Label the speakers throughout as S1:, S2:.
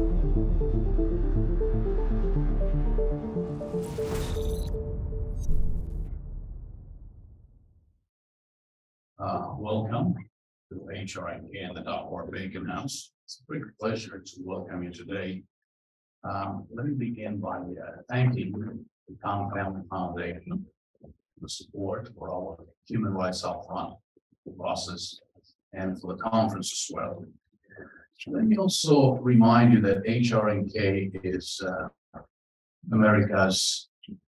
S1: Uh, welcome to HRNK and the DACOR Bacon House. It's a great pleasure to welcome you today. Um, let me begin by uh, thanking the Town Family Foundation for the support for all our human rights upfront process and for the conference as well. Let me also remind you that HRNK is uh, America's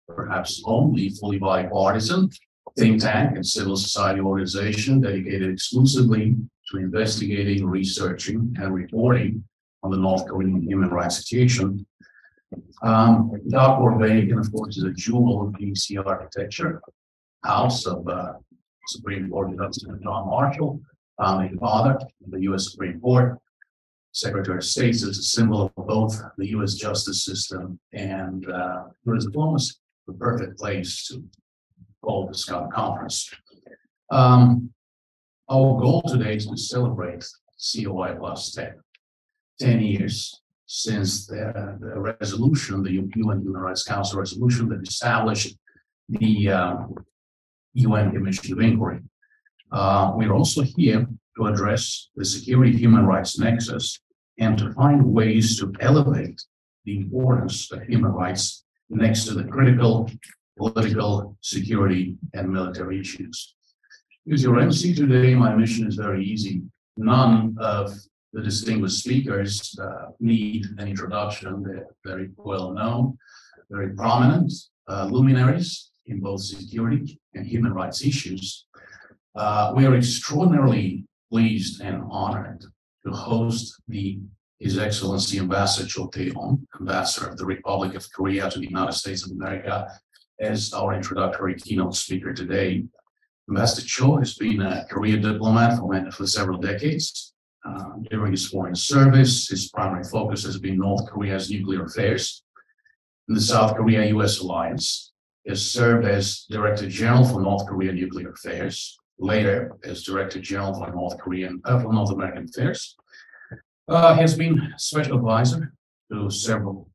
S1: perhaps only fully bipartisan think tank and civil society organization dedicated exclusively to investigating, researching, and reporting on the North Korean human rights situation. Um, DACOR Bacon, of course, is a jewel of DC architecture, house of uh, Supreme Court Justice John Marshall, founding father of the U.S. Supreme Court. Secretary of State is a symbol of both the U.S. justice system and uh, diplomacy, the perfect place to called the Scott Conference. Um, our goal today is to celebrate COI plus 10, 10 years since the, the resolution, the UN Human Rights Council resolution that established the um, UN Commission of Inquiry. Uh, we're also here to address the security human rights nexus and to find ways to elevate the importance of human rights next to the critical political, security, and military issues. As your MC today, my mission is very easy. None of the distinguished speakers uh, need an introduction. They're very well known, very prominent uh, luminaries in both security and human rights issues. Uh, we are extraordinarily pleased and honored to host the His Excellency Ambassador Cho Tae-yong, Ambassador of the Republic of Korea to the United States of America, as our introductory keynote speaker today. Ambassador Cho has been a career diplomat for, for several decades. Uh, during his foreign service, his primary focus has been North Korea's nuclear affairs and the South Korea-US alliance. He has served as Director General for North Korea Nuclear Affairs, later as Director General for North Korean uh, for North American Affairs. Uh, he has been special advisor to several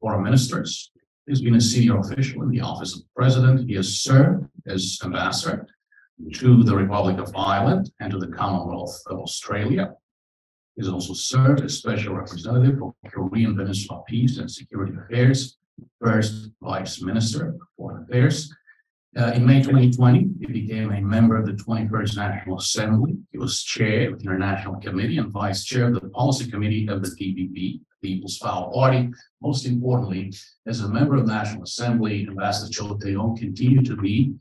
S1: foreign ministers, He's been a senior official in the office of the president. He has served as ambassador to the Republic of Ireland and to the Commonwealth of Australia. He's also served as special representative for Korean Peninsula Peace and Security Affairs, first vice minister of foreign affairs. Uh, in May 2020, he became a member of the 21st National Assembly. He was chair of the International Committee and vice chair of the Policy Committee of the PPP, People's Power Party. Most importantly, as a member of the National Assembly, Ambassador Cho Tae-yong continued to be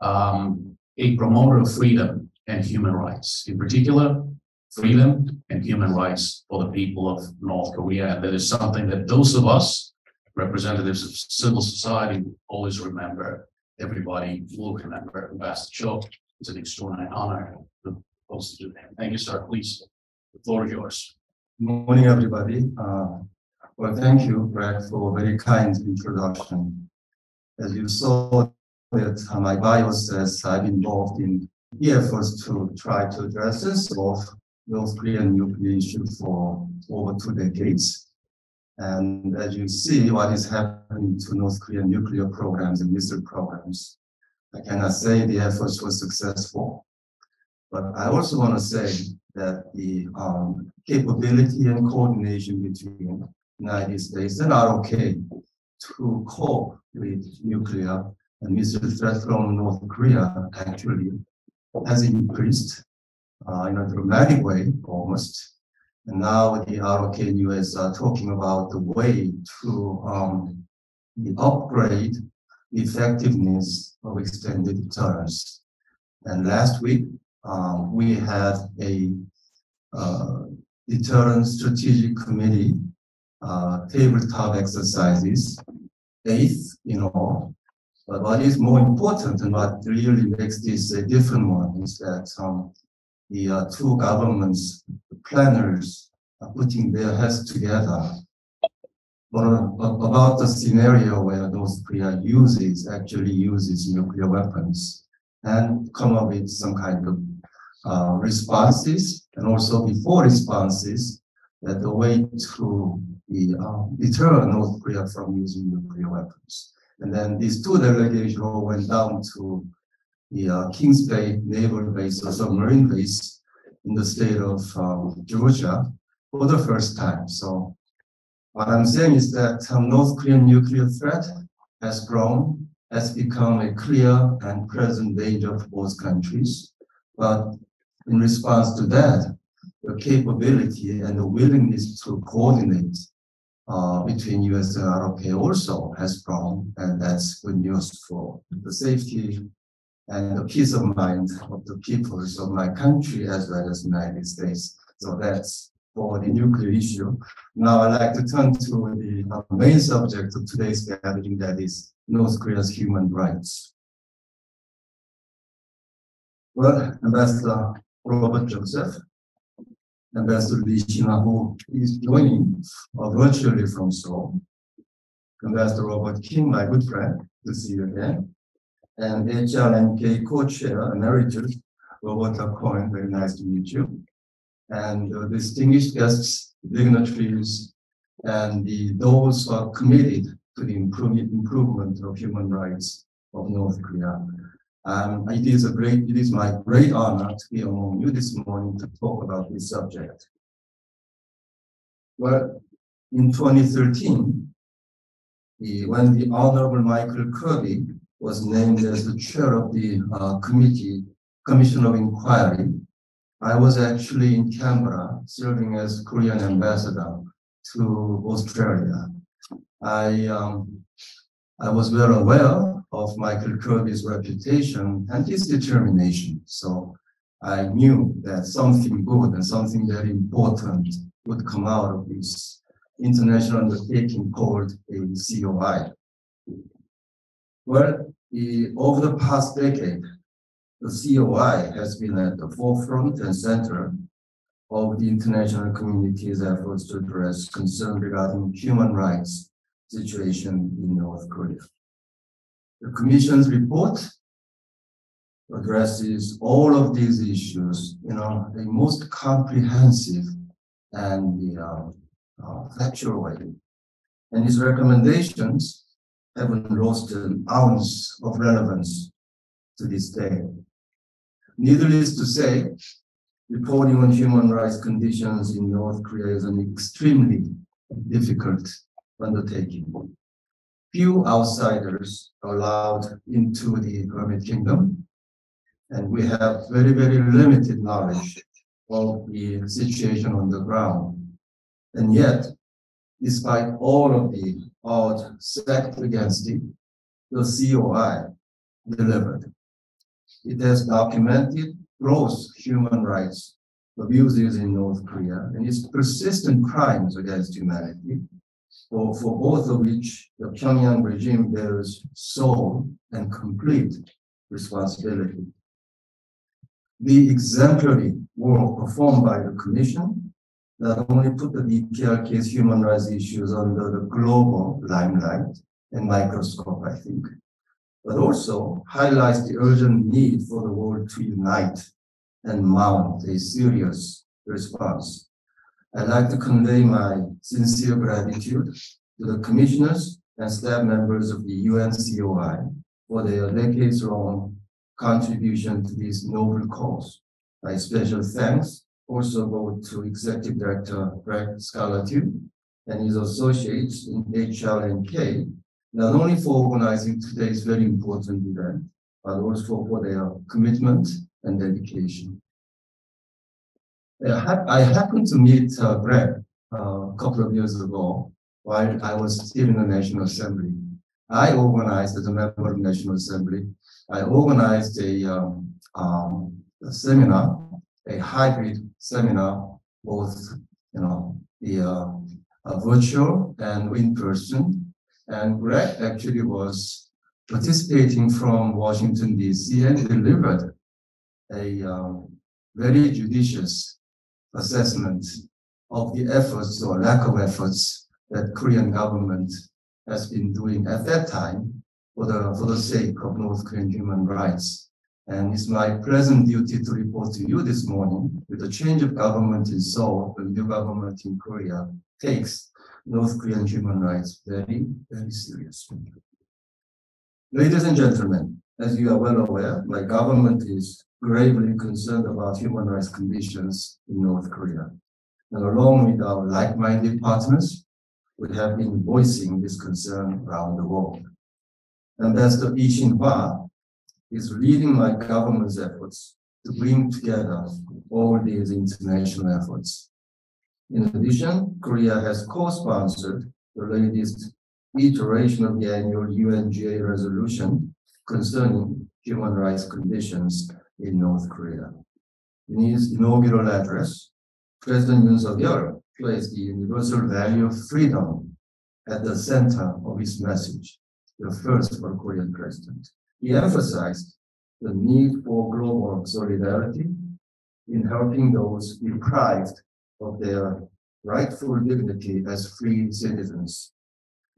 S1: um, a promoter of freedom and human rights. In particular, freedom and human rights for the people of North Korea. And that is something that those of us, representatives of civil society, always remember. Everybody will remember Ambassador Cho. It's an extraordinary honor to host you. Thank you, sir. Please, the floor is yours.
S2: Good morning, everybody. Uh, well, thank you, Greg, for a very kind introduction. As you saw that uh, my bio says I'm involved in the efforts to try to address this of North Korean nuclear issue for over two decades. And as you see what is happening to North Korean nuclear programs and missile programs, I cannot say the efforts were successful. But I also want to say that the um, capability and coordination between the United States and ROK to cope with nuclear and missile threat from North Korea actually has increased uh, in a dramatic way almost. And now the ROK and US are talking about the way to um, upgrade the effectiveness of extended deterrence. And last week, um, we had a uh, deterrence strategic committee uh, tabletop exercises, eight in all. But what is more important and what really makes this a different one is that um, the uh, two governments, the planners, are putting their heads together about the scenario where North Korea uses, actually uses nuclear weapons and come up with some kind of uh, responses and also before responses that the way to the, uh, deter North Korea from using nuclear weapons. And then these two delegations all went down to the uh, Kings Bay Naval Base, a submarine base in the state of um, Georgia for the first time. So what I'm saying is that um, North Korean nuclear threat has grown, has become a clear and present danger for both countries. But in response to that, the capability and the willingness to coordinate uh, between US and ROK also has grown, and that's good news for the safety and the peace of mind of the peoples of my country as well as United States. So that's for the nuclear issue. Now I'd like to turn to the main subject of today's gathering, that is North Korea's human rights. Well, Ambassador Robert Joseph, Ambassador Lee Shin-hwa, who is joining uh, virtually from Seoul, Ambassador Robert King, my good friend, to see you again, and HRNK co-chair emeritus, Roberta Cohen, very nice to meet you, and uh, distinguished guests, dignitaries, and the, those who are committed to the improvement, improvement of human rights of North Korea. Um, it is a great, it is my great honor to be among you this morning to talk about this subject. Well, in 2013, the, when the Honorable Michael Kirby was named as the chair of the uh, committee, Commission of Inquiry, I was actually in Canberra serving as Korean ambassador to Australia. I, um, I was well aware of Michael Kirby's reputation and his determination. So I knew that something good and something very important would come out of this international undertaking called a COI. Well, over the past decade, the COI has been at the forefront and center of the international community's efforts to address concerns regarding human rights situation in North Korea. The Commission's report addresses all of these issues in a, a most comprehensive and uh, uh, factual way. And his recommendations haven't lost an ounce of relevance to this day. Needless to say, reporting on human rights conditions in North Korea is an extremely difficult undertaking few outsiders are allowed into the Hermit Kingdom. And we have very, very limited knowledge of the situation on the ground. And yet, despite all of the odds stacked against it, the COI delivered. It has documented gross human rights abuses in North Korea and its persistent crimes against humanity for, for both of which the Pyongyang regime bears sole and complete responsibility. The exemplary work performed by the Commission Uh, not only put the DPRK's human rights issues under the global limelight and microscope, I think, but also highlights the urgent need for the world to unite and mount a serious response I'd like to convey my sincere gratitude to the commissioners and staff members of the UNCOI for their decades-long contribution to this noble cause. My special thanks also go to Executive Director Greg Scarlatoiu and his associates in HRNK, not only for organizing today's very important event, but also for their commitment and dedication. I happened to meet uh, Greg uh, a couple of years ago while I was still in the National Assembly. I organized as a member of the National Assembly. I organized a, um, um, a seminar, a hybrid seminar, both you know the uh, virtual and in person. And Greg actually was participating from Washington D.C. and delivered a um, very judicious assessment of the efforts or lack of efforts that Korean government has been doing at that time for the, for the sake of North Korean human rights. And it's my present duty to report to you this morning with the change of government in Seoul, the new government in Korea takes North Korean human rights very, very seriously. Ladies and gentlemen, as you are well aware, my government is gravely concerned about human rights conditions in North Korea. And along with our like-minded partners, we have been voicing this concern around the world. Ambassador Lee Shin-hwa is leading my government's efforts to bring together all these international efforts. In addition, Korea has co-sponsored the latest iteration of the annual UNGA resolution concerning human rights conditions in North Korea. In his inaugural address, President Yoon Suk-yeol placed the universal value of freedom at the center of his message, the first for Korean president. He emphasized the need for global solidarity in helping those deprived of their rightful dignity as free citizens.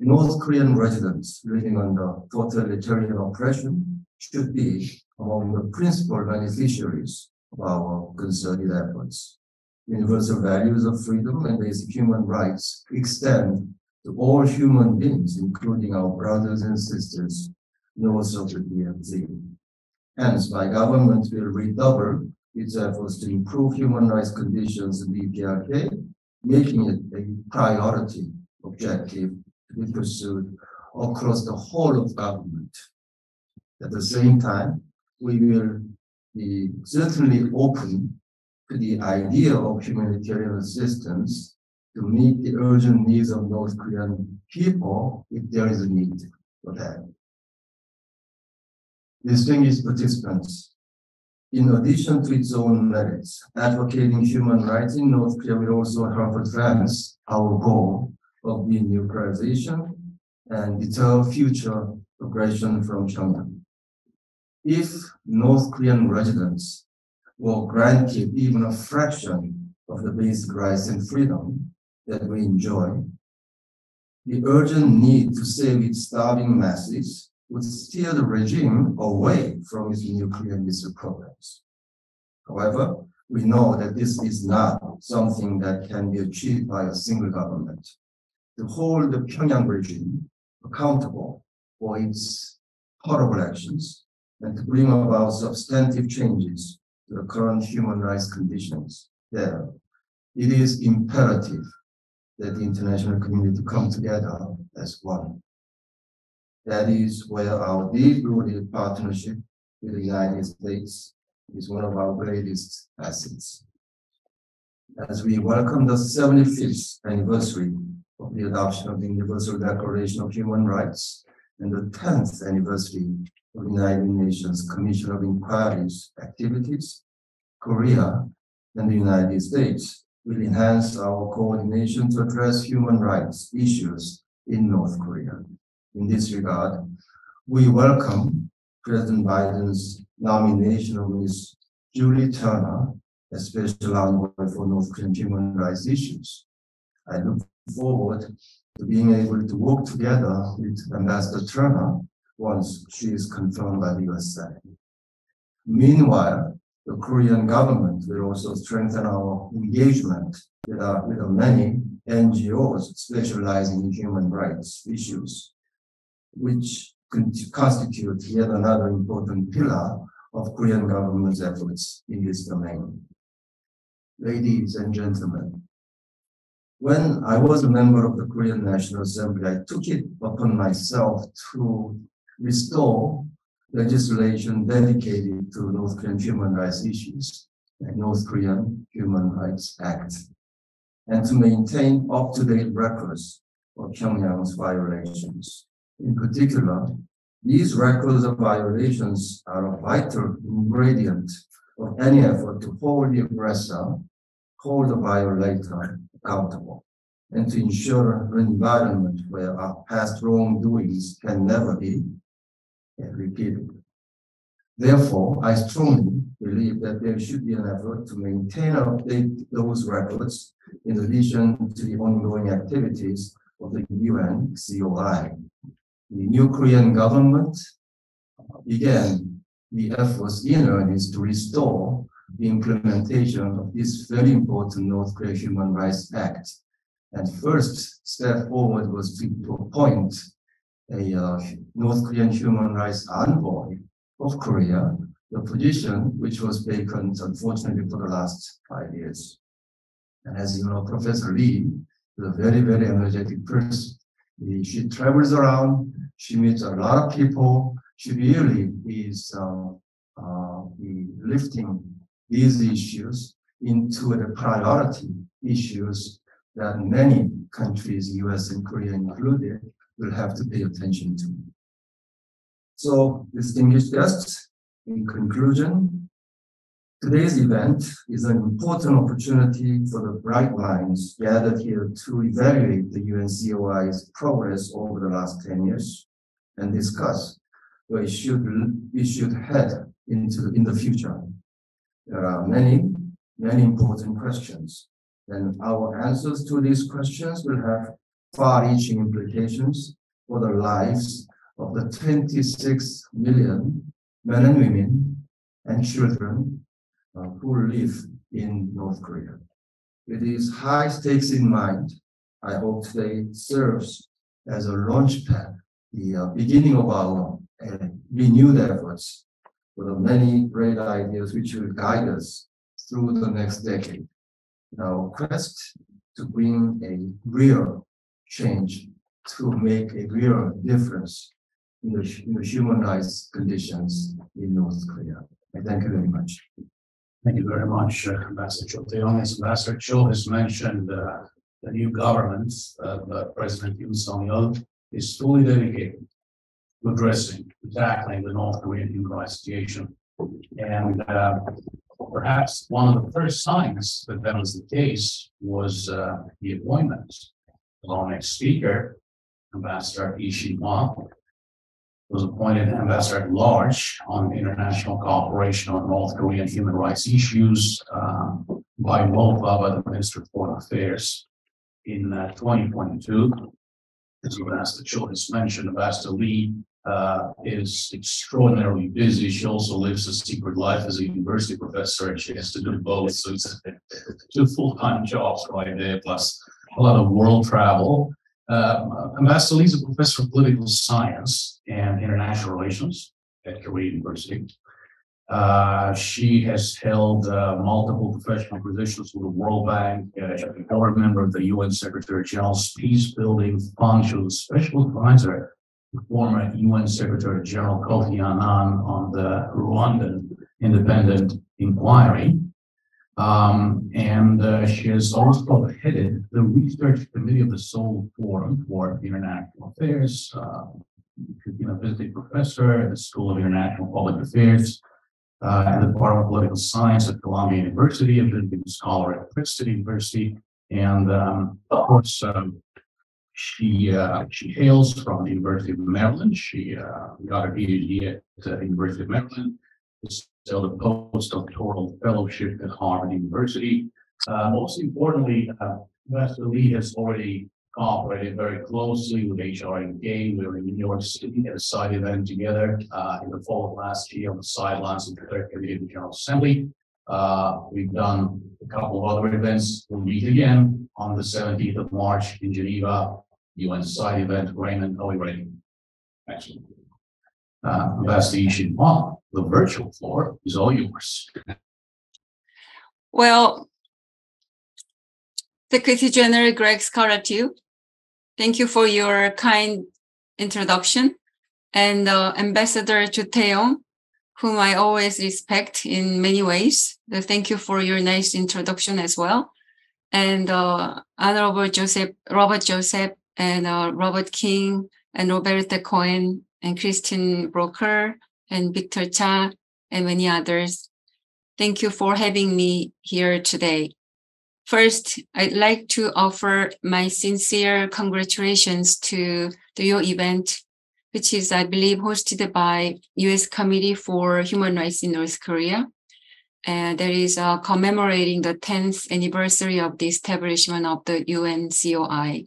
S2: North Korean residents living under totalitarian oppression should be among the principal beneficiaries of our concerted efforts. Universal values of freedom and basic human rights extend to all human beings, including our brothers and sisters of the DMZ. Hence, my government will redouble its efforts to improve human rights conditions in the making it a priority objective to be pursued across the whole of government. At the same time, we will be certainly open to the idea of humanitarian assistance to meet the urgent needs of North Korean people if there is a need for that. Distinguished participants, in addition to its own merits, advocating human rights in North Korea will also help advance our goal of denuclearization and deter future aggression from China. If North Korean residents were granted even a fraction of the basic rights and freedom that we enjoy, the urgent need to save its starving masses would steer the regime away from its nuclear missile programs. However, we know that this is not something that can be achieved by a single government. To hold the Pyongyang regime accountable for its horrible actions and to bring about substantive changes to the current human rights conditions there, it is imperative that the international community come together as one. That is where our deep-rooted partnership with the United States is one of our greatest assets. As we welcome the 75th anniversary of the adoption of the Universal Declaration of Human Rights and the 10th anniversary of the United Nations Commission of Inquiry's activities, Korea and the United States will enhance our coordination to address human rights issues in North Korea. In this regard, we welcome President Biden's nomination of Ms. Julie Turner as Special Envoy for North Korean human rights issues. I look forward to being able to work together with Ambassador Turner once she is confirmed by the US Senate. Meanwhile, the Korean government will also strengthen our engagement with, our, with the many NGOs specializing in human rights issues which constitute yet another important pillar of Korean government's efforts in this domain. Ladies and gentlemen, when I was a member of the Korean National Assembly, I took it upon myself to restore legislation dedicated to North Korean human rights issues, the North Korean Human Rights Act, and to maintain up-to-date records of Pyongyang's violations. In particular, these records of violations are a vital ingredient of any effort to hold the aggressor, hold the violator accountable, and to ensure an environment where our past wrongdoings can never be repeated. Therefore, I strongly believe that there should be an effort to maintain and update those records in addition to the ongoing activities of the UN COI the new Korean government began the efforts in earnest to restore the implementation of this very important North Korea Human Rights Act. And first step forward was to, appoint a uh, North Korean human rights envoy of Korea, the position which was vacant unfortunately for the last five years. And as you know, Professor Lee is a very, very energetic person. She travels around, she meets a lot of people, she really is uh, uh, lifting these issues into the priority issues that many countries, US and Korea included, will have to pay attention to. So, distinguished guests, in conclusion, today's event is an important opportunity for the bright minds gathered here to evaluate the UNCOI's progress over the last 10 years and discuss where it should, it should head into in the future. There are many, many important questions, and our answers to these questions will have far-reaching implications for the lives of the 26 million men and women and children uh, who live in North Korea. With these high stakes in mind, I hope today serves as a launchpad, the uh, beginning of our uh, renewed efforts for the many great ideas which will guide us through the next decade in our quest to bring a real change, to make a real difference in the, in the human rights conditions in North Korea. I thank you very much.
S1: Thank you very much, uh, Ambassador Cho Tae-yong. As Ambassador Cho has mentioned, uh, the new government, uh, President Yoon Suk-yeol, is fully dedicated to addressing, tackling the North Korean rights situation. And uh, perhaps one of the first signs that that was the case was uh, the appointment of our next speaker, Ambassador Lee Hwa, was appointed ambassador at large on international cooperation on North Korean human rights issues uh, by MOFA, the Minister of Foreign Affairs, in uh, 2022. As Ambassador Cho has mentioned, Ambassador Lee uh, is extraordinarily busy. She also lives a secret life as a university professor, and she has to do both. So it's two full-time jobs right there, plus a lot of world travel. Um, Ambassador Lee is a professor of political science and international relations at Korea University. Uh, she has held uh, multiple professional positions with the World Bank, uh, a board member of the UN Secretary General's Peace Building Fund. She was special advisor to former UN Secretary General Kofi Annan on the Rwandan independent inquiry. Um, and uh, she has also headed the research committee of the Seoul Forum for International Affairs. Uh, she's been a visiting professor at the School of International Public Affairs uh, the Department of Political Science at Columbia University, a visiting scholar at Princeton University, and um, of course, um, she uh, she hails from the University of Maryland. She uh, got her PhD at the University of Maryland. Held a postdoctoral fellowship at Harvard University. Uh, most importantly, uh, Master Lee has already cooperated very closely with HRNK. We were in New York City at a side event together uh, in the fall of last year on the sidelines of the Third Committee of the General Assembly. Uh, we've done a couple of other events. We'll meet again on the 17th of March in Geneva, UN side event, Raymond Holy Rating. Excellent. Uh, Ambassador Lee Shin-hwa, the virtual floor is all yours.
S3: Well, Secretary General Greg Scarlatoiu, thank you for your kind introduction. And uh, Ambassador Cho Tae-yong, whom I always respect in many ways. Thank you for your nice introduction as well. And uh, Honorable Joseph, Robert Joseph, and uh, Robert King, and Roberta Cohen, and Christine Broker, and Victor Cha, and many others. Thank you for having me here today. First, I'd like to offer my sincere congratulations to the your event which is, I believe, hosted by U.S. Committee for Human Rights in North Korea. And that is uh, commemorating the 10th anniversary of the establishment of the UNCOI.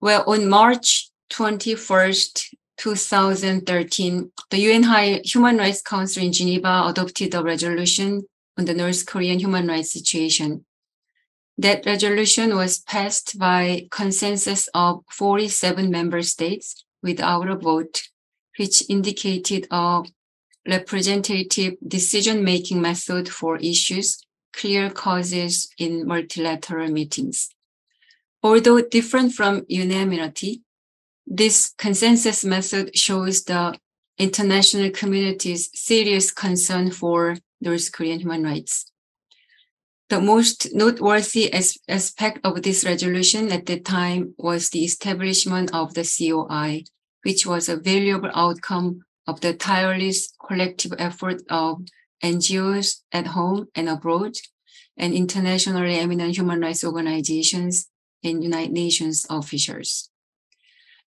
S3: Well, on March 21st, 2013, the UN High Human Rights Council in Geneva adopted a resolution on the North Korean human rights situation. That resolution was passed by consensus of 47 member states without a vote, which indicated a representative decision-making method for issues, clear causes in multilateral meetings. Although different from unanimity, this consensus method shows the international community's serious concern for North Korean human rights. The most noteworthy as- aspect of this resolution at the time was the establishment of the COI, which was a valuable outcome of the tireless collective effort of NGOs at home and abroad, and internationally eminent human rights organizations and United Nations officials.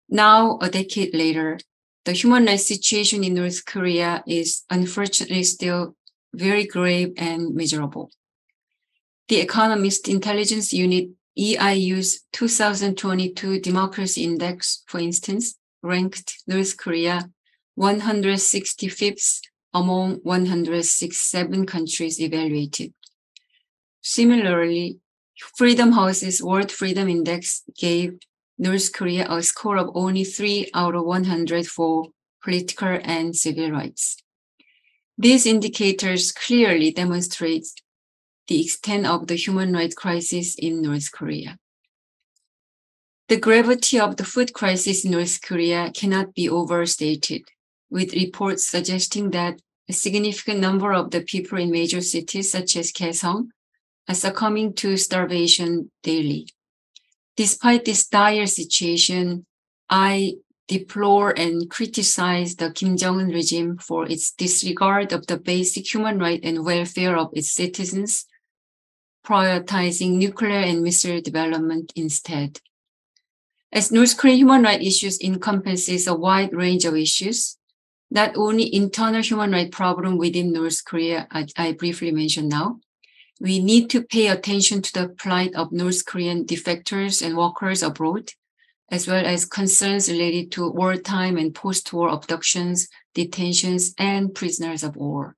S3: Now, a decade later, the human rights situation in North Korea is unfortunately still very grave and miserable. The Economist Intelligence Unit EIU's 2022 Democracy Index, for instance, ranked North Korea 165th among 167 countries evaluated. Similarly, Freedom House's World Freedom Index gave North Korea a score of only 3 out of 100 for political and civil rights. These indicators clearly demonstrate the extent of the human rights crisis in North Korea. The gravity of the food crisis in North Korea cannot be overstated, with reports suggesting that a significant number of the people in major cities such as Kaesong are succumbing to starvation daily. Despite this dire situation, I deplore and criticize the Kim Jong-un regime for its disregard of the basic human right and welfare of its citizens, prioritizing nuclear and missile development instead. As North Korean human rights issues encompasses a wide range of issues, not only internal human rights problem within North Korea, I, I briefly mentioned now, we need to pay attention to the plight of North Korean defectors and workers abroad, as well as concerns related to wartime and post-war abductions, detentions, and prisoners of war.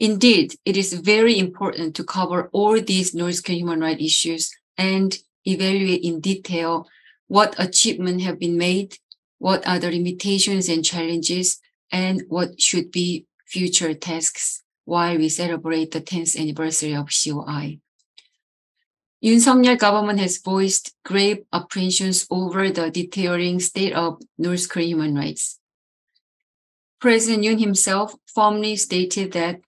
S3: Indeed, it is very important to cover all these North Korean human rights issues and evaluate in detail what achievements have been made, what are the limitations and challenges, and what should be future tasks while we celebrate the 10th anniversary of COI. Yoon Suk-yeol government has voiced grave apprehensions over the deteriorating state of North Korean human rights. President Yoon himself firmly stated that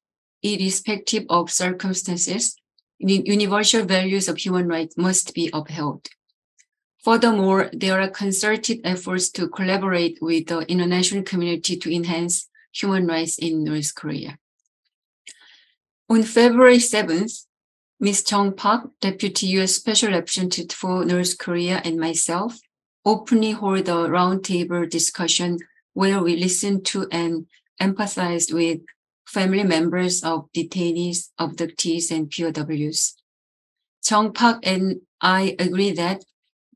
S3: irrespective of circumstances, universal values of human rights must be upheld. Furthermore, there are concerted efforts to collaborate with the international community to enhance human rights in North Korea. On February 7th, Ms. Jung Pak, Deputy U.S. Special Representative for North Korea, and myself openly hold a roundtable discussion where we listen to and empathize with family members of detainees, abductees, and POWs. Jung Pak and I agree that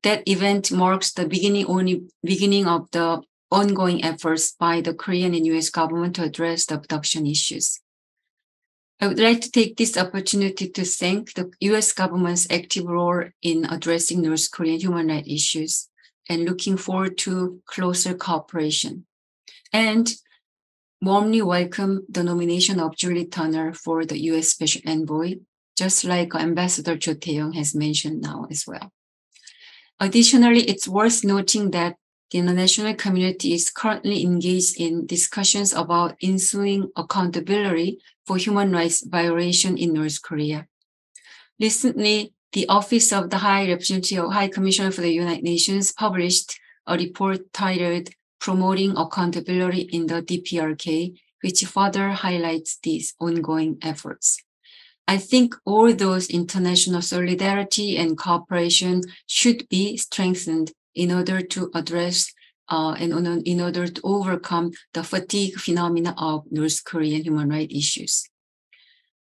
S3: that event marks the beginning only beginning of the ongoing efforts by the Korean and US government to address the abduction issues. I would like to take this opportunity to thank the US government's active role in addressing North Korean human rights issues and looking forward to closer cooperation. And warmly welcome the nomination of Julie Turner for the US Special Envoy, just like Ambassador Cho Tae-yong has mentioned now as well. Additionally, it's worth noting that the international community is currently engaged in discussions about ensuing accountability for human rights violation in North Korea. Recently, the Office of the High Representative High Commissioner for the United Nations published a report titled Promoting Accountability in the DPRK, which further highlights these ongoing efforts. I think all those international solidarity and cooperation should be strengthened in order to address uh, and in order to overcome the fatigue phenomena of North Korean human rights issues.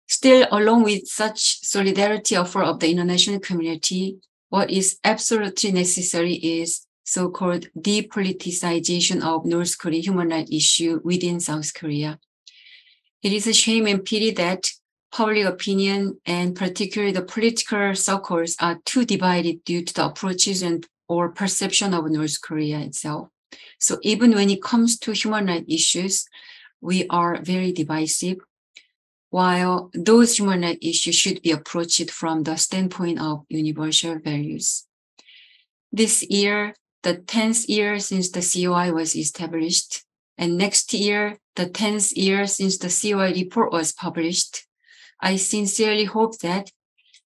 S3: Still, along with such solidarity offer of the international community, what is absolutely necessary is so-called depoliticization of North Korean human rights issue within South Korea. It is a shame and pity that public opinion and particularly the political circles are too divided due to the approaches and or perception of North Korea itself. So even when it comes to human rights issues, we are very divisive. While those human rights issues should be approached from the standpoint of universal values. This year, the 10th year since the COI was established, and next year, the 10th year since the COI report was published, I sincerely hope that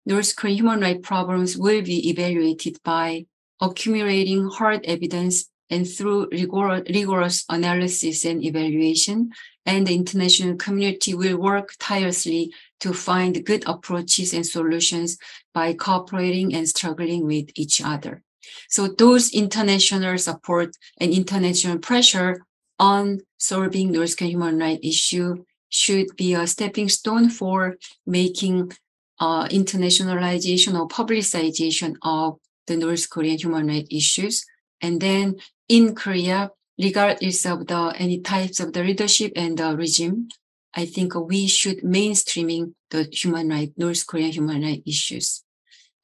S3: North Korean human rights problems will be evaluated by accumulating hard evidence and through rigor- rigorous analysis and evaluation, and the international community will work tirelessly to find good approaches and solutions by cooperating and struggling with each other. So those international support and international pressure on solving North Korean human rights issue should be a stepping stone for making uh, internationalization or publicization of the North Korean human rights issues. And then in Korea, regardless of the any types of the leadership and the regime, I think we should mainstreaming the human rights, North Korean human rights issues.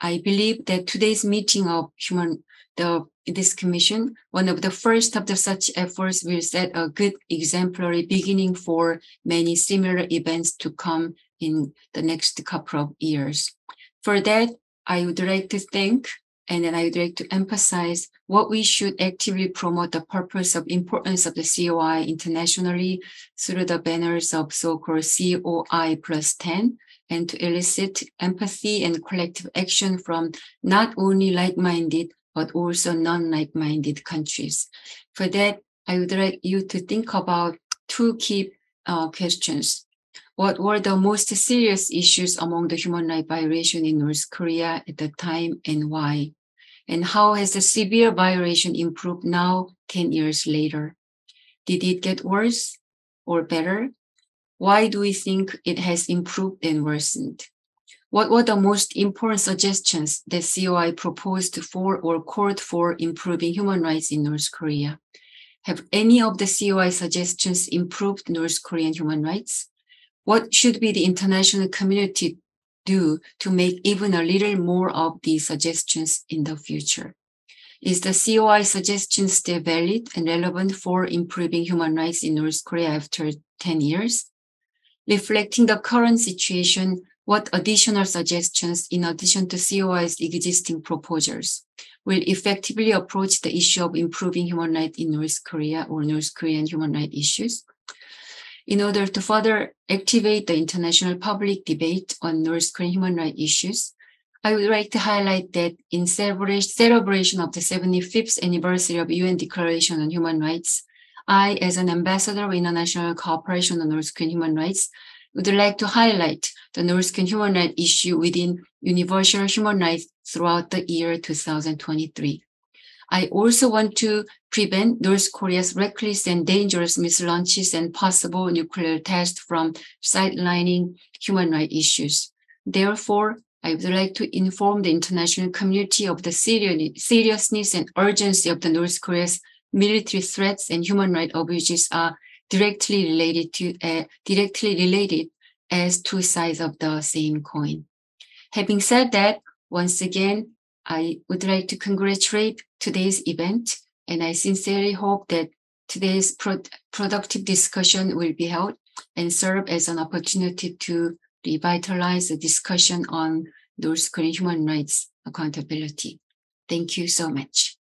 S3: I believe that today's meeting of human the this commission, one of the first of the such efforts will set a good exemplary beginning for many similar events to come in the next couple of years. For that, I would like to thank and then I would like to emphasize what we should actively promote the purpose of importance of the COI internationally through the banners of so-called COI plus 10 and to elicit empathy and collective action from not only like-minded but also non-like-minded countries. For that, I would like you to think about two key uh, questions. What were the most serious issues among the human rights violation in North Korea at the time and why? And how has the severe violation improved now, 10 years later? Did it get worse or better? Why do we think it has improved and worsened? What were the most important suggestions that COI proposed for or called for improving human rights in North Korea? Have any of the COI suggestions improved North Korean human rights? What should be the international community do to make even a little more of these suggestions in the future? Is the COI suggestion still valid and relevant for improving human rights in North Korea after 10 years? Reflecting the current situation, what additional suggestions, in addition to COI's existing proposals, will effectively approach the issue of improving human rights in North Korea or North Korean human rights issues? In order to further activate the international public debate on North Korean human rights issues, I would like to highlight that in celebration of the 75th anniversary of UN Declaration on Human Rights, I, as an ambassador of international cooperation on North Korean human rights, would like to highlight the North Korean human rights issue within universal human rights throughout the year 2023. I also want to prevent North Korea's reckless and dangerous missile launches and possible nuclear tests from sidelining human rights issues. Therefore, I would like to inform the international community of the seriousness and urgency of the North Korea's military threats and human rights abuses are directly related to uh, directly related as two sides of the same coin. Having said that, once again, I would like to congratulate today's event, and I sincerely hope that today's pro- productive discussion will be held and serve as an opportunity to revitalize the discussion on North Korean human rights accountability. Thank you so much.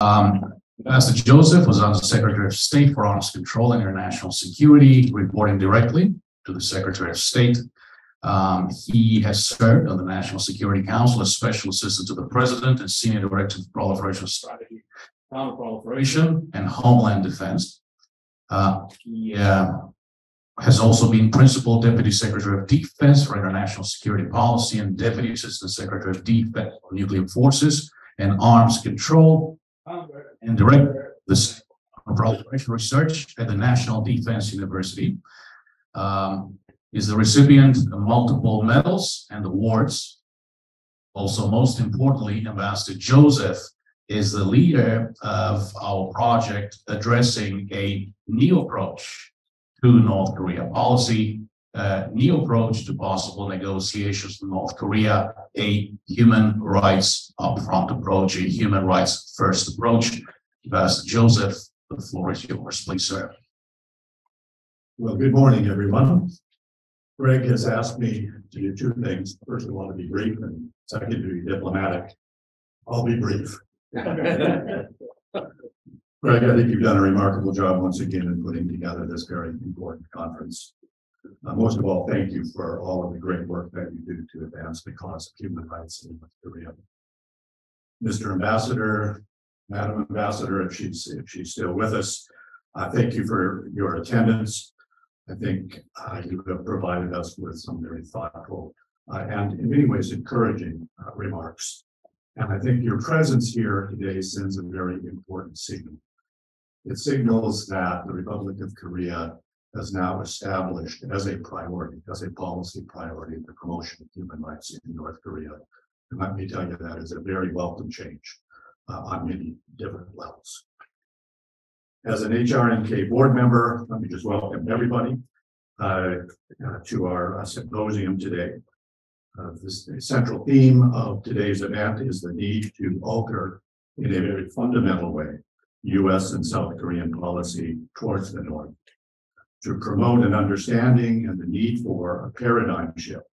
S4: Um, Master Joseph was Under Secretary of State for Arms Control and International Security, reporting directly to the Secretary of State. Um, he has served on the National Security Council as Special Assistant to the President and Senior Director of Proliferation Strategy, Counterproliferation, and Homeland Defense. Uh, he uh, has also been Principal Deputy Secretary of Defense for International Security Policy and Deputy Assistant Secretary of Defense for Nuclear Forces and Arms Control and director the Proliferation Research at the National Defense University. Um, is the recipient of multiple medals and awards. Also, most importantly, Ambassador Joseph is the leader of our project addressing a new approach to North Korea policy, uh, new approach to possible negotiations with North Korea, a human rights upfront approach, a human rights first approach. Ambassador Joseph, the floor is yours, please, sir.
S5: Well, good morning, everyone. Greg has asked me to do two things. First, I want to be brief and second, to be diplomatic. I'll be brief. Greg, I think you've done a remarkable job once again in putting together this very important conference. Uh, most of all, thank you for all of the great work that you do to advance the cause of human rights in North Korea. Mr. Ambassador, Madam Ambassador, if she's, if she's still with us, uh, thank you for your attendance. I think uh, you have provided us with some very thoughtful uh, and in many ways encouraging uh, remarks. And I think your presence here today sends a very important signal. It signals that the Republic of Korea has now established as a priority, as a policy priority, the promotion of human rights in North Korea. And let me tell you, that is a very welcome change uh, on many different levels. As an HRNK board member, let me just welcome everybody uh, uh, to our uh, symposium today. Uh, this the central theme of today's event is the need to alter in a very fundamental way US and South Korean policy towards the North to promote an understanding and the need for a paradigm shift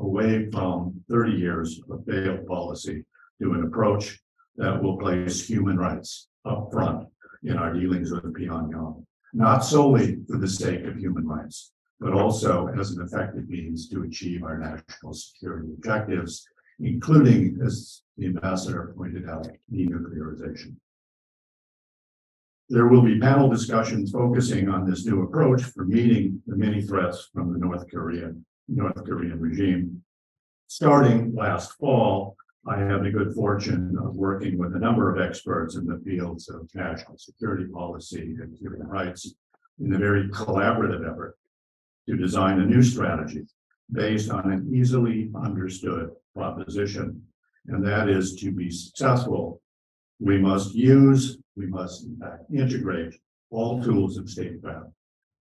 S5: away from 30 years of failed policy to an approach that will place human rights up front in our dealings with Pyongyang, not solely for the sake of human rights, but also as an effective means to achieve our national security objectives, including, as the ambassador pointed out, denuclearization. There will be panel discussions focusing on this new approach for meeting the many threats from the North Korean North Korean regime. Starting last fall, I have the good fortune of working with a number of experts in the fields of national security policy and human rights in a very collaborative effort to design a new strategy based on an easily understood proposition. And that is to be successful, we must use, we must in fact integrate all tools of statecraft,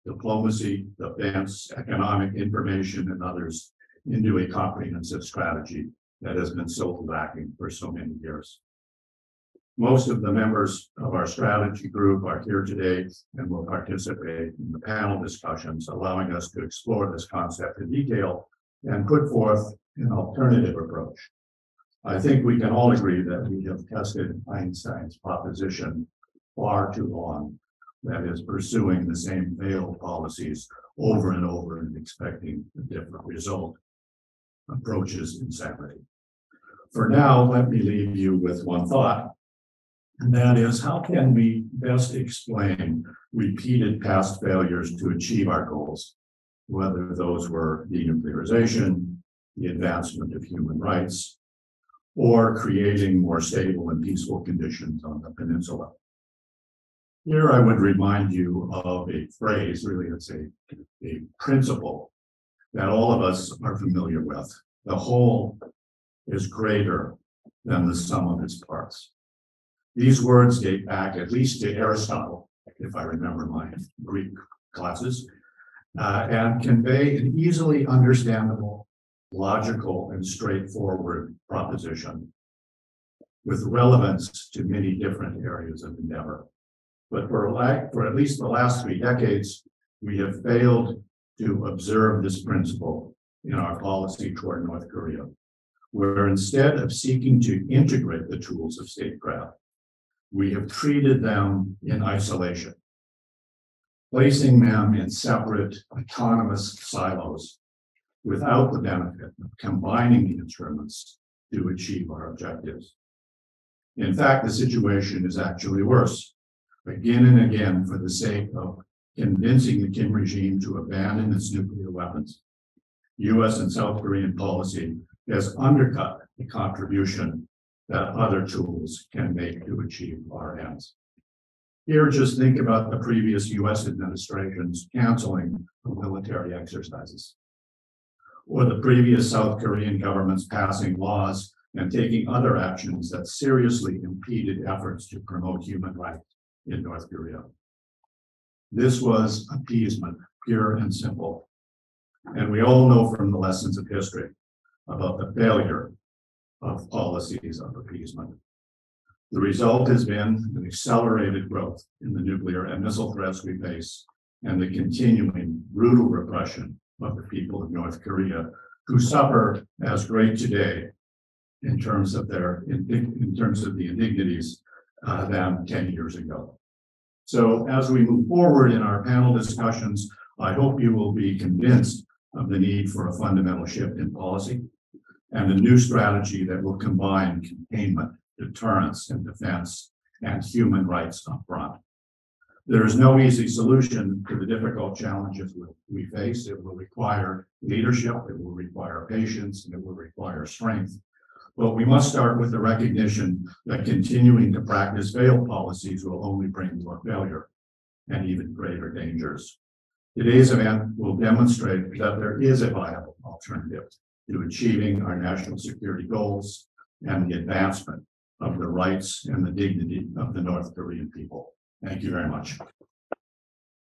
S5: diplomacy, defense, economic information, and others into a comprehensive strategy that has been so lacking for so many years. Most of the members of our strategy group are here today and will participate in the panel discussions, allowing us to explore this concept in detail and put forth an alternative approach. I think we can all agree that we have tested Einstein's proposition far too long. That is pursuing the same failed policies over and over and expecting a different result. Approaches insanity. For now, let me leave you with one thought. And that is, how can we best explain repeated past failures to achieve our goals? Whether those were denuclearization, the advancement of human rights, or creating more stable and peaceful conditions on the peninsula. Here I would remind you of a phrase, really it's a, a principle that all of us are familiar with. The whole is greater than the sum of its parts. These words date back at least to Aristotle, if I remember my Greek classes, uh, and convey an easily understandable, logical, and straightforward proposition with relevance to many different areas of endeavor. But for, for at least the last three decades, we have failed to observe this principle in our policy toward North Korea where instead of seeking to integrate the tools of statecraft, we have treated them in isolation, placing them in separate autonomous silos without the benefit of combining the instruments to achieve our objectives. In fact, the situation is actually worse. Again and again, for the sake of convincing the Kim regime to abandon its nuclear weapons, US and South Korean policy has undercut the contribution that other tools can make to achieve our ends. Here, just think about the previous US administration's canceling military exercises, or the previous South Korean government's passing laws and taking other actions that seriously impeded efforts to promote human rights in North Korea. This was appeasement, pure and simple. And we all know from the lessons of history about the failure of policies of appeasement. The result has been an accelerated growth in the nuclear and missile threats we face and the continuing brutal repression of the people of North Korea who suffer as great today in terms of their, in, terms of the indignities uh, than 10 years ago. So as we move forward in our panel discussions, I hope you will be convinced of the need for a fundamental shift in policy and a new strategy that will combine containment, deterrence, and defense, and human rights up front. There is no easy solution to the difficult challenges we face. It will require leadership, it will require patience, and it will require strength. But we must start with the recognition that continuing to practice failed policies will only bring more failure and even greater dangers. Today's event will demonstrate that there is a viable alternative to achieving our national security goals and the advancement of the rights and the dignity of the North Korean people. Thank you very much.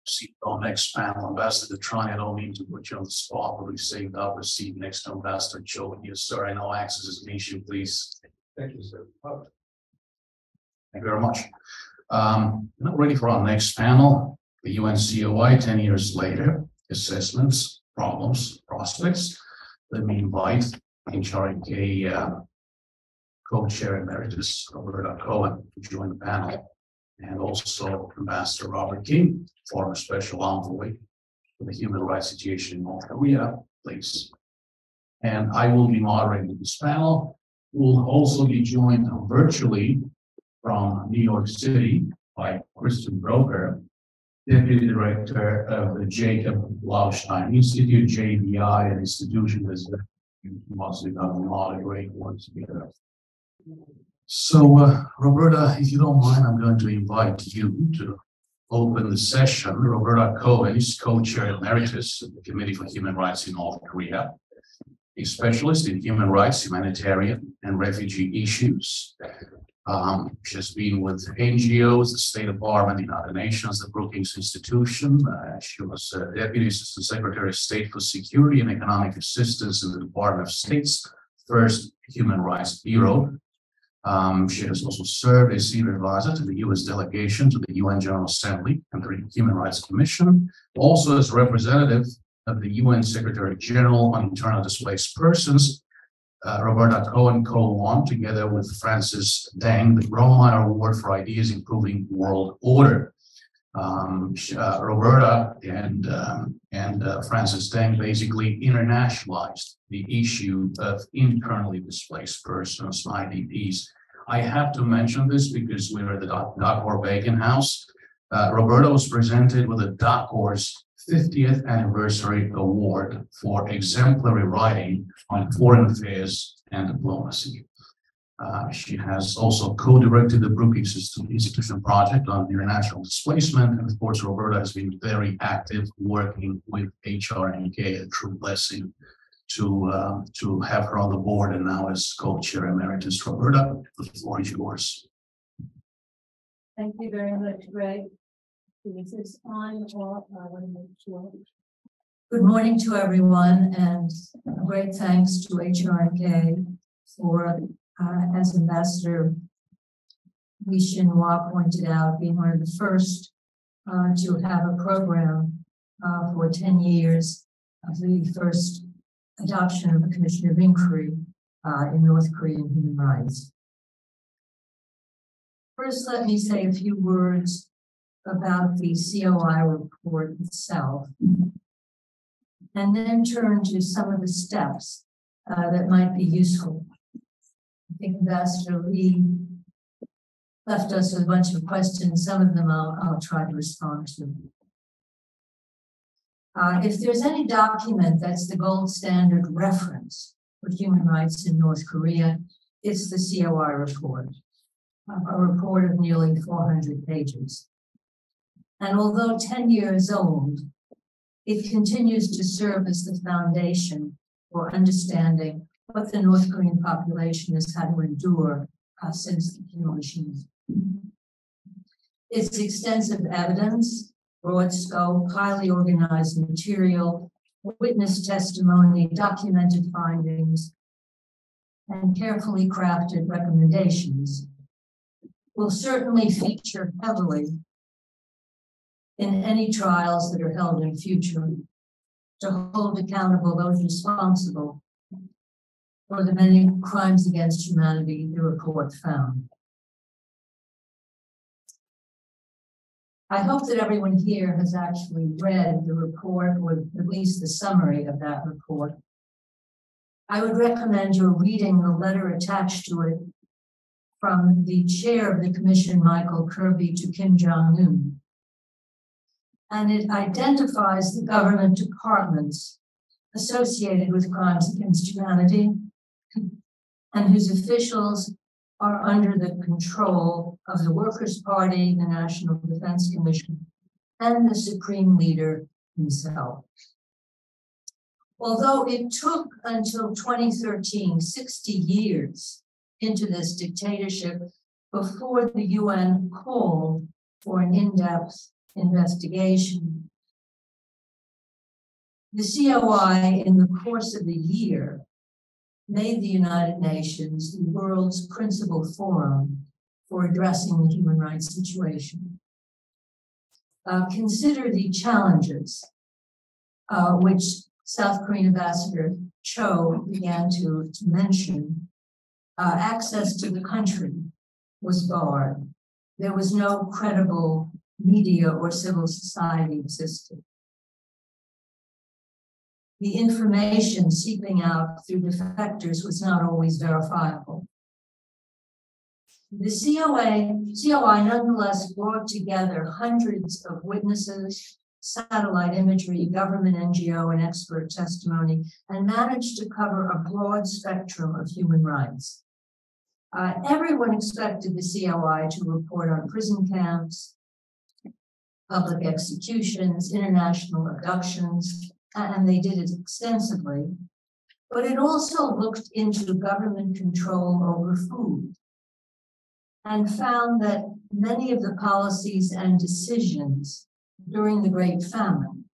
S1: See, our next panel, Ambassador Tron, I don't mean to put you on the spot, but we saved up seat next to Ambassador Cho. And yes, sir, I know access is an issue, please. Thank you, sir. Thank you very much. Um, not ready for our next panel, the UNCOI ten years later, assessments, problems, prospects. Let me invite HRNK uh, co-chair emeritus Roberta Cohen to join the panel. And also Ambassador Robert King, former special envoy for the human rights situation in North Korea, please. And I will be moderating this panel. We'll also be joined virtually from New York City by Kristen Broker, Deputy Director of the Jacob Blaustein Institute, JBI, an institution that's mostly done a lot of great work together. So, uh, Roberta, if you don't mind, I'm going to invite you to open the session. Roberta Cohen is co-chair emeritus of the Committee for Human Rights in North Korea, a specialist in human rights, humanitarian, and refugee issues. Um, she has been with NGOs, the State Department, the United Nations, the Brookings Institution. Uh, she was uh, Deputy Assistant Secretary of State for Security and Economic Assistance in the Department of State's first Human Rights Bureau. Um, she has also served as senior advisor to the U.S. delegation to the UN General Assembly and the Human Rights Commission, also as representative of the UN Secretary General on Internal Displaced Persons uh, Roberta Cohen co-won together with Francis Deng the Grawemeyer Award for Ideas Improving World Order. Um, uh, Roberta and um, and uh, Francis Deng basically internationalized the issue of internally displaced persons, IDPs. I have to mention this because we were at the DACOR Bacon House. Uh, Roberta was presented with a DACORS 50th Anniversary Award for exemplary writing on foreign affairs and diplomacy. Uh, she has also co-directed the Brookings Institution project on international displacement. And of course, Roberta has been very active working with HRNK, a true blessing to, uh, to have her on the board and now as co-chair emeritus. Roberta, the floor is yours.
S6: Thank you very much, Greg. This is on or I want to make sure. Good morning to everyone and great thanks to HRNK for, uh, as Ambassador Lee Shin-hwa pointed out, being one of the first uh, to have a program uh, for 10 years of the first adoption of a commission of inquiry uh, in North Korean human rights. First, let me say a few words about the COI report itself, and then turn to some of the steps uh, that might be useful. Think Ambassador Lee left us with a bunch of questions. Some of them I'll, I'll try to respond to. Uh, if there's any document that's the gold standard reference for human rights in North Korea, it's the COI report, a report of nearly 400 pages. And although 10 years old, it continues to serve as the foundation for understanding what the North Korean population has had to endure uh, since the Kim regime. Its extensive evidence, broad scope, highly organized material, witness testimony, documented findings, and carefully crafted recommendations will certainly feature heavily in any trials that are held in future to hold accountable those responsible for the many crimes against humanity the report found. I hope that everyone here has actually read the report or at least the summary of that report. I would recommend your reading the letter attached to it from the chair of the commission, Michael Kirby, to Kim Jong Un. And it identifies the government departments associated with crimes against humanity and whose officials are under the control of the Workers' Party, the National Defense Commission, and the Supreme Leader himself. Although it took until 2013, 60 years into this dictatorship before the UN called for an in-depth investigation. The COI, in the course of the year, made the United Nations the world's principal forum for addressing the human rights situation. Uh, consider the challenges uh, which South Korean Ambassador Cho began to, to mention. Uh, access to the country was barred. There was no credible media or civil society existed the information seeping out through defectors was not always verifiable. The COA, COI nonetheless brought together hundreds of witnesses, satellite imagery, government NGO, and expert testimony, and managed to cover a broad spectrum of human rights. Uh, everyone expected the COI to report on prison camps, public executions, international abductions, and they did it extensively. But it also looked into government control over food and found that many of the policies and decisions during the Great Famine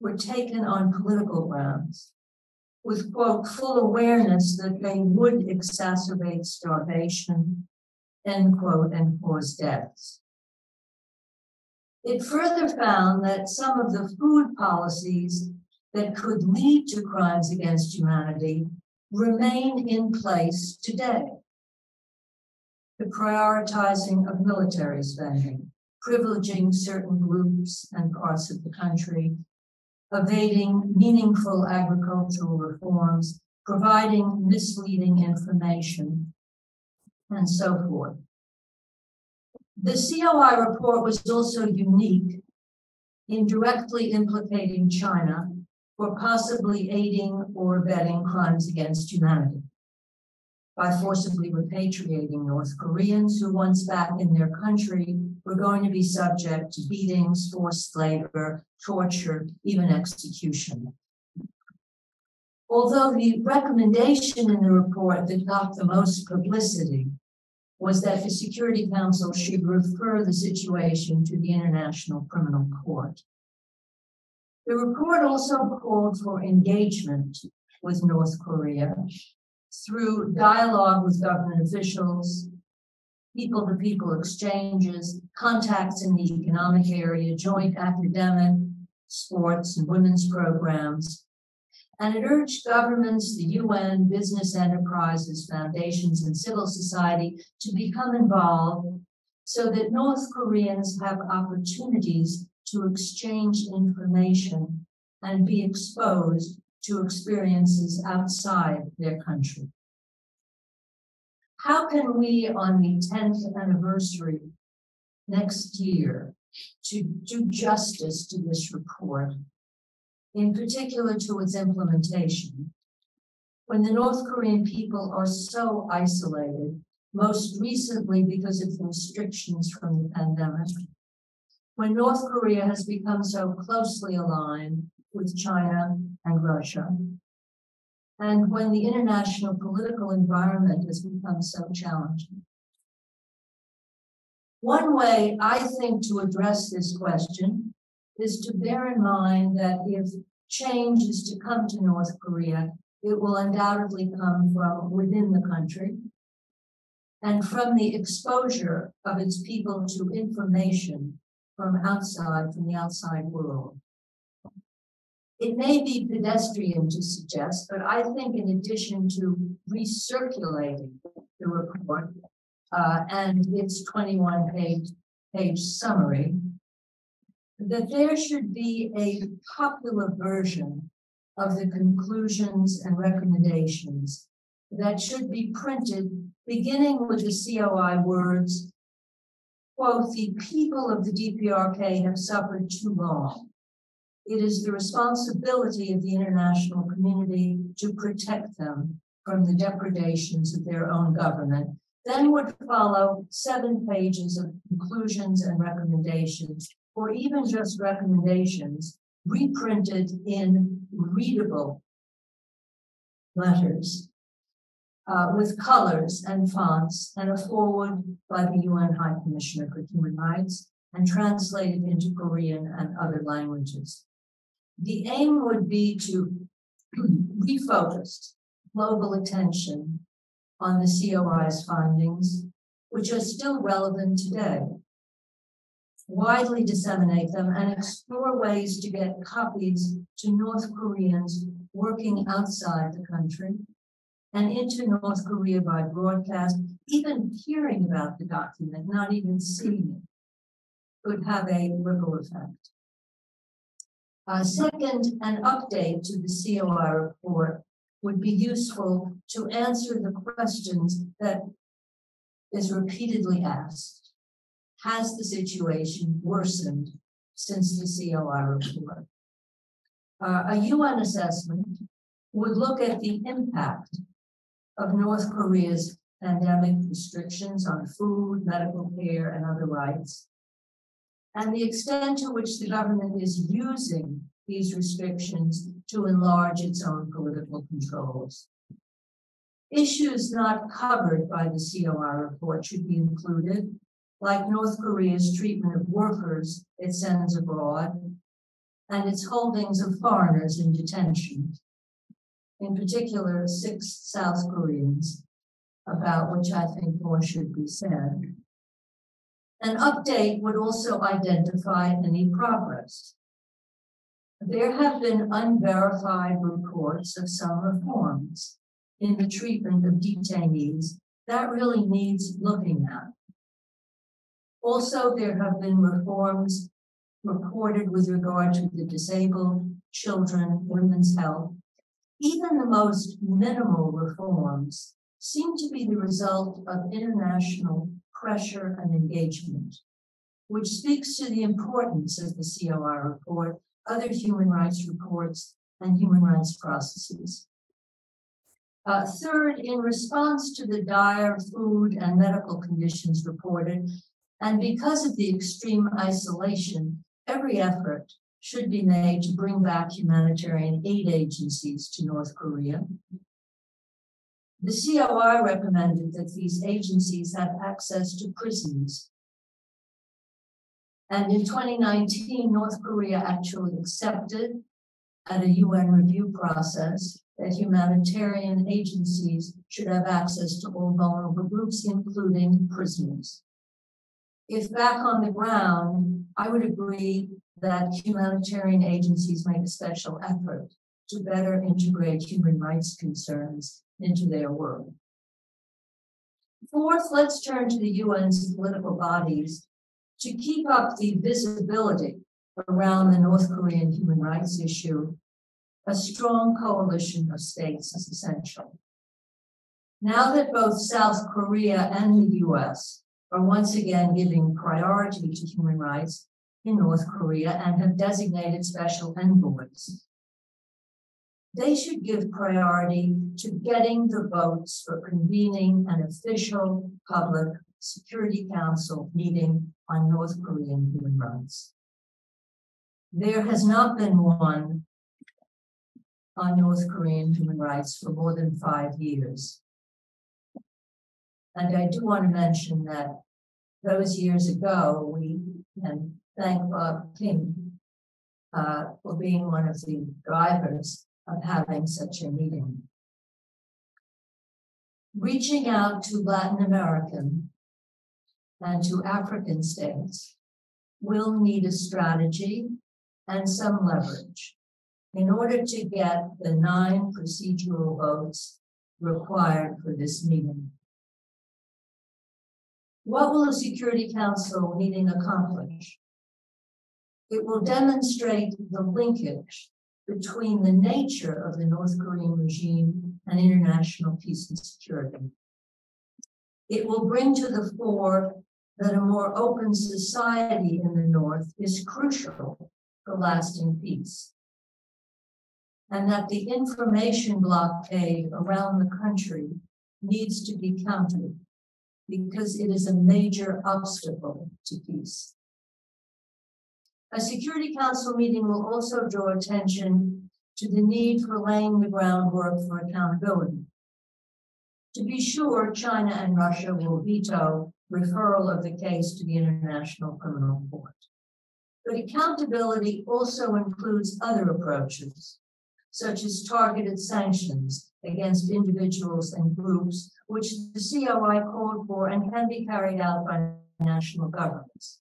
S6: were taken on political grounds with, quote, full awareness that they would exacerbate starvation, end quote, and cause deaths. It further found that some of the food policies that could lead to crimes against humanity remain in place today. The prioritizing of military spending, privileging certain groups and parts of the country, evading meaningful agricultural reforms, providing misleading information, and so forth. The COI report was also unique in directly implicating China for possibly aiding or abetting crimes against humanity by forcibly repatriating North Koreans who, once back in their country, were going to be subject to beatings, forced labor, torture, even execution. Although the recommendation in the report that got the most publicity was that the Security Council should refer the situation to the International Criminal Court. The report also called for engagement with North Korea through dialogue with government officials, people to people exchanges, contacts in the economic area, joint academic, sports, and women's programs, and it urged governments, the UN, business enterprises, foundations, and civil society to become involved so that North Koreans have opportunities to exchange information and be exposed to experiences outside their country. How can we, on the 10th anniversary next year, to do justice to this report in particular to its implementation. When the North Korean people are so isolated, most recently because of the restrictions from the pandemic, when North Korea has become so closely aligned with China and Russia, and when the international political environment has become so challenging. One way I think to address this question is to bear in mind that if change is to come to North Korea, it will undoubtedly come from within the country and from the exposure of its people to information from outside, from the outside world. It may be pedestrian to suggest, but I think in addition to recirculating the report uh, and its 21 page, page summary, that there should be a popular version of the conclusions and recommendations that should be printed beginning with the COI words, quote, the people of the DPRK have suffered too long. It is the responsibility of the international community to protect them from the depredations of their own government. Then would follow seven pages of conclusions and recommendations, or even just recommendations reprinted in readable letters uh, with colors and fonts and a foreword by the UN High Commissioner for Human Rights and translated into Korean and other languages. The aim would be to refocus global attention on the COI's findings, which are still relevant today. Widely disseminate them and explore ways to get copies to North Koreans working outside the country and into North Korea by broadcast, even hearing about the document, not even seeing it, could have a ripple effect. Uh, second, an update to the COI report would be useful to answer the questions that is repeatedly asked. Has the situation worsened since the COI report? Uh, a UN assessment would look at the impact of North Korea's pandemic restrictions on food, medical care, and other rights, and the extent to which the government is using these restrictions to enlarge its own political controls. Issues not covered by the COI report should be included, like North Korea's treatment of workers it sends abroad and its holdings of foreigners in detention, in particular, six South Koreans, about which I think more should be said. An update would also identify any progress. There have been unverified reports of some reforms in the treatment of detainees that really needs looking at. Also, there have been reforms reported with regard to the disabled, children, women's health. Even the most minimal reforms seem to be the result of international pressure and engagement, which speaks to the importance of the COI report, other human rights reports, and human rights processes. Uh, third, in response to the dire food and medical conditions reported, and because of the extreme isolation, every effort should be made to bring back humanitarian aid agencies to North Korea the COI recommended that these agencies have access to prisons. And in 2019, North Korea actually accepted at a UN review process that humanitarian agencies should have access to all vulnerable groups, including prisoners. If back on the ground, I would agree that humanitarian agencies make a special effort to better integrate human rights concerns into their world. Fourth, let's turn to the UN's political bodies to keep up the visibility around the North Korean human rights issue. A strong coalition of states is essential. Now that both South Korea and the US are once again giving priority to human rights in North Korea and have designated special envoys, they should give priority to getting the votes for convening an official public Security Council meeting on North Korean human rights. There has not been one on North Korean human rights for more than five years. And I do want to mention that those years ago, we can thank Bob King uh, for being one of the drivers of having such a meeting. Reaching out to Latin American and to African states will need a strategy and some leverage in order to get the nine procedural votes required for this meeting. What will the Security Council meeting accomplish? It will demonstrate the linkage between the nature of the North Korean regime and international peace and security. It will bring to the fore that a more open society in the North is crucial for lasting peace. And that the information blockade around the country needs to be countered because it is a major obstacle to peace. A Security Council meeting will also draw attention to the need for laying the groundwork for accountability. To be sure, China and Russia will veto referral of the case to the International Criminal Court. But accountability also includes other approaches, such as targeted sanctions against individuals and groups, which the COI called for and can be carried out by national governments.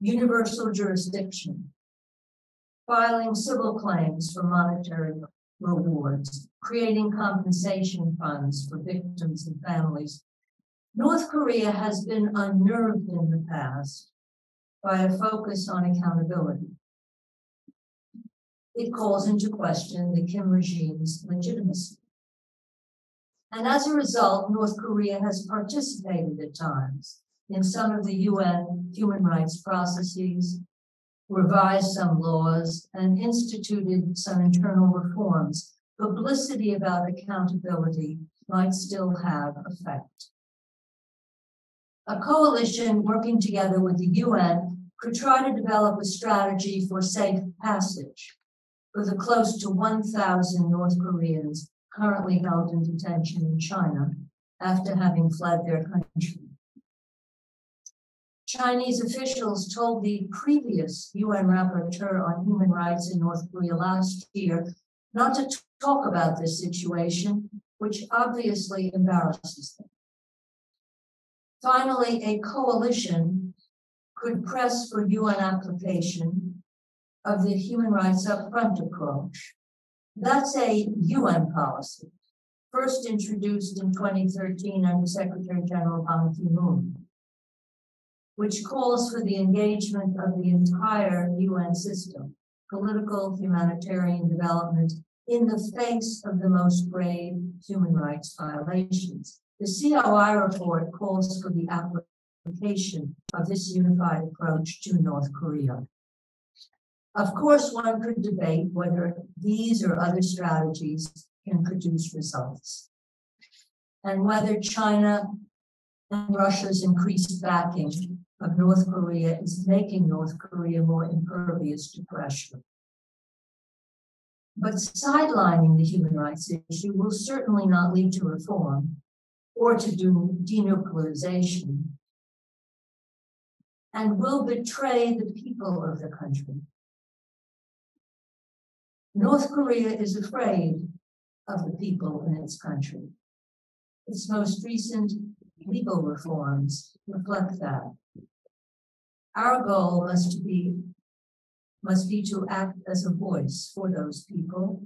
S6: Universal jurisdiction, filing civil claims for monetary rewards, creating compensation funds for victims and families. North Korea has been unnerved in the past by a focus on accountability. It calls into question the Kim regime's legitimacy. And as a result, North Korea has participated at times in some of the UN human rights processes, revised some laws, and instituted some internal reforms. Publicity about accountability might still have effect. A coalition working together with the UN could try to develop a strategy for safe passage for the close to 1,000 North Koreans currently held in detention in China after having fled their country. Chinese officials told the previous UN rapporteur on human rights in North Korea last year not to talk about this situation, which obviously embarrasses them. Finally, a coalition could press for UN application of the human rights upfront approach. That's a UN policy, first introduced in 2013 under Secretary General Ban Ki-moon which calls for the engagement of the entire UN system, political, humanitarian development, in the face of the most grave human rights violations. The COI report calls for the application of this unified approach to North Korea. Of course, one could debate whether these or other strategies can produce results, and whether China and Russia's increased backing of North Korea is making North Korea more impervious to pressure. But sidelining the human rights issue will certainly not lead to reform or to denuclearization and will betray the people of the country. North Korea is afraid of the people in its country. Its most recent legal reforms reflect that. Our goal must be must be to act as a voice for those people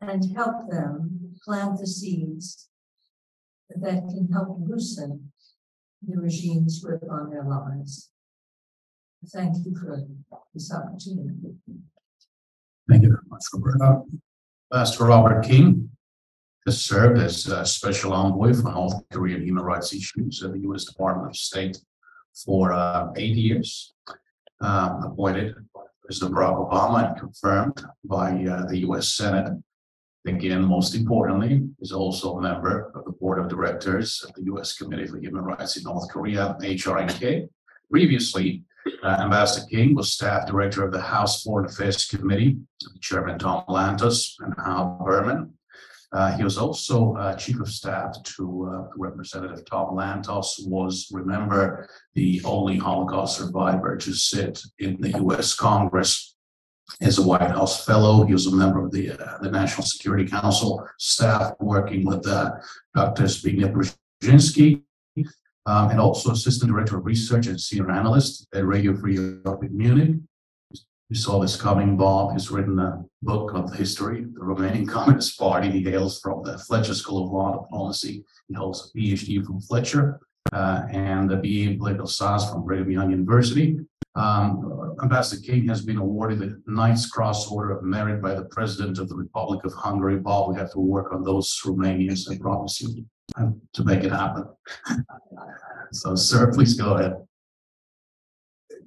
S6: and help them plant the seeds that can help loosen the regime's grip on their lives. Thank you for this opportunity.
S4: Thank you very much, Roberta. Pastor Robert King has served as a special envoy for North Korean human rights issues at the U.S. Department of State for uh, eight years, uh, appointed by President Barack Obama and confirmed by uh, the U.S. Senate. Again, most importantly, is also a member of the board of directors of the U.S. Committee for Human Rights in North Korea, HRNK. Previously,
S1: Uh, Ambassador King was staff director of the House Foreign Affairs Committee, Chairman Tom Lantos and Al Berman. Uh, he was also uh, chief of staff to uh, Representative Tom Lantos, was, remember, the only Holocaust survivor to sit in the U.S. Congress as a White House fellow. He was a member of the uh, the National Security Council staff, working with uh, Dr. Zbigniew Brzezinski, um, and also assistant director of research and senior analyst at Radio Free Europe in Munich. You saw this coming, Bob. He's written a book of the history of the Romanian Communist Party. He hails from the Fletcher School of Law and Policy. He holds a PhD from Fletcher uh, and a BA in political science from Brigham Young University. Um, Ambassador King has been awarded the Knight's Cross Order of Merit by the President of the Republic of Hungary. Bob, we have to work on those Romanians, I promise you, to make it happen. So, sir, please go ahead.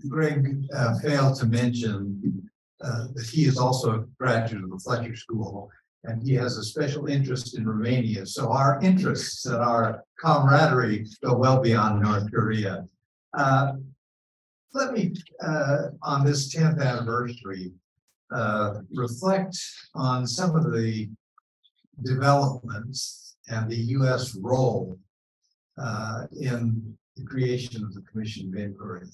S7: Greg uh, failed to mention uh, that he is also a graduate of the Fletcher School, and he has a special interest in Romania. So our interests and our camaraderie go well beyond North Korea. Uh, Let me, uh, on this tenth anniversary, uh, reflect on some of the developments and the US role uh, in the creation of the Commission of Inquiry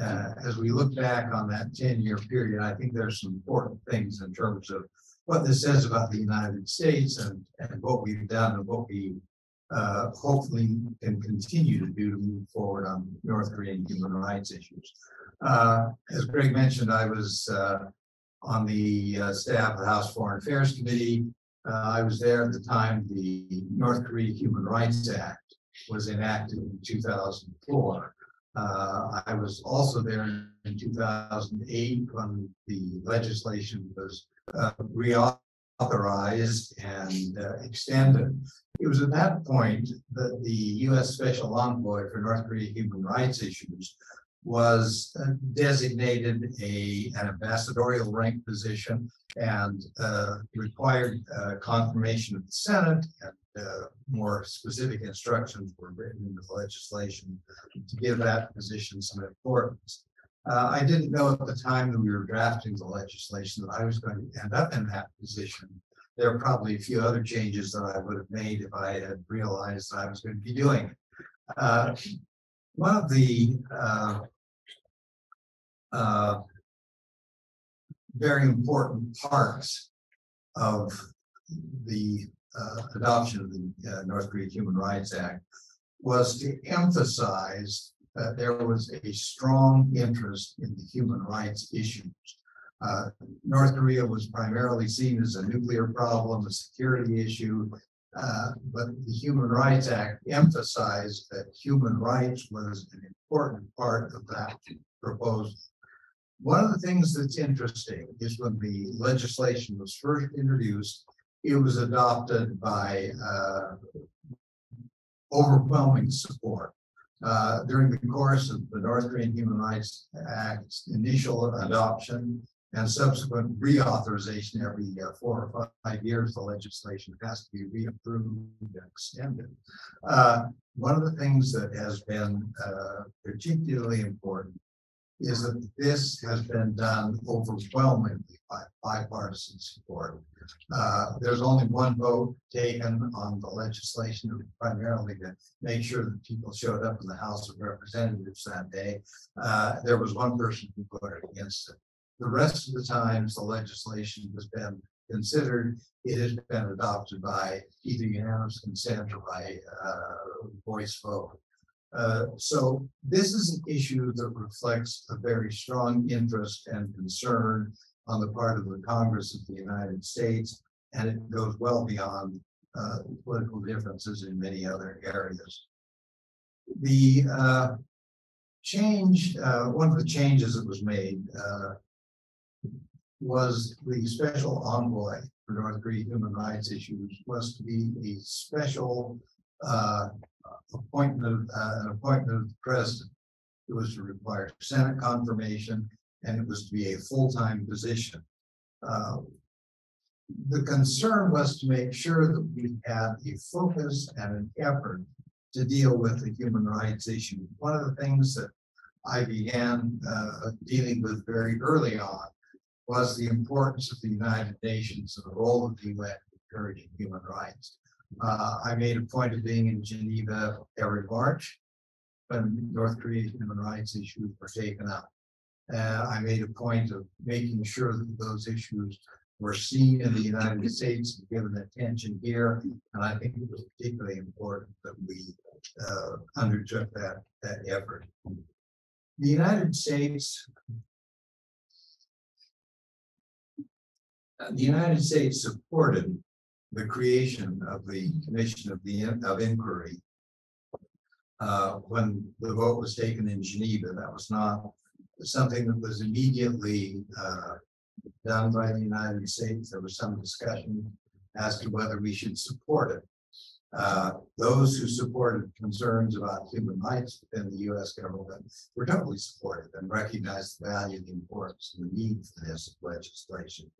S7: uh, as we look back on that ten-year period, I think there's some important things in terms of what this says about the United States and, and what we've done and what we uh, hopefully can continue to do to move forward on North Korean human rights issues. Uh, as Greg mentioned, I was uh, on the uh, staff of the House Foreign Affairs Committee. Uh, I was there at the time the North Korea Human Rights Act was enacted in two thousand four. Uh, I was also there in two thousand eight when the legislation was uh, reauthorized and uh, extended. It was at that point that the U.S. Special Envoy for North Korea human rights issues was uh, designated a an ambassadorial rank position and uh, required uh, confirmation of the Senate and uh, more specific instructions were written into the legislation to give that position some importance. Uh, I didn't know at the time that we were drafting the legislation that I was going to end up in that position. There are probably a few other changes that I would have made if I had realized I was going to be doing it. Uh, one of the uh, very important parts of the uh, adoption of the uh, North Korea Human Rights Act was to emphasize that there was a strong interest in the human rights issues. Uh, North Korea was primarily seen as a nuclear problem, a security issue, uh, but the Human Rights Act emphasized that human rights was an important part of that proposal. One of the things that's interesting is when the legislation was first introduced, it was adopted by uh, overwhelming support. Uh, during the course of the North Korean Human Rights Act's initial adoption and subsequent reauthorization every uh, four or five years, the legislation has to be reapproved and extended. Uh, one of the things that has been uh, particularly important is that this has been done overwhelmingly by bipartisan support. Uh, there's only one vote taken on the legislation primarily to make sure that people showed up in the House of Representatives that day. Uh, there was one person who voted against it. The rest of the times the legislation has been considered, it has been adopted by either unanimous consent or by uh, voice vote. Uh, so this is an issue that reflects a very strong interest and concern on the part of the Congress of the United States, and it goes well beyond uh, political differences in many other areas. The uh, change, uh, one of the changes that was made uh, was the special envoy for North Korea human rights issues was to be a special appointment, uh, an appointment of the president. It was to require Senate confirmation and it was to be a full-time position. Uh, the concern was to make sure that we had a focus and an effort to deal with the human rights issue. One of the things that I began uh, dealing with very early on was the importance of the United Nations and the role of the UN in encouraging human rights. Uh, I made a point of being in Geneva every March when North Korea human rights issues were taken up. Uh, I made a point of making sure that those issues were seen in the United States and given attention here. And I think it was particularly important that we uh, undertook that, that effort. The United States uh, the United States supported the creation of the Commission of the of Inquiry uh, when the vote was taken in Geneva. That was not something that was immediately uh, done by the United States. There was some discussion as to whether we should support it. Uh, those who supported concerns about human rights within the US government were totally supportive and recognized the value, the importance, and the need for this legislation.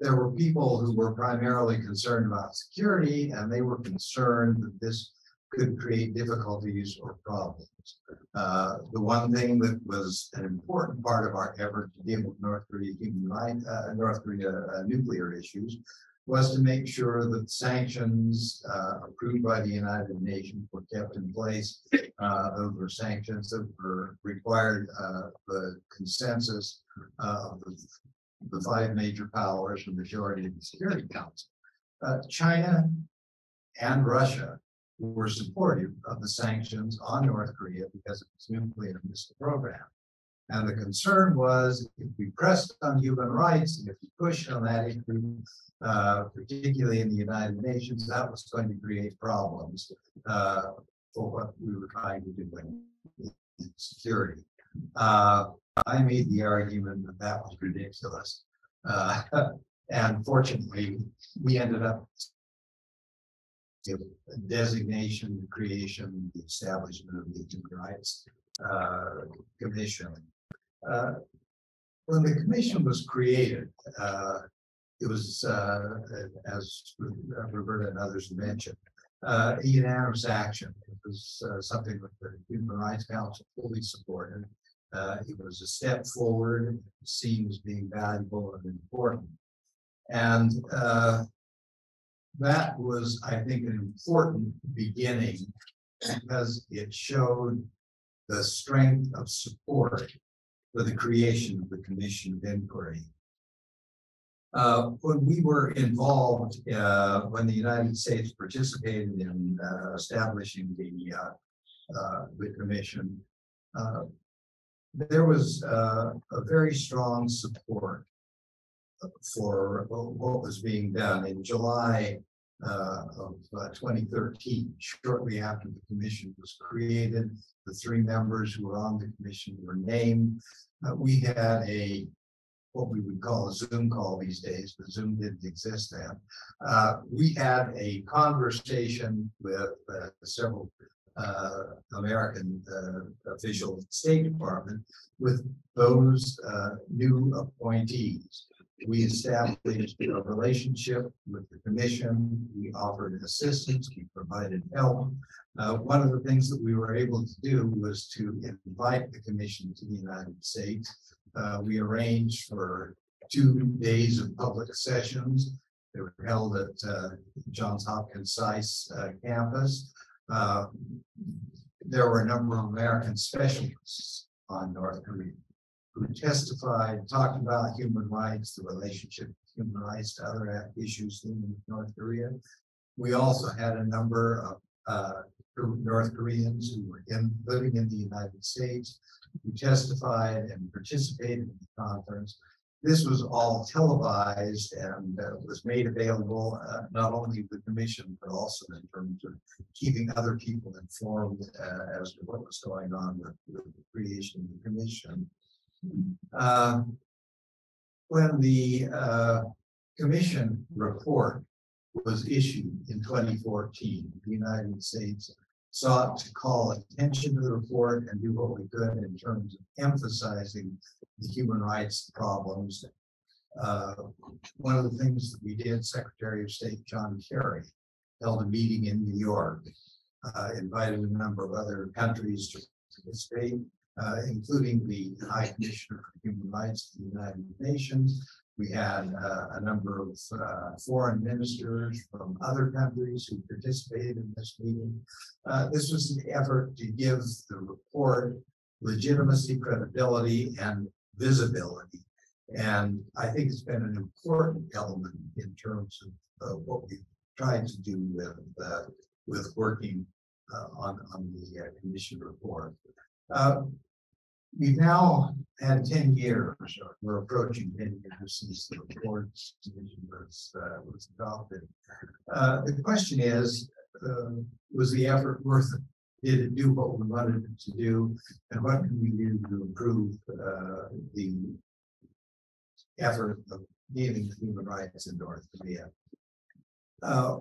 S7: There were people who were primarily concerned about security, and they were concerned that this could create difficulties or problems. Uh, the one thing that was an important part of our effort to deal with North Korea human rights, uh, North Korea uh, nuclear issues was to make sure that sanctions uh, approved by the United Nations were kept in place. Uh, those were sanctions that were required uh, the consensus of the, the five major powers, the majority of the Security Council. Uh, China and Russia were supportive of the sanctions on North Korea because of its nuclear missile program. And the concern was if we pressed on human rights, and if we pushed on that issue, uh, particularly in the United Nations, that was going to create problems uh, for what we were trying to do in, in security. Uh, I made the argument that that was ridiculous. Uh, and fortunately, we ended up designation, the creation, the establishment of the Human Rights uh, Commission. Uh, when the commission was created, uh, it was, uh, as Roberta and others mentioned, uh, a unanimous action. It was uh, something that the Human Rights Council fully supported. Uh, it was a step forward, seen as being valuable and important. And uh, that was, I think, an important beginning because it showed the strength of support for the creation of the Commission of Inquiry. Uh, when we were involved, uh, when the United States participated in uh, establishing the uh, uh, the commission, uh, there was a very strong support for what was being done. In July uh, of uh, 2013, shortly after the commission was created. The three members who were on the commission were named. Uh, we had a what we would call a Zoom call these days, but Zoom didn't exist then. Uh, we had a conversation with uh, several uh, American official State Department with those new appointees. We established a relationship with the commission. We offered assistance. We provided help. Uh, one of the things that we were able to do was to invite the commission to the United States. Uh, we arranged for two days of public sessions. They were held at uh, Johns Hopkins SAIS uh, campus. Uh, there were a number of American specialists on North Korea who testified, talked about human rights, the relationship of human rights to other issues in North Korea. We also had a number of uh, North Koreans who were in, living in the United States who testified and participated in the conference. This was all televised and uh, was made available uh, not only the commission, but also in terms of keeping other people informed uh, as to what was going on with, with the creation of the commission. Uh, when the uh, commission report was issued in 2014, the United States sought to call attention to the report and do what we could in terms of emphasizing the human rights problems. Uh, one of the things that we did, Secretary of State John Kerry held a meeting in New York, uh, invited a number of other countries to participate uh, including the High Commissioner for Human Rights of the United Nations. We had uh, a number of uh, foreign ministers from other countries who participated in this meeting. Uh, This was an effort to give the report legitimacy, credibility, and visibility. And I think it's been an important element in terms of what we've tried to do with, uh, with working uh, on, on the uh, commission report. We've now had ten years, or we're approaching ten years since the report was, uh, was adopted. Uh, the question is, uh, was the effort worth it? Did it do what we wanted it to do? And what can we do to improve, uh, the effort of with human rights in North Korea? Uh,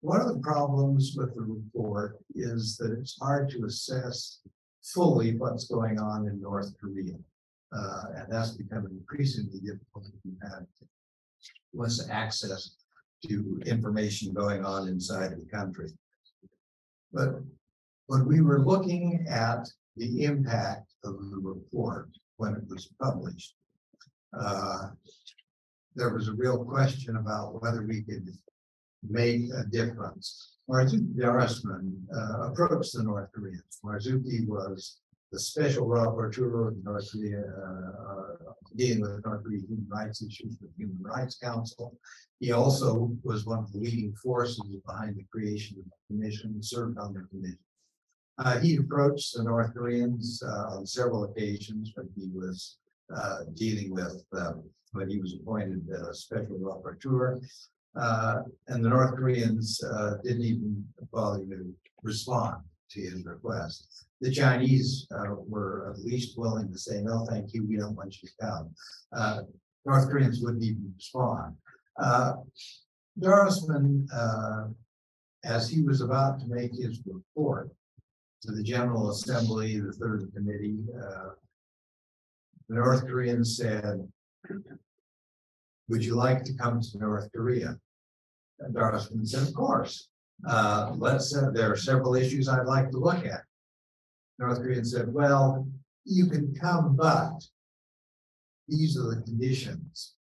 S7: one of the problems with the report is that it's hard to assess fully what's going on in North Korea. Uh, and that's becoming increasingly difficult if you have less access to information going on inside the country. But when we were looking at the impact of the report when it was published, uh, there was a real question about whether we could make a difference. Marzuki Darusman uh, approached the North Koreans. Marzuki was the special rapporteur of North Korea, uh, dealing with North Korean human rights issues with the Human Rights Council. He also was one of the leading forces behind the creation of the commission, served on the commission. Uh, he approached the North Koreans uh, on several occasions when he was uh, dealing with, um, when he was appointed uh, special rapporteur. Uh, and the North Koreans, uh, didn't even bother to respond to his request. The Chinese, uh, were at least willing to say, no, thank you, we don't want you to come. Uh, North Koreans wouldn't even respond. Uh, Darusman, uh, as he was about to make his report to the General Assembly, the Third Committee, uh, the North Koreans said, would you like to come to North Korea? And said, of course. Uh, let's, uh, there are several issues I'd like to look at. North Korean said, well, you can come, but these are the conditions.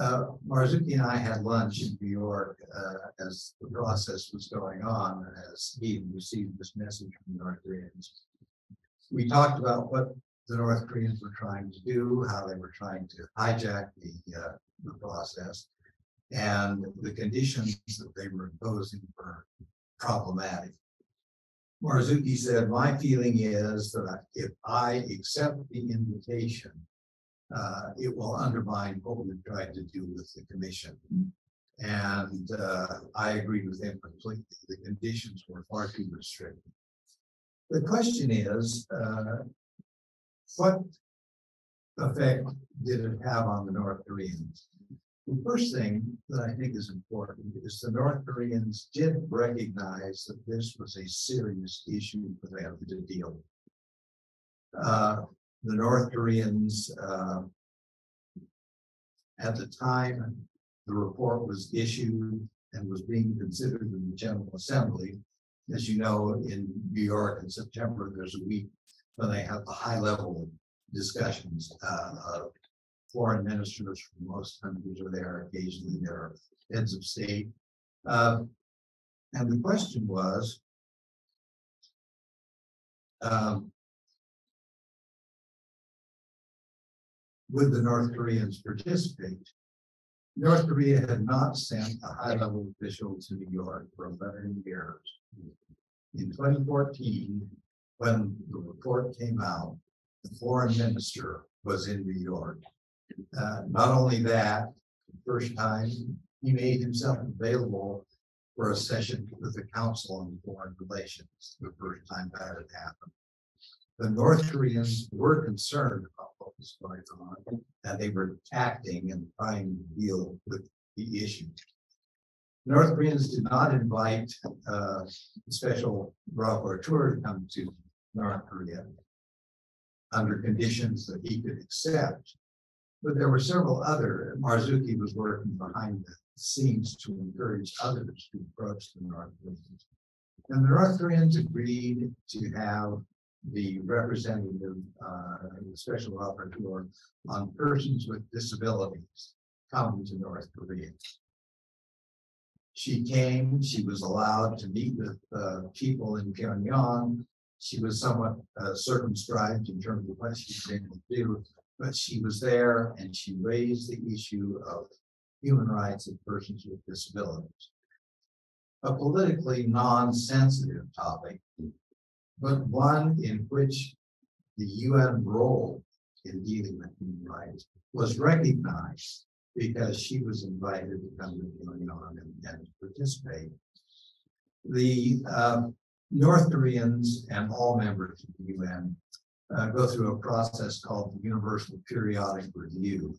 S7: Uh, Marzuki and I had lunch in New York, uh, as the process was going on, as he received this message from the North Koreans. We talked about what the North Koreans were trying to do, how they were trying to hijack the, uh, the process. And the conditions that they were imposing were problematic. Marzuki said, my feeling is that if I accept the invitation, uh, it will undermine what we've tried to do with the commission. And, uh, I agreed with him completely. The conditions were far too restrictive. The question is, uh, what effect did it have on the North Koreans? The first thing that I think is important is the North Koreans did recognize that this was a serious issue for them to deal with. Uh, the North Koreans, uh, at the time the report was issued and was being considered in the General Assembly, as you know, in New York in September, there's a week when they have the high level discussions uh, of foreign ministers from most countries are there. Occasionally, there are heads of state. Uh, and the question was, um, would the North Koreans participate? North Korea had not sent a high-level official to New York for 11 years. In 2014, when the report came out, the foreign minister was in New York. Uh, not only that, the first time, he made himself available for a session with the Council on Foreign Relations, the first time that had happened. The North Koreans were concerned about what was going on, and they were acting and trying to deal with the issue. North Koreans did not invite uh, special rapporteur to come to North Korea under conditions that he could accept. But there were several other, Marzuki was working behind the scenes to encourage others to approach the North Koreans. And the North Koreans agreed to have the representative, uh, the special rapporteur on persons with disabilities come to North Korea. She came, she was allowed to meet with, uh, people in Pyongyang. She was somewhat uh, circumscribed in terms of what she was able to do, but she was there and she raised the issue of human rights of persons with disabilities. A politically non-sensitive topic, but one in which the UN role in dealing with human rights was recognized because she was invited to come to Pyongyang and, and participate. The uh, North Koreans and all members of the UN uh, go through a process called the Universal Periodic Review.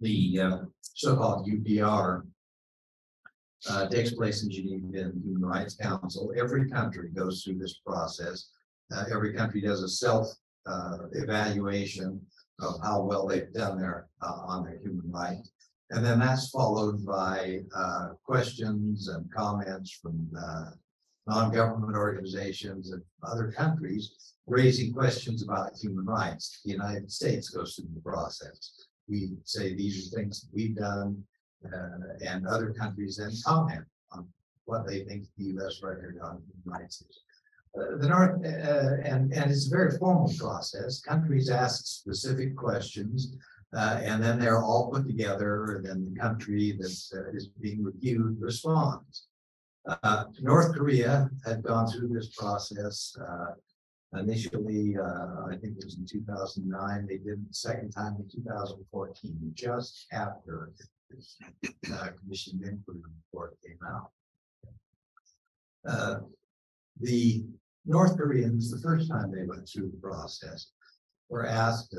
S7: The uh, so-called UPR uh, takes place in Geneva in the Human Rights Council. Every country goes through this process. Uh, every country does a self uh, evaluation of how well they've done their uh, on their human rights. And then that's followed by uh, questions and comments from uh, non-government organizations and other countries raising questions about human rights. The United States goes through the process. We say these are things we've done, uh, and other countries then comment on what they think the U.S. record on human rights is. Uh, the North, uh, and, and it's a very formal process. Countries ask specific questions, uh, and then they're all put together, and then the country that uh, is being reviewed responds. Uh, North Korea had gone through this process. Uh, initially, uh, I think it was in 2009. They did it the second time in 2014, just after the Commission Inquiry report came out. The North Koreans, the first time they went through the process, were asked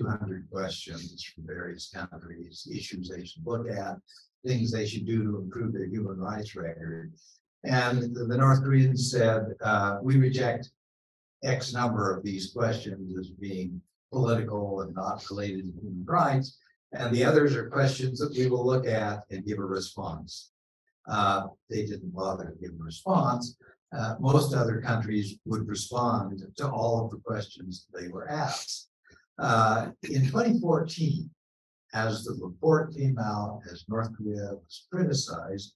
S7: um, 200 questions from various countries, issues they should look at, things they should do to improve their human rights record. And the, the North Koreans said, uh, we reject X number of these questions as being political and not related to human rights. And the others are questions that we will look at and give a response. Uh, they didn't bother to give a response. Uh, most other countries would respond to all of the questions they were asked. Uh, in 2014, as the report came out, as North Korea was criticized,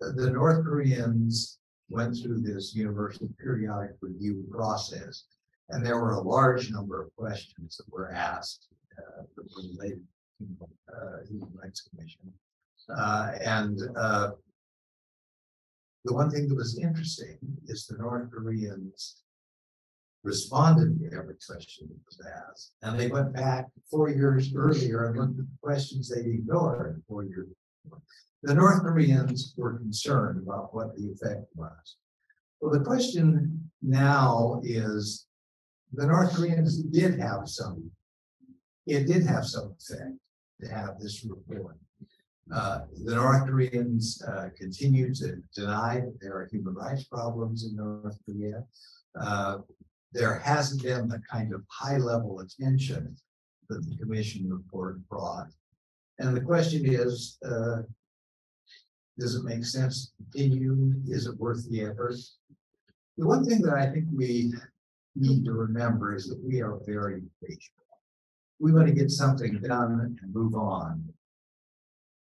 S7: the, the North Koreans went through this universal periodic review process. And there were a large number of questions that were asked uh, related to uh, Human Rights Commission. Uh, and uh, the one thing that was interesting is the North Koreans responded to every question that was asked. And they went back four years earlier and looked at the questions they ignored four years before. The North Koreans were concerned about what the effect was. Well, the question now is the North Koreans did have some, it did have some effect to have this report. Uh, the North Koreans uh, continue to deny that there are human rights problems in North Korea. Uh, there hasn't been the kind of high level attention that the commission report brought. And the question is, uh, does it make sense to continue? Is it worth the effort? The one thing that I think we need to remember is that we are very patient. We want to get something done and move on.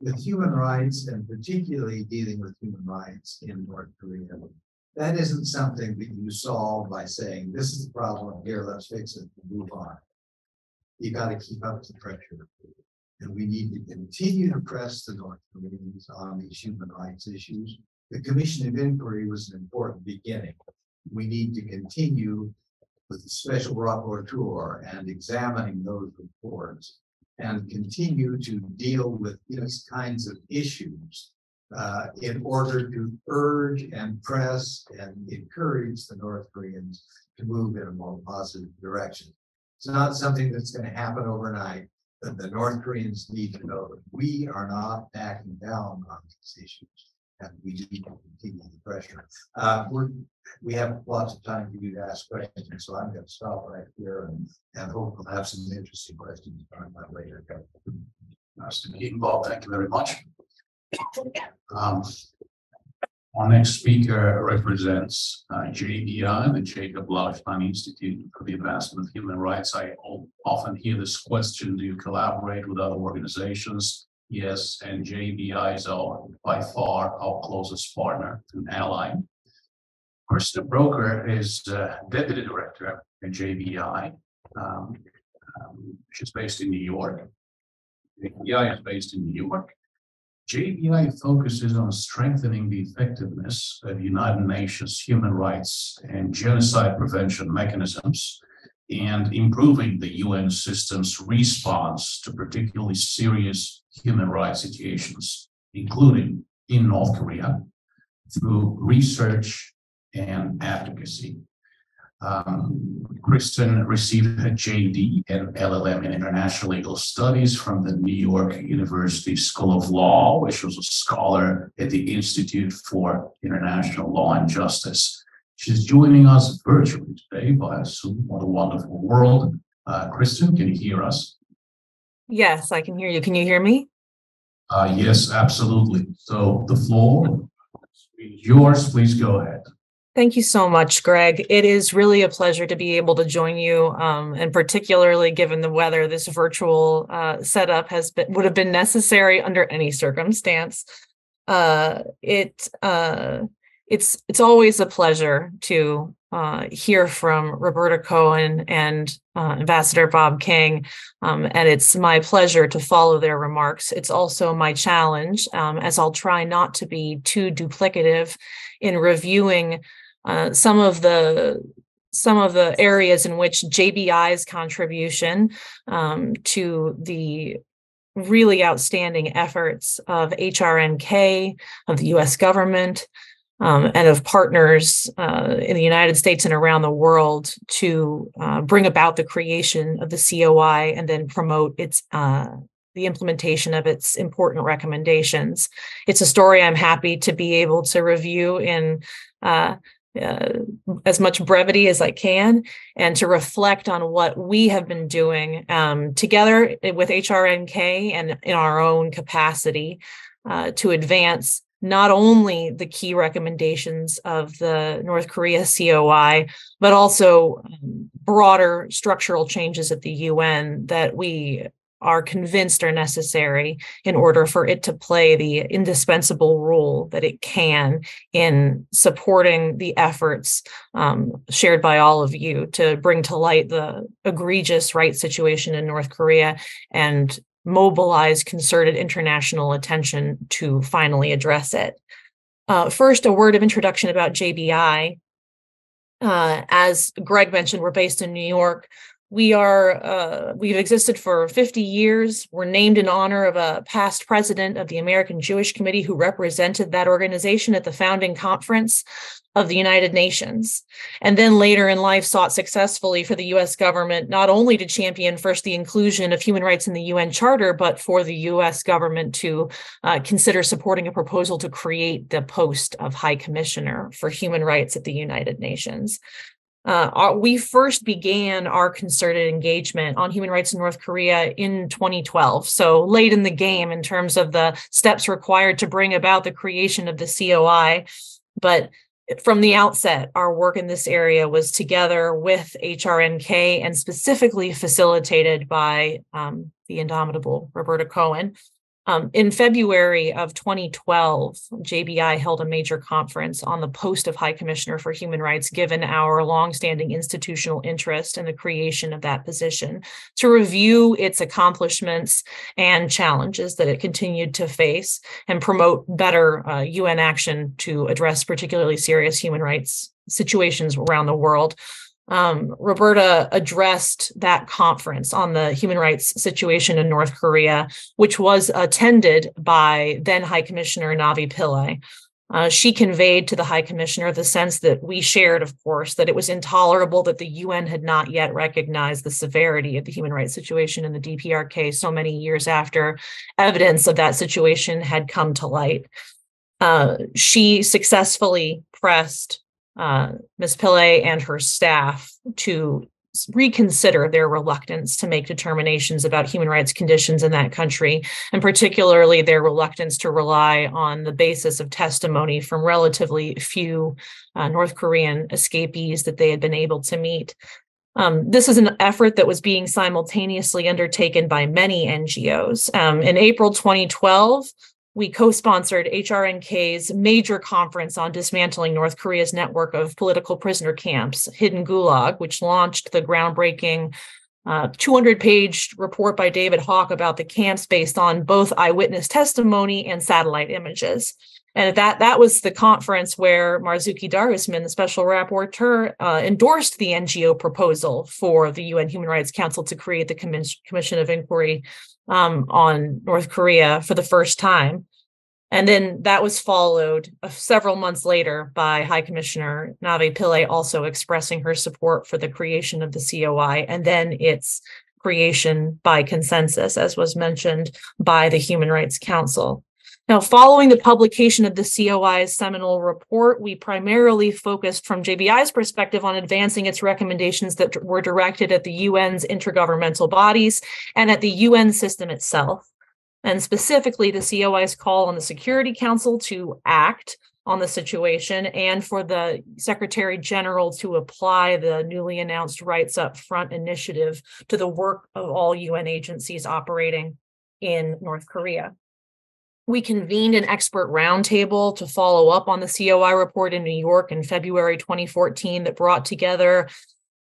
S7: With human rights and particularly dealing with human rights in North Korea, that isn't something that you solve by saying, this is the problem here, let's fix it and move on. You got to keep up the pressure. And we need to continue to press the North Koreans on these human rights issues. The Commission of Inquiry was an important beginning. We need to continue with the special rapporteur and examining those reports and continue to deal with these kinds of issues uh, in order to urge and press and encourage the North Koreans to move in a more positive direction. It's not something that's going to happen overnight that the North Koreans need to know that we are not backing down on these issues. And we need to continue the pressure. Uh, we're, we have lots of time for you to ask questions, so I'm gonna stop right here and, and hope we'll have some interesting questions on that later.
S4: Nice to you, Bob. Thank you very much. Um,
S1: Our next speaker represents uh, JBI, the Jacob Blaustein Institute for the Advancement of Human Rights. I often hear this question, do you collaborate with other organizations? Yes, and JBI is our, by far, our closest partner and ally. Krista Broecker is uh, Deputy Director at JBI. Um, um, She's based in New York. JBI is based in New York. JBI focuses on strengthening the effectiveness of United Nations human rights and genocide prevention mechanisms and improving the UN system's response to particularly serious human rights situations, including in North Korea, through research and advocacy. Um, Christen received her JD and LLM in International Legal Studies from the New York University School of Law, where she was a scholar at the Institute for International Law and Justice. She's joining us virtually today by Zoom. What a wonderful world. Uh, Christen, can you hear us?
S8: Yes, I can hear you. Can you hear me?
S1: Uh, yes, absolutely. So the floor is yours. Please go ahead.
S8: Thank you so much, Greg. It is really a pleasure to be able to join you, um, and particularly given the weather, this virtual uh, setup has been would have been necessary under any circumstance. Uh, it uh, it's it's always a pleasure to uh, hear from Roberta Cohen and uh, Ambassador Bob King, um, and it's my pleasure to follow their remarks. It's also my challenge, um, as I'll try not to be too duplicative in reviewing uh, some of the some of the areas in which JBI's contribution um, to the really outstanding efforts of HRNK, of the US government, um, and of partners uh, in the United States and around the world to uh, bring about the creation of the COI and then promote its uh, the implementation of its important recommendations. It's a story I'm happy to be able to review in uh, as much brevity as I can and to reflect on what we have been doing um, together with HRNK and in our own capacity uh, to advance not only the key recommendations of the North Korea COI, but also um, broader structural changes at the UN that we are convinced are necessary in order for it to play the indispensable role that it can in supporting the efforts um, shared by all of you to bring to light the egregious rights situation in North Korea and mobilize concerted international attention to finally address it. Uh, first, a word of introduction about JBI. Uh, as Greg mentioned, we're based in New York. We are uh, we've existed for 50 years. We're named in honor of a past president of the American Jewish Committee who represented that organization at the founding conference of the United Nations. And then later in life sought successfully for the US government not only to champion first the inclusion of human rights in the UN Charter, but for the US government to uh, consider supporting a proposal to create the post of High Commissioner for Human Rights at the United Nations. Uh, we first began our concerted engagement on human rights in North Korea in 2012. So late in the game in terms of the steps required to bring about the creation of the COI. But from the outset, our work in this area was together with HRNK and specifically facilitated by um, the indomitable Roberta Cohen. Um, in February of 2012, JBI held a major conference on the post of High Commissioner for Human Rights, given our longstanding institutional interest in the creation of that position, to review its accomplishments and challenges that it continued to face and promote better uh, UN action to address particularly serious human rights situations around the world um, Roberta addressed that conference on the human rights situation in North Korea, which was attended by then High Commissioner Navi Pillay. Uh, she conveyed to the High Commissioner the sense that we shared, of course, that it was intolerable that the UN had not yet recognized the severity of the human rights situation in the DPRK so many years after evidence of that situation had come to light. Uh, she successfully pressed uh, Ms. Pillay and her staff to reconsider their reluctance to make determinations about human rights conditions in that country, and particularly their reluctance to rely on the basis of testimony from relatively few uh, North Korean escapees that they had been able to meet. Um, this is an effort that was being simultaneously undertaken by many NGOs. Um, in April 2012, we co-sponsored HRNK's major conference on dismantling North Korea's network of political prisoner camps, Hidden Gulag, which launched the groundbreaking 200-page uh, report by David Hawk about the camps based on both eyewitness testimony and satellite images. And that that was the conference where Marzuki Darusman, the special rapporteur, uh, endorsed the NGO proposal for the UN Human Rights Council to create the Commission of Inquiry um, on North Korea for the first time. And then that was followed uh, several months later by High Commissioner Navi Pillay also expressing her support for the creation of the COI and then its creation by consensus, as was mentioned by the Human Rights Council. Now, following the publication of the COI's seminal report, we primarily focused from JBI's perspective on advancing its recommendations that were directed at the UN's intergovernmental bodies and at the UN system itself. And specifically, the COI's call on the Security Council to act on the situation and for the Secretary General to apply the newly announced Rights Up Front initiative to the work of all UN agencies operating in North Korea we convened an expert roundtable to follow up on the COI report in New York in February 2014 that brought together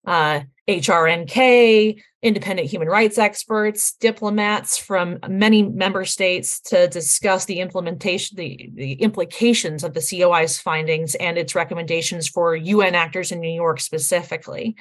S8: uh, HRNK, independent human rights experts, diplomats from many member states to discuss the implementation, the, the implications of the COI's findings and its recommendations for UN actors in New York specifically.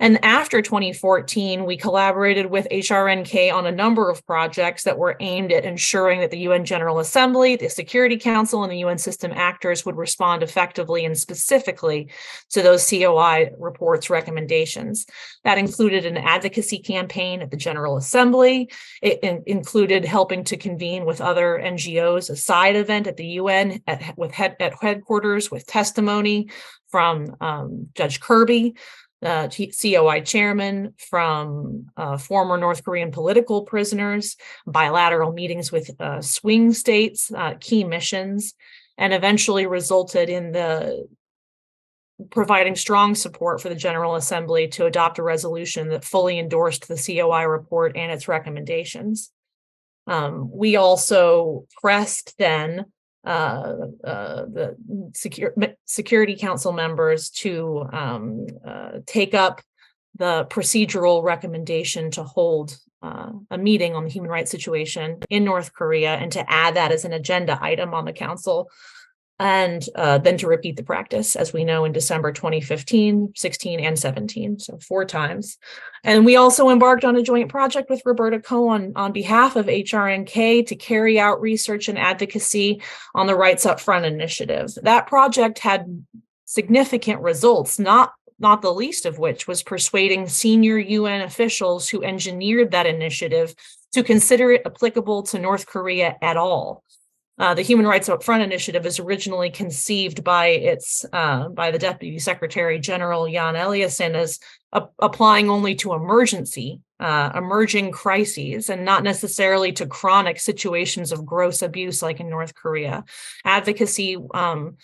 S8: And after 2014, we collaborated with HRNK on a number of projects that were aimed at ensuring that the UN General Assembly, the Security Council, and the UN system actors would respond effectively and specifically to those COI reports recommendations. That included an advocacy campaign at the General Assembly. It in- included helping to convene with other NGOs a side event at the UN at, with head, at headquarters with testimony from um, Judge Kirby, uh, COI chairman, from uh, former North Korean political prisoners, bilateral meetings with uh, swing states, uh, key missions, and eventually resulted in the providing strong support for the General Assembly to adopt a resolution that fully endorsed the COI report and its recommendations. Um, we also pressed then uh, uh, the Security Council members to um, uh, take up the procedural recommendation to hold uh, a meeting on the human rights situation in North Korea and to add that as an agenda item on the council and uh, then to repeat the practice, as we know in December 2015, 16, and 17, so four times. And we also embarked on a joint project with Roberta Cohen on behalf of HRNK to carry out research and advocacy on the Rights Up Front initiative. That project had significant results, not not the least of which was persuading senior UN officials who engineered that initiative to consider it applicable to North Korea at all. Uh, the Human Rights Upfront Initiative is originally conceived by its uh, by the Deputy Secretary General Jan Eliasson as a- applying only to emergency, uh, emerging crises, and not necessarily to chronic situations of gross abuse like in North Korea. Advocacy um,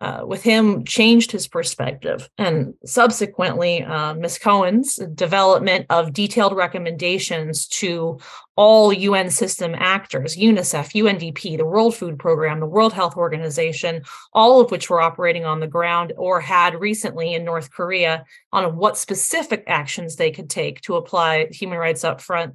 S8: uh, with him changed his perspective. And subsequently, uh, Ms. Cohen's development of detailed recommendations to all UN system actors, UNICEF, UNDP, the World Food Program, the World Health Organization, all of which were operating on the ground or had recently in North Korea on what specific actions they could take to apply human rights up front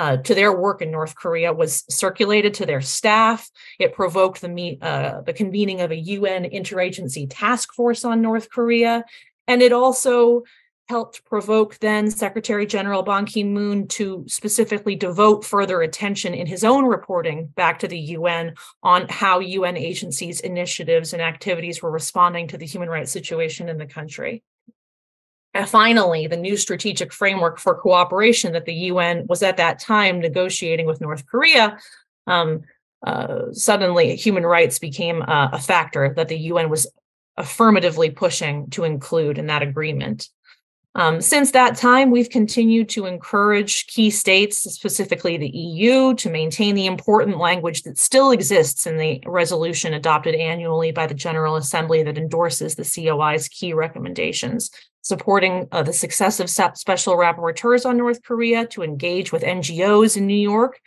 S8: uh, to their work in North Korea was circulated to their staff. It provoked the meet, uh, the convening of a UN interagency task force on North Korea, and it also helped provoke then Secretary General Ban Ki moon to specifically devote further attention in his own reporting back to the UN on how UN agencies' initiatives and activities were responding to the human rights situation in the country. And finally, the new strategic framework for cooperation that the UN was at that time negotiating with North Korea, um, uh, suddenly human rights became a factor that the UN was affirmatively pushing to include in that agreement. Um, since that time, we've continued to encourage key states, specifically the EU, to maintain the important language that still exists in the resolution adopted annually by the General Assembly that endorses the COI's key recommendations, supporting uh, the of special rapporteurs on North Korea to engage with NGOs in New York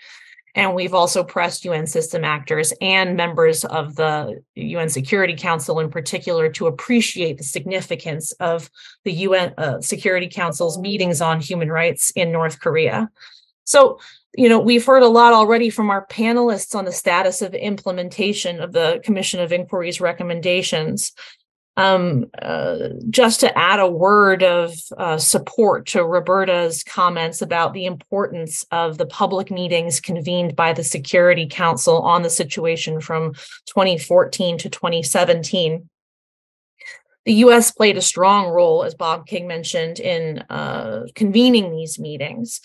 S8: and we've also pressed UN system actors and members of the UN Security Council in particular to appreciate the significance of the UN uh, Security Council's meetings on human rights in North Korea. So, you know, we've heard a lot already from our panelists on the status of implementation of the Commission of Inquiry's recommendations um, uh, just to add a word of uh, support to Roberta's comments about the importance of the public meetings convened by the Security Council on the situation from 2014 to 2017. The US played a strong role, as Bob King mentioned, in uh, convening these meetings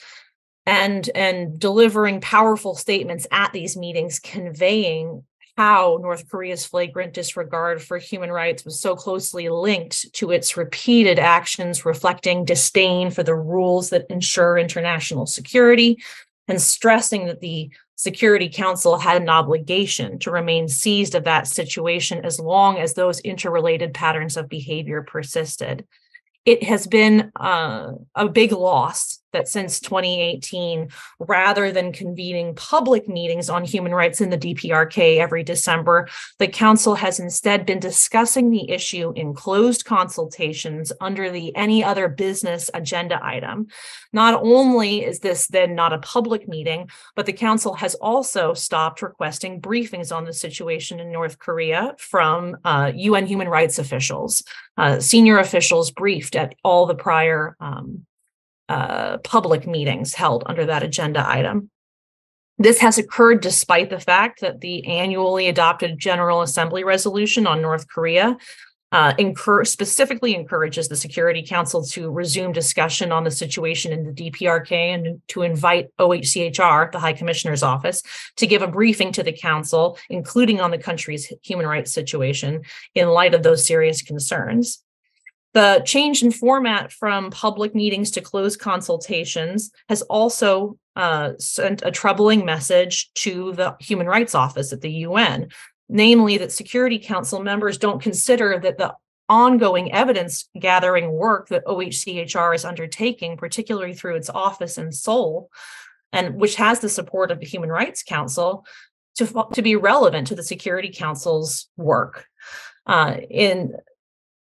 S8: and, and delivering powerful statements at these meetings, conveying how North Korea's flagrant disregard for human rights was so closely linked to its repeated actions reflecting disdain for the rules that ensure international security, and stressing that the Security Council had an obligation to remain seized of that situation as long as those interrelated patterns of behavior persisted. It has been uh, a big loss that since 2018, rather than convening public meetings on human rights in the DPRK every December, the Council has instead been discussing the issue in closed consultations under the any other business agenda item. Not only is this then not a public meeting, but the Council has also stopped requesting briefings on the situation in North Korea from uh, UN human rights officials. Uh, senior officials briefed at all the prior um, uh, public meetings held under that agenda item. This has occurred despite the fact that the annually adopted General Assembly resolution on North Korea uh, specifically encourages the Security Council to resume discussion on the situation in the DPRK and to invite OHCHR, the High Commissioner's Office, to give a briefing to the Council, including on the country's human rights situation, in light of those serious concerns. The change in format from public meetings to closed consultations has also uh, sent a troubling message to the Human Rights Office at the UN, namely that Security Council members don't consider that the ongoing evidence gathering work that OHCHR is undertaking, particularly through its office in Seoul, and which has the support of the Human Rights Council, to, to be relevant to the Security Council's work. Uh, in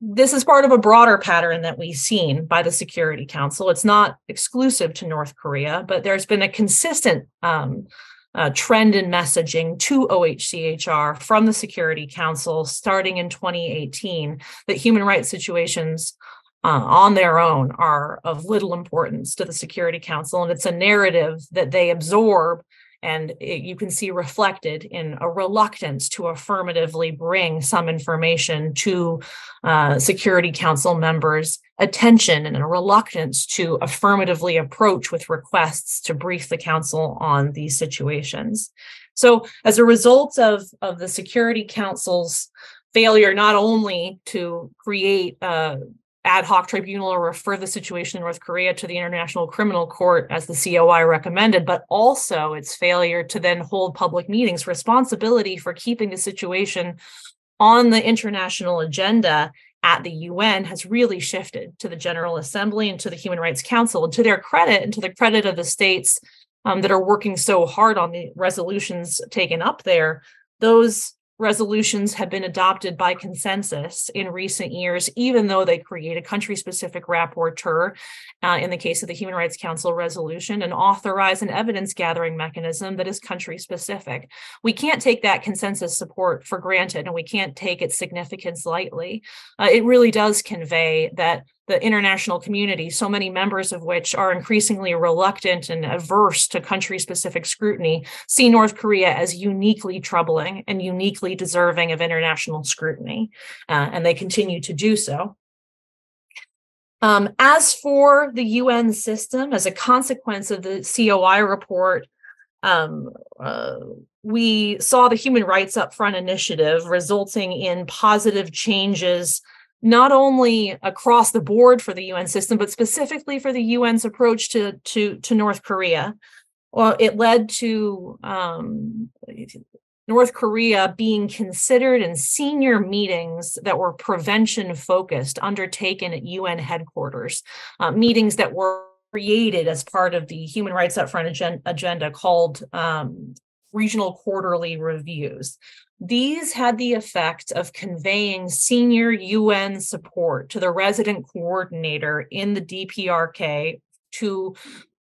S8: this is part of a broader pattern that we've seen by the Security Council. It's not exclusive to North Korea, but there's been a consistent um, uh, trend in messaging to OHCHR from the Security Council starting in 2018 that human rights situations uh, on their own are of little importance to the Security Council. And it's a narrative that they absorb and it, you can see reflected in a reluctance to affirmatively bring some information to uh, Security Council members' attention and a reluctance to affirmatively approach with requests to brief the Council on these situations. So, as a result of, of the Security Council's failure not only to create uh, ad hoc tribunal or refer the situation in North Korea to the International Criminal Court as the COI recommended, but also its failure to then hold public meetings, responsibility for keeping the situation on the international agenda at the UN has really shifted to the General Assembly and to the Human Rights Council. And to their credit and to the credit of the states um, that are working so hard on the resolutions taken up there, those resolutions have been adopted by consensus in recent years, even though they create a country specific rapporteur uh, in the case of the Human Rights Council resolution and authorize an evidence gathering mechanism that is country specific. We can't take that consensus support for granted and we can't take its significance lightly. Uh, it really does convey that the international community, so many members of which are increasingly reluctant and averse to country specific scrutiny, see North Korea as uniquely troubling and uniquely deserving of international scrutiny. Uh, and they continue to do so. Um, as for the UN system, as a consequence of the COI report, um, uh, we saw the Human Rights Upfront initiative resulting in positive changes not only across the board for the UN system, but specifically for the UN's approach to to to North Korea. Well, it led to um, North Korea being considered in senior meetings that were prevention focused, undertaken at UN headquarters, uh, meetings that were created as part of the Human Rights Upfront agenda, agenda called um, regional quarterly reviews. These had the effect of conveying senior UN support to the resident coordinator in the DPRK to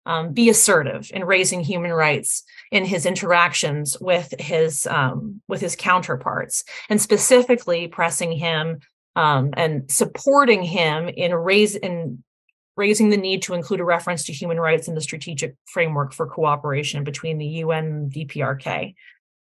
S8: um, be assertive in raising human rights in his interactions with his um, with his counterparts, and specifically pressing him um, and supporting him in raise in raising the need to include a reference to human rights in the strategic framework for cooperation between the UN and DPRK.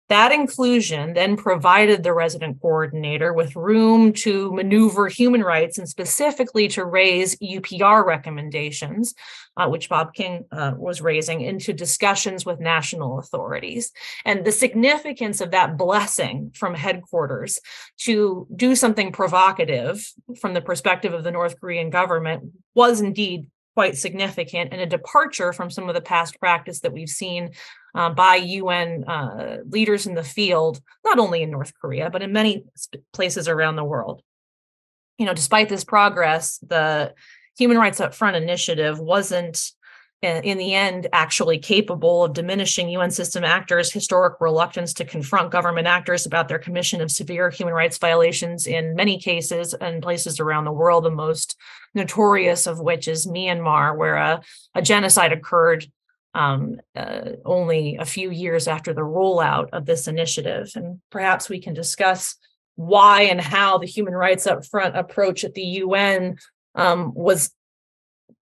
S8: That inclusion then provided the resident coordinator with room to maneuver human rights and specifically to raise UPR recommendations, uh, which Bob King uh, was raising, into discussions with national authorities. And the significance of that blessing from headquarters to do something provocative from the perspective of the North Korean government was indeed quite significant and a departure from some of the past practice that we've seen uh, by UN uh, leaders in the field, not only in North Korea, but in many places around the world. You know, despite this progress, the Human Rights Upfront initiative wasn't in the end actually capable of diminishing UN system actors' historic reluctance to confront government actors about their commission of severe human rights violations in many cases and places around the world, the most notorious of which is Myanmar, where a, a genocide occurred um, uh, only a few years after the rollout of this initiative. And perhaps we can discuss why and how the human rights upfront approach at the UN um, was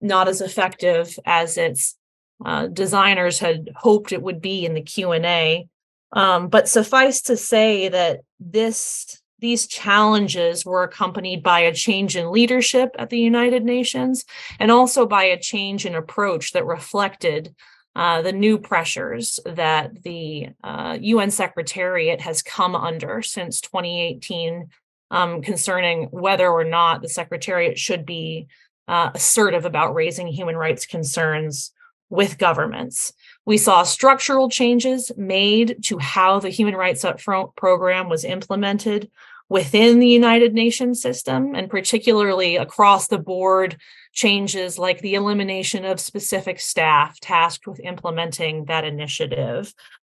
S8: not as effective as its uh, designers had hoped it would be in the Q&A. Um, but suffice to say that this these challenges were accompanied by a change in leadership at the United Nations and also by a change in approach that reflected uh, the new pressures that the uh, UN Secretariat has come under since 2018 um, concerning whether or not the Secretariat should be uh, assertive about raising human rights concerns with governments. We saw structural changes made to how the Human Rights Upfront program was implemented within the United Nations system, and particularly across the board changes like the elimination of specific staff tasked with implementing that initiative,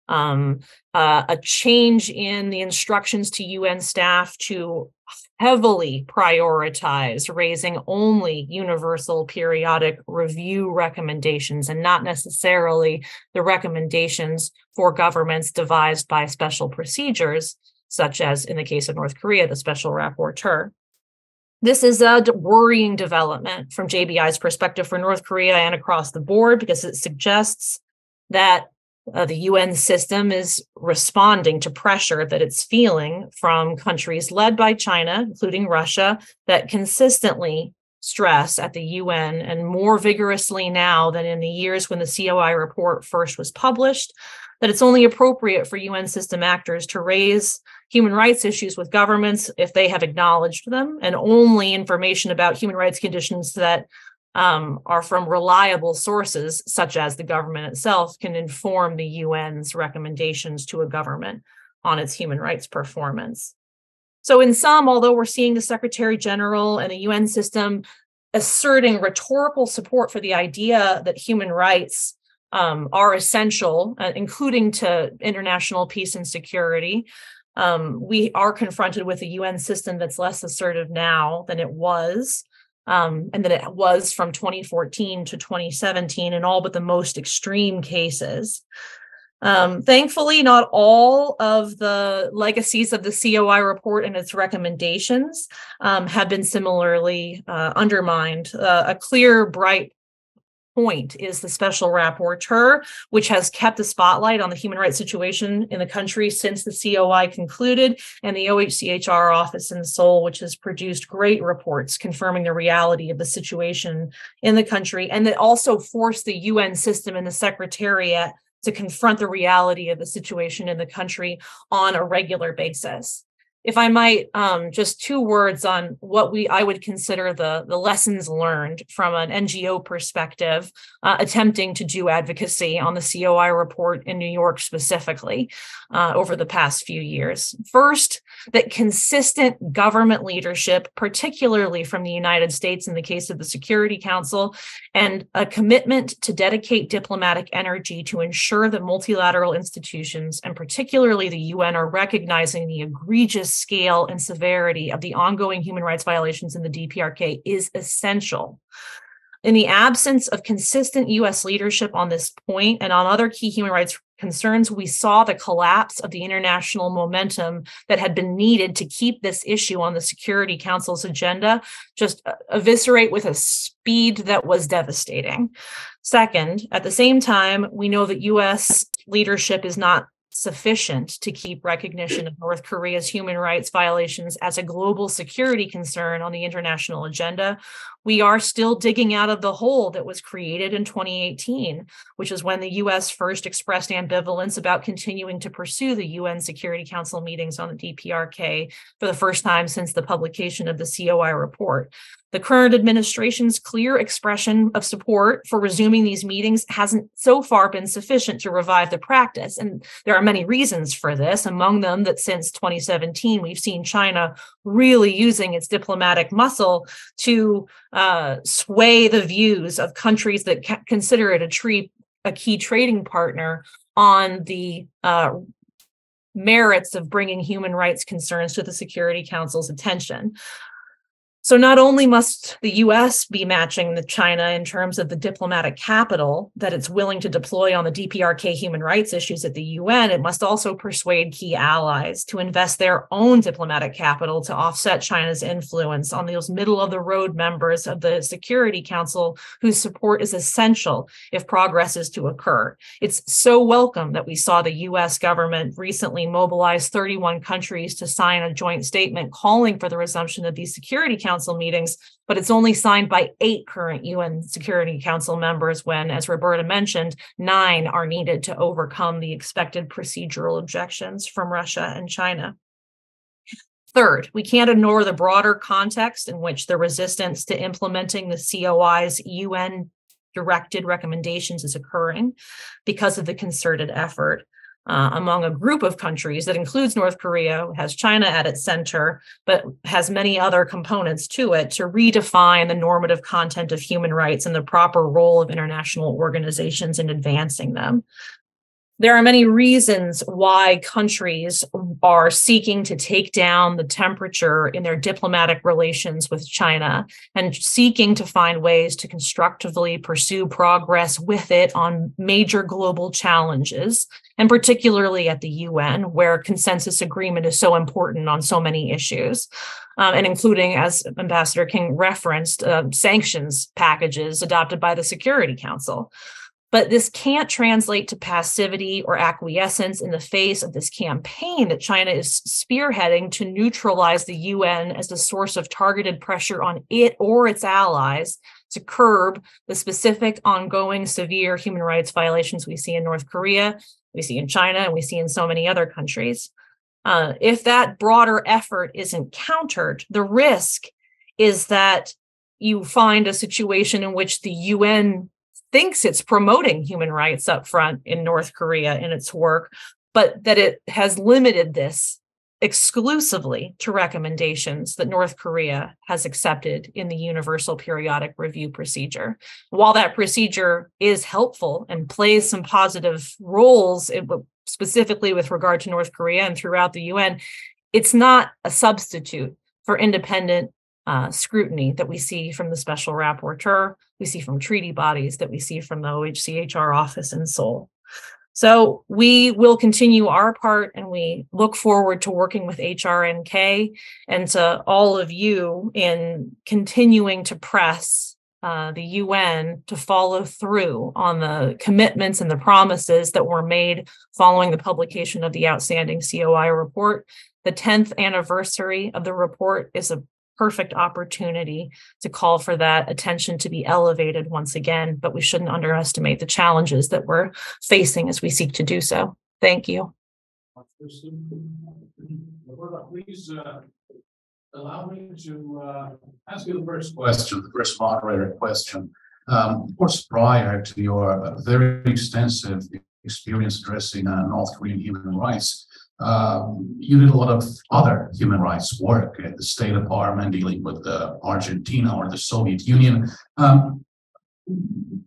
S8: um, uh, a change in the instructions to UN staff to heavily prioritize raising only universal periodic review recommendations and not necessarily the recommendations for governments devised by special procedures, such as in the case of North Korea, the special rapporteur. This is a worrying development from JBI's perspective for North Korea and across the board because it suggests that uh, the UN system is responding to pressure that it's feeling from countries led by China, including Russia, that consistently stress at the UN and more vigorously now than in the years when the COI report first was published, that it's only appropriate for UN system actors to raise human rights issues with governments if they have acknowledged them, and only information about human rights conditions that um, are from reliable sources, such as the government itself, can inform the UN's recommendations to a government on its human rights performance. So, in sum, although we're seeing the Secretary General and the UN system asserting rhetorical support for the idea that human rights um, are essential, uh, including to international peace and security, um, we are confronted with a UN system that's less assertive now than it was um, and that it was from 2014 to 2017 in all but the most extreme cases. Um, thankfully, not all of the legacies of the COI report and its recommendations um, have been similarly uh, undermined. Uh, a clear, bright point is the special rapporteur, which has kept the spotlight on the human rights situation in the country since the COI concluded, and the OHCHR office in Seoul, which has produced great reports confirming the reality of the situation in the country, and that also forced the UN system and the Secretariat to confront the reality of the situation in the country on a regular basis. If I might, um, just two words on what we I would consider the the lessons learned from an NGO perspective, uh, attempting to do advocacy on the COI report in New York specifically uh, over the past few years. First, that consistent government leadership, particularly from the United States in the case of the Security Council, and a commitment to dedicate diplomatic energy to ensure that multilateral institutions, and particularly the UN, are recognizing the egregious scale and severity of the ongoing human rights violations in the DPRK is essential. In the absence of consistent US leadership on this point and on other key human rights concerns, we saw the collapse of the international momentum that had been needed to keep this issue on the Security Council's agenda just uh, eviscerate with a speed that was devastating. Second, at the same time, we know that US leadership is not sufficient to keep recognition of North Korea's human rights violations as a global security concern on the international agenda. We are still digging out of the hole that was created in 2018, which is when the US first expressed ambivalence about continuing to pursue the UN Security Council meetings on the DPRK for the first time since the publication of the COI report. The current administration's clear expression of support for resuming these meetings hasn't so far been sufficient to revive the practice. And there are many reasons for this, among them that since 2017, we've seen China really using its diplomatic muscle to uh, sway the views of countries that ca- consider it a, tree, a key trading partner on the uh, merits of bringing human rights concerns to the Security Council's attention. So not only must the US be matching the China in terms of the diplomatic capital that it's willing to deploy on the DPRK human rights issues at the UN, it must also persuade key allies to invest their own diplomatic capital to offset China's influence on those middle of the road members of the Security Council whose support is essential if progress is to occur. It's so welcome that we saw the US government recently mobilize 31 countries to sign a joint statement calling for the resumption of these Security Council Council meetings, but it's only signed by eight current UN Security Council members when, as Roberta mentioned, nine are needed to overcome the expected procedural objections from Russia and China. Third, we can't ignore the broader context in which the resistance to implementing the COI's UN directed recommendations is occurring because of the concerted effort uh, among a group of countries that includes North Korea, has China at its center, but has many other components to it to redefine the normative content of human rights and the proper role of international organizations in advancing them. There are many reasons why countries are seeking to take down the temperature in their diplomatic relations with China and seeking to find ways to constructively pursue progress with it on major global challenges, and particularly at the UN, where consensus agreement is so important on so many issues. Um, and including, as Ambassador King referenced, uh, sanctions packages adopted by the Security Council. But this can't translate to passivity or acquiescence in the face of this campaign that China is spearheading to neutralize the UN as a source of targeted pressure on it or its allies to curb the specific ongoing severe human rights violations we see in North Korea, we see in China, and we see in so many other countries. Uh, if that broader effort isn't countered, the risk is that you find a situation in which the UN thinks it's promoting human rights up front in North Korea in its work, but that it has limited this exclusively to recommendations that North Korea has accepted in the Universal Periodic Review procedure. While that procedure is helpful and plays some positive roles, specifically with regard to North Korea and throughout the UN, it's not a substitute for independent uh, scrutiny that we see from the special rapporteur, we see from treaty bodies, that we see from the OHCHR office in Seoul. So we will continue our part and we look forward to working with HRNK and to all of you in continuing to press uh, the UN to follow through on the commitments and the promises that were made following the publication of the outstanding COI report. The 10th anniversary of the report is a perfect opportunity to call for that attention to be elevated once again, but we shouldn't underestimate the challenges that we're facing as we seek to do so. Thank you.
S4: Please, uh, allow me to, uh, ask you the first question, the first moderator question. Um, of course, prior to your very extensive experience addressing, uh, North Korean human rights, um, you did a lot of other human rights work at the State Department dealing with Argentina or the Soviet Union. Um,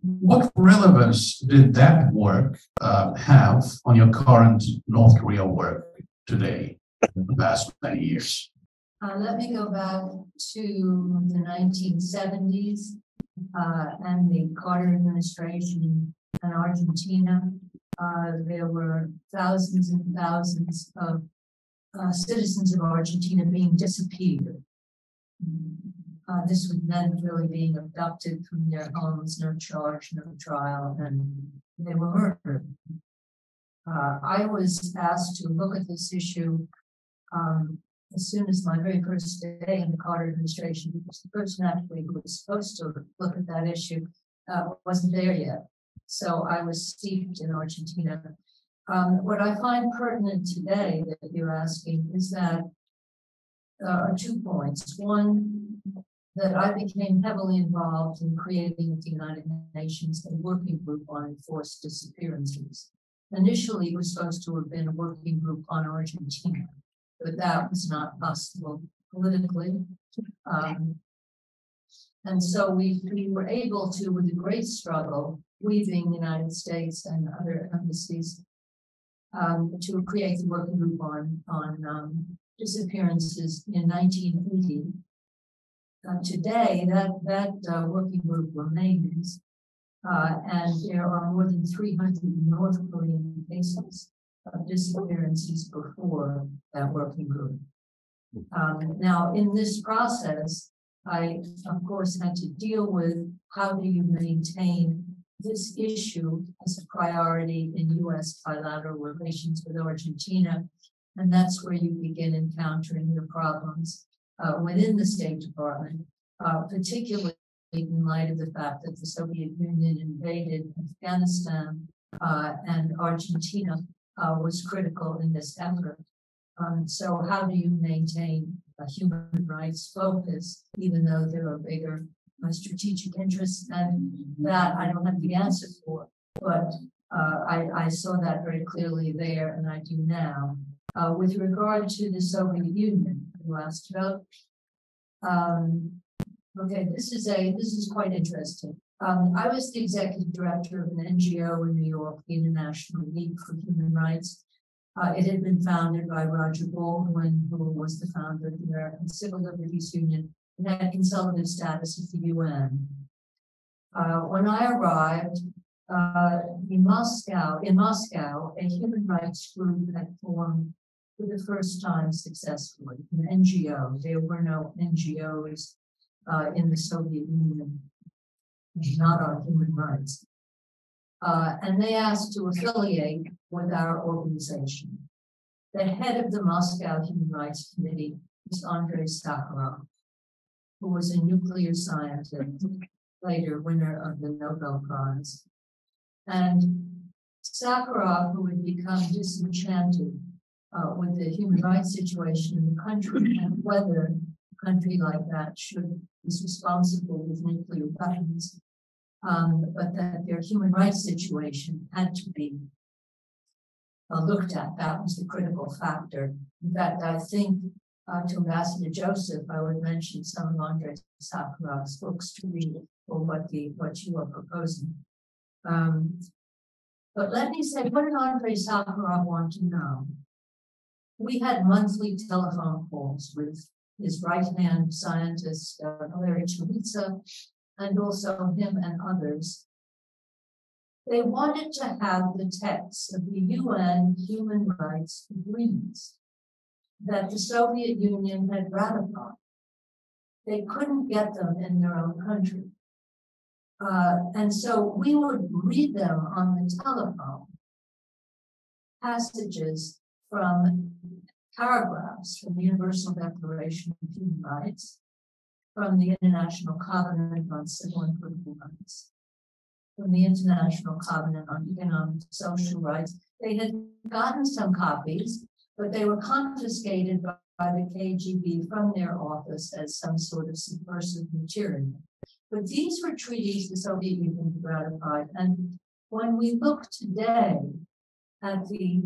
S4: what relevance did that work uh, have on your current North Korea work today, in the past many years?
S6: Uh, let me go back to the nineteen seventies, uh, and the Carter administration in Argentina. Uh, there were thousands and thousands of, uh, citizens of Argentina being disappeared. Uh, this was men really being abducted from their homes, no charge, no trial, and they were murdered. Uh, I was asked to look at this issue, um, as soon as my very first day in the Carter administration, because the person actually who was supposed to look at that issue uh, wasn't there yet. So I was steeped in Argentina. Um, what I find pertinent today that you're asking is that uh, are two points. One, that I became heavily involved in creating the United Nations working group on enforced disappearances. Initially, it was supposed to have been a working group on Argentina but that was not possible politically. Um, and so we, we were able to, with a great struggle, weaving the United States and other embassies, um, to create the working group on, on um, disappearances in 1980. Uh, today, that, that uh, working group remains, uh, and there are more than 300 North Korean cases of disappearances before that working group. Um, now, in this process, I, of course, had to deal with how do you maintain this issue as a priority in U.S. bilateral relations with Argentina. And that's where you begin encountering your problems uh, within the State Department, uh, particularly in light of the fact that the Soviet Union invaded Afghanistan uh, and Argentina uh, was critical in this effort. Um, so how do you maintain a human rights focus, even though there are bigger strategic interests? And that I don't have the answer for, but uh, I, I, saw that very clearly there, and I do now. Uh, with regard to the Soviet Union, you asked about. Um, okay, this is a this is quite interesting. Um, I was the executive director of an NGO in New York, the International League for Human Rights. Uh, it had been founded by Roger Baldwin, who was the founder of the American Civil Liberties Union had consultative status at the UN. Uh, when I arrived uh, in Moscow, in Moscow, a human rights group had formed for the first time successfully, an NGO. There were no NGOs uh, in the Soviet Union not on human rights. Uh, and they asked to affiliate with our organization. The head of the Moscow Human Rights Committee is Andrei Sakharov, who was a nuclear scientist, later winner of the Nobel Prize. And Sakharov, who had become disenchanted uh, with the human rights situation in the country and whether a country like that should is responsible with nuclear weapons, um, but that their human rights situation had to be uh, looked at. That was the critical factor. In fact, I think uh, to Ambassador Joseph, I would mention some of Andrei Sakharov's books to read or what the what you are proposing. Um, but let me say, what did Andrei Sakharov want to know? We had monthly telephone calls with his right hand scientist, uh, Larry Chalidze, and also him and others. They wanted to have the text of the UN human rights agreements that the Soviet Union had ratified. They couldn't get them in their own country. Uh, and so we would read them on the telephone, passages from paragraphs from the Universal Declaration of Human Rights, from the International Covenant on Civil and Political Rights, from the International Covenant on Economic and Social Rights. They had gotten some copies, but they were confiscated by the KGB from their office as some sort of subversive material. But these were treaties the Soviet Union ratified. And when we look today at the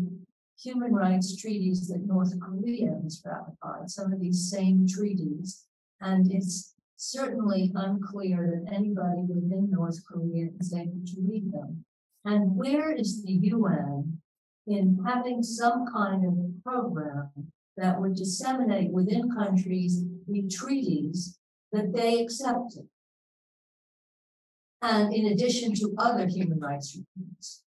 S6: human rights treaties that North Korea has ratified, some of these same treaties, and it's certainly unclear that anybody within North Korea is able to read them. And where is the UN in having some kind of program that would disseminate within countries the treaties that they accepted? And in addition to other human rights treaties.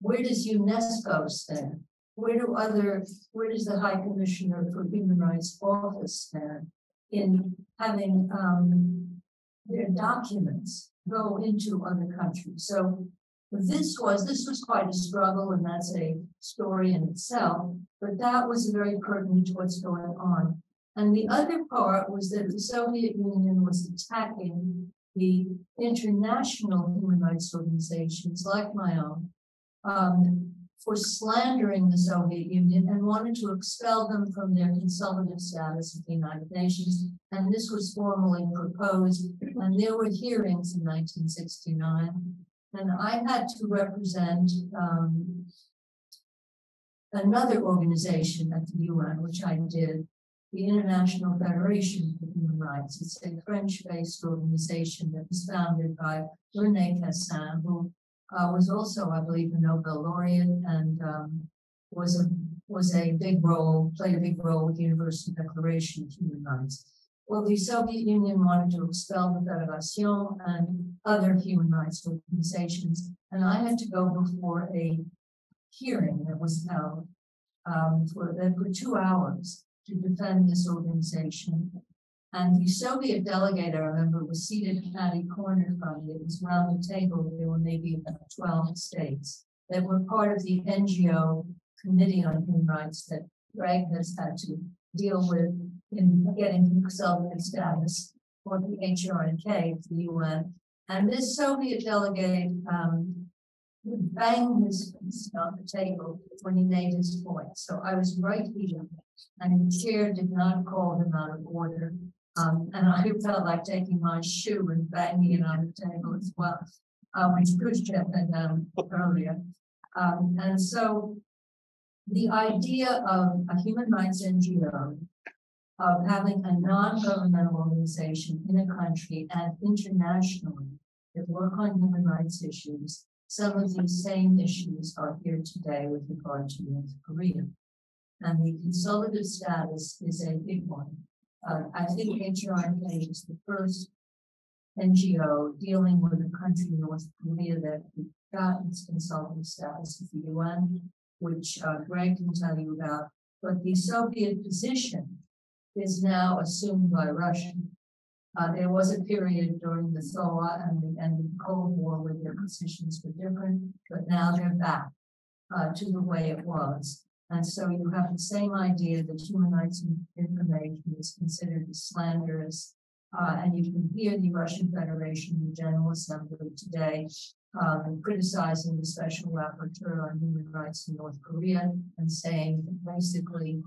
S6: Where does UNESCO stand? Where do other, where does the High Commissioner for Human Rights Office stand in having um, their documents go into other countries? So this was, this was quite a struggle, and that's a story in itself, but that was very pertinent to what's going on. And the other part was that the Soviet Union was attacking the international human rights organizations like my own um, for slandering the Soviet Union and wanted to expel them from their consultative status at the United Nations. And this was formally proposed, and there were hearings in 1969. And I had to represent um, another organization at the UN, which I did, the International Federation for Human Rights. It's a French-based organization that was founded by Rene Cassin, who uh, was also, I believe, a Nobel laureate and um, was a was a big role, played a big role with the Universal Declaration of Human Rights. Well, the Soviet Union wanted to expel the Federation and other human rights organizations, and I had to go before a hearing that was held um, for, for two hours to defend this organization. And the Soviet delegate, I remember, was seated at a corner from me. It was around the table. There were maybe about 12 states that were part of the NGO Committee on Human Rights that Greg has had to deal with in getting Soviet status for the HRNK, the UN. And this Soviet delegate um, would bang his fist on the table when he made his point. So I was right here, and the chair did not call him out of order. Um, and I felt like taking my shoe and banging it on the table as well, uh, which Khrushchev had done earlier. Um, and so the idea of a human rights NGO, of having a non-governmental organization in a country and internationally that work on human rights issues, some of these same issues are here today with regard to North Korea. And the consultative status is a big one. Uh, I think HRNK is the first NGO dealing with a country, North Korea, that got its consultative status at the UN, which uh, Greg can tell you about. But the Soviet position is now assumed by Russia. Uh, there was a period during the Thaw and the end of the Cold War where their positions were different, but now they're back uh, to the way it was. And so you have the same idea that human rights information is considered slanderous. Uh, and you can hear the Russian Federation, the General Assembly today, um, criticizing the special rapporteur on human rights in North Korea and saying basically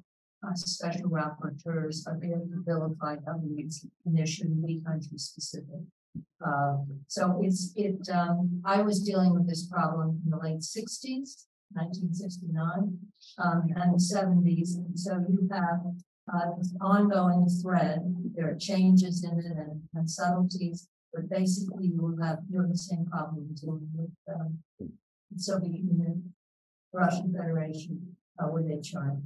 S6: uh, special rapporteurs are there to vilify governments initially country specific. Uh, so it's it. Um, I was dealing with this problem in the late '60s, 1969, um, and the 70s. And so you have uh, this ongoing thread. There are changes in it and, and subtleties, but basically you will have you have the same problem dealing with um, the Soviet Union, Russian Federation, uh, with China.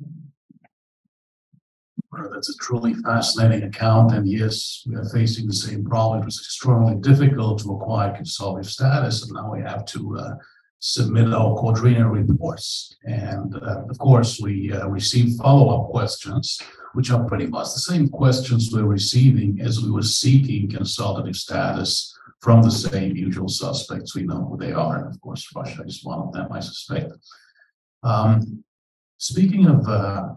S4: That's a truly fascinating account, and yes, we are facing the same problem. It was extremely difficult to acquire consultative status, and now we have to uh, submit our quadrennial reports. And uh, of course, we uh, receive follow-up questions, which are pretty much the same questions we're receiving as we were seeking consultative status from the same usual suspects. We know who they are, and of course, Russia is one of them, I suspect. Um, speaking of uh,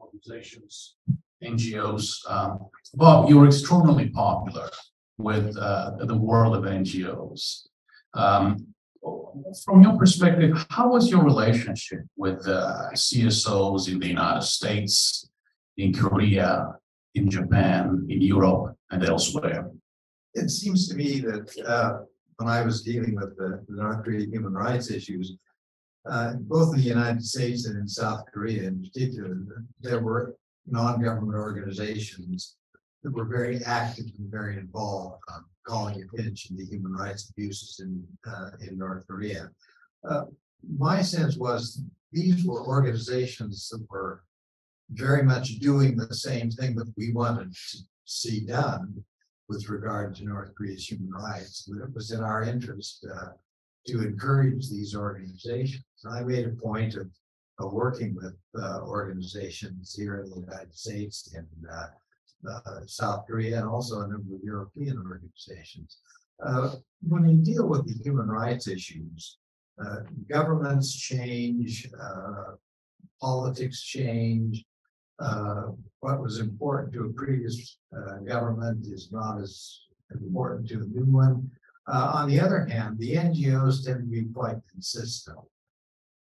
S4: Organizations, NGOs, um, Bob, you're extraordinarily popular with uh, the world of NGOs. Um,
S1: From your perspective, how was your relationship with uh, CSOs in the United States, in Korea, in Japan, in Europe, and elsewhere?
S7: It seems to me that uh, when I was dealing with the the North Korea human rights issues, uh, both in the United States and in South Korea in particular, there were non-government organizations that were very active and very involved, um, calling attention to human rights abuses in, uh, in North Korea. Uh, my sense was these were organizations that were very much doing the same thing that we wanted to see done with regard to North Korea's human rights. It was in our interest uh, to encourage these organizations. I made a point of, of working with uh, organizations here in the United States and uh, uh, South Korea and also a number of European organizations. Uh, when you deal with the human rights issues, uh, governments change, politics change. Uh, what was important to a previous uh, government is not as important to the new one. Uh, on the other hand, the NGOs tend to be quite consistent.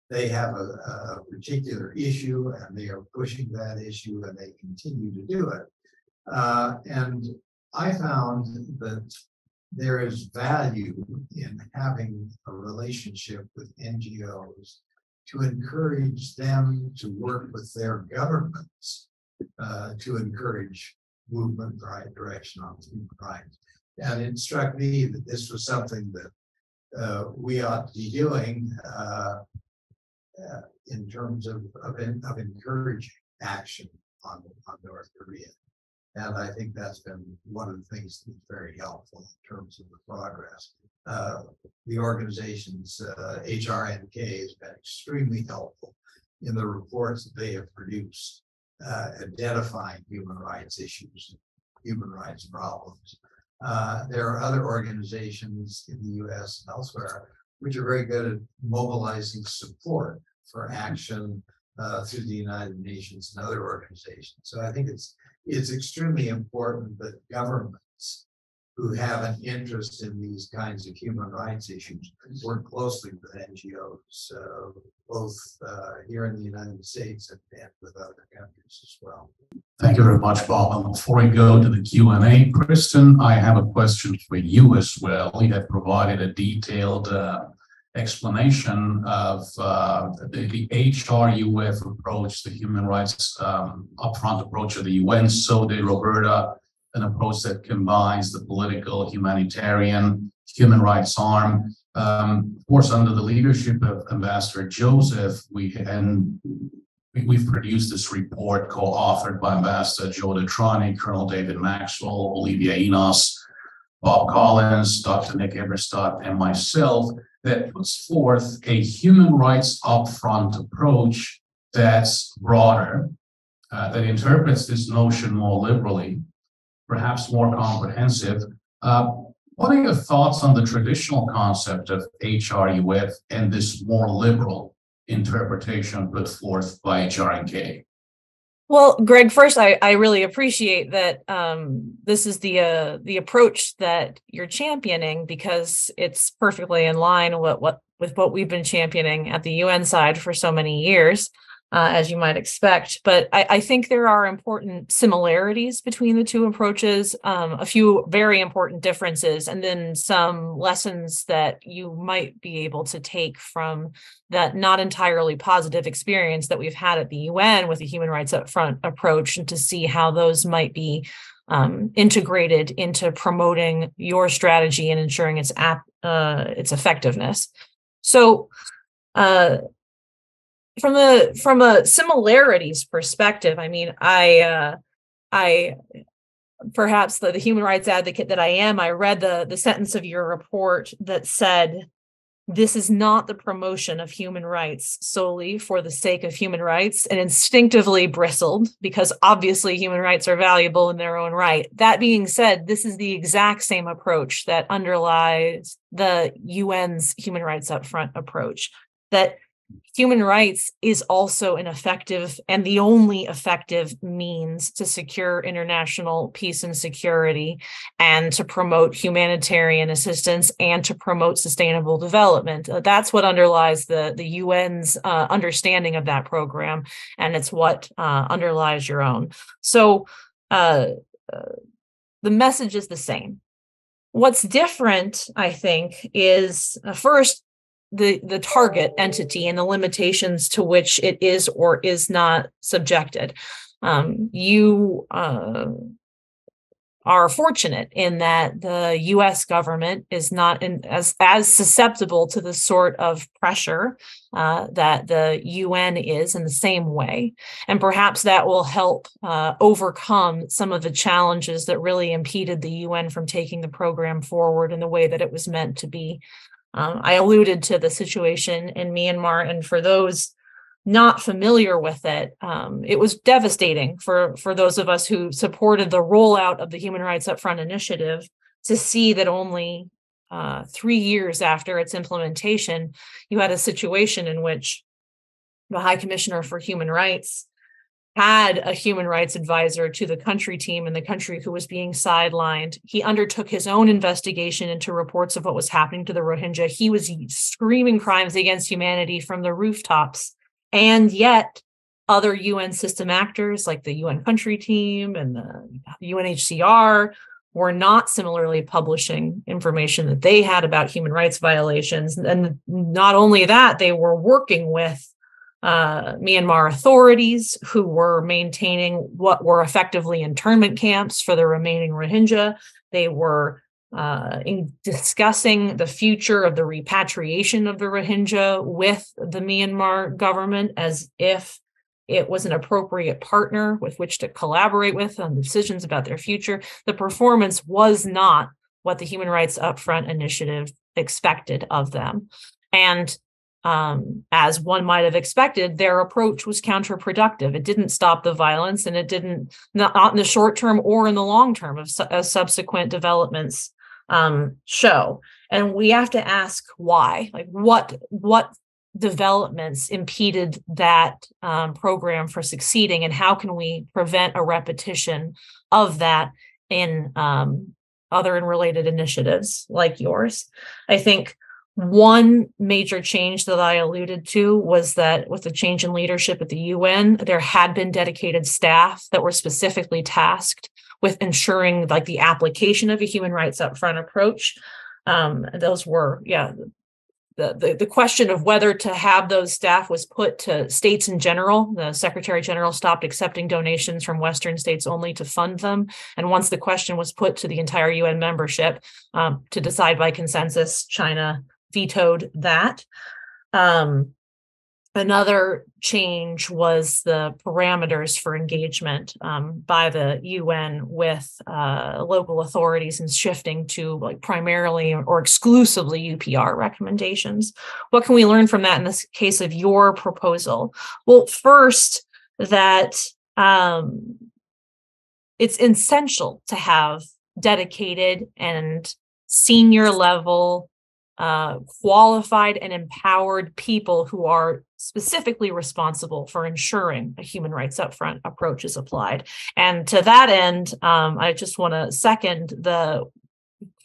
S7: They have a, a particular issue and they are pushing that issue and they continue to do it. Uh, and I found that there is value in having a relationship with NGOs to encourage them to work with their governments uh, to encourage movement in the right direction on human rights. And it struck me that this was something that uh, we ought to be doing uh, uh, in terms of, of, of encouraging action on, on North Korea. And I think that's been one of the things that's very helpful in terms of the progress. Uh, the organization's uh, HRNK has been extremely helpful in the reports that they have produced, uh, identifying human rights issues, human rights problems. Uh, there are other organizations in the US and elsewhere which are very good at mobilizing support for action uh, through the United Nations and other organizations. So I think it's it's extremely important that governments who have an interest in these kinds of human rights issues work closely with NGOs, uh, both uh, here in the United States and, and with other countries as well.
S1: Thank you very much, Bob. And before we go to the Q and A, Christen, I have a question for you as well. You have provided a detailed uh, explanation of uh, the, the HRUF approach, the human rights um, upfront approach of the UN. So did Roberta, an approach that combines the political, humanitarian, human rights arm. Um, of course, under the leadership of Ambassador Joseph, we and we've produced this report co-authored by Ambassador Joe DeTrani, Colonel David Maxwell, Olivia Enos, Bob Collins, Dr. Nick Eberstadt, and myself that puts forth a human rights upfront approach that's broader, uh, that interprets this notion more liberally, perhaps more comprehensive. Uh, what are your thoughts on the traditional concept of HRUF and this more liberal interpretation put forth by HRNK?
S8: Well, Greg, first, I, I really appreciate that um, this is the uh, the approach that you're championing because it's perfectly in line with what with what we've been championing at the UN side for so many years uh, as you might expect. But I, I, think there are important similarities between the two approaches, um, a few very important differences, and then some lessons that you might be able to take from that not entirely positive experience that we've had at the UN with the human rights upfront approach, and to see how those might be um, integrated into promoting your strategy and ensuring its app uh, its effectiveness. So. Uh, from a from a similarities perspective i mean i uh i perhaps the, the human rights advocate that i am i read the the sentence of your report that said this is not the promotion of human rights solely for the sake of human rights and instinctively bristled because obviously human rights are valuable in their own right. That being said, this is the exact same approach that underlies the UN's human rights upfront approach that human rights is also an effective and the only effective means to secure international peace and security and to promote humanitarian assistance and to promote sustainable development. Uh, that's what underlies the, the UN's uh, understanding of that program, and it's what uh, underlies your own. So uh, uh, the message is the same. What's different, I think, is uh, first the the target entity and the limitations to which it is or is not subjected. Um, you uh, are fortunate in that the U.S. government is not in, as as susceptible to the sort of pressure uh, that the UN is in the same way, and perhaps that will help uh, overcome some of the challenges that really impeded the UN from taking the program forward in the way that it was meant to be. Um, I alluded to the situation in Myanmar, and for those not familiar with it, um, it was devastating for for those of us who supported the rollout of the Human Rights Upfront Initiative to see that only uh, three years after its implementation, you had a situation in which the High Commissioner for Human Rights had a human rights advisor to the country team in the country who was being sidelined. He undertook his own investigation into reports of what was happening to the Rohingya. He was screaming crimes against humanity from the rooftops. And yet, other UN system actors like the UN country team and the UNHCR were not similarly publishing information that they had about human rights violations. And not only that, they were working with uh, Myanmar authorities who were maintaining what were effectively internment camps for the remaining Rohingya. They were uh, in discussing the future of the repatriation of the Rohingya with the Myanmar government as if it was an appropriate partner with which to collaborate with on decisions about their future. The performance was not what the Human Rights Upfront Initiative expected of them. And um, as one might have expected, their approach was counterproductive. It didn't stop the violence, and it didn't not in the short term or in the long term, of as subsequent developments um, show. And we have to ask why. Like, what what developments impeded that um, program for succeeding, and how can we prevent a repetition of that in um, other and related initiatives like yours? I think one major change that I alluded to was that with the change in leadership at the UN, there had been dedicated staff that were specifically tasked with ensuring like the application of a human rights upfront approach. Um, those were, yeah, the, the, the question of whether to have those staff was put to states in general. The Secretary General stopped accepting donations from Western states only to fund them. And once the question was put to the entire UN membership um, to decide by consensus, China vetoed that. Um, another change was the parameters for engagement um, by the UN with uh, local authorities and shifting to like primarily or exclusively UPR recommendations. What can we learn from that in this case of your proposal? Well, first, that um, it's essential to have dedicated and senior level uh, qualified and empowered people who are specifically responsible for ensuring a human rights upfront approach is applied. And to that end, um, I just want to second the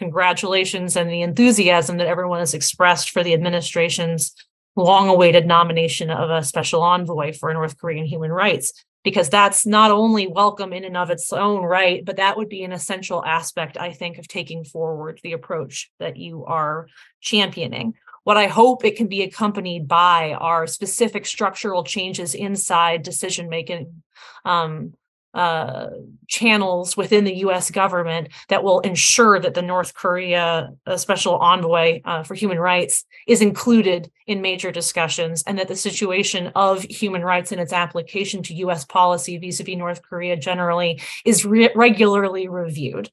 S8: congratulations and the enthusiasm that everyone has expressed for the administration's long awaited nomination of a special envoy for North Korean human rights because that's not only welcome in and of its own right, but that would be an essential aspect, I think, of taking forward the approach that you are championing. What I hope it can be accompanied by are specific structural changes inside decision making um, uh, channels within the US government that will ensure that the North Korea uh, special envoy uh, for human rights is included in major discussions and that the situation of human rights and its application to US policy vis-a-vis North Korea generally is re- regularly reviewed.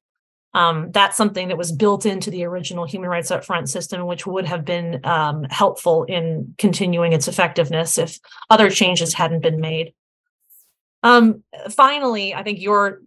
S8: Um, that's something that was built into the original human rights upfront system, which would have been um, helpful in continuing its effectiveness if other changes hadn't been made. Um, finally, I think your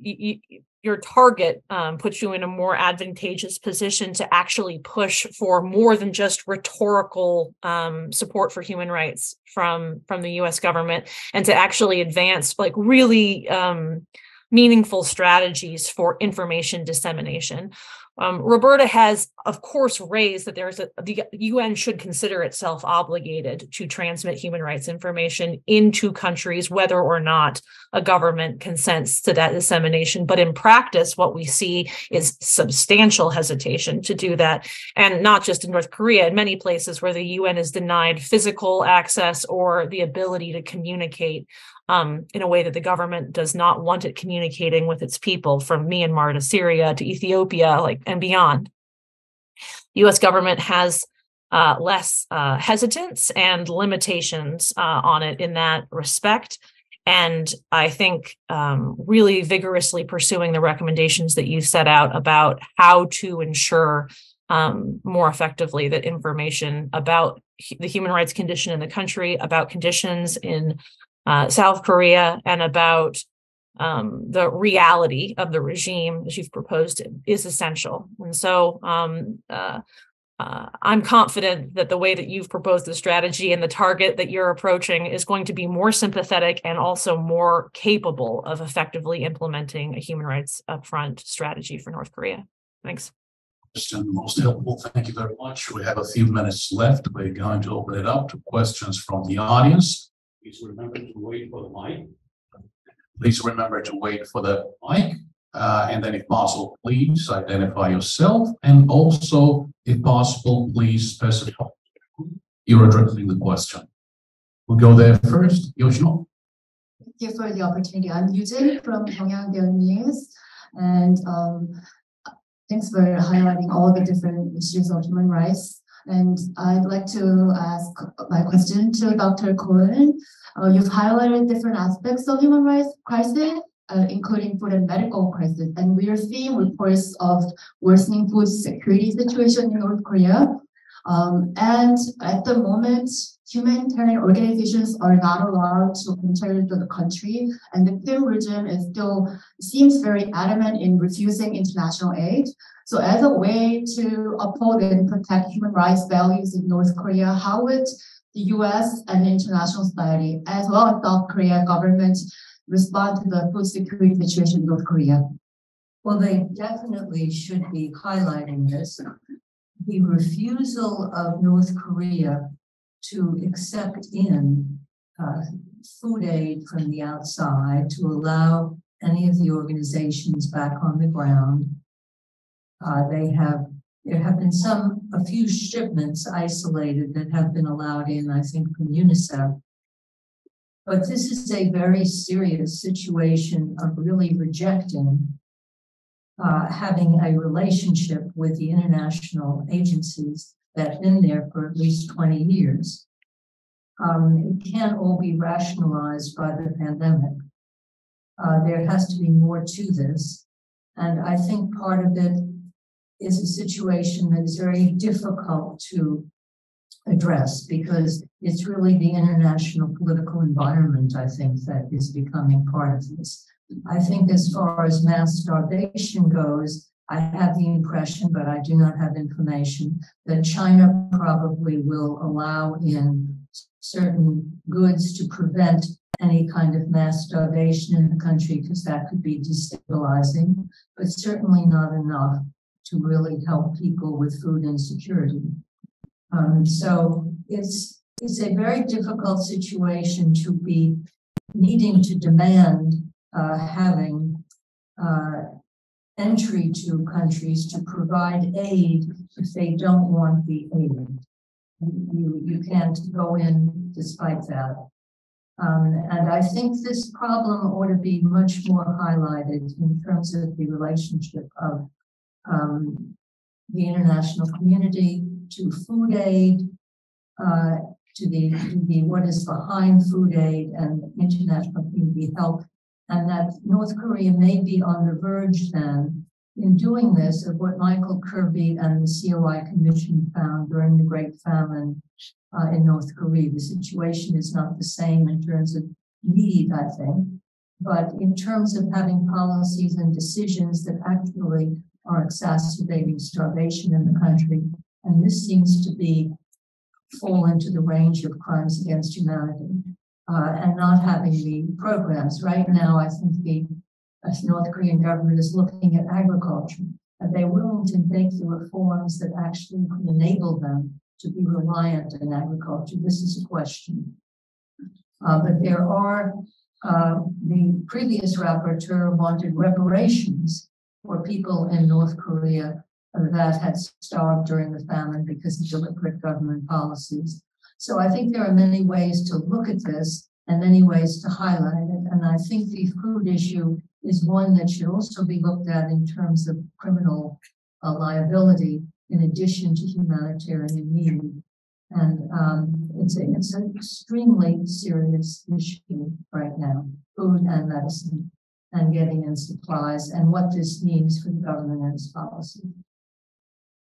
S8: your target um, puts you in a more advantageous position to actually push for more than just rhetorical um, support for human rights from from the U.S. government, and to actually advance like really um, meaningful strategies for information dissemination. Um, Roberta has, of course, raised that there's a the UN should consider itself obligated to transmit human rights information into countries, whether or not a government consents to that dissemination. But in practice, what we see is substantial hesitation to do that, and not just in North Korea, in many places where the UN is denied physical access or the ability to communicate um, in a way that the government does not want it communicating with its people from Myanmar to Syria to Ethiopia, like and beyond. The U.S. government has uh, less uh, hesitance and limitations uh, on it in that respect. And I think um, really vigorously pursuing the recommendations that you set out about how to ensure um, more effectively that information about the human rights condition in the country, about conditions in uh, South Korea and about um, the reality of the regime as you've proposed is essential. And so um, uh, uh, I'm confident that the way that you've proposed the strategy and the target that you're approaching is going to be more sympathetic and also more capable of effectively implementing a human rights upfront strategy for North Korea. Thanks.
S4: Question most helpful. Thank you very much. We have a few minutes left. We're going to open it up to questions from the audience. Please remember to wait for the mic. Please remember to wait for the mic. Uh, and then if possible, please identify yourself and also, if possible, please specify you're addressing the question. We'll go there first. Yoshino.
S9: Thank you for the opportunity. I'm Yujin from Pyongyang News. And um, thanks for highlighting all the different issues of human rights. And I'd like to ask my question to Dr. Cohen. Uh, you've highlighted different aspects of human rights crisis, uh, including food and medical crisis. And we are seeing reports of worsening food security situation in North Korea. Um, and at the moment, humanitarian organizations are not allowed to enter to the country, and the Kim regime is still seems very adamant in refusing international aid. So as a way to uphold and protect human rights values in North Korea, how would the US and international society, as well as South Korea government, respond to the food security situation in North Korea?
S6: Well, they definitely should be highlighting this. The refusal of North Korea to accept in uh, food aid from the outside to allow any of the organizations back on the ground uh, they have, there have been some, a few shipments isolated that have been allowed in, I think, from UNICEF. But this is a very serious situation of really rejecting uh, having a relationship with the international agencies that have been there for at least 20 years. Um, it can't all be rationalized by the pandemic. Uh, there has to be more to this. And I think part of it is a situation that is very difficult to address because it's really the international political environment, I think, that is becoming part of this. I think as far as mass starvation goes, I have the impression, but I do not have information, that China probably will allow in certain goods to prevent any kind of mass starvation in the country because that could be destabilizing, but certainly not enough to really help people with food insecurity. Um, so it's it's a very difficult situation to be needing to demand uh, having uh, entry to countries to provide aid if they don't want the aid. You, you can't go in despite that. Um, and I think this problem ought to be much more highlighted in terms of the relationship of um, the international community, to food aid, uh, to the, to the what is behind food aid and international community help, and that North Korea may be on the verge then in doing this of what Michael Kirby and the COI Commission found during the Great Famine uh, in North Korea. The situation is not the same in terms of need, I think, But in terms of having policies and decisions that actually are exacerbating starvation in the country, and this seems to be fall into the range of crimes against humanity, uh, and not having the programs. Right now, I think the uh, North Korean government is looking at agriculture. Are they willing to make the reforms that actually enable them to be reliant on agriculture? This is a question. Uh, but there are, uh, the previous rapporteur wanted reparations for people in North Korea that had starved during the famine because of deliberate government policies. So I think there are many ways to look at this and many ways to highlight it. And I think the food issue is one that should also be looked at in terms of criminal uh, liability in addition to humanitarian need. And um, it's, a, it's an extremely serious issue right now, food and medicine and getting in supplies and what this means for the government and its policy.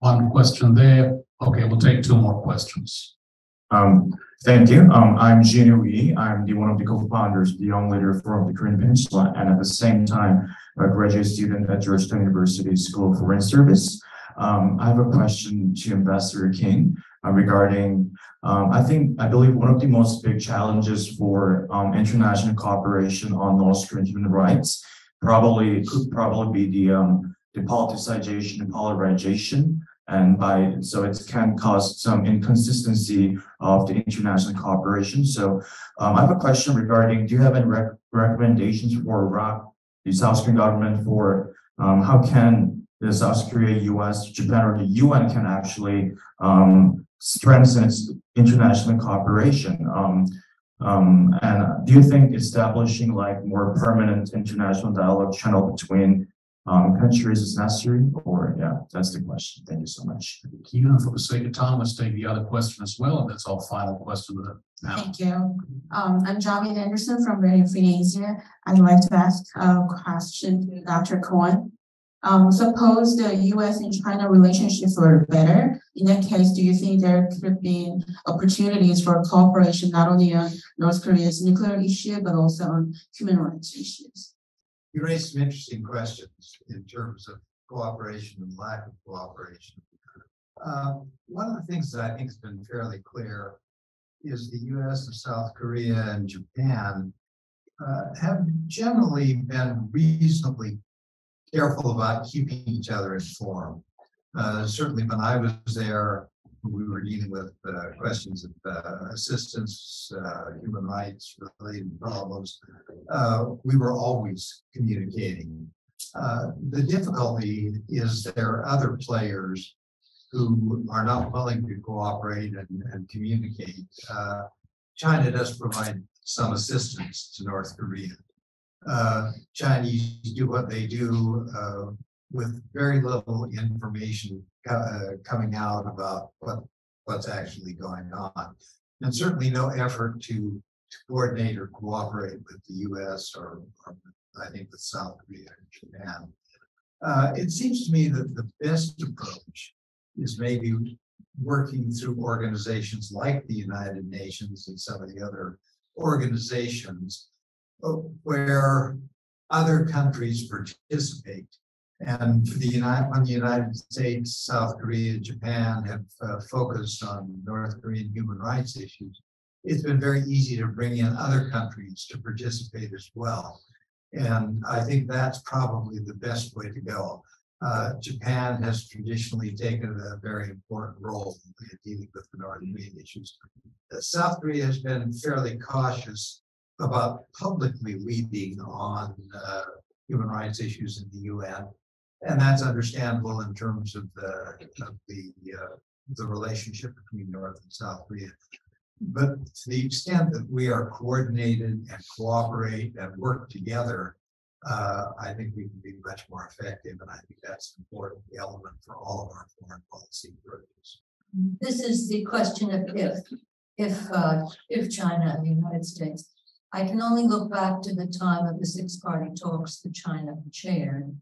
S4: One question there. Okay, we'll take two more questions.
S10: Um, thank you. Um, I'm Gino Yi. I'm the one of the co-founders the Young Leader from the Korean Peninsula, and at the same time, a graduate student at Georgetown University School of Foreign Service. Um, I have a question to Ambassador King uh, regarding, um, I think, I believe one of the most big challenges for um, international cooperation on North Korean human rights probably could probably be the um, the politicization and polarization and by, so it can cause some inconsistency of the international cooperation. So um, I have a question regarding, do you have any rec- recommendations for Iraq, the South Korean government for um, how can the South Korea, US, Japan, or the UN can actually um, strengthen its international cooperation? Um, um, and do you think establishing like more permanent international dialogue channel between um, countries is necessary, or yeah, that's the question. Thank you so much.
S4: Keena, for the sake of time, let's take the other question as well, and that's our final question of the now.
S11: Thank you. Um, I'm Javi Anderson from Radio Free Asia. I'd like to ask a question to Dr. Cohen. Um, suppose the US and China relationships were better. In that case, do you think there could be opportunities for cooperation not only on North Korea's nuclear issue, but also on human rights issues?
S7: You raised some interesting questions in terms of cooperation and lack of cooperation. Um, one of the things that I think has been fairly clear is the US and South Korea and Japan uh, have generally been reasonably careful about keeping each other informed. Uh, certainly when I was there, we were dealing with uh, questions of uh, assistance, uh, human rights related problems. Uh, we were always communicating. Uh, the difficulty is there are other players who are not willing to cooperate and, and communicate. China does provide some assistance to North Korea. Chinese do what they do with very little information uh, coming out about what what's actually going on, and certainly no effort to, to coordinate or cooperate with the U.S. or, or I think with South Korea and Japan. Uh, it seems to me that the best approach is maybe working through organizations like the United Nations and some of the other organizations uh, where other countries participate and the United, when the United States, South Korea, Japan have uh, focused on North Korean human rights issues, it's been very easy to bring in other countries to participate as well. And I think that's probably the best way to go. Uh, Japan has traditionally taken a very important role in dealing with the North Korean issues. South Korea has been fairly cautious about publicly leading on uh, human rights issues in the UN. And that's understandable in terms of the, of the, uh, the relationship between North and South Korea. But to the extent that we are coordinated and cooperate and work together, uh, I think we can be much more effective. And I think that's an important element for all of our foreign policy approaches.
S6: This is the question of if, if, uh, if China and the United States. I can only look back to the time of the six-party talks that China chaired.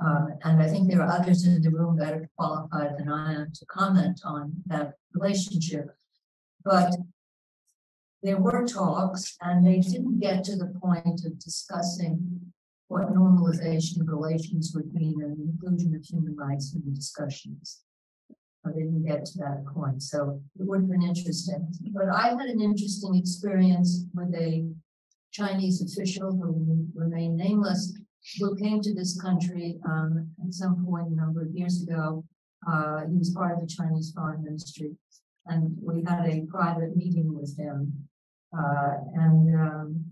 S6: Um, and I think there are others in the room better qualified than I am to comment on that relationship. But there were talks and they didn't get to the point of discussing what normalization of relations would mean and the inclusion of human rights in the discussions. I didn't get to that point, so it would have been interesting. But I had an interesting experience with a Chinese official who remained nameless, who came to this country um, at some point a number of years ago. Uh, he was part of the Chinese Foreign Ministry, and we had a private meeting with him. Uh, and um,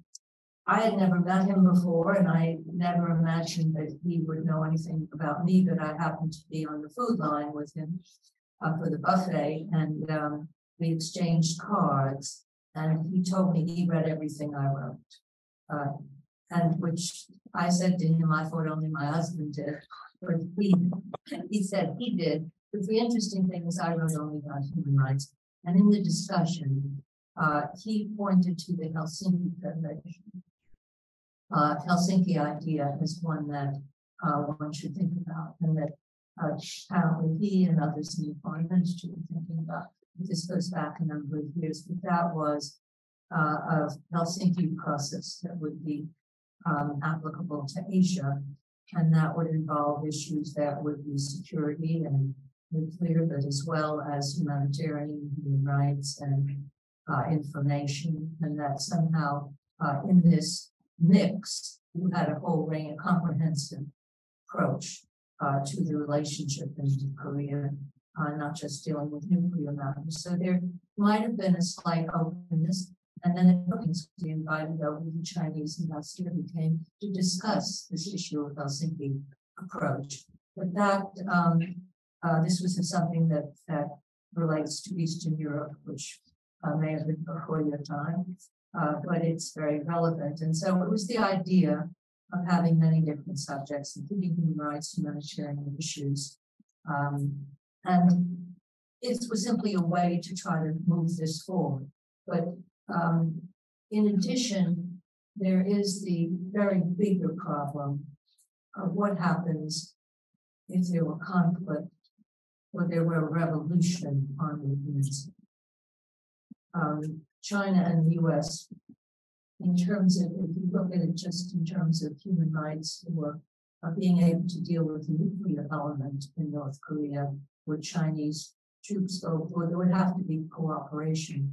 S6: I had never met him before, and I never imagined that he would know anything about me, but I happened to be on the food line with him uh, for the buffet, and um, we exchanged cards. And he told me he read everything I wrote. Uh, and which I said to him, I thought only my husband did, but he, he said he did. But the interesting thing is I wrote only about human rights. And in the discussion, uh, he pointed to the Helsinki Federation. Uh, Helsinki idea is one that uh, one should think about, and that uh, apparently he and others in the foreign ministry were thinking about. This goes back a number of years, but that was uh, a Helsinki process that would be um, applicable to Asia, and that would involve issues that would be security and nuclear, but as well as humanitarian, human rights, and uh, information, and that somehow uh, in this mix, you had a whole range, a comprehensive approach uh, to the relationship in Korea, uh, not just dealing with nuclear matters. So there might have been a slight openness. And then the Philippines we invited over the Chinese ambassador who came to discuss this issue of Helsinki approach. But that um, uh, this was something that that relates to Eastern Europe, which uh, may have been before your time, uh, but it's very relevant. And so it was the idea of having many different subjects, including human rights, humanitarian issues. Um, and it was simply a way to try to move this forward. But um, in addition, there is the very bigger problem of what happens if there were conflict or there were a revolution on the peninsula. Um, China and the US, in terms of, if you look at it just in terms of human rights or uh, being able to deal with the nuclear element in North Korea, with Chinese troops go, or there would have to be cooperation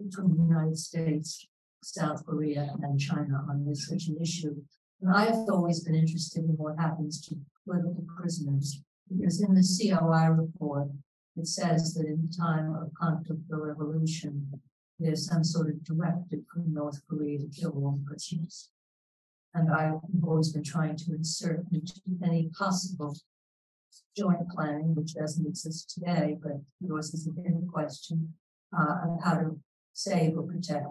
S6: between the United States, South Korea, and China on this such an issue. And I've always been interested in what happens to political prisoners, because in the COI report, it says that in the time of conflict or revolution, there's some sort of directive from North Korea to kill all prisoners. And I've always been trying to insert into any possible joint planning, which doesn't exist today, but yours is a big question, uh, of how to save or protect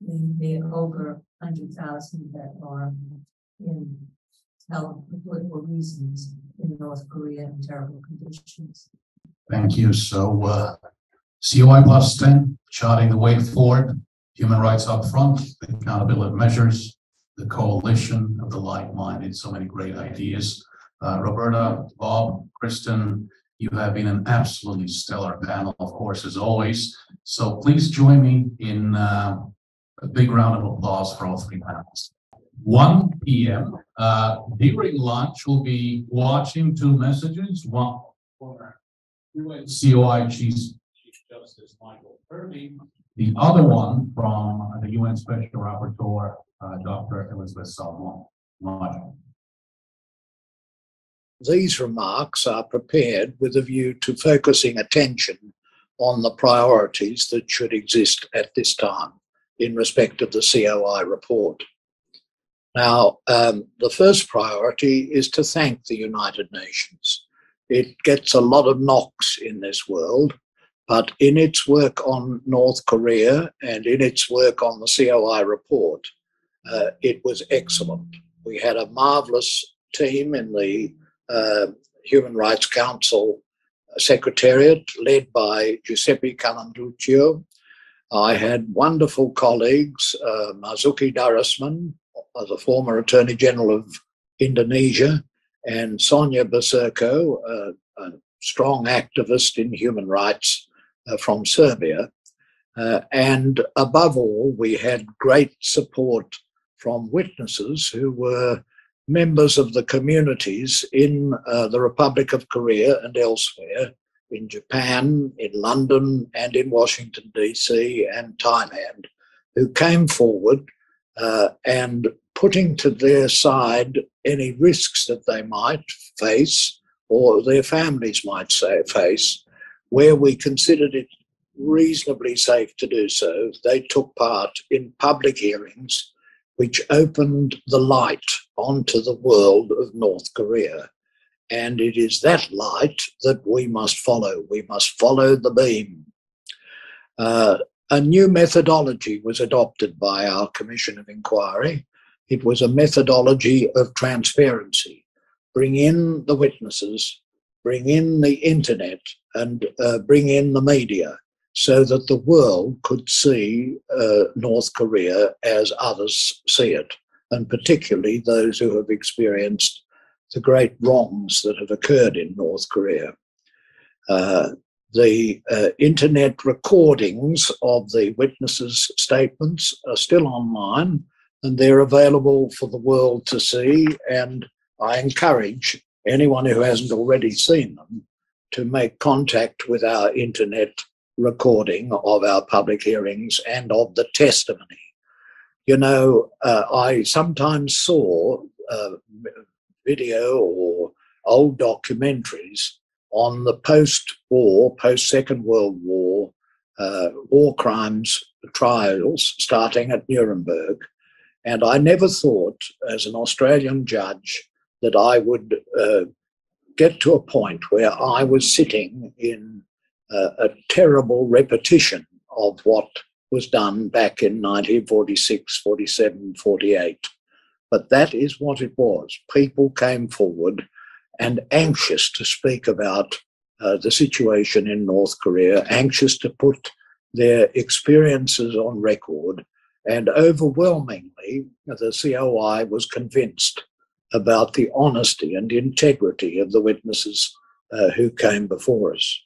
S6: the, the over hundred thousand that are in held for political reasons in North Korea in terrible conditions.
S4: Thank you. So, uh, COI plus ten, charting the way forward, human rights up front, accountability measures, the coalition of the like-minded, so many great ideas. Uh, Roberta, Bob, Christen, you have been an absolutely stellar panel, of course, as always. So please join me in uh, a big round of applause for all three panels. 1 p.m. Uh, during lunch, we'll be watching two messages. One for COI Chief Justice Michael Kirby. The other one from the UN Special Rapporteur, uh, Dr. Elizabeth Salmón.
S12: These remarks are prepared with a view to focusing attention on the priorities that should exist at this time in respect of the COI report. Now, um, the first priority is to thank the United Nations. It gets a lot of knocks in this world, but in its work on North Korea and in its work on the COI report, uh, it was excellent. We had a marvelous team in the uh, Human Rights Council Secretariat led by Giuseppe Calandruccio. I had wonderful colleagues, uh, Marzuki Darusman, as a former Attorney General of Indonesia, and Sonja Biserko, uh, a strong activist in human rights uh, from Serbia. Uh, and above all, we had great support from witnesses who were members of the communities in uh, the Republic of Korea and elsewhere, in Japan, in London, and in Washington, D.C., and Thailand, who came forward uh, and putting to their side any risks that they might face or their families might say face, where we considered it reasonably safe to do so, they took part in public hearings which opened the light onto the world of North Korea. And it is that light that we must follow. We must follow the beam. Uh, a new methodology was adopted by our Commission of Inquiry. It was a methodology of transparency. Bring in the witnesses, bring in the internet, and uh, bring in the media so that the world could see uh, North Korea as others see it, and particularly those who have experienced the great wrongs that have occurred in North Korea. Uh, the uh, internet recordings of the witnesses' statements are still online and they're available for the world to see. And I encourage anyone who hasn't already seen them to make contact with our internet recording of our public hearings and of the testimony. You know, uh, I sometimes saw uh, video or old documentaries on the post war, post Second World War uh, war crimes trials starting at Nuremberg. And I never thought, as an Australian judge, that I would uh, get to a point where I was sitting in uh, a terrible repetition of what was done back in 1946, 47, 48. But that is what it was. People came forward and anxious to speak about uh, the situation in North Korea, anxious to put their experiences on record. And overwhelmingly, the COI was convinced about the honesty and integrity of the witnesses uh, who came before us.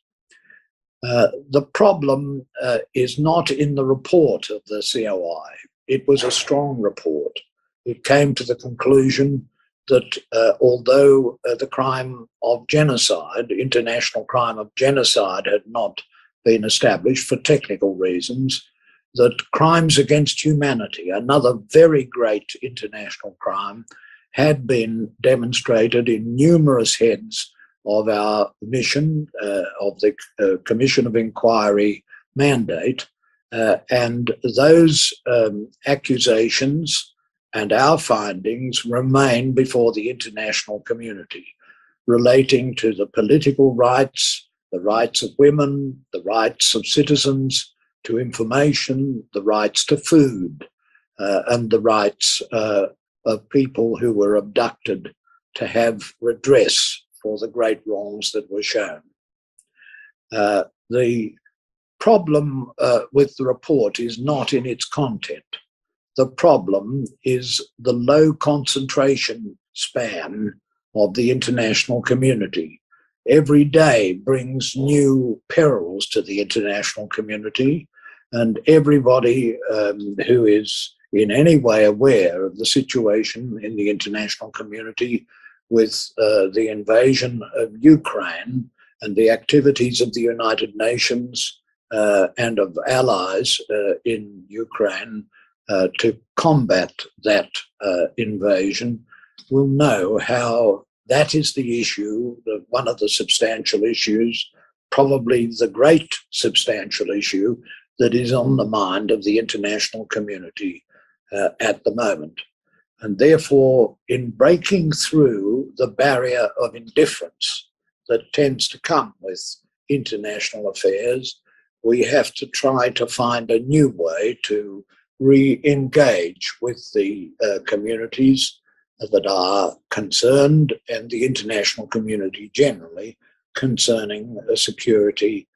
S12: Uh, the problem uh, is not in the report of the COI. It was a strong report. It came to the conclusion that uh, although uh, the crime of genocide, international crime of genocide, had not been established for technical reasons, that crimes against humanity, another very great international crime, had been demonstrated in numerous heads of our mission, uh, of the uh, Commission of Inquiry mandate. Uh, and those um, accusations and our findings remain before the international community relating to the political rights, the rights of women, the rights of citizens to information, the rights to food, uh, and the rights uh, of people who were abducted to have redress for the great wrongs that were shown. Uh, the problem uh, with the report is not in its content. The problem is the low concentration span of the international community. Every day brings new perils to the international community, and everybody um, who is in any way aware of the situation in the international community with uh, the invasion of Ukraine and the activities of the United Nations uh, and of allies uh, in Ukraine uh, to combat that uh, invasion. Will know how that is the issue, the, one of the substantial issues, probably the great substantial issue that is on the mind of the international community uh, at the moment. And therefore, in breaking through the barrier of indifference that tends to come with international affairs, we have to try to find a new way to re engage with the uh, communities that are concerned and the international community generally concerning uh, security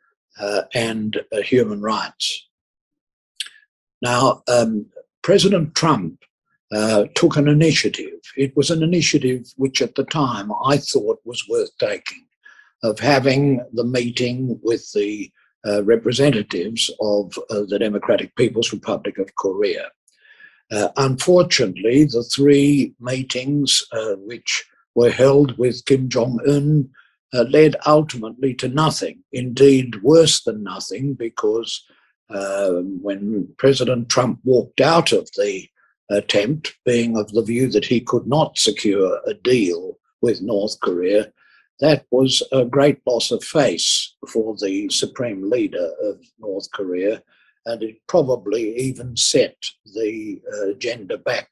S12: uh, and uh, human rights. Now, um, President Trump uh, took an initiative. It was an initiative which at the time I thought was worth taking, of having the meeting with the uh, representatives of uh, the Democratic People's Republic of Korea. Uh, unfortunately, the three meetings uh, which were held with Kim Jong un uh, led ultimately to nothing, indeed, worse than nothing, because when President Trump walked out of the attempt, being of the view that he could not secure a deal with North Korea, that was a great loss of face for the supreme leader of North Korea, and it probably even set the uh, agenda back.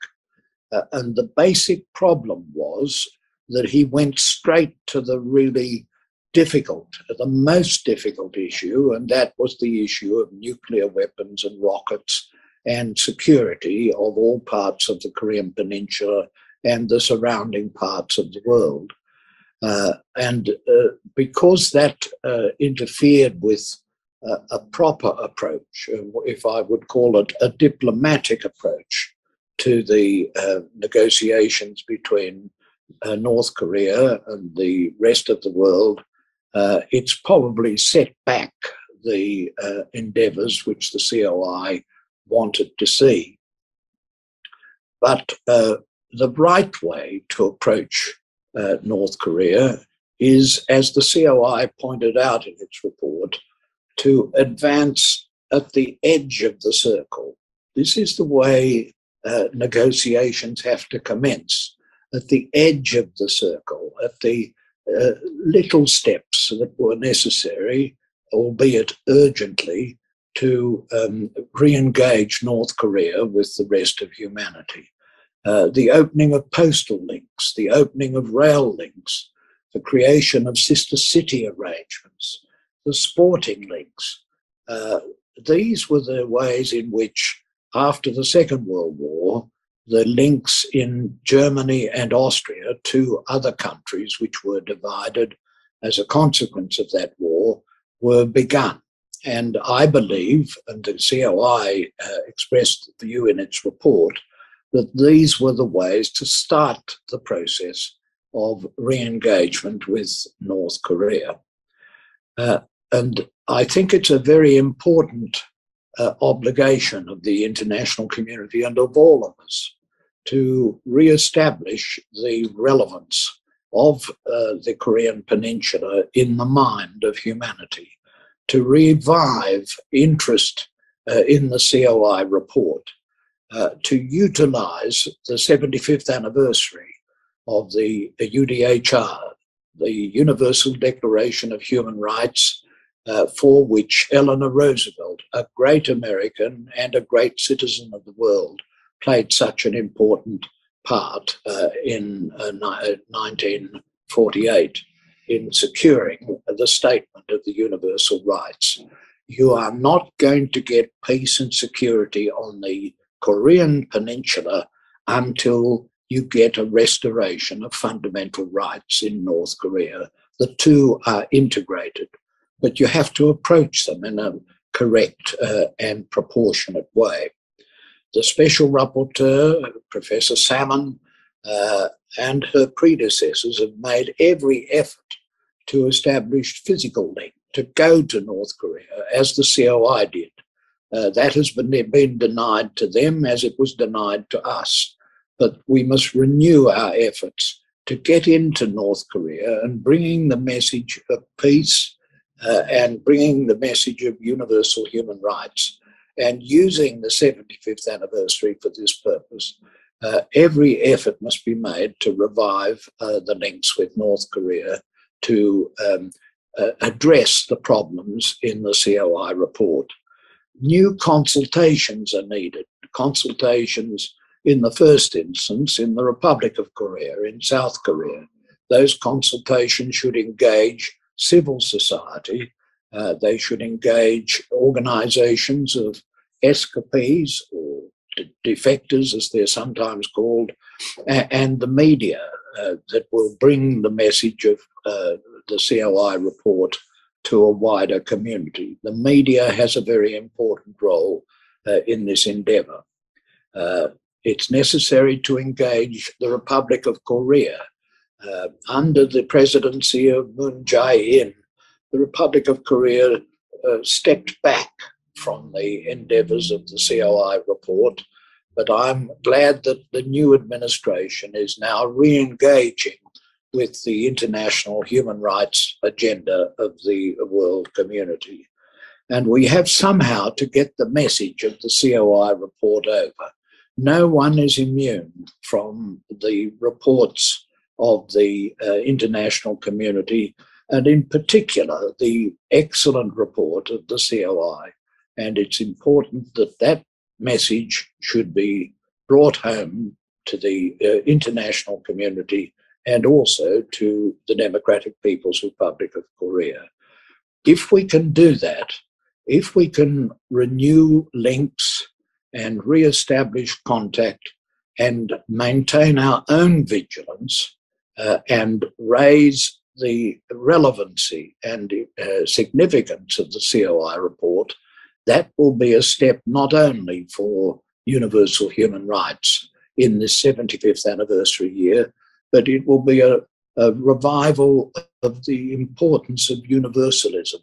S12: Uh, and the basic problem was that he went straight to the really difficult, the most difficult issue, and that was the issue of nuclear weapons and rockets and security of all parts of the Korean Peninsula and the surrounding parts of the world. Uh, and uh, because that uh, interfered with uh, a proper approach, uh, if I would call it a diplomatic approach to the uh, negotiations between North Korea and the rest of the world, it's probably set back the endeavours which the COI wanted to see. But the right way to approach uh, North Korea is, as the COI pointed out in its report, to advance at the edge of the circle. This is the way uh, negotiations have to commence at the edge of the circle, at the little steps that were necessary, albeit urgently, to um, re engage North Korea with the rest of humanity. Uh, the opening of postal links, the opening of rail links, the creation of sister city arrangements, the sporting links. Uh, these were the ways in which, after the Second World War, the links in Germany and Austria, to other countries which were divided as a consequence of that war, were begun. And I believe, and the COI uh, expressed the view in its report, that these were the ways to start the process of re engagement with North Korea. Uh, and I think it's a very important uh, obligation of the international community and of all of us to re establish the relevance of uh, the Korean Peninsula in the mind of humanity, to revive interest uh, in the COI report uh, to utilize the 75th anniversary of the UDHR, the Universal Declaration of Human Rights, uh, for which Eleanor Roosevelt, a great American and a great citizen of the world, played such an important part uh, in 1948 uh, in securing the statement of the universal rights. You are not going to get peace and security on the Korean Peninsula until you get a restoration of fundamental rights in North Korea. The two are integrated, but you have to approach them in a correct uh, and proportionate way. The special rapporteur, Professor Salmón, uh, and her predecessors have made every effort to establish physical link, to go to North Korea, as the COI did, uh, that has been, been denied to them as it was denied to us. But we must renew our efforts to get into North Korea and bringing the message of peace uh, and bringing the message of universal human rights and using the 75th anniversary for this purpose. Uh, every effort must be made to revive uh, the links with North Korea to um, uh, address the problems in the COI report new consultations are needed. Consultations in the first instance in the Republic of Korea, in South Korea. Those consultations should engage civil society. Uh, they should engage organizations of escapees or defectors, as they're sometimes called, and the media uh, that will bring the message of uh, the COI report to a wider community. The media has a very important role uh, in this endeavor. Uh, it's necessary to engage the Republic of Korea. Uh, under the presidency of Moon Jae in, the Republic of Korea uh, stepped back from the endeavours of the COI report, but I'm glad that the new administration is now re engaging with the international human rights agenda of the world community. And we have somehow to get the message of the COI report over. No one is immune from the reports of the uh, international community, and in particular, the excellent report of the COI. And it's important that that message should be brought home to the uh, international community and also to the Democratic People's Republic of Korea. If we can do that, if we can renew links and re-establish contact and maintain our own vigilance uh, and raise the relevancy and uh, significance of the COI report, that will be a step not only for universal human rights in this 75th anniversary year, but it will be a, a revival of the importance of universalism,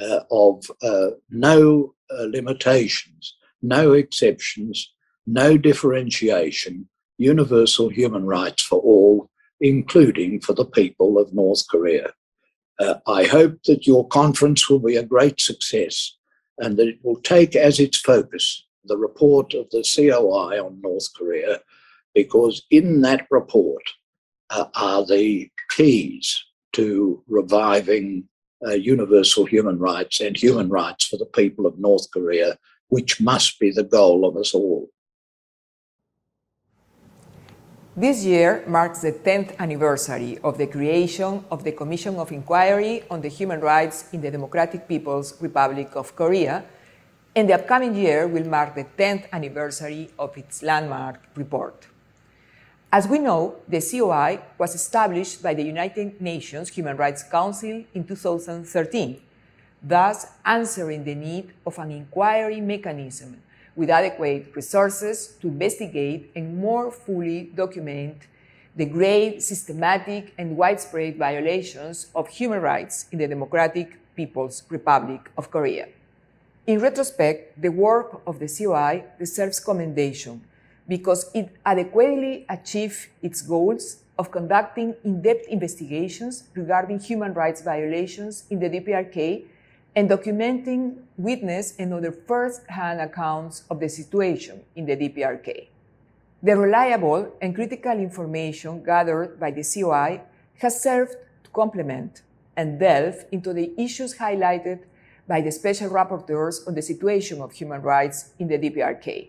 S12: uh, of uh, no uh, limitations, no exceptions, no differentiation, universal human rights for all, including for the people of North Korea. Uh, I hope that your conference will be a great success and that it will take as its focus the report of the COI on North Korea, because in that report, uh, are the keys to reviving uh, universal human rights and human rights for the people of North Korea, which must be the goal of us all.
S13: This year marks the 10th anniversary of the creation of the Commission of Inquiry on the Human Rights in the Democratic People's Republic of Korea, and the upcoming year will mark the 10th anniversary of its landmark report. As we know, the COI was established by the United Nations Human Rights Council in 2013, thus answering the need of an inquiry mechanism with adequate resources to investigate and more fully document the grave, systematic, and widespread violations of human rights in the Democratic People's Republic of Korea. In retrospect, the work of the COI deserves commendation because it adequately achieved its goals of conducting in-depth investigations regarding human rights violations in the DPRK and documenting witness and other first-hand accounts of the situation in the DPRK. The reliable and critical information gathered by the COI has served to complement and delve into the issues highlighted by the special rapporteurs on the situation of human rights in the DPRK.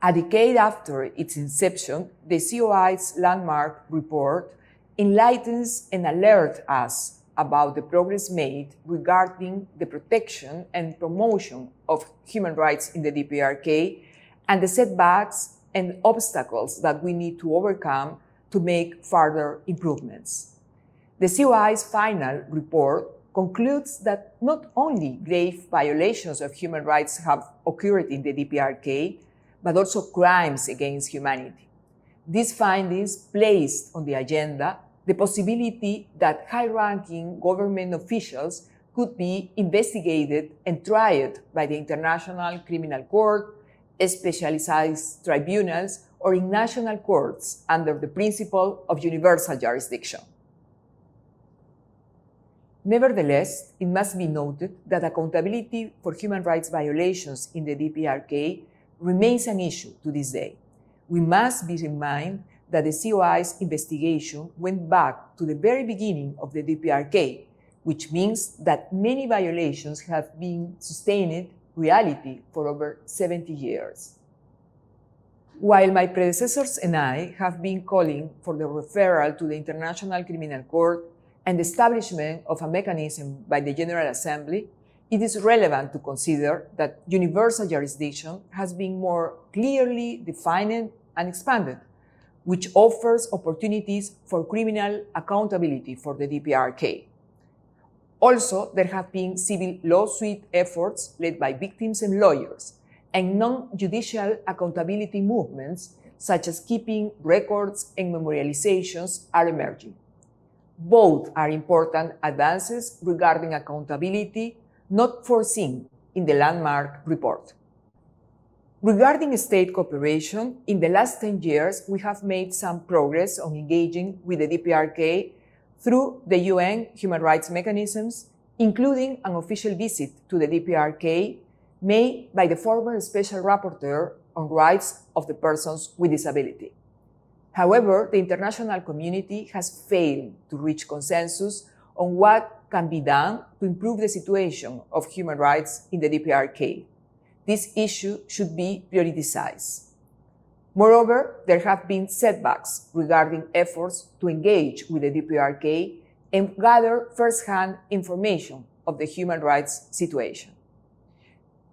S13: A decade after its inception, the COI's landmark report enlightens and alerts us about the progress made regarding the protection and promotion of human rights in the DPRK and the setbacks and obstacles that we need to overcome to make further improvements. The COI's final report concludes that not only grave violations of human rights have occurred in the DPRK, but also crimes against humanity. These findings placed on the agenda the possibility that high ranking government officials could be investigated and tried by the International Criminal Court, specialized tribunals, or in national courts under the principle of universal jurisdiction. Nevertheless, it must be noted that accountability for human rights violations in the DPRK remains an issue to this day. We must be in mind that the COI's investigation went back to the very beginning of the DPRK, which means that many violations have been sustained reality for over 70 years. While my predecessors and I have been calling for the referral to the International Criminal Court and the establishment of a mechanism by the General Assembly, it is relevant to consider that universal jurisdiction has been more clearly defined and expanded, which offers opportunities for criminal accountability for the DPRK. Also, there have been civil lawsuit efforts led by victims and lawyers, and non-judicial accountability movements such as keeping records and memorializations are emerging. Both are important advances regarding accountability not foreseen in the landmark report. Regarding state cooperation, in the last 10 years, we have made some progress on engaging with the DPRK through the UN human rights mechanisms, including an official visit to the DPRK made by the former Special Rapporteur on Rights of the Persons with Disability. However, the international community has failed to reach consensus on what can be done to improve the situation of human rights in the DPRK this issue should be prioritized. Moreover, there have been setbacks regarding efforts to engage with the DPRK and gather first-hand information of the human rights situation.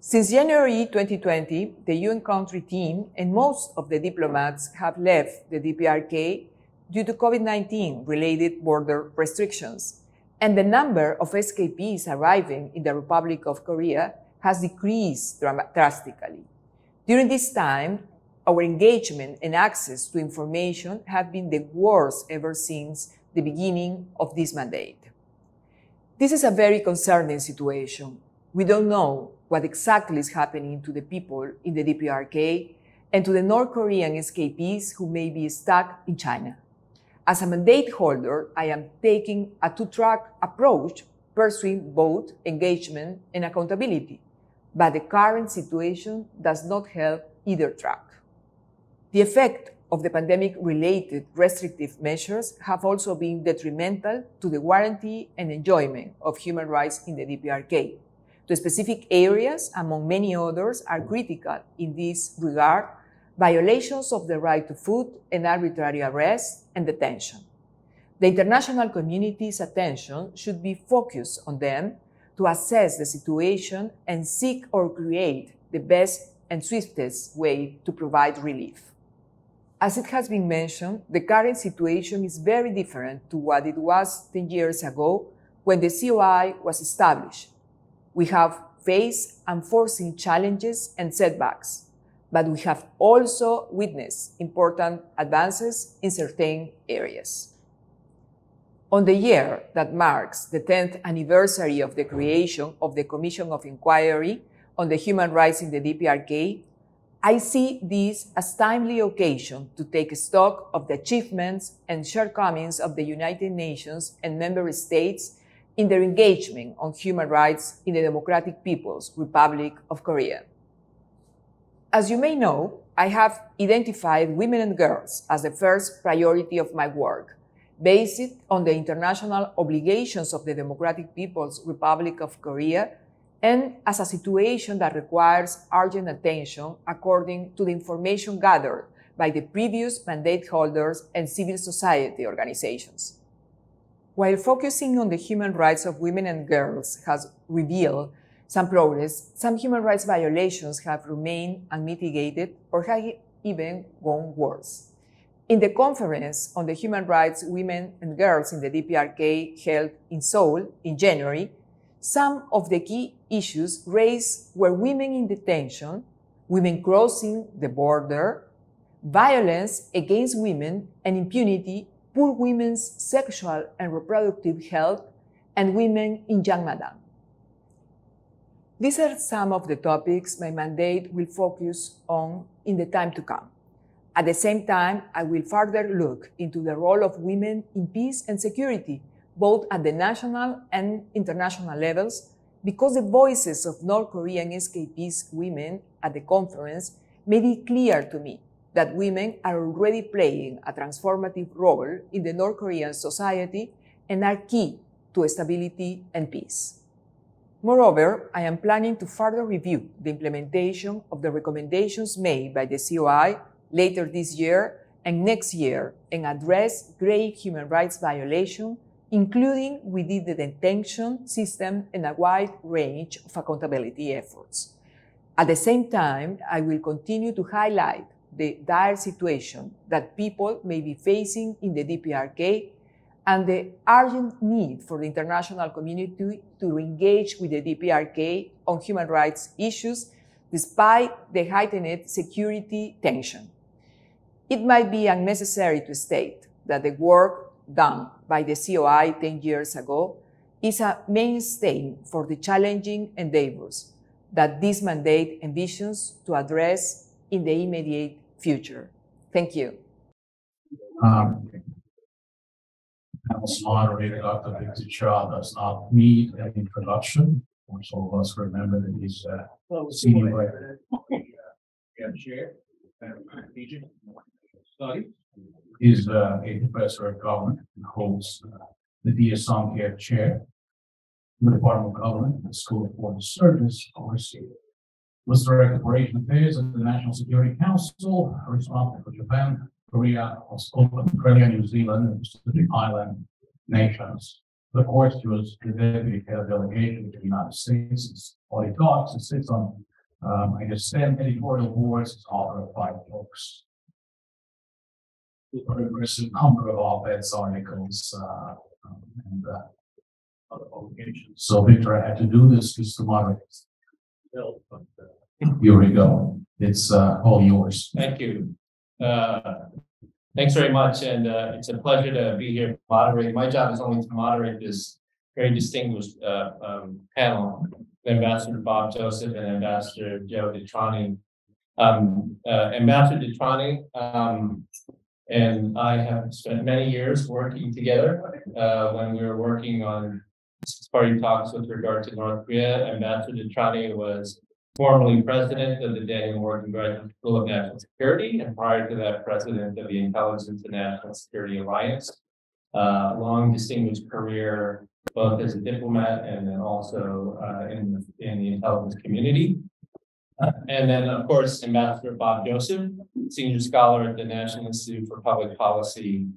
S13: Since January 2020, the UN country team and most of the diplomats have left the DPRK due to COVID-19 related border restrictions, and the number of escapees arriving in the Republic of Korea has decreased drastically. During this time, our engagement and access to information have been the worst ever since the beginning of this mandate. This is a very concerning situation. We don't know what exactly is happening to the people in the DPRK and to the North Korean escapees who may be stuck in China. As a mandate holder, I am taking a two track approach, pursuing both engagement and accountability but the current situation does not help either track. The effect of the pandemic related restrictive measures have also been detrimental to the guarantee and enjoyment of human rights in the DPRK. The specific areas, among many others, are critical in this regard violations of the right to food and arbitrary arrest and detention. The international community's attention should be focused on them to assess the situation and seek or create the best and swiftest way to provide relief. As it has been mentioned, the current situation is very different to what it was 10 years ago when the COI was established. We have faced unforeseen challenges and setbacks, but we have also witnessed important advances in certain areas. On the year that marks the 10th anniversary of the creation of the Commission of Inquiry on the Human Rights in the DPRK, I see this as timely occasion to take stock of the achievements and shortcomings of the United Nations and member states in their engagement on human rights in the Democratic People's Republic of Korea. As you may know, I have identified women and girls as the first priority of my work based on the international obligations of the Democratic People's Republic of Korea and as a situation that requires urgent attention according to the information gathered by the previous mandate holders and civil society organizations. While focusing on the human rights of women and girls has revealed some progress, some human rights violations have remained unmitigated or have even gone worse. In the conference on the human rights women and girls in the DPRK held in Seoul in January, some of the key issues raised were women in detention, women crossing the border, violence against women and impunity, poor women's sexual and reproductive health, and women in Jangmadang. These are some of the topics my mandate will focus on in the time to come. At the same time, I will further look into the role of women in peace and security, both at the national and international levels, because the voices of North Korean escapees women at the conference made it clear to me that women are already playing a transformative role in the North Korean society and are key to stability and peace. Moreover, I am planning to further review the implementation of the recommendations made by the COI later this year and next year and address grave human rights violations, including within the detention system and a wide range of accountability efforts. At the same time, I will continue to highlight the dire situation that people may be facing in the DPRK and the urgent need for the international community to engage with the DPRK on human rights issues despite the heightened security tension. It might be unnecessary to state that the work done by the COI 10 years ago is a mainstay for the challenging endeavors that this mandate envisions to address in the immediate future. Thank you.
S4: Um, House moderator, Dr. Victor Cha does not need an introduction. Most of us remember that he's uh senior. writer. Yeah, chair. Study. He's uh, a professor of government and holds uh, the D S Care Chair. in The Department of Government, the School of Foreign Service, overseas. Was Director for Asian Affairs at the National Security Council, responsible for Japan, Korea, Australia, New Zealand, and Pacific Island nations. Of course, he was the deputy head of delegation to the United States, while he talks, and sits on, um, I guess, ten editorial boards, author of five books. There's a number of op-eds, articles, uh, um, and, uh, other publications. So Victor, I had to do this just to moderate. But, uh, Here we go. It's, uh, all yours.
S14: Thank you. Uh, Thanks very much, and uh, it's a pleasure to be here moderating. My job is only to moderate this very distinguished uh, um, panel. Ambassador Bob Joseph and Ambassador Joe DeTrani. Um, Ambassador DeTrani um, and I have spent many years working together uh, when we were working on party talks with regard to North Korea. Ambassador DeTrani was formerly president of the Daniel Morgan Graduate School of National Security, and prior to that, president of the Intelligence and National Security Alliance. Uh, long distinguished career, both as a diplomat and then also uh, in, in the intelligence community. And then, of course, Ambassador Bob Joseph, senior scholar at the National Institute for Public Policy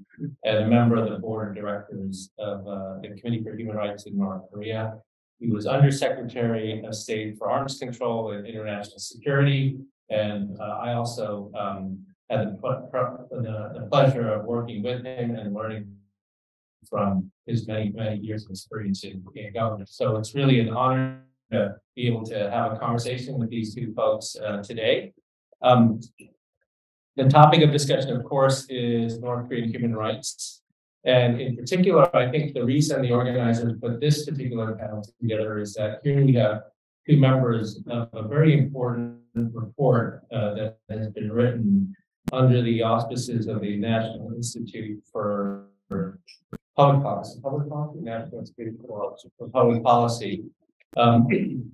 S14: and a member of the board of directors of uh, the Committee for Human Rights in North Korea. He was Undersecretary of State for Arms Control and International Security. And uh, I also um, had the, the, the, pleasure of working with him and learning from his many, many years of experience in, in government. So it's really an honor to be able to have a conversation with these two folks uh, today. Um, the topic of discussion, of course, is North Korean human rights. And in particular, I think the reason the organizers put this particular panel together is that here we have two members of a very important report uh, that has been written under the auspices of the National Institute for, Public Policy, Public Policy, National Institute for Public Policy. Um,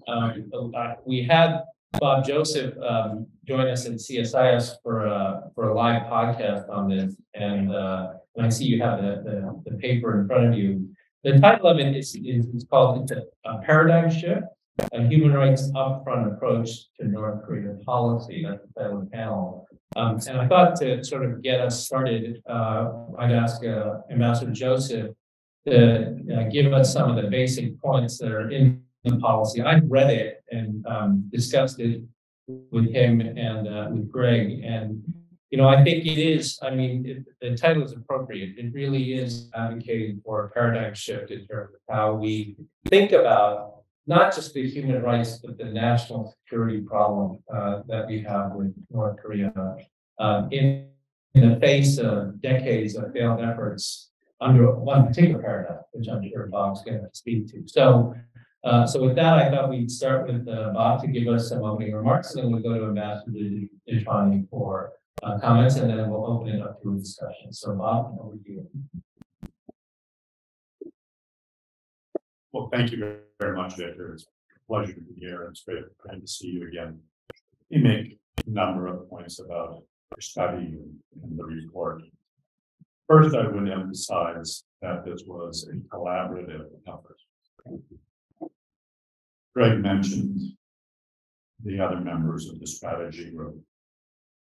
S14: um, uh, we had Bob Joseph um, join us at CSIS for a, for a live podcast on this, and uh, I see you have the, the, the paper in front of you. The title of it is, is, is called a paradigm shift, a human rights upfront approach to North Korean policy. That's the title of the panel. Um, and I thought to sort of get us started, uh, I'd ask uh, Ambassador Joseph to uh, give us some of the basic points that are in policy. I've read it and um, discussed it with him and uh, with Greg. And you know, I think it is, I mean, it, the title is appropriate. It really is advocating for a paradigm shift in terms of how we think about not just the human rights, but the national security problem uh, that we have with North Korea uh, in, in the face of decades of failed efforts under one particular paradigm, which I'm sure Bob's going to speak to. So, uh, so with that, I thought we'd start with uh, Bob to give us some opening remarks, and then we'll go to Ambassador DeTrani for uh, comments, and then we'll open it up to a discussion. So Bob, over to you.
S5: Well, thank you very much, Victor. It's a pleasure to be here. And it's great, great to see you again. You make a number of points about your study and the report. First, I would emphasize that this was a collaborative effort. Greg mentioned the other members of the strategy group.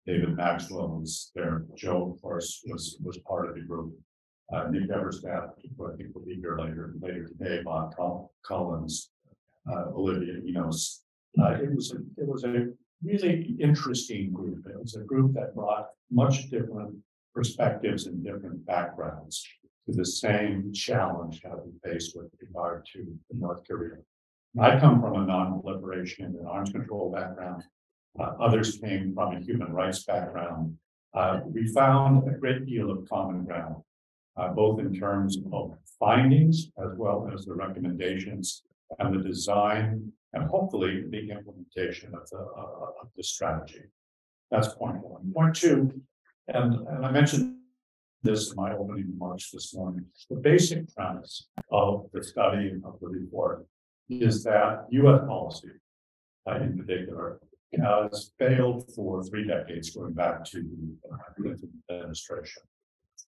S5: David Maxwell was there. Joe, of course, was was part of the group. Uh, Nick Eberstadt, who I think will be here later later today. Bob Collins, uh, Olivia Enos. Uh, it was a it was a really interesting group. It was a group that brought much different perspectives and different backgrounds to the same challenge that we face with regard to North Korea. I come from a non-proliferation and arms control background. Uh, others came from a human rights background. Uh, we found a great deal of common ground. uh, both in terms of findings as well as the recommendations and the design and hopefully the implementation of the, uh, of the strategy. That's point one. Point two, and, and I mentioned this in my opening remarks this morning, the basic premise of the study of the report is that US policy, uh, in particular, has failed for three decades, going back to uh, the Clinton administration.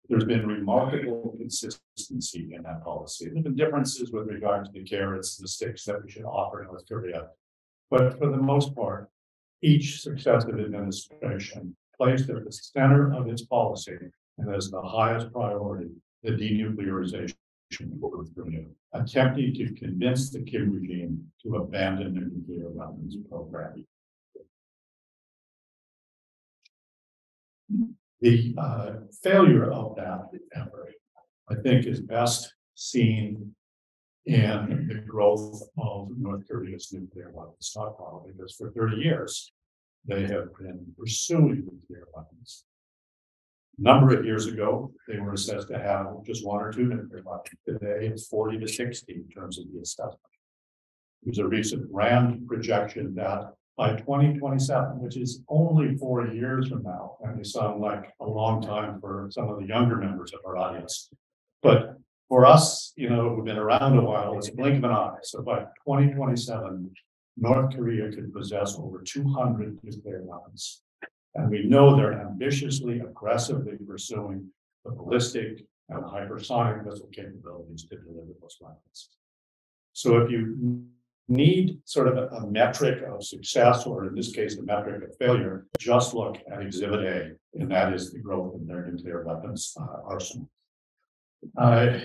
S5: There's been remarkable consistency in that policy. There have been differences with regard to the carrots and the sticks that we should offer North Korea. But for the most part, each successive administration placed at the center of its policy and as the highest priority, the denuclearization of North Korea, attempting to convince the Kim regime to abandon their nuclear weapons program. The uh, failure of that effort, I think, is best seen in the growth of North Korea's nuclear weapons stockpile, because for thirty years, they have been pursuing nuclear weapons. Number of years ago, they were assessed to have just one or two nuclear weapons. Today, it's forty to sixty in terms of the assessment. There's a recent RAND projection that by twenty twenty-seven, which is only four years from now, and may sound like a long time for some of the younger members of our audience. But for us, you know, who've been around a while, it's a blink of an eye. So by twenty twenty-seven, North Korea could possess over two hundred nuclear weapons. And we know they're ambitiously, aggressively pursuing the ballistic and hypersonic missile capabilities to deliver those weapons. So if you need sort of a, a metric of success, or in this case, a metric of failure, just look at Exhibit A, and that is the growth in their nuclear weapons uh, arsenal. Uh,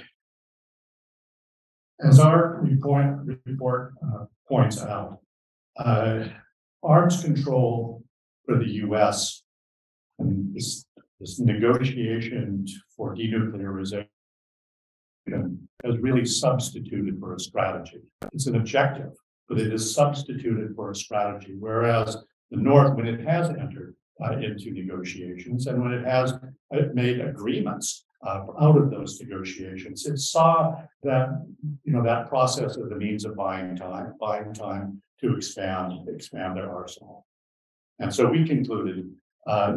S5: as our report, report uh, points out, uh, arms control for the US and this, this negotiation for denuclearization has really substituted for a strategy. It's an objective, but it is substituted for a strategy. Whereas the North, when it has entered uh, into negotiations and when it has uh, made agreements uh, out of those negotiations, it saw that you know that process as a means of buying time, buying time to expand expand their arsenal. And so we concluded uh,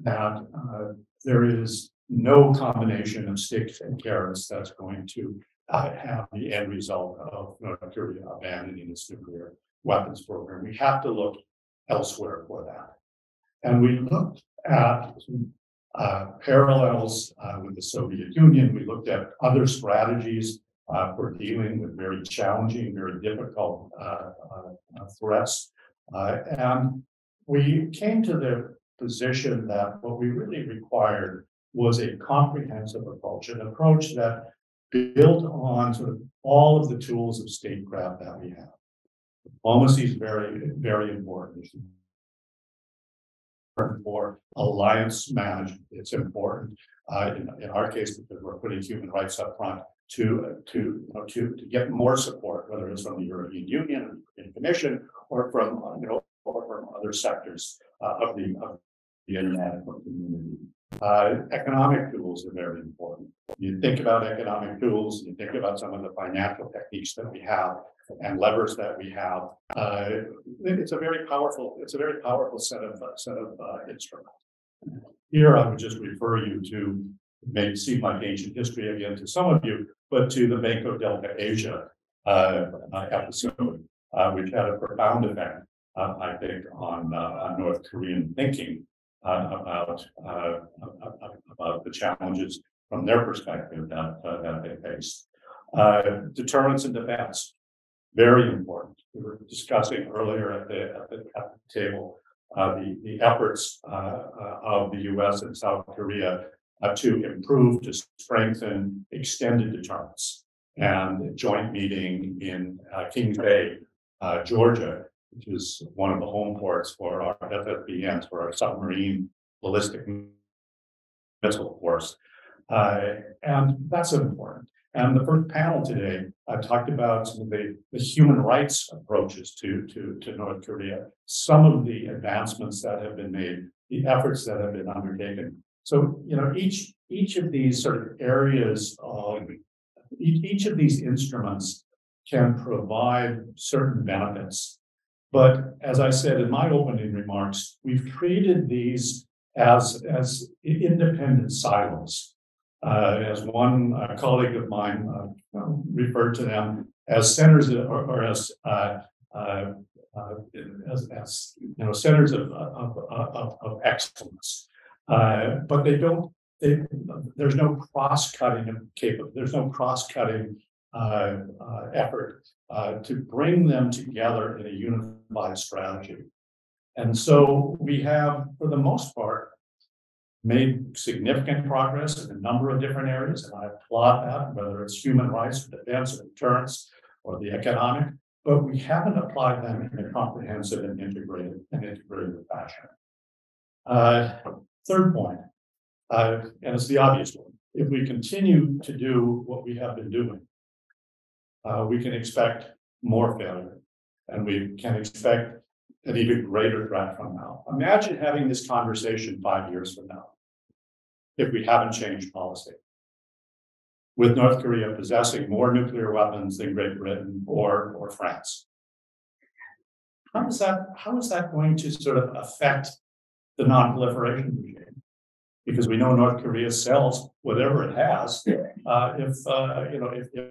S5: that uh, there is no combination of sticks and carrots that's going to uh, have the end result of North Korea abandoning its nuclear weapons program. We have to look elsewhere for that. And we looked at uh, parallels uh, with the Soviet Union. We looked at other strategies uh, for dealing with very challenging, very difficult uh, uh, threats. and we came to the position that what we really required was a comprehensive approach, an approach that built on sort of all of the tools of statecraft that we have. Diplomacy is very, very important. For alliance management. It's important uh, in, in our case because we're putting human rights up front to to you know, to to get more support, whether it's from the European Union, European Commission, or from uh, you know other sectors uh, of the of the international community. Uh, economic tools are very important. You think about economic tools, you think about some of the financial techniques that we have and levers that we have. Uh, it's a very powerful, it's a very powerful set of uh, set of uh, instruments. Here, I would just refer you to may seem like ancient history again to some of you, but to the Banco Delta Asia uh, episode, which had a profound effect, I think, on on North Korean thinking uh, about uh, about the challenges from their perspective that uh, that they face. Uh, deterrence and defense, very important. We were discussing earlier at the at the, at the table uh, the the efforts uh, of the U.S. and South Korea to improve, to strengthen extended deterrence. And joint meeting in Kings Bay, Georgia, which is one of the home ports for our SSBNs, for our submarine ballistic missile force. Uh, and that's important. And the first panel today, I've talked about some of the, the human rights approaches to, to, to North Korea, some of the advancements that have been made, the efforts that have been undertaken. So, you know, each, each of these sort of areas each of these instruments can provide certain benefits. But as I said in my opening remarks, we've treated these as, as independent silos. Uh, as one uh, colleague of mine uh, referred to them as centers of- or, or as, uh, uh, uh, as, as, you know, centers of, of, of, of excellence. But they don't, they, there's no cross-cutting capable, there's no cross-cutting effort uh, to bring them together in a unified strategy. And so we have, for the most part, made significant progress in a number of different areas, and I applaud that, whether it's human rights, or defense, or deterrence, or the economic, but we haven't applied them in a comprehensive and integrated and integrated fashion. Uh, third point, uh, and it's the obvious one, if we continue to do what we have been doing, uh, we can expect more failure, and we can expect an even greater threat from now. Imagine having this conversation five years from now. If we haven't changed policy. With North Korea possessing more nuclear weapons than Great Britain or, or France. How is that, how is that going to sort of affect the non-proliferation regime? Because we know North Korea sells whatever it has, uh, if, uh, you know, if, if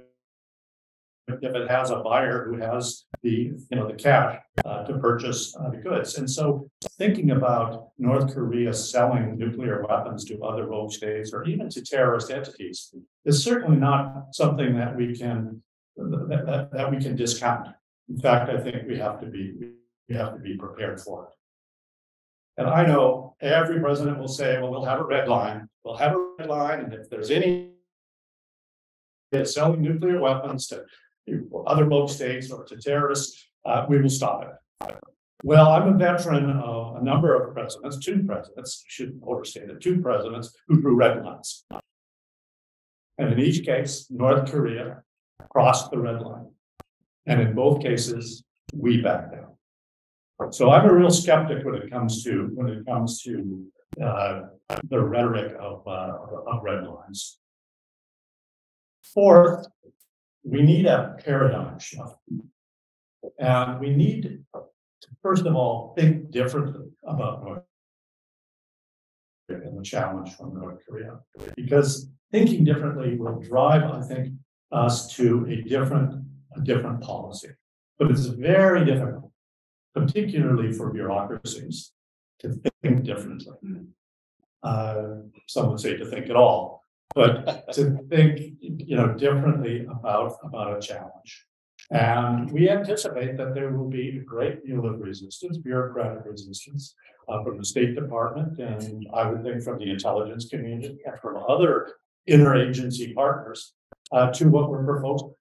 S5: if it has a buyer who has the, you know, the cash uh, to purchase uh, the goods. And so thinking about North Korea selling nuclear weapons to other rogue states or even to terrorist entities is certainly not something that we can that, that, that we can discount. In fact, I think we have to be we have to be prepared for it. And I know every president will say, well, we'll have a red line, we'll have a red line, and if there's any selling nuclear weapons to other rogue states or to terrorists, uh, we will stop it. Well, I'm a veteran of a number of presidents, two presidents, I shouldn't overstate it, two presidents who drew red lines. And in each case, North Korea crossed the red line. And in both cases, we backed down. So I'm a real skeptic when it comes to, when it comes to uh, the rhetoric of, uh, of red lines. Fourth, we need a paradigm shift. And we need to, first of all, think differently about North Korea and the challenge from North Korea. Because thinking differently will drive, I think, us to a different, a different policy. But it's very difficult, particularly for bureaucracies, to think differently. Uh, some would say to think at all, but to think, you know, differently about, about a challenge. And we anticipate that there will be a great deal of resistance, bureaucratic resistance, uh, from the State Department, and I would think from the intelligence community and from other interagency partners, uh, to what we're proposing.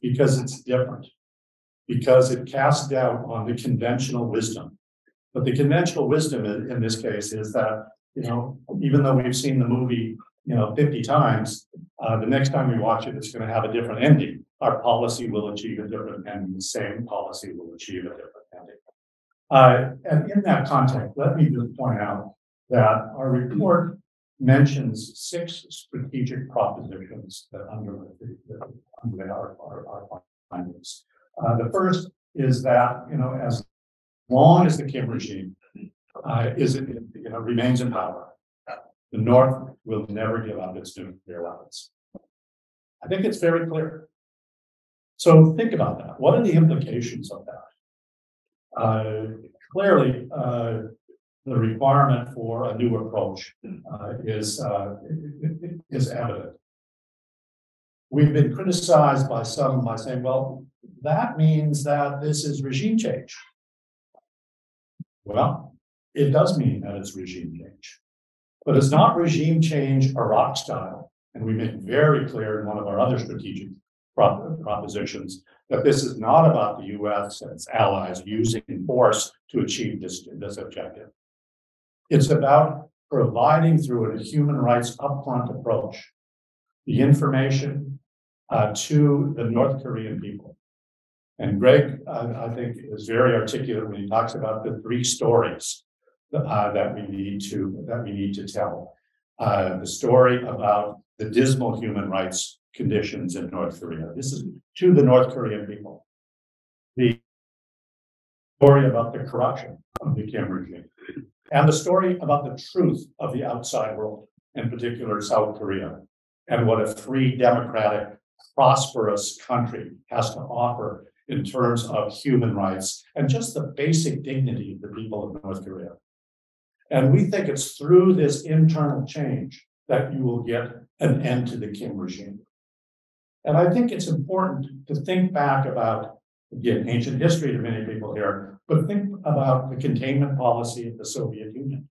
S5: Because it's different. Because it casts doubt on the conventional wisdom. But the conventional wisdom in, in this case is that, you know, even though we've seen the movie you know, fifty times, uh, the next time we watch it, it's gonna have a different ending. Our policy will achieve a different ending, the same policy will achieve a different ending. Uh, and in that context, let me just point out that our report mentions six strategic propositions that underlay our, our, our findings. Uh, the first is that, you know, as long as the Kim regime uh, is, you know, remains in power, the North will never give up its nuclear weapons. I think it's very clear. So think about that. What are the implications of that? Uh, clearly, uh, the requirement for a new approach uh, is uh, is evident. We've been criticized by some by saying, "Well, that means that this is regime change." Well, it does mean that it's regime change. But it's not regime change Iraq style. And we make very clear in one of our other strategic propositions that this is not about the US and its allies using force to achieve this, this objective. It's about providing through a human rights upfront approach the information uh, to the North Korean people. And Greg, uh, I think, is very articulate when he talks about the three stories uh, that we need to that we need to tell. uh, the story about the dismal human rights conditions in North Korea. This is to the North Korean people. The story about the corruption of the Kim regime and the story about the truth of the outside world, in particular South Korea, and what a free, democratic, prosperous country has to offer in terms of human rights and just the basic dignity of the people of North Korea. And we think it's through this internal change that you will get an end to the Kim regime. And I think it's important to think back about, again, ancient history to many people here, but think about the containment policy of the Soviet Union.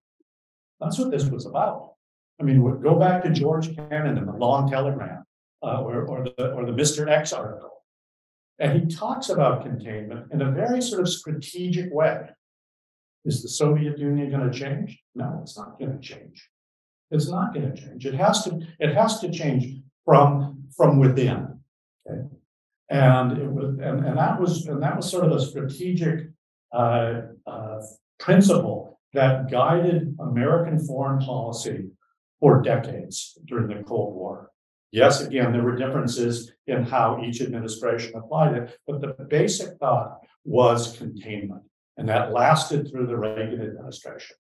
S5: That's what this was about. I mean, go back to George Kennan and the Long Telegram, uh, or, or the or the Mr. X article, and he talks about containment in a very sort of strategic way. Is the Soviet Union going to change? No, it's not going to change. It's not going to change. It has to. It has to change from from within. Okay, and it was, and, and that was and that was sort of a strategic uh, uh, principle that guided American foreign policy for decades during the Cold War. Yes, again, there were differences in how each administration applied it, but the basic thought was containment. And that lasted through the Reagan administration.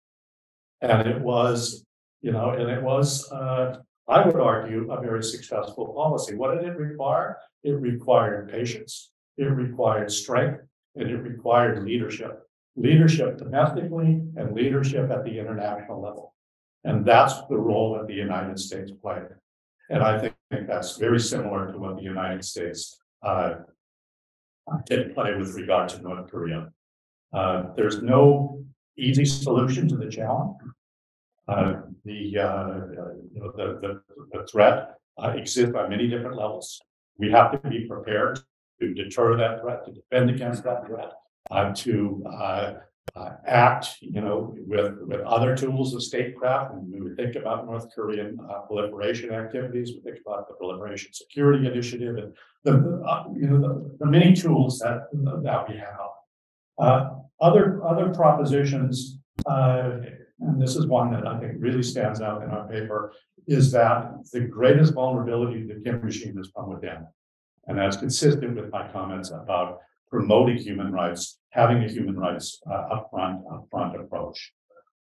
S5: And it was, you know, and it was, uh, I would argue, a very successful policy. What did it require? It required patience, it required strength, and it required leadership. Leadership domestically and leadership at the international level. And that's the role that the United States played. And I think, think that's very similar to what the United States uh, did play with regard to North Korea. Uh, there's no easy solution to the challenge. Uh, the, uh, you know, the, the, the threat uh, exists by many different levels. We have to be prepared to deter that threat, to defend against that threat, uh, to uh, act, you know, with, with other tools of statecraft. And we think about North Korean proliferation activities. We think about the Proliferation Security Initiative and the, you know, the, the, many tools that, that we have. Uh, other, other propositions, uh, and this is one that I think really stands out in our paper, is that the greatest vulnerability to the Kim regime is from within. And that's consistent with my comments about promoting human rights, having a human rights uh, upfront, upfront approach.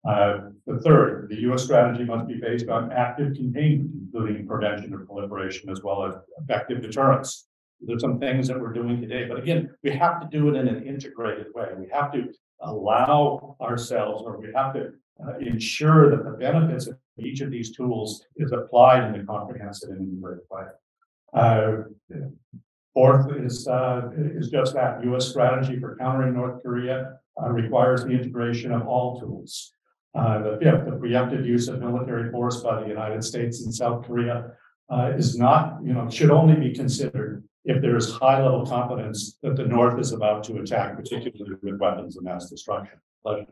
S5: Uh, the third, the U.S. strategy must be based on active containment, including prevention of proliferation, as well as effective deterrence. There's some things that we're doing today, but again, we have to do it in an integrated way. We have to allow ourselves, or we have to uh, ensure that the benefits of each of these tools is applied in a comprehensive and integrated way. Uh, Fourth is, uh, is just that U.S. strategy for countering North Korea uh, requires the integration of all tools. Uh, the fifth, the preemptive use of military force by the United States and South Korea uh, is not, you know, should only be considered if there is high level confidence that the North is about to attack, particularly with weapons of mass destruction. Uh,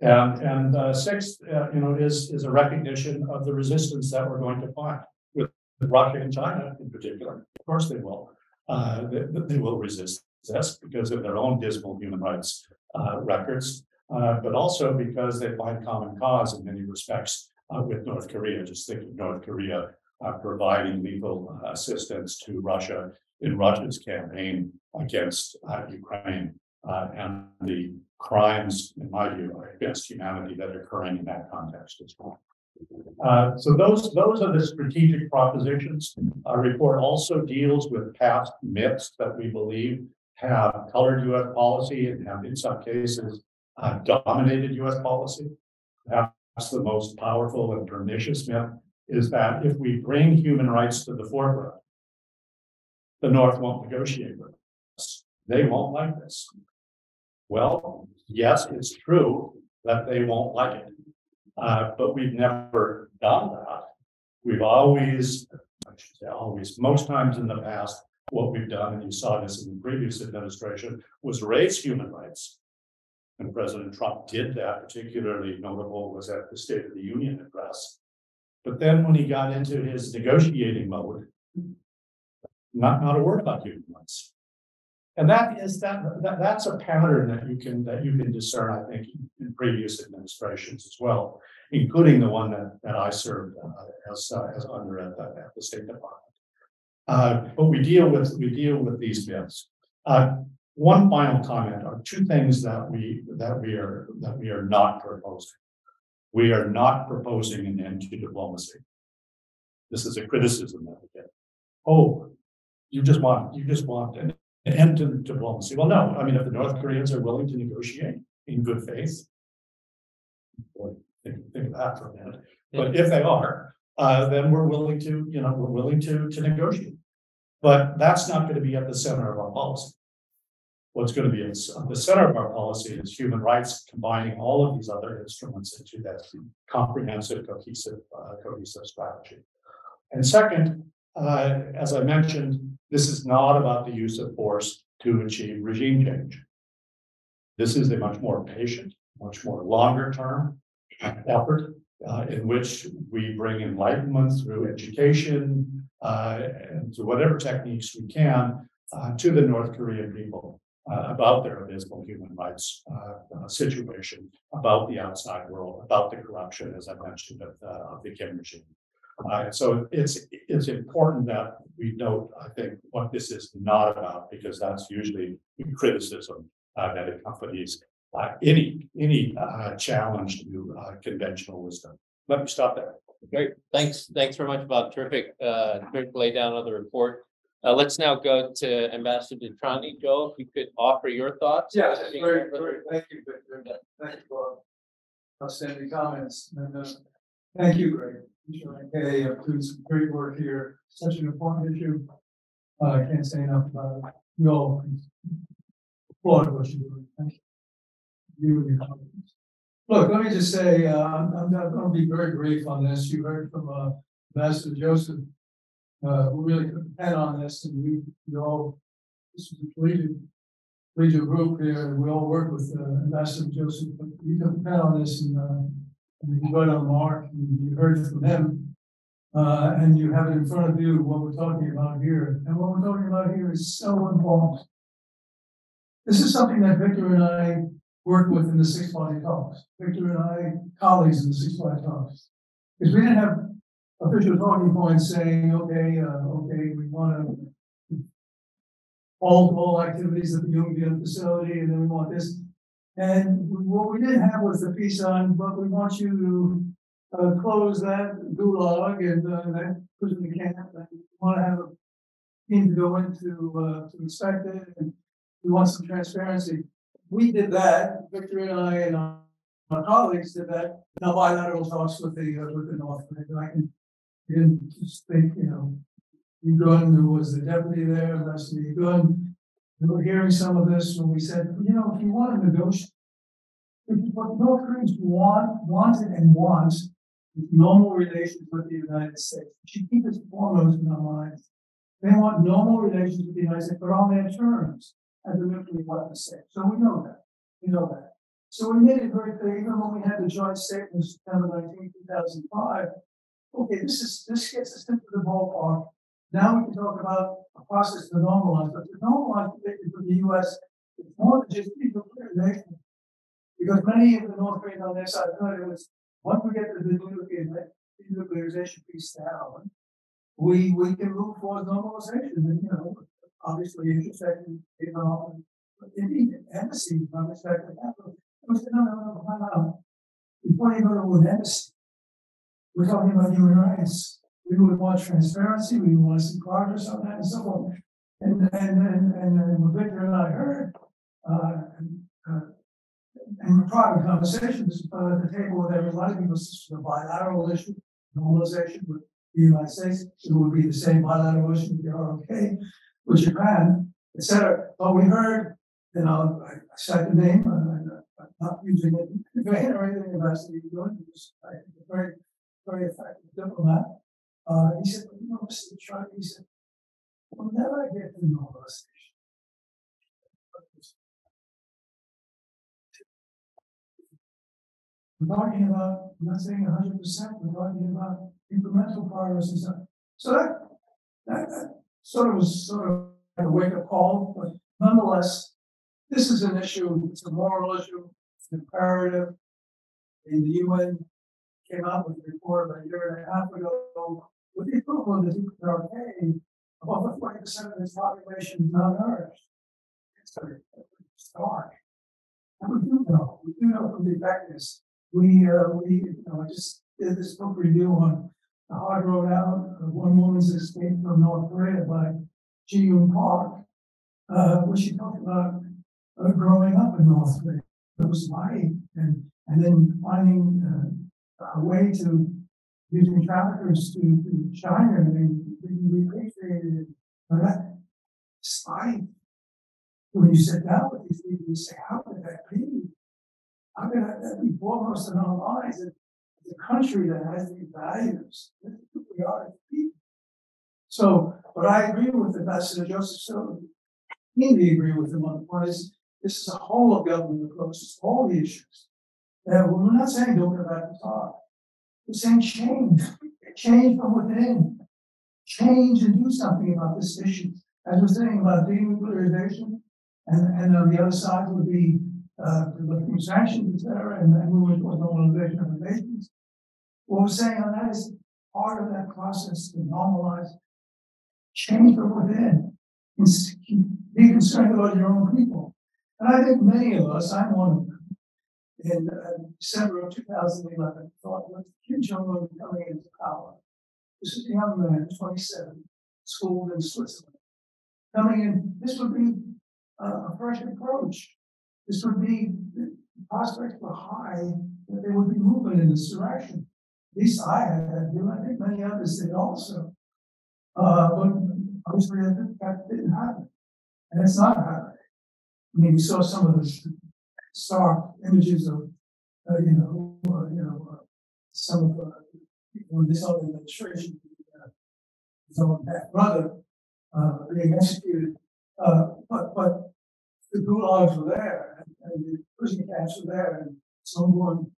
S5: and and uh, sixth, uh, you know, is is a recognition of the resistance that we're going to find with Russia and China in particular. Of course, they will. Uh, they, they, will resist this because of their own dismal human rights uh, records, but also because they find common cause in many respects uh, with North Korea. Just think of North Korea uh, providing legal uh, assistance to Russia in Russia's campaign against Ukraine and the crimes, in my view, against humanity that are occurring in that context as well. Uh, so those those are the strategic propositions. Our report also deals with past myths that we believe have colored U.S. policy and have, in some cases, uh, dominated U.S. policy. The most powerful and pernicious myth is that if we bring human rights to the forefront, the North won't negotiate with us. They won't like this. Well, yes, it's true that they won't like it. Uh, but we've never done that. We've always, I should say always, most times in the past, what we've done, and you saw this in the previous administration, was raise human rights. And President Trump did that, particularly notable was at the State of the Union address. But then when he got into his negotiating mode, not, not a word about human rights. And that is that, that that's a pattern that you can that you can discern, I think, in previous administrations as well. including the one that, that I served uh, as, uh, as under at the, at the State Department. Uh, but we deal with, we deal with these myths. Uh, one final comment are two things that we, that we are, that we are not proposing. We are not proposing an end to diplomacy. This is a criticism that we get. Oh, you just want, you just want an end to diplomacy. Well, no, I mean, if the North Koreans are willing to negotiate in good faith. boy, Think, think of that for a minute. But if they are, uh, then we're willing to, you know, we're willing to, to negotiate. But that's not gonna be at the center of our policy. What's gonna be at the center of our policy is human rights, combining all of these other instruments into that comprehensive, cohesive, uh, cohesive strategy. And second, uh, as I mentioned, this is not about the use of force to achieve regime change. This is a much more patient, much more longer term effort uh, in which we bring enlightenment through education uh, and through whatever techniques we can uh, to the North Korean people uh, about their abysmal human rights uh, uh, situation, about the outside world, about the corruption, as I mentioned, of, of the Kim regime. Uh, so it's, it's important that we note, I think, what this is not about, because that's usually criticism uh, that accompanies uh, any, any uh, challenge to uh, conventional wisdom. Let me stop there.
S14: Great, thanks, thanks very much, Bob. Terrific, uh, terrific lay down of the report. Uh, let's now go to Ambassador Trani. Joe, if you could offer your thoughts.
S15: Yes, very, very, thank you, Victor. Thank you, Bob. Outstanding comments. And, uh, thank you, Greg. Okay, I'm doing some great work here. Such an important issue. Uh, I can't say enough about it. We all applaud what you're doing. Thank you. You and your colleagues. Look, let me just say, uh, I'm, I'm going to be very brief on this. You heard from uh, Master Joseph, uh, who really put pen on this, and we, we all, this was a collegiate, collegiate group here, and we all work with uh, Ambassador Joseph, but took the pen on this, and uh, and you go down Mark, and you heard from him. Uh, and you have it in front of you what we're talking about here. And what we're talking about here is so important. This is something that Victor and I worked with in the six-party talks. Victor and I, colleagues in the six-party talks. Because we didn't have official talking points saying, okay, uh, okay, we want to all, all activities at the Yongbyon facility, and then we want this. And what we didn't have was the piece on, but we want you to uh, close that gulag and uh, that prison camp. And we want to have a team to go into uh, to inspect it, and we want some transparency. We did that. Victor and I and our, colleagues did that. Now bilateral talks with the uh, with the North. And I can, Can just think, you know, Egun, who was the deputy there, Leslie Egun, we were hearing some of this when we said, you know, if you want to negotiate, what North Koreans want, wanted and want is normal relations with the United States. We should keep this foremost in our minds. They want normal relations with the United States, but on their terms, as the nuclear weapons state. So we know that. We know that. So we made it very clear, even when we had the joint statement in September 19, 2005, okay, this is this gets us into the ballpark now we can talk about a process to normalize, but to normalize for the US, it's more than just denuclearization. Because many of the North Koreans on their side heard it once we get the denuclearization piece down, we we can move towards normalization. And you know, obviously intersecting Iran, indeed embassy on respect to that. We said, no, no, no, no, no. Before you go to an embassy, we're talking about human rights we would want transparency, we want to see progress on that and so on. And, and, and, and, and Victor and I heard, uh, uh, in private conversations uh, at the table with everybody, because was a bilateral issue, normalization with the United States, it would be the same bilateral issue with the ROK, with Japan, etc. But we heard, you know, I, I cite the name, uh, I'm not using it in vain or anything about Good, he's a very, very effective diplomat. Uh, he said, you know, Mr. Truck, he said, we'll never get to normalization. We're talking about, I'm not saying 100%, we're talking about incremental progress and stuff. So that, that, that sort of was sort of a wake up call, but nonetheless, this is an issue, it's a moral issue, it's imperative. In the UN came out with a report about a year and a half ago with the approval of the over forty percent of its population is malnourished. It's a stark. And we do know, we do know from the effectiveness, we, uh, we, you know, I just did this book review on the hard road out, of one woman's escape from North Korea by Jihyun Park. Uh, where she talked about uh, growing up in North Korea, was life, and, and then finding, uh, a way to using traffickers to, to China and being repatriated. And that spite. When you sit down with these people, you say, how could that be? How could that be foremost in our lives? It's a country that has these values. Who we are as people. So, but I agree with the Ambassador Joseph Sullivan. Keenly agree with him on the point is this is a whole of government approach to all the issues. And we're not saying don't go back to talk. We're saying change, change from within, change and do something about this issue. As we're saying about denuclearization, and, and on the other side would be uh, lifting sanctions, et cetera, and, and moving towards normalization of relations. What we're saying on that is part of that process to normalize change from within. Be concerned about your own people. And I think many of us, I'm one in uh, December of 2011, thought with Kim Jong un coming into power, this is a young man, 27, schooled in Switzerland, coming in, this would be a, a fresh approach. This would be, the prospects were high that they would be moving in this direction. At least I had that view. I think many others did also. Uh, but obviously, that didn't happen. And it's not happening. I mean, we saw some of the stark images of, uh, you know, uh, you know, uh, some of the people in this other administration, uh, his own half brother, uh, being executed. Uh, but but the gulags were there, and, and the prison camps were there, and someone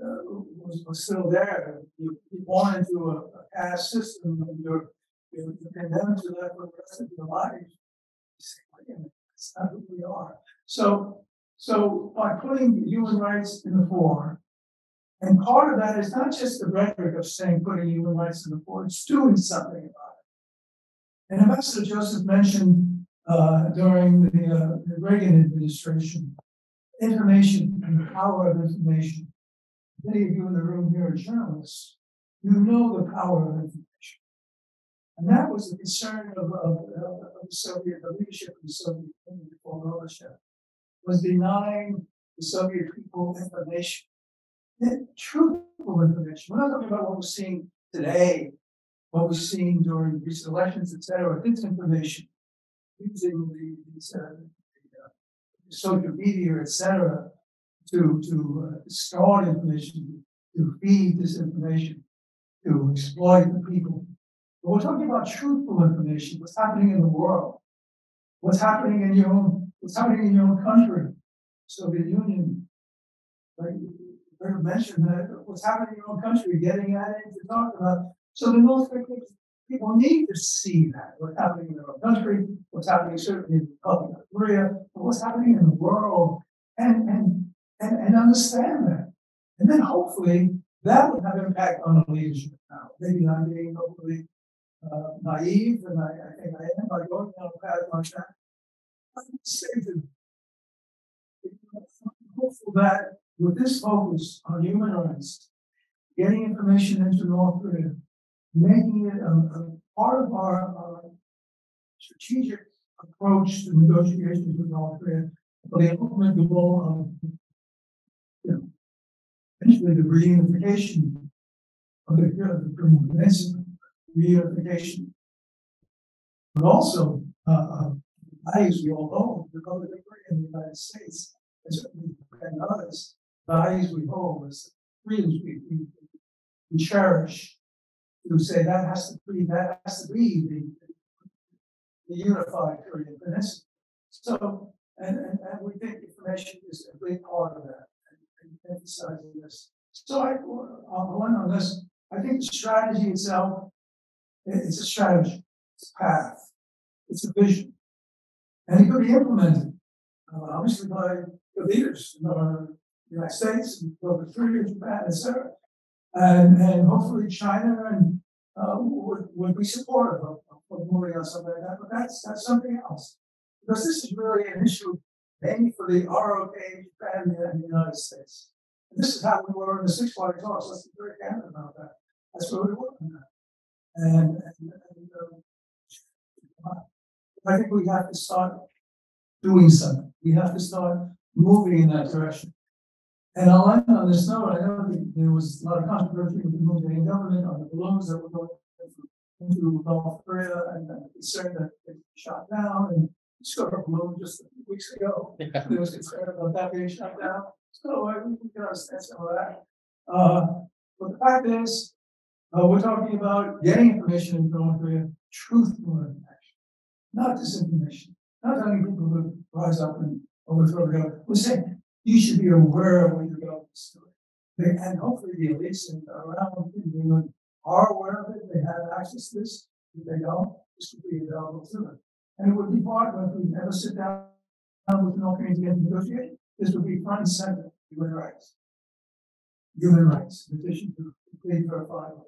S15: uh, was, was still there. You, you born into a, a caste system, and you're you're condemned to that for the rest of your life. You say, wait a minute, that's not who we are. So so by putting human rights in the fore, and part of that is not just the rhetoric of saying putting human rights in the fore, it's doing something about it. And Ambassador Joseph mentioned uh, during the, uh, the Reagan administration information and the power of information. Many of you in the room here are journalists. You know the power of information. And that was the concern of, of, of the Soviet, the leadership of the Soviet Union before Gorbachev was denying the Soviet people information. Truthful information. We're not talking about what we're seeing today, what we're seeing during recent elections, et cetera, disinformation, using uh, the, uh, social media, et cetera, to, to uh, information, to feed disinformation, to exploit the people. But we're talking about truthful information, what's happening in the world, what's happening in your own what's happening in your own country, Soviet Union. Right? You mentioned that what's happening in your own country, getting at it to talk about. So the military people need to see that what's happening in their own country, what's happening certainly in the Republic of Korea, what's happening in the world, and and and, and understand that. And then hopefully that would have impact on the leadership now. Maybe I'm being hopefully uh, naive, and I, I think I am by going down a path like that hopeful that with this focus on human rights, getting information into North Korea, making it a, a part of our, strategic approach to negotiations with North Korea, for the ultimate goal of you know, eventually the reunification of the, the Korean Peninsula, reunification, but also uh, uh values we all hold, the Korea in the United States, and certainly and others, values we hold as freedoms we, we, we cherish, to say that has to be that has to be the, the unified Korean peninsula. So, and, and, and we think information is a big part of that, and, and emphasizing this. So I, I'll go on this. I think the strategy itself, it's a strategy, it's a path, it's a vision. And it could be implemented, uh, obviously by the leaders in the United States, and global three, Japan, etc. And, and hopefully China and, uh, would, would be supportive of, of moving on something like that, but that's, that's something else. Because this is really an issue mainly for the ROK family in the United States. And This is how we were in the six-party talks, let's be very candid about that. That's where we were on that. And, and, and, um, I think we have to start doing something. We have to start moving in that direction. And I'll end on this note, I know that there was a lot of controversy with the Mongolian government on the balloons that were going into North Korea and the concern that they shot down and we saw a balloon just a few weeks ago. Yeah. There was concern about that being shot down. So I think we can understand some of that. Uh, but the fact is, uh, we're talking about getting information from North Korea, truthful not disinformation. Not telling people to rise up and overthrow the government. We're saying you should be aware of what you're going to do. They- And hopefully the elites and around in England are aware of it, they have access to this. If they don't, this would be available to them. And it would be part of, if we ever sit down with North Korea to negotiate, this would be front and center, human rights. Human rights, in addition to complete verifiable.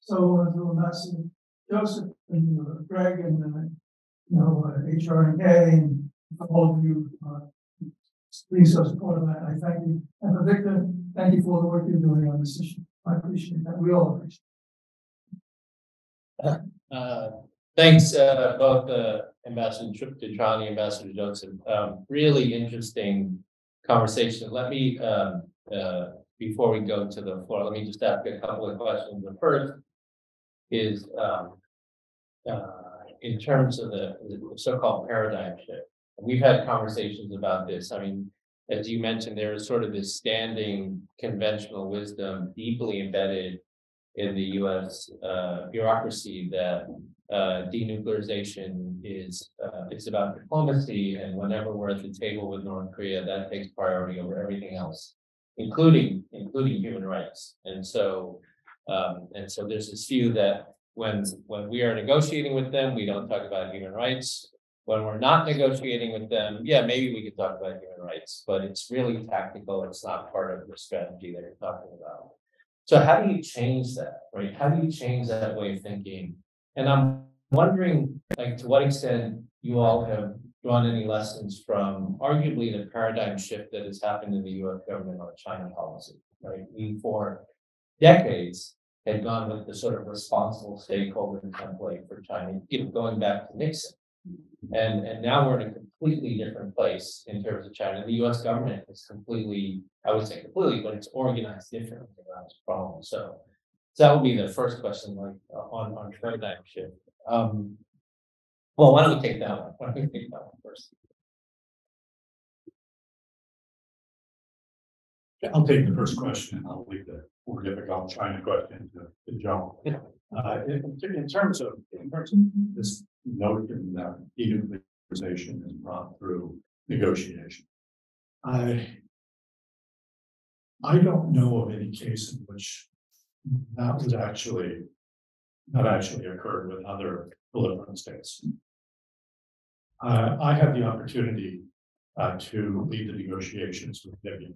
S15: So, uh, to Ambassador Joseph and uh, Greg and, uh, you know, uh, HR and and all of you, uh, please support that. I thank you. And for Victor, thank you for the work you're doing on this issue. I appreciate that. We all appreciate
S14: Uh, Thanks, uh, both uh, Ambassador DeTrani, Ambassador Joseph. Um, Really interesting conversation. Let me, um, uh, before we go to the floor, let me just ask a couple of questions. The first is um, uh, in terms of the the so-called paradigm shift. We've had conversations about this. I mean, as you mentioned, there is sort of this standing conventional wisdom deeply embedded in the US uh, bureaucracy that uh, denuclearization is, uh, it's about diplomacy, and whenever we're at the table with North Korea, that takes priority over everything else, including, including human rights. And so, um, and so there's this view that when, when we are negotiating with them, we don't talk about human rights. When we're not negotiating with them, yeah, maybe we could talk about human rights, but it's really tactical. It's not part of the strategy that you're talking about. So how do you change that, right? How do you change that way of thinking? And I'm wondering, like, to what extent you all have drawn any lessons from arguably the paradigm shift that has happened in the US government on China policy, right? We for decades had gone with the sort of responsible stakeholder template for China, you know, going back to Nixon. And, and now we're in a completely different place in terms of China. The US government is completely, I would say completely, but it's organized differently around this problem. So so that would be the first question, like, uh, on, on paradigm shift. Um, well, why don't we take that one? Why don't we take that one first?
S5: I'll take the first question and I'll leave the more difficult China question to, to Joan. Uh, in, in terms of, in terms of this notion that denuclearization is brought through negotiation. I, I don't know of any case in which that was actually, that actually occurred with other belligerent states. Uh, I had the opportunity, uh, to lead the negotiations with Libya.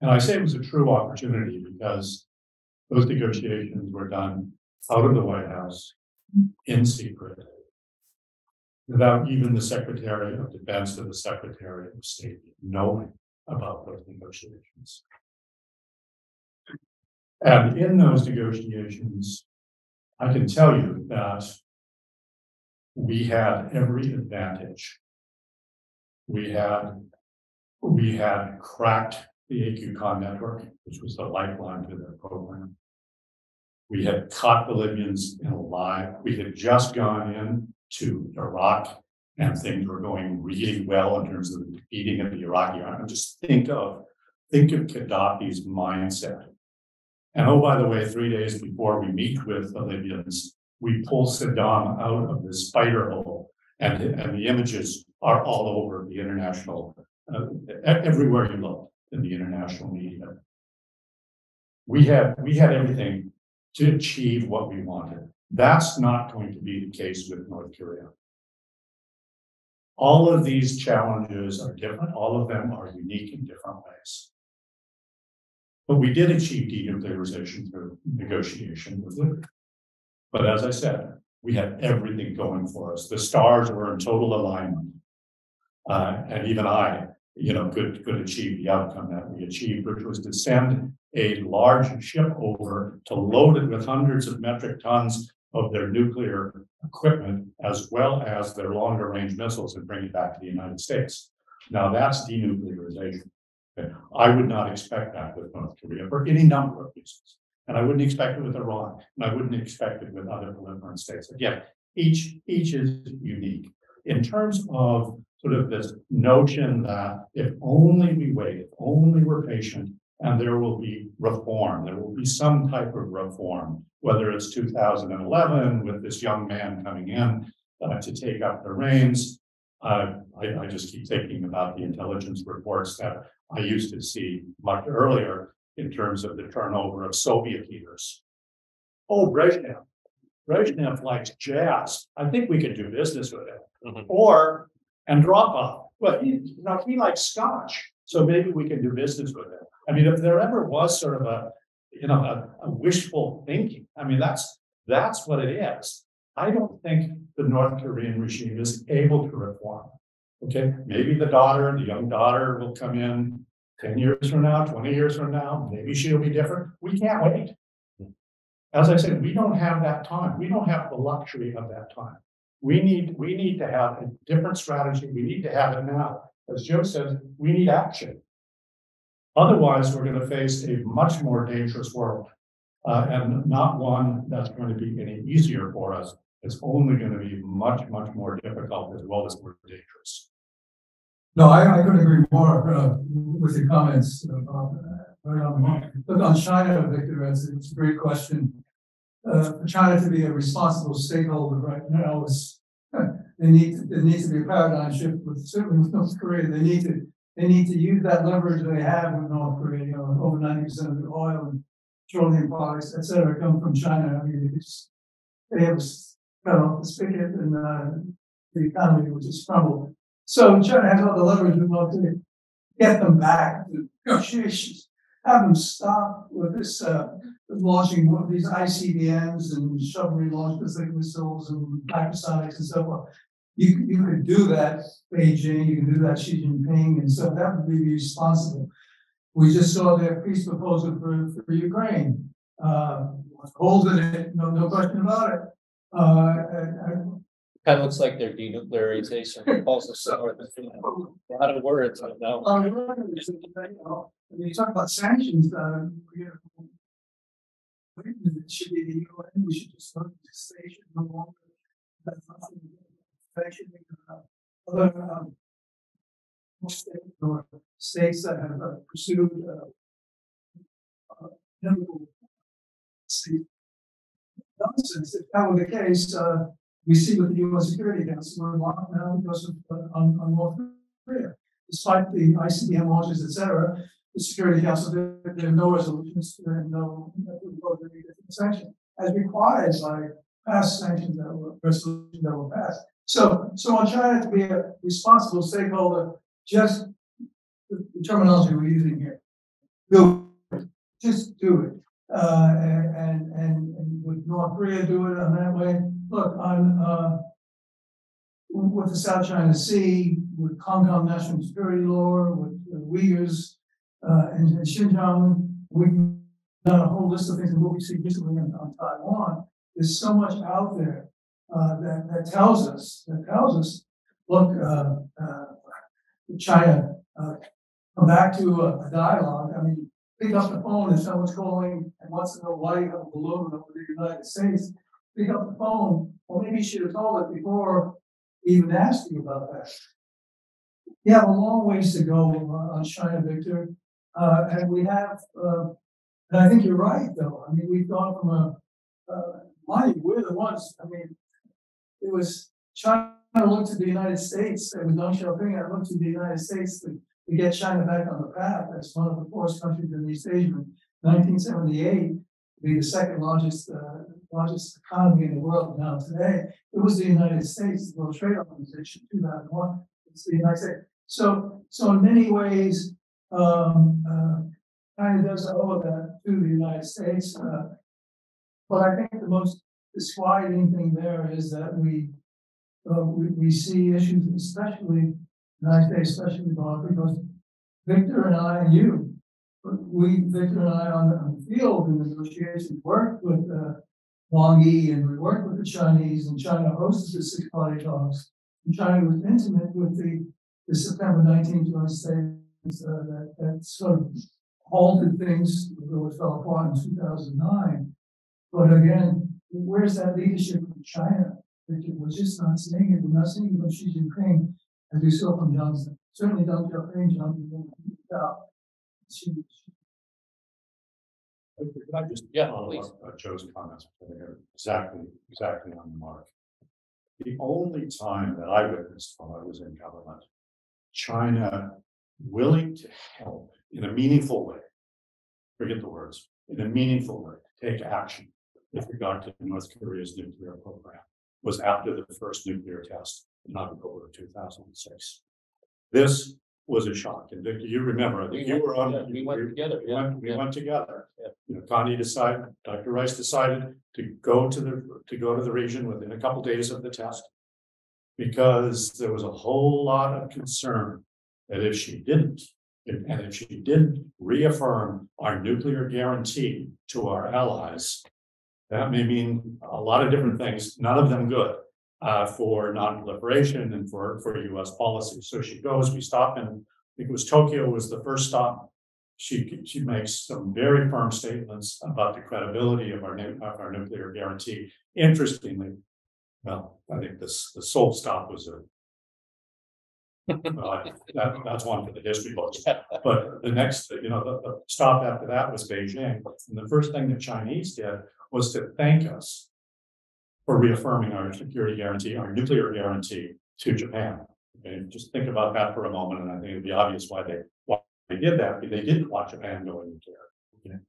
S5: And I say it was a true opportunity because those negotiations were done out of the White House in secret. Without even the Secretary of Defense or the Secretary of State knowing about those negotiations. And in those negotiations, I can tell you that we had every advantage. We had, we had cracked the A.Q. Khan network, which was the lifeline to their program. We had caught the Libyans in a lie. We had just gone in to Iraq and things were going really well in terms of the defeating of the Iraqi army. Just think of, think of Gaddafi's mindset. And oh, by the way, three days before we meet with the Libyans, we pull Saddam out of the spider hole. And, and the images are all over the international, uh, everywhere you look in the international media. We had, we had everything to achieve what we wanted. That's not going to be the case with North Korea. All of these challenges are different. All of them are unique in different ways. But we did achieve denuclearization through negotiation with Libya. But as I said, we had everything going for us. The stars were in total alignment. Uh, and even I, you know, could, could achieve the outcome that we achieved, which was to send a large ship over to load it with hundreds of metric tons of their nuclear equipment as well as their longer range missiles and bring it back to the United States. Now that's denuclearization. I would not expect that with North Korea for any number of reasons. And I wouldn't expect it with Iran, and I wouldn't expect it with other belligerent states. Again, each, each is unique. In terms of sort of this notion that if only we wait, if only we're patient, and there will be reform, there will be some type of reform, whether it's two thousand and eleven with this young man coming in uh, to take up the reins. Uh, I, I just keep thinking about the intelligence reports that I used to see much earlier in terms of the turnover of Soviet leaders. Oh, Brezhnev, Brezhnev likes jazz. I think we could do business with him. Or Andropov, well, he, you know, he likes scotch, so maybe we can do business with him. I mean, if there ever was sort of a, you know, a, a wishful thinking, I mean, that's, that's what it is. I don't think the North Korean regime is able to reform. Okay, maybe the daughter, the young daughter will come in ten years from now, twenty years from now, maybe she'll be different. We can't wait. As I said, we don't have that time. We don't have the luxury of that time. We need, we need to have a different strategy. We need to have it now. As Joe says, we need action. Otherwise, we're gonna face a much more dangerous world. Uh, and not one that's going to be any easier for us. It's only gonna be much, much more difficult as well as more dangerous.
S15: No, I, I couldn't agree more, uh, with your comments, uh, right on the on China, Victor, it's, it's a great question. Uh, for China to be a responsible stakeholder right now is, they need, there needs to be a paradigm shift with, certainly with North Korea, they need to, they need to use that leverage they have with North Korea, you know, over ninety percent of the oil and petroleum products, et cetera, come from China, I mean, it's, they have, cut off the spigot and, uh, the economy would just crumble. So China has all the leverage we want to get them back. To negotiations, have them stop with this, uh, with launching one of these ICBMs and submarine launch ballistic missiles and hypersonics and so forth. You, you could do that, Beijing, you can do that, Xi Jinping, and so that would be responsible. We just saw their peace proposal for, for Ukraine. Uh, holding it, no, no question about it. Uh, and- and
S14: Kind of looks like their denuclearization also a lot of words, I know.
S15: You know, when you talk about sanctions, uh, you know. It should be the UN, we should just station no longer. that's not something Sanctioning, uh, other. States or states that have uh, pursued, uh. uh, Nonsense, if that were the case, uh, we see with the UN Security Council, we're locked now because of, uh, on, on North Korea. Despite the ICBM launches, et cetera, the Security Council, there, there are no resolutions, there are no, no vote any sanction, as required by past sanctions that were, resolutions that were passed. So, so on China to be a responsible stakeholder, just the the terminology we're using here, do it, just do it. Uh, and, and, and and would North Korea do it on that way? Look, on, uh, with the South China Sea, with Hong Kong national security law, with the Uyghurs, uh, and and Xinjiang, we've done a whole list of things, and what we see recently on, on Taiwan, there's so much out there, uh, that, that tells us, that tells us, look, uh, uh, China, uh, come back to a, a dialogue, I mean, pick up the phone if someone's calling and wants to know why you have a balloon over the United States, pick up the phone, or maybe you should have told it before we even you about that. You have a long ways to go on China, Victor, uh, and we have, uh, and I think you're right, though, I mean, we've gone from a, uh, we're the ones, I mean, it was China looked to the United States, it was Deng Xiaoping, I looked to the United States to, to get China back on the path as one of the poorest countries in East Asia. in Nineteen seventy-eight, to be the second largest, uh, largest economy in the world now today. It was the United States, the World Trade Organization, two thousand one, it's the United States. So, so in many ways, um, uh, China does owe that to the United States. uh, But I think the most disquieting thing there is that we, uh, we, we see issues, especially, I say especially, Bob, because Victor and I and you, we, Victor and I on the, on the field in the negotiations, worked with, uh, Wang Yi and we worked with the Chinese and China hosted the six party talks. And China was intimate with the, the September 19th joint statements, uh, that, that sort of halted things, that fell apart in two thousand nine. But again, where's that leadership from China? Victor, We're just not seeing it, we're not seeing it from Xi Jinping, as we saw from Johnson. Certainly Deng Xiaoping, Johnson, without. Xi-
S5: Could I just, yeah, please. Joe's comments, I think are exactly, exactly on the mark. The only time that I witnessed while I was in government, China willing to help in a meaningful way. Forget the words, in a meaningful way, take action with regard to North Korea's nuclear program was after the first nuclear test in October of two thousand and six. This was a shock, and Victor, you remember, I think you were on.
S14: Yeah, We went together,
S5: We
S14: yeah.
S5: went, we
S14: yeah.
S5: went together.
S14: Yeah.
S5: You know, Condi decided, Dr. Rice decided to go to the, to go to the region within a couple days of the test. Because there was a whole lot of concern that if she didn't, and if she didn't reaffirm our nuclear guarantee to our allies. That may mean a lot of different things, none of them good, uh, for non-proliferation and for, for US policy. So she goes, we stop in, I think it was Tokyo was the first stop she, she makes some very firm statements about the credibility of our, of our nuclear guarantee. Interestingly, well, I think this, the Seoul stop was a. That, that's one for the history books, but the next, you know, the, the stop after that was Beijing. And the first thing the Chinese did was to thank us for reaffirming our security guarantee, our nuclear guarantee to Japan. And just think about that for a moment, and I think it'd be obvious why they, why they did that, because they didn't want Japan going nuclear.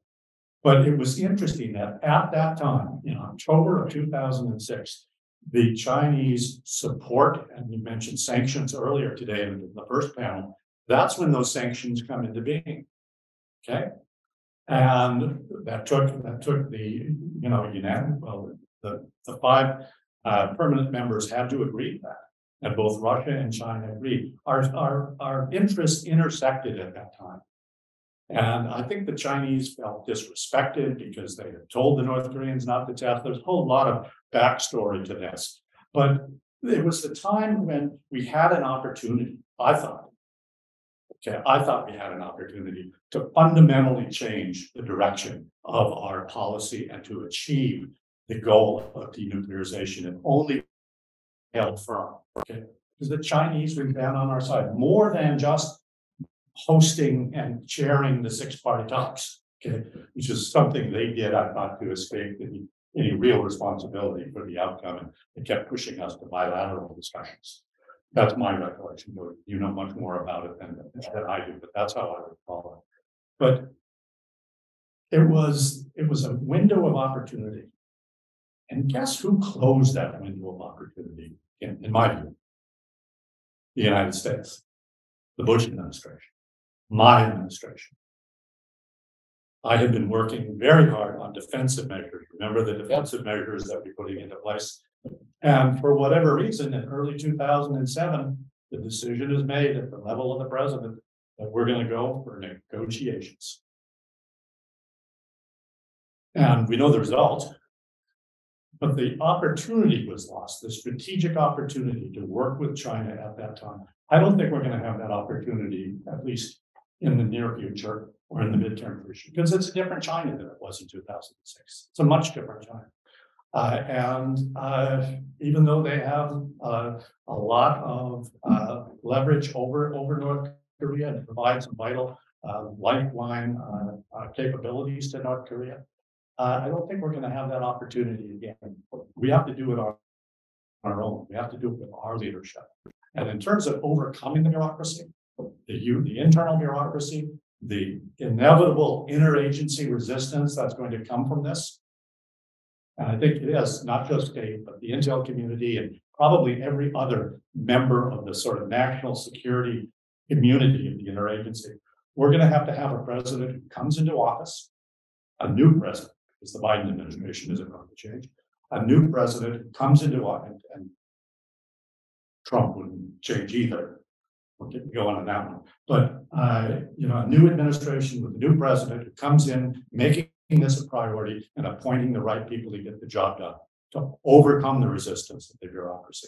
S5: But it was interesting that at that time, in October of two thousand and six, the Chinese support, and you mentioned sanctions earlier today in the first panel, that's when those sanctions come into being. Okay? And that took, that took the, you know, unanimous, well, the, the five uh, permanent members had to agree to that. And both Russia and China agreed. Our, our, our interests intersected at that time. And I think the Chinese felt disrespected because they had told the North Koreans not to test. There's a whole lot of backstory to this. But it was the time when we had an opportunity, I thought. Okay, I thought we had an opportunity to fundamentally change the direction of our policy and to achieve the goal of denuclearization and only held firm, okay? Because the Chinese were down on our side, more than just hosting and chairing the six-party talks, okay? Which is something they did, I thought, to escape any, any real responsibility for the outcome, and they kept pushing us to bilateral discussions. That's my recollection, you- you know much more about it than, than I do, but that's how I recall it. But it was, it was a window of opportunity. And guess who closed that window of opportunity, in, in my view? The United States, the Bush administration, my administration. I had been working very hard on defensive measures. Remember the defensive measures that we're putting into place? And for whatever reason, in early two thousand and seven, the decision is made at the level of the president that we're gonna go for negotiations. And we know the result. But the opportunity was lost, the strategic opportunity to work with China at that time. I don't think we're gonna have that opportunity, at least in the near future or in the midterm future, because it's a different China than it was in two thousand and six. It's a much different China. Uh, and, uh, even though they have, uh, a lot of, uh, leverage over, over North Korea and provide some vital, uh, lifeline, uh, capabilities to North Korea. I don't think we're gonna have that opportunity again. We have to do it on our own. We have to do it with our leadership. And in terms of overcoming the bureaucracy, the the internal bureaucracy, the inevitable interagency resistance that's going to come from this. And I think it is not just Dave, but the Intel community and probably every other member of the sort of national security community of the interagency we're gonna have to have a president who comes into office. A new president, because the Biden administration isn't going to change, a new president comes into office and. Trump wouldn't change either. Get going on that one, but, uh, you know, a new administration with a new president who comes in, making this a priority and appointing the right people to get the job done. To overcome the resistance of the bureaucracy.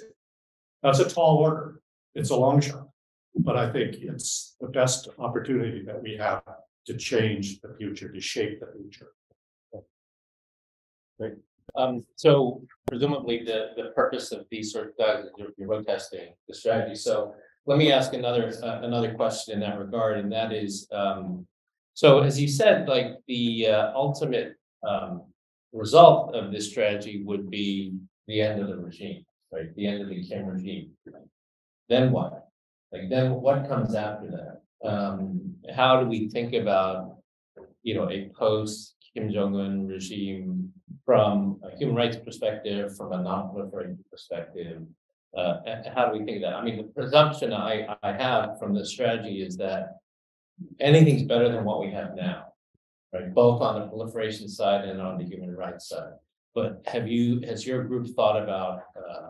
S5: That's a tall order. It's a long shot. But I think it's the best opportunity that we have to change the future, to shape the future.
S14: Um, so presumably the, the purpose of these sort of, is you're, you're road testing the strategy. So let me ask another, uh, another question in that regard, and that is, um, so as you said, like the, uh, ultimate, um, result of this strategy would be the end of the regime, right? The end of the Kim regime. Then what? Like, then what comes after that? Um, how do we think about, you know, a post Kim Jong-un regime from a human rights perspective, from a non-proliferation perspective? Uh, how do we think of that? I mean, the presumption I, I have from this strategy is that anything's better than what we have now, right? Both on the proliferation side and on the human rights side. But have you, has your group thought about, uh,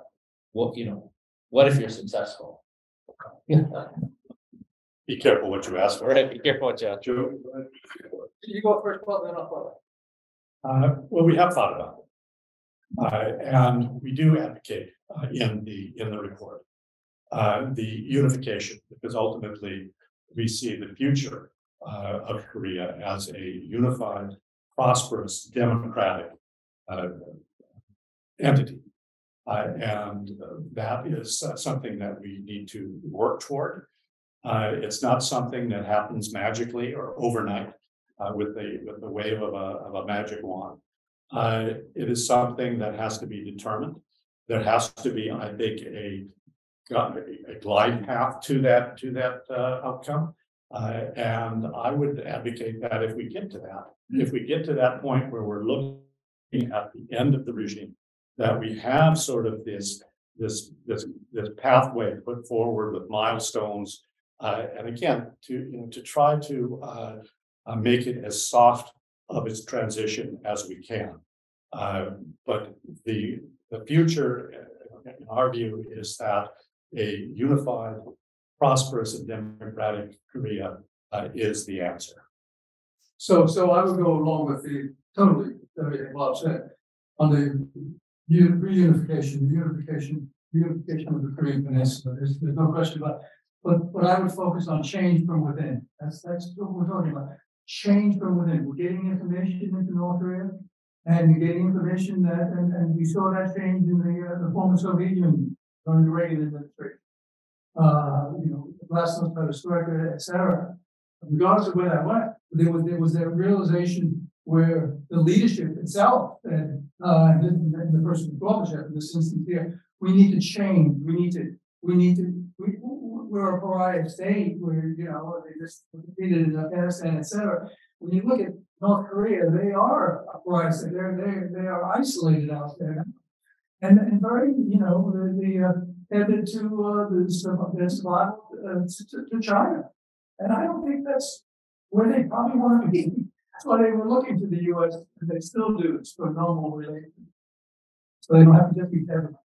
S14: what, you know, what if you're successful?
S5: Be careful what you ask for.
S14: right, be careful what you ask.
S5: Joe?
S15: You go first, Paul, then I'll follow.
S5: Uh, well, we have thought about it. Uh, and we do advocate, uh, in the, in the report. Uh, the unification, because ultimately we see the future, uh, of Korea as a unified, prosperous, democratic, uh, entity. Uh, and that is uh, something that we need to work toward. Uh, it's not something that happens magically or overnight uh, with the, with the wave of a, of a magic wand. Uh, it is something that has to be determined. There has to be, I think, a, a glide path to that, to that, uh, outcome. Uh, and I would advocate that if we get to that, if we get to that point where we're looking at the end of the regime, that we have sort of this, this, this, this pathway put forward with milestones. Uh, and again, to, you know, to try to, uh, uh, make it as soft of its transition as we can. Uh, but the, the future, in our view, is that a unified, prosperous and democratic Korea uh, is the answer.
S15: So, so I would go along with the, totally, everything Bob said, on the reunification, unification, unification of the Korean Peninsula, there's, there's no question about. it. But, but I would focus on change from within, that's, that's what we're talking about, change from within, we're getting information into North Korea. And you're getting information that, and, and we saw that change in the, uh, the former Soviet Union during the Reagan administration. Uh, you know, last Glasnost, Perestroika, et cetera regardless of where that went, there was, there was that realization where the leadership itself, and, uh, and the, and the person who Gorbachev in this instance here, we need to change, we need to, we need to, we, we're a pariah state, where, you know, they just defeated in Afghanistan, et cetera. When you look at North Korea, they are state, they're, they, they are isolated out there. And, and very, you know, uh, headed to, uh, the, survival, uh, to, to China. And I don't think that's where they probably want to be. That's why they were looking to the US, and they still do, it's for normal relations. So they don't have to just be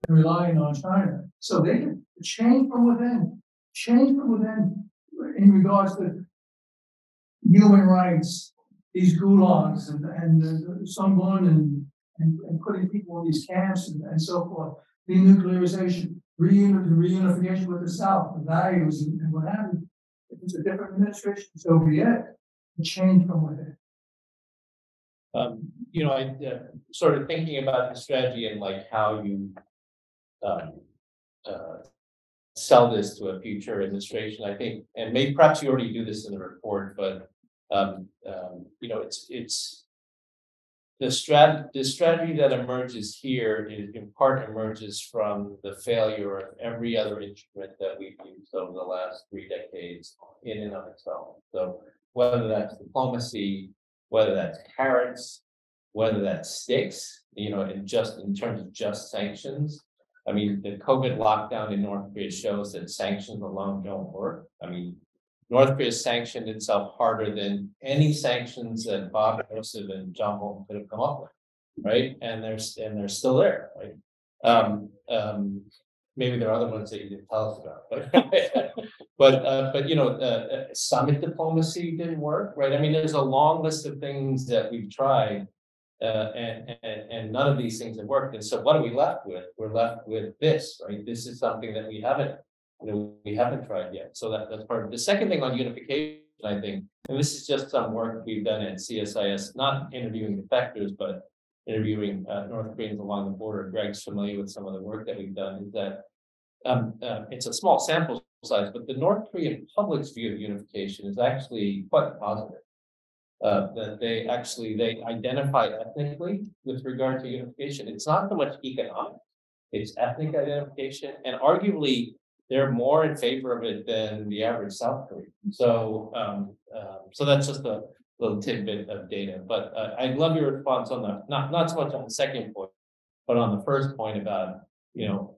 S15: relying on China. So they can change from within, change from within in regards to human rights, these gulags and, and the Sungun and, and, and putting people in these camps and, and so forth, denuclearization, reuni- reunification with the South, the values and, and what have you. If it's a different administration, so be it. Change from within.
S14: Um, you know, I, uh, sort of thinking about the strategy and like how you. Um, uh, sell this to a future administration, I think, and maybe perhaps you already do this in the report, but. Um, um, you know, it's, it's. The strat, the strategy that emerges here is in part emerges from the failure of every other instrument that we've used over the last three decades in and of itself. So whether that's diplomacy, whether that's carrots, whether that's sticks, you know, in just in terms of just sanctions. I mean, the COVID lockdown in North Korea shows that sanctions alone don't work. I mean, North Korea sanctioned itself harder than any sanctions that Bob Joseph and John Bolton could have come up with, right? And there's and they're still there, right? Um, um, maybe there are other ones that you didn't tell us about, but but uh, but you know, uh, uh, summit diplomacy didn't work, right? I mean, there's a long list of things that we've tried. Uh, and, and, and none of these things have worked. And so what are we left with? We're left with this, right? This is something that we haven't know, we haven't tried yet. So that, that's part of it. The second thing on unification, I think, and this is just some work we've done at CSIS, not interviewing the defectors, but interviewing uh, North Koreans along the border. Greg's familiar with some of the work that we've done. Is that um, uh, it's a small sample size, but the North Korean public's view of unification is actually quite positive. Uh, that they actually they identify ethnically with regard to unification. It's not so much economic; it's ethnic identification, and arguably they're more in favor of it than the average South Korean. So, um, um, so that's just a little tidbit of data. But uh, I love your response on the not not so much on the second point, but on the first point about you know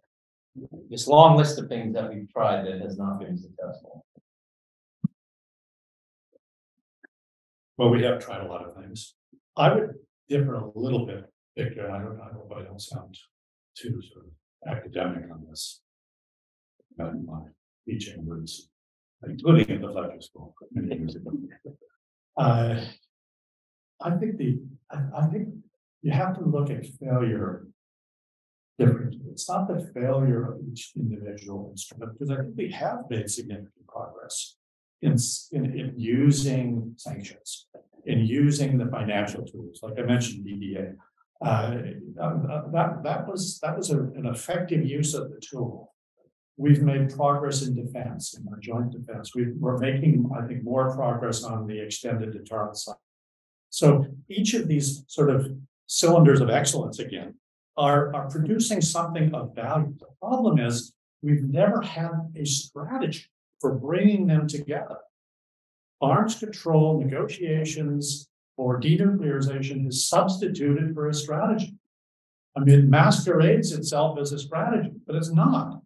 S14: this long list of things that we've tried that has not been successful.
S5: Well, we have tried a lot of things. I would differ a little bit, Victor. I don't, I hope I don't sound too sort of academic on this in my teaching was, including at the Fletcher School many years ago. Uh, I think the, I, I think you have to look at failure differently. It's not the failure of each individual instrument, because I think we have made significant progress in, in, in using sanctions, in using the financial tools, like I mentioned, BDA. Uh, that that was that was a, an effective use of the tool. We've made progress in defense, in our joint defense. we are making, I think, more progress on the extended deterrence side. So each of these sort of cylinders of excellence, again, are, are producing something of value. The problem is we've never had a strategy for bringing them together. Arms control negotiations or denuclearization is substituted for a strategy. I mean, it masquerades itself as a strategy, but it's not.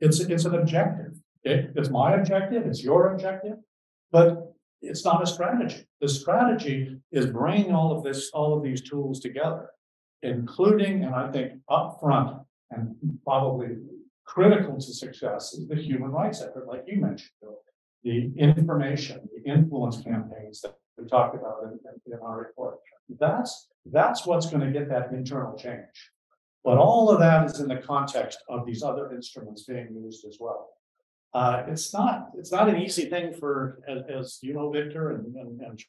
S5: It's, it's an objective. It's my objective, it's your objective, but it's not a strategy. The strategy is bringing all of this, all of these tools together, including, and I think upfront and probably critical to success is the human rights effort, like you mentioned, Bill. The information, the influence campaigns that we talked about in, in our report. That's that's what's going to get that internal change. But all of that is in the context of these other instruments being used as well. Uh, it's not, it's not an easy thing for, as, as you know, Victor and, and, and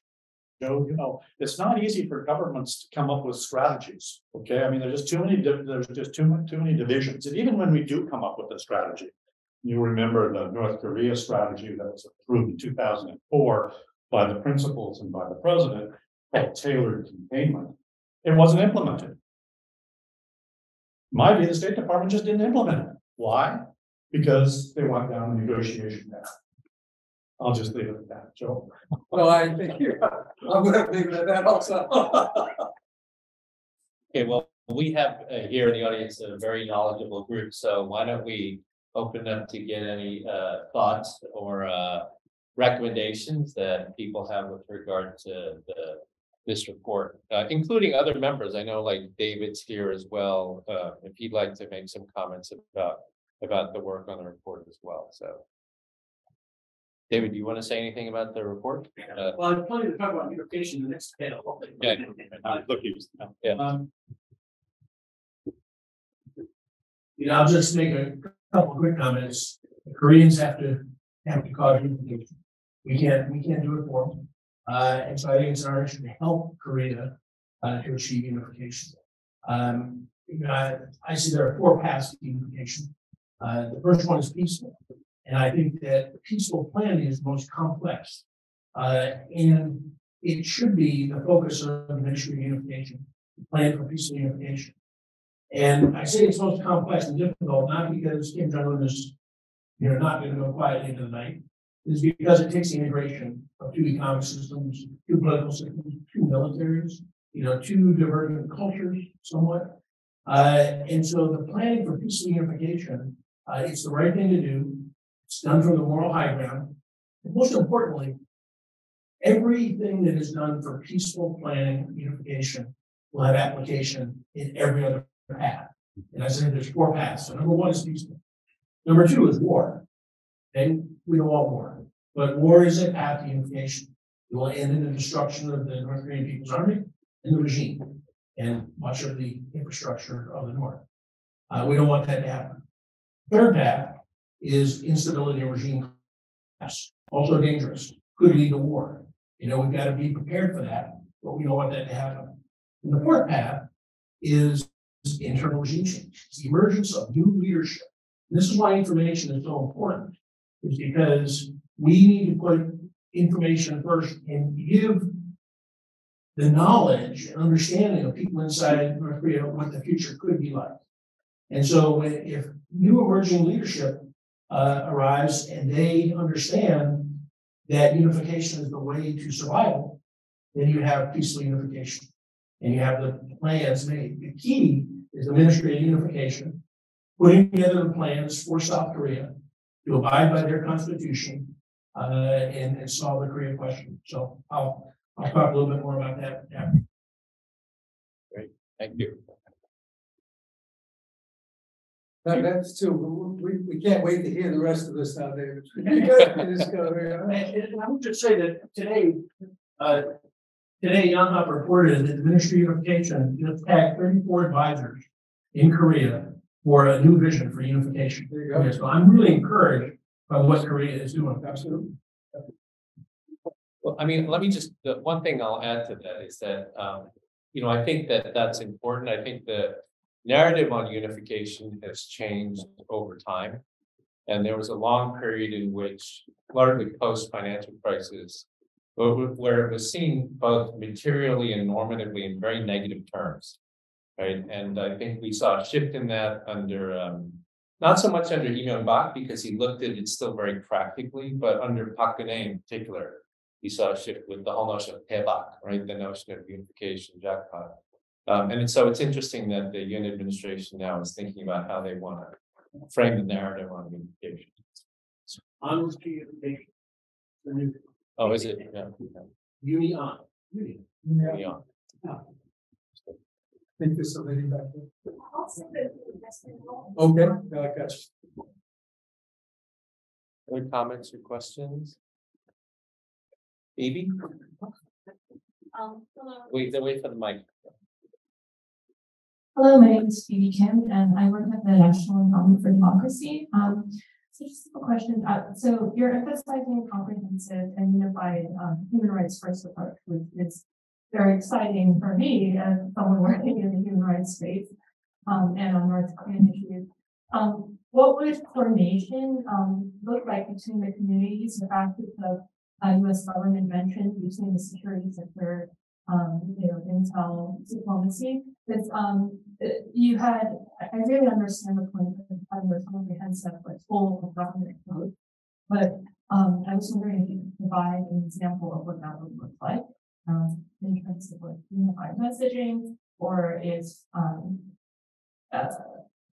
S5: Joe, you know, it's not easy for governments to come up with strategies. Okay, I mean, there's just too many, there's just too too many divisions. And even when we do come up with a strategy, you remember the North Korea strategy that was approved in 2004 by the principals and by the president called tailored containment. It wasn't implemented my view, the State Department just didn't implement it. Why? Because they went down the negotiation path. I'll just leave it at that, Joe.
S15: Well, I think you, I'm gonna leave it at that also.
S14: Okay, well, we have uh, here in the audience a very knowledgeable group, so why don't we open up to get any uh thoughts or uh recommendations that people have with regard to the this report, uh, including other members. I know like David's here as well, uh, if he'd like to make some comments about, about the work on the report as well, so. David, do you want to say anything about the report? Uh,
S16: Well, I'm planning to talk about unification in the next panel.
S14: Yeah.
S16: Uh,
S5: Look, you,
S14: Yeah.
S16: Um, You know, I'll just make a couple of quick comments. The Koreans have to, have to cause unification. We can't, we can't do it for them. Uh, and so I think it's our interest to help Korea uh, to achieve unification. Um, I see there are four paths to unification. Uh, the first one is peaceful. And I think that the peaceful plan is most complex. Uh, and it should be the focus of the Ministry of Unification, the plan for peaceful unification. And I say it's most complex and difficult, not because Kim Jong Un is, you know, not going to go quietly into the night, is because it takes the integration of two economic systems, two political systems, two militaries, you know, two divergent cultures somewhat. Uh, and so the planning for peaceful unification, uh, it's the right thing to do. It's done from the moral high ground. Most importantly, everything that is done for peaceful planning unification will have application in every other path. And I said there's four paths. So number one is peaceful. Number two is war. And we don't want war, but war is a path to unification. It will end in the destruction of the North Korean People's Army and the regime and much of the infrastructure of the North. Uh, we don't want that to happen. Third path is instability and regime collapse. also dangerous, could lead to war. You know, we've got to be prepared for that, but we don't want that to happen. And the fourth path is internal regime change, it's the emergence of new leadership. And this is why information is so important, is because we need to put information first and give the knowledge and understanding of people inside North Korea what the future could be like. And so if new emerging leadership uh, arrives and they understand that unification is the way to survival, then you have peaceful unification and you have the plans made. The key is administrative unification, putting together the plans for South Korea to abide by their constitution uh, and, and solve the Korean question. So I'll I'll talk a little bit more about that after.
S14: Great, thank you.
S15: That, that's too, we, we can't wait to hear the rest of this now, David. You gotta just go,
S16: And, and I would just say that today, uh, today Yonhap reported that the Ministry of Unification just tagged thirty-four advisors in Korea for a new vision for unification.
S15: There you go.
S16: So I'm really encouraged what Korea is doing.
S15: Absolutely.
S14: Well, I mean, let me just, the one thing I'll add to that is that, um, you know, I think that that's important. I think the narrative on unification has changed over time. And there was a long period in which, largely post-financial crisis, where, where it was seen both materially and normatively in very negative terms. Right, and I think we saw a shift in that under, um, not so much under Lee Myung-bak because he looked at it still very practically, but under Geun-hye in particular. he saw a shift with the whole notion of 대박, right, the notion of unification, jackpot. Um, and so it's interesting that the Yoon administration now is thinking about how they want to frame the narrative on unification.
S16: On to unification. The new
S14: Oh, is it? Yeah.
S16: uni on. Uni.
S14: Yeah.
S15: I think there's somebody back there. Okay, I got you.
S14: Other comments or questions? Amy?
S17: Um, hello.
S14: Wait, then wait for the mic.
S17: Hello, my name is Phoebe Kim, and I work at the National Endowment for Democracy. Um, so just a question, uh, so you're emphasizing comprehensive and unified, um, human rights first approach, which is very exciting for me as someone working in the human rights space, um, and on North Korean issues. Um, what would coordination, um, look like between the communities, the facets of, uh, US government mentioned between the security sector, um, you know, intel diplomacy? Because, um, you had, I really understand the point of having a comprehensive, like, full government approach. But, um, I was wondering if you could provide an example of what that would look like, um, in terms of like unified messaging, or if, um, uh,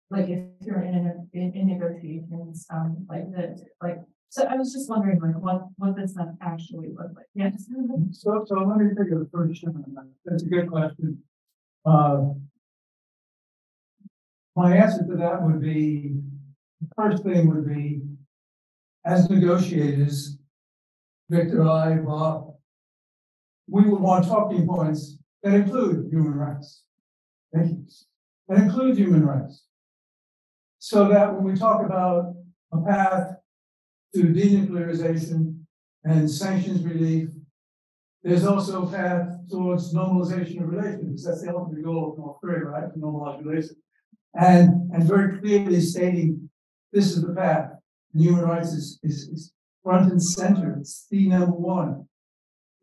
S17: like if you're in, in, in negotiations, um, like the, like, so I was just wondering, like, what, what does that actually look like? Yes.
S15: So, so let me take a first shot on that. That's a good question. Uh, My answer to that would be, the first thing would be, as negotiators, Victor, I, Bob, we would want talking points that include human rights. Thank you. That include human rights. So that when we talk about a path to denuclearization and sanctions relief, there's also a path towards normalization of relations. That's the ultimate goal of North Korea, right? To normalize relations. And, and very clearly stating, this is the path. Human rights is, is, is front and center. It's the number one.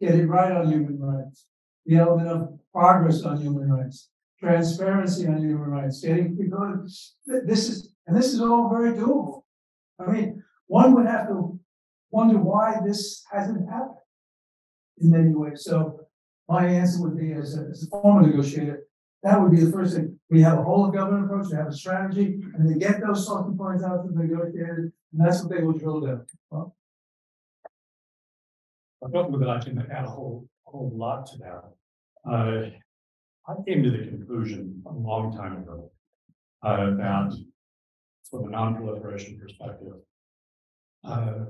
S15: Get it right on human rights. The element of progress on human rights, transparency on human rights, getting th- this is, and this is all very doable. I mean, one would have to wonder why this hasn't happened in many ways. So my answer would be as a, as a former negotiator, that would be the first thing. We have a whole of government approach, we have a strategy, and they get those talking points out to the negotiators, and that's what they will drill down. Well,
S5: I don't know that I can add a whole, whole lot to that. Uh, I came to the conclusion a long time ago, uh, that from a non-proliferation perspective, uh,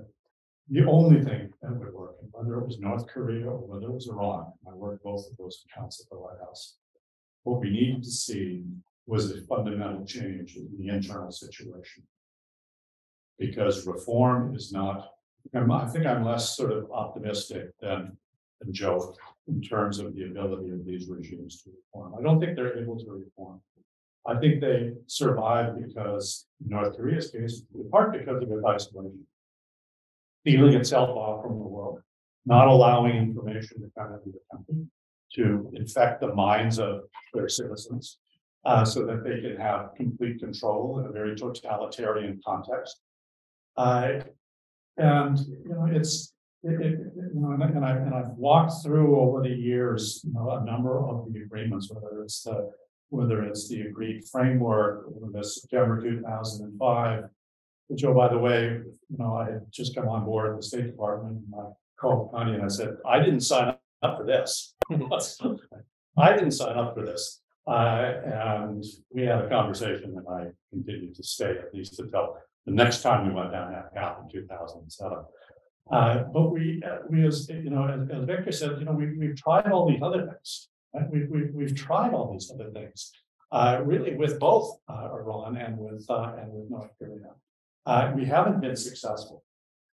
S5: the only thing that would work, and whether it was North Korea or whether it was Iran, I worked both of those accounts at the White House. What we needed to see was a fundamental change in the internal situation. Because reform is not, I'm- I think I'm less sort of optimistic than, than Joe in terms of the ability of these regimes to reform. I don't think they're able to reform. I think they survive because North Korea's case, in part because of its isolation. Feeling itself off from the world, not allowing information to come into the country to infect the minds of their citizens. Uh, so that they can have complete control in a very totalitarian context. Uh, and, you know, it's, it, it, you know, and I, and I, and I've walked through over the years, you know, a number of the agreements, whether it's the, whether it's the agreed framework, whether it's September two thousand and five. Which, oh, by the way, you know, I had just come on board at the State Department, and I called Condi and I said, I didn't sign up for this. I didn't sign up for this. Uh, and we had a conversation and I continued to stay at least until the next time we went down that path in two thousand and seven. Uh, but we, uh, we as, you know, as, as Victor said, you know, we, we've tried all these other things. Right? We, we, we've tried all these other things, uh, really with both, uh, Iran and with, uh, and with North Korea. Uh, we haven't been successful.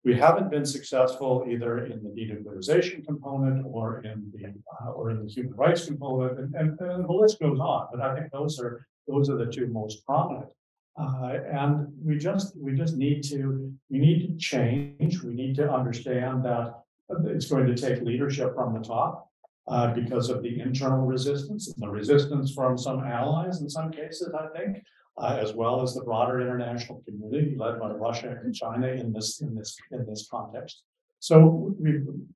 S5: We haven't been successful either in the denuclearization component or in the, or in the human rights component, and, and, and the list goes on, but I think those are, those are the two most prominent. Uh, and we just, we just need to, we need to change, we need to understand that it's going to take leadership from the top. Uh, because of the internal resistance and the resistance from some allies in some cases, I think. Uh, as well as the broader international community led by Russia and China in this, in this, in this context. So we,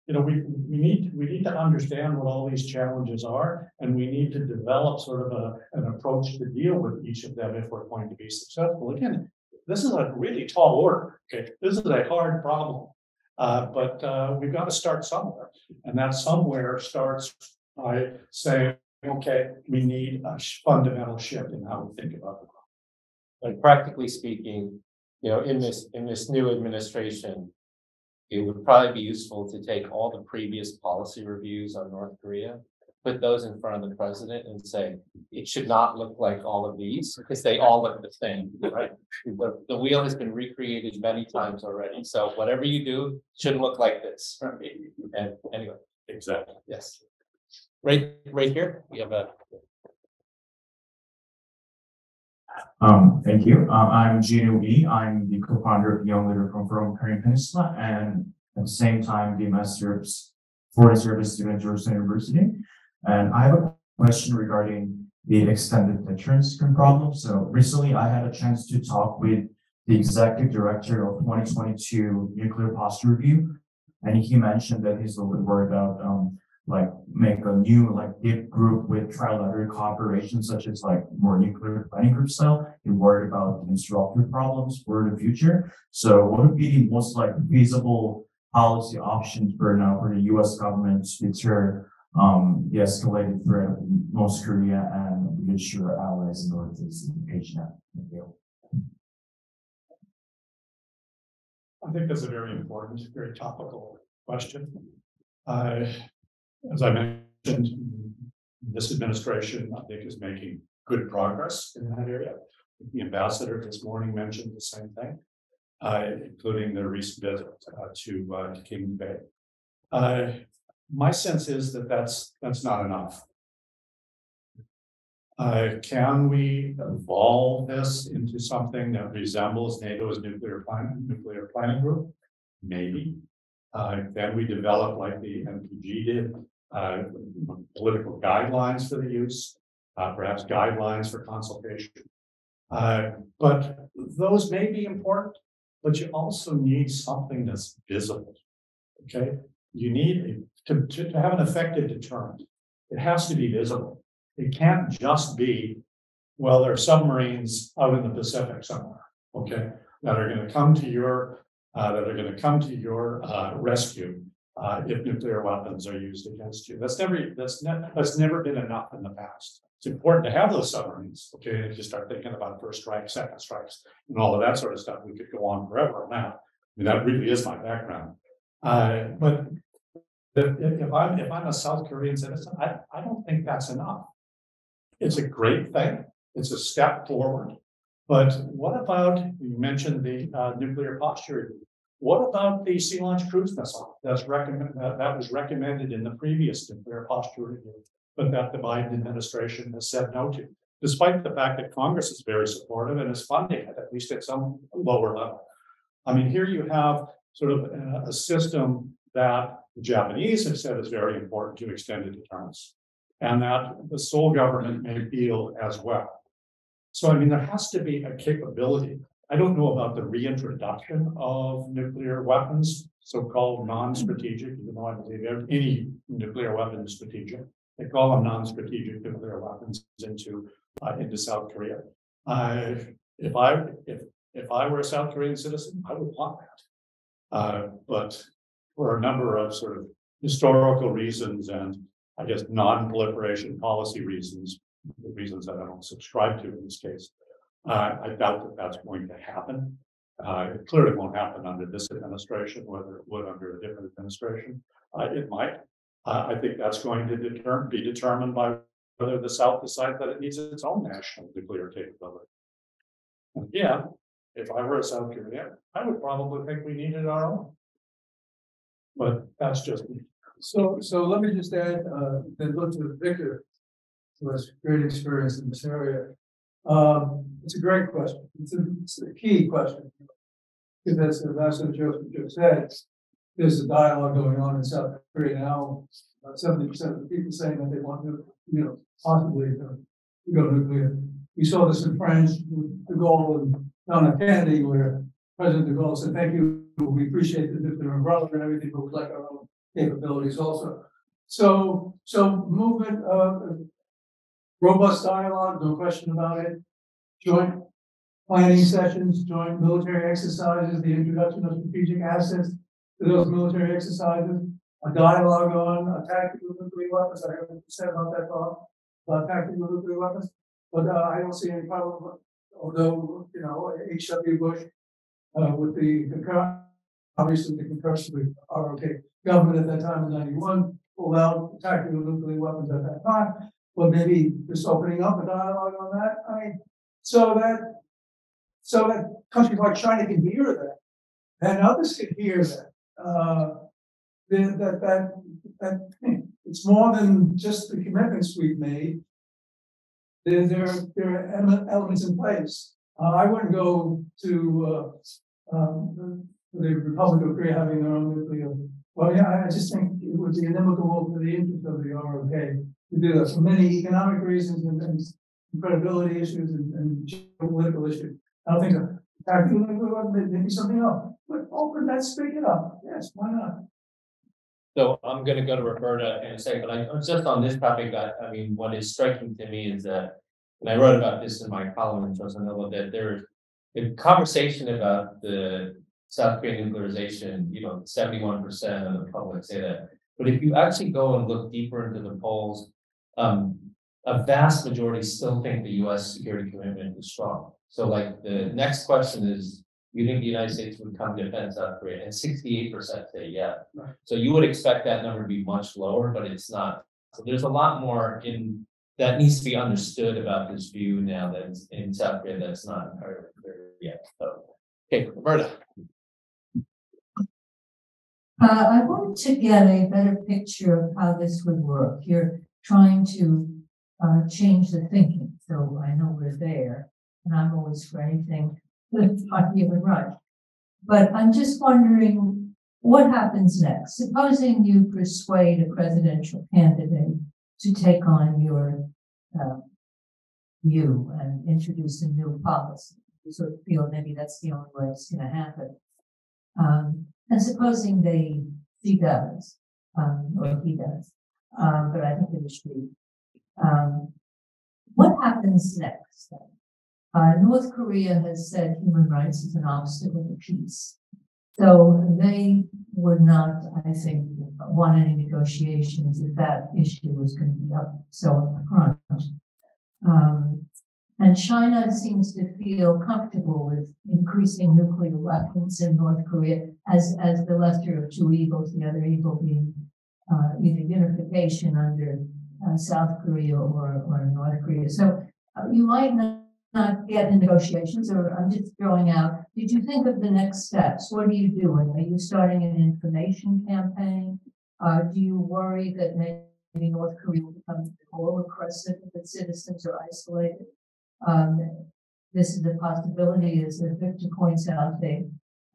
S5: you know, we, we need, we need to understand what all these challenges are, and we need to develop sort of a, an approach to deal with each of them if we're going to be successful. Again, this is a really tall order, okay? This is a hard problem. Uh, but, uh, we've got to start somewhere, and that somewhere starts by saying, okay, we need a fundamental shift in how we think about the problem.
S14: And practically speaking, you know, in this, in this new administration. It would probably be useful to take all the previous policy reviews on North Korea. Put those in front of the president and say, it should not look like all of these, because they all look the same, right? The, the wheel has been recreated many times already, so whatever you do, shouldn't look like this. And anyway,
S5: Exactly.
S14: yes. Right, right here, we have a,
S10: Um, thank you. Uh, I'm Gino Lee. I'm the co-founder of Young Leader from Forum Korean Peninsula and at the same time, the Master of Foreign Service student at Georgetown University. And I have a question regarding the extended deterrence problem. So recently I had a chance to talk with the executive director of twenty twenty-two nuclear posture review. And he mentioned that he's a little bit worried about, um, like make a new like deep group with trilateral cooperation, such as like more nuclear planning group style. You're worried about the disruptive problems for the future. So what would be the most like feasible policy options for now for the US government to deter um the escalated threat of North Korea and reassure allies in? Thank you.
S5: I think that's a very important, very topical question. Uh, as I mentioned, this administration, I think, is making good progress in that area. The ambassador this morning mentioned the same thing, uh, including the recent visit uh, to, uh, to Kings Bay. Uh, my sense is that that's, that's not enough. Uh, can we evolve this into something that resembles NATO's nuclear plan, nuclear planning group? Maybe. Uh, then we develop like the NPG did, uh, political guidelines for the use, uh, perhaps guidelines for consultation. Uh, but those may be important, but you also need something that's visible. Okay, you need to, to, to have an effective deterrent. It has to be visible. It can't just be, well, there are submarines out in the Pacific somewhere, okay, that are gonna come to your, uh, that are gonna come to your, uh, rescue. Uh, if nuclear weapons are used against you. That's never, that's that's never been enough in the past. It's important to have those submarines, okay, if you start thinking about first strike, second strikes, and all of that sort of stuff, we could go on forever on that. I mean, that really is my background. Uh, but if, if I'm, if I'm a South Korean citizen, I, I don't think that's enough. It's a great thing, it's a step forward. But what about, you mentioned the, uh, nuclear posture. What about the sea launch cruise missile that's recommended, that, that was recommended in the previous nuclear posture review? But that the Biden administration has said no to, despite the fact that Congress is very supportive and is funding it, at least at some lower level. I mean, here you have sort of a, a system that the Japanese have said is very important to extended deterrence. And that the Seoul government may feel as well. So I mean, there has to be a capability. I don't know about the reintroduction of nuclear weapons, so-called non-strategic, even though I believe any nuclear weapon is strategic. They call them non-strategic nuclear weapons into, uh, into South Korea. If I, if, if I were a South Korean citizen, I would want that. Uh, but for a number of sort of historical reasons and I guess non-proliferation policy reasons, the reasons that I don't subscribe to in this case. Uh, I doubt that that's going to happen. Uh, it clearly won't happen under this administration, whether it would under a different administration. Uh, it might. Uh, I think that's going to determine, be determined by whether the South decides that it needs its own national nuclear capability. And Yeah, if I were a South Korean, I would probably think we needed our own. But that's just me.
S15: So, so let me just add, uh, then look to Victor, who has great experience in this area. Um, it's a great question. It's a, it's a key question. Because as Ambassador Joseph just said, there's a dialogue going on in South Korea now. About seventy percent of the people saying that they want to, you know, possibly uh, go nuclear. We saw this in France with De Gaulle and F. Kennedy, where President De Gaulle said, "Thank you, we appreciate the nuclear umbrella and everything, but we'd like our own capabilities also." So, so movement, uh, robust dialogue, no question about it. Joint planning sessions, joint military exercises, the introduction of strategic assets to those military exercises, a dialogue on tactical nuclear weapons. I you said about that, Bob, about tactical nuclear weapons. But uh, I don't see any problem, although, you know, H.W. Bush, uh, with the obviously the the ROK government at that time in ninety-one, pulled out tactical nuclear weapons at that time. But maybe just opening up a dialogue on that, I mean, so that, so that countries like China can hear that, and others can hear that. Uh, that, that, that, that, it's more than just the commitments we've made. There, there, there are elements in place. Uh, I wouldn't go to, uh, um, the Republic of Korea having their own nuclear. Well, yeah, I- I just think it would be inimical to the interest of the ROK to do that for many economic reasons and, and credibility issues and, and geopolitical issues. I don't think a tactical nuclear maybe something else, but open that, speak it up. Yes, why not?
S14: So I'm gonna go to Roberta in a second, but I, just on this topic, I, I mean, what is striking to me is that. And I wrote about this in my column in Trosanova, that there's the conversation about the South Korean nuclearization, you know, seventy-one percent of the public say that. But if you actually go and look deeper into the polls, um, a vast majority still think the US security commitment is strong. So like the next question is, you think the United States would come to defend South Korea? And sixty-eight percent say yeah. So you would expect that number to be much lower, but it's not. So there's a lot more in, that needs to be understood about this view now that's in South Korea that's not entirely clear yet. So, okay, Roberta.
S6: Uh, I wanted to get a better picture of how this would work. You're trying to uh, change the thinking, so I know we're there, and I'm always for anything that's on human rights. But I'm just wondering what happens next. Supposing you persuade a presidential candidate to take on your uh, view and introduce a new policy. You sort of feel maybe that's the only way it's going to happen. Um, and supposing they, he does, um, or he does, um, but I think be. Um, what happens next? Uh, North Korea has said human rights is an obstacle to peace. So they would not, I think, want any negotiations if that issue was going to be up so upfront. Um, and China seems to feel comfortable with increasing nuclear weapons in North Korea as, as the lesser of two evils, the other evil being uh, either unification under uh, South Korea or, or North Korea. So uh, you might not, not get in negotiations, or I'm just throwing out. Did you think of the next steps? What are you doing? Are you starting an information campaign? Uh, do you worry that maybe North Korea will become more aggressive if its citizens are isolated? Um, this is a possibility, as Victor points out. They,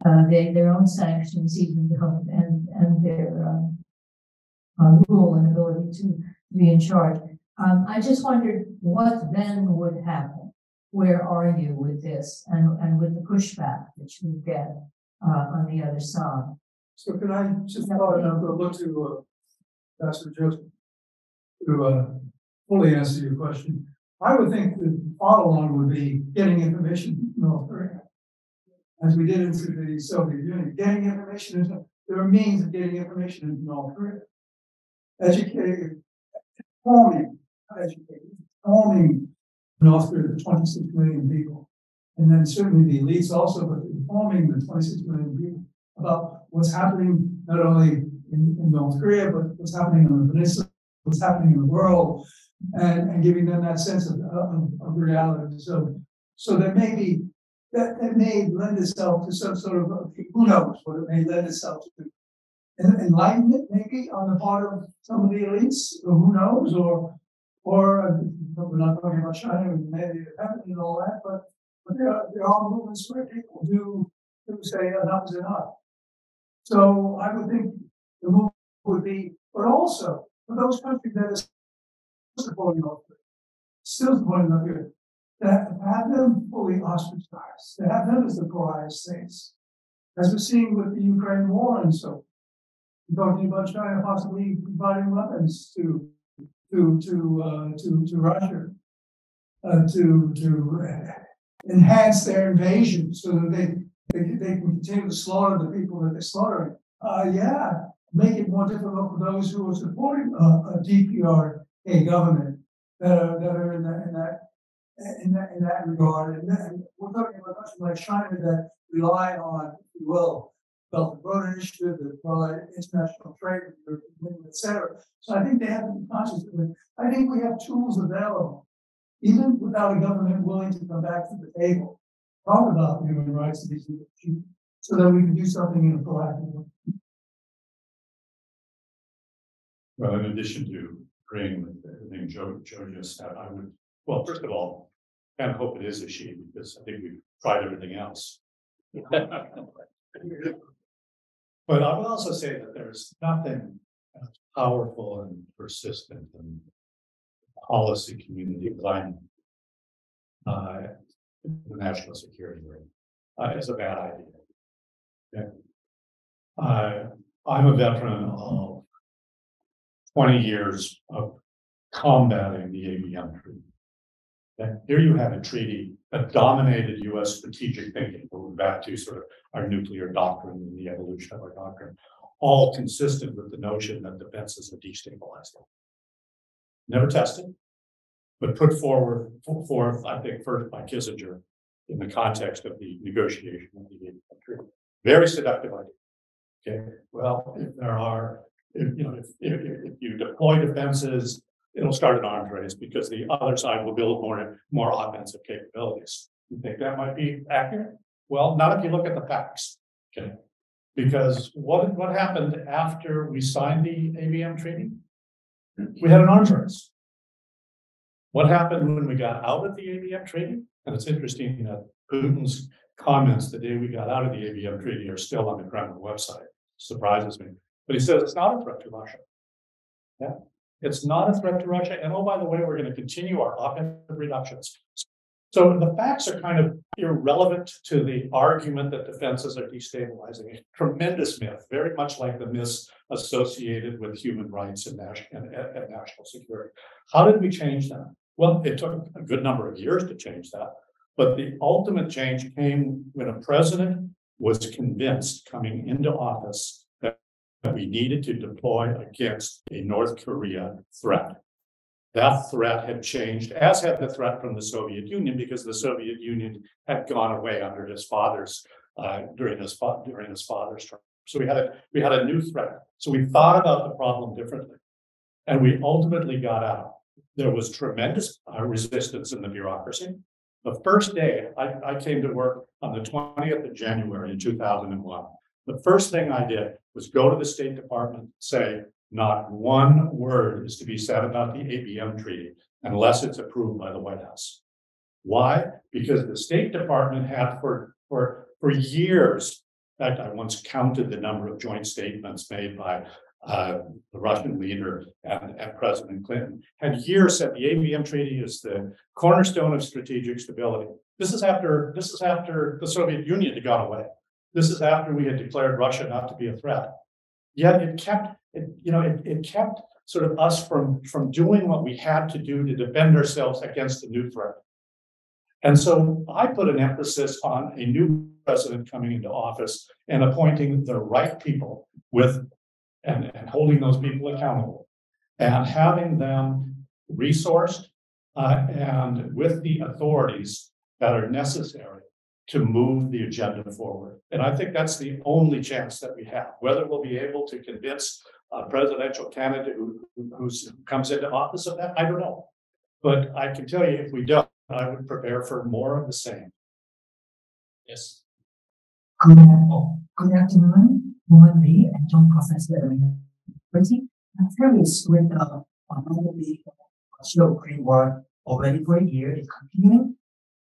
S6: uh, they their own sanctions, even and and their um, uh, rule and ability to be in charge. Um, I just wondered what then would happen. Where are you with this and, and with the pushback that you get uh, on the other side?
S15: So can I just follow up a look to uh, Pastor Joseph to uh, fully answer your question? I would think the follow on would be getting information from North Korea. As we did into the Soviet Union, getting information, into, there are means of getting information into North Korea. Educated, informing, educated, North Korea, the 26 million people. And then certainly the elites also, but informing the 26 million people about what's happening not only in, in North Korea, but what's happening on the peninsula, what's happening in the world, and, and giving them that sense of, of, of reality. So, so there may be that, that may lend itself to some sort of who knows what it may lend itself to enlightenment maybe on the part of some of the elites, who knows, or or uh, we're not talking about China and maybe and all that, but but there are, there are movements where people do do say enough is enough. So I would think the move would be, but also for those countries that are supporting North still supporting North Korea, to have them fully ostracized, to have them as the pariah states, as we're seeing with the Ukraine war and so talking about China possibly providing weapons to to to uh, to to Russia uh, to to enhance their invasion so that they they, they can continue to slaughter the people that they're slaughtering. Uh, yeah, make it more difficult for those who are supporting a, a DPRK government that are that are in that in that in that, in that regard. And, then we're talking about countries like China that rely on, if you will, Belt and Road Initiative, the World International Trade, et cetera. So I think they have to be conscious of it. I think we have tools available, even without a government willing to come back to the table, talk about human rights and these issues, so that we can do something in a proactive way.
S5: Well, in addition to agreeing with everything Joe, Joe just said, I would, well, first of all, kind of hope it is a she, because I think we've tried everything else. But I would also say that there's nothing as powerful and persistent in policy community climate. Uh, the national security rate, uh, is a bad idea. Okay. Uh, I'm a veteran of twenty years of combating the ABM treaty. And here you have a treaty that dominated US strategic thinking, going back to sort of our nuclear doctrine and the evolution of our doctrine, all consistent with the notion that defenses are destabilizing. Never tested, but put forward, forth, I think, first by Kissinger in the context of the negotiation of the treaty. Very seductive idea. Okay, well, if there are, if, you know, if, if, if you deploy defenses it'll start an arms race because the other side will build more, more offensive capabilities. You think that might be accurate? Well, not if you look at the facts, okay? Because what, what happened after we signed the ABM treaty? Mm-hmm. We had an arms race. What happened when we got out of the ABM treaty? And it's interesting that Putin's comments the day we got out of the ABM treaty are still on the Kremlin website. Surprises me. But he says it's not a threat to Russia. Yeah, it's not a threat to Russia. And oh, by the way, we're going to continue our offensive reductions. So the facts are kind of irrelevant to the argument that defenses are destabilizing. A tremendous myth, very much like the myths associated with human rights and and, and national security. How did we change that? Well, it took a good number of years to change that. But the ultimate change came when a president was convinced coming into office that we needed to deploy against a North Korea threat. That threat had changed, as had the threat from the Soviet Union, because the Soviet Union had gone away under his father's, uh, during his, fa- during his father's term. So we had a, we had a new threat. So we thought about the problem differently. And we ultimately got out. There was tremendous uh, resistance in the bureaucracy. The first day I, I came to work on the twentieth of January in two thousand and one. The first thing I did was go to the State Department, say, not one word is to be said about the ABM treaty unless it's approved by the White House. Why? Because the State Department had for, for, for years, in fact, I once counted the number of joint statements made by uh, the Russian leader and, and President Clinton had years said the ABM treaty is the cornerstone of strategic stability. This is after, this is after the Soviet Union had gone away. This is after we had declared Russia not to be a threat. Yet it kept, it, you know, it, it kept sort of us from, from doing what we had to do to defend ourselves against a new threat. And so I put an emphasis on a new president coming into office and appointing the right people with and, and holding those people accountable and having them resourced uh, and with the authorities that are necessary to move the agenda forward. And I think that's the only chance that we have. Whether we'll be able to convince a presidential candidate who, who's, who comes into office of that, I don't know. But I can tell you, if we don't, I would prepare for more of the same. Yes.
S18: Good, good afternoon, Mohan Lee and John Professor at the University. I'm curious with the uh, the Russia Ukraine war already for a year, it's continuing.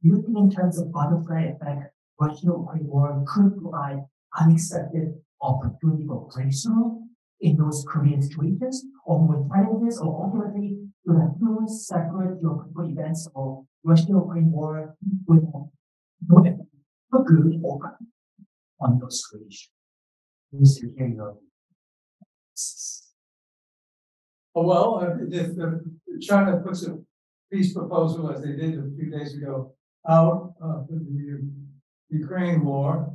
S18: You think in terms of butterfly effect, Russia Ukraine war could provide unexpected opportunity for breakthrough in those Korean situations, or more challenges, or ultimately to have two separate geopolitical events or Russia Ukraine war with effect for good or on those creation. Mr. Kerry,
S15: Oh, well, uh, if, if China puts a peace proposal as they did a few days ago out for the Ukraine war,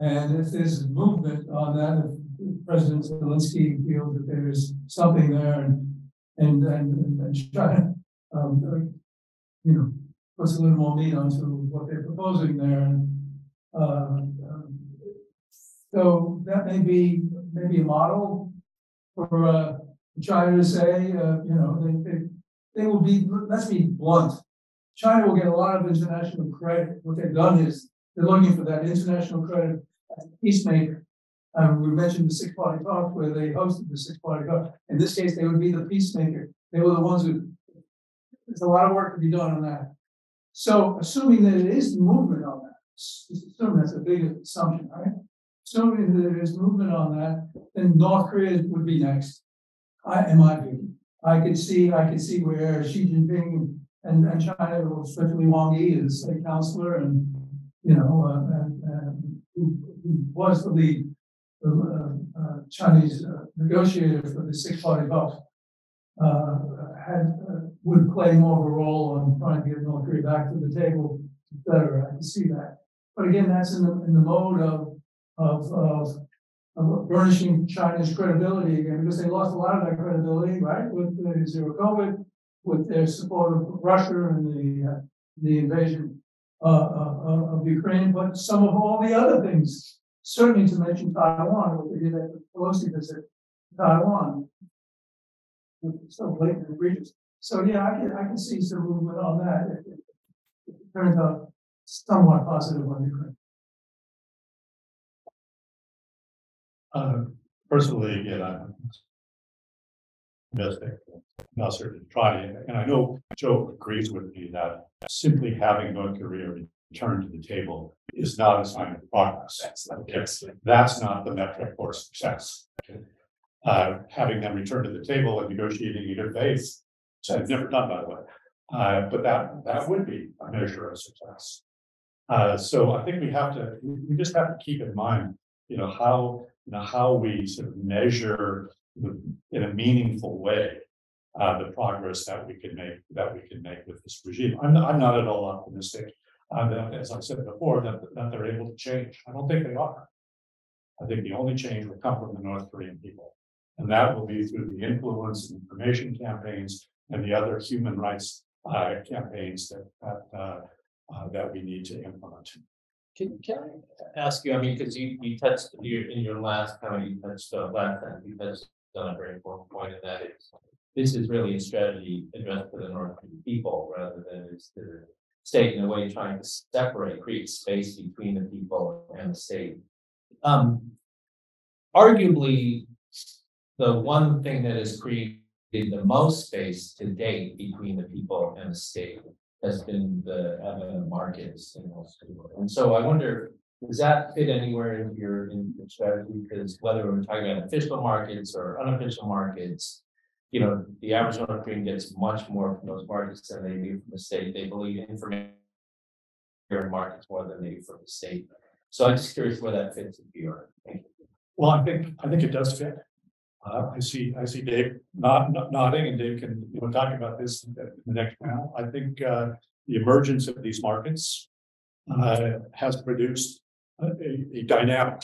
S15: and if there's movement on that, if President Zelensky feels that there is something there, and and and, and China, um, uh, you know, puts a little more meat onto what they're proposing there, and uh, um, so that may be maybe a model for uh, China to say, uh, you know, they, they, they will be, let's be blunt. China will get a lot of international credit. What they've done is they're looking for that international credit as a peacemaker. Um, we mentioned the six party talk where they hosted the six party talk. In this case, they would be the peacemaker. They were the ones who, there's a lot of work to be done on that. So assuming that it is movement on that, assume that's a big assumption, right? Assuming that there is movement on that, then North Korea would be next. I, in my view, I could see, I could see where Xi Jinping and, and China, especially Wang Yi, is a counselor and, you know, uh, and, and who, who was the lead the uh, uh, Chinese uh, negotiator for the six-party talks, uh, had uh, would play more of a role on trying to get North Korea back to the table, etc. I can see that, but again, that's in the in the mode of of of of burnishing China's credibility again, because they lost a lot of that credibility, right, with the zero COVID, with their support of Russia and the, uh, the invasion uh, uh, of Ukraine, but some of all the other things, certainly to mention Taiwan, what they did at the Pelosi visit, Taiwan, so blatant and egregious. So yeah, I can, I can see some movement on that if, if it turns out somewhat positive on Ukraine.
S5: Uh, personally, again, I'm optimistic, Nasser to try, and I know Joe agrees with me that simply having North Korea return to the table is not a sign of progress. Okay, That's not the metric for success. Uh, having them return to the table and negotiating in good faith, which I've never done, by the way. Uh, but that, that would be a measure of success. Uh, so I think we have to, we just have to keep in mind, you know, how you know, how we sort of measure in a meaningful way uh, the progress that we can make, that we can make with this regime. I'm, I'm not at all optimistic, uh, that, as I said before, that, that they're able to change. I don't think they are. I think the only change will come from the North Korean people. And that will be through the influence and information campaigns and the other human rights uh, campaigns that, that, uh, uh, that we need to implement.
S14: Can, can I ask you, I mean, because you, you touched, in your last comment, you touched, uh, last time, you touched on a very important point, and that is, this is really a strategy addressed to the North Korean people rather than it's to the state in a way trying to separate, create space between the people and the state. Um, arguably, the one thing that has created the most space to date between the people and the state has been the advent of markets in. And so I wonder, does that fit anywhere in your, in your strategy? Because whether we're talking about official markets or unofficial markets, you know, the average Korean gets much more from those markets than they do from the state. They believe information in markets more than they do from the state. So I'm just curious where that fits in your. Thank you.
S5: Well, I think, I think it does fit. Uh, I see, I see Dave nod, nod- nodding and Dave can, you know, talk about this in the next panel. I think, uh, the emergence of these markets. Uh, has produced a, a- dynamic.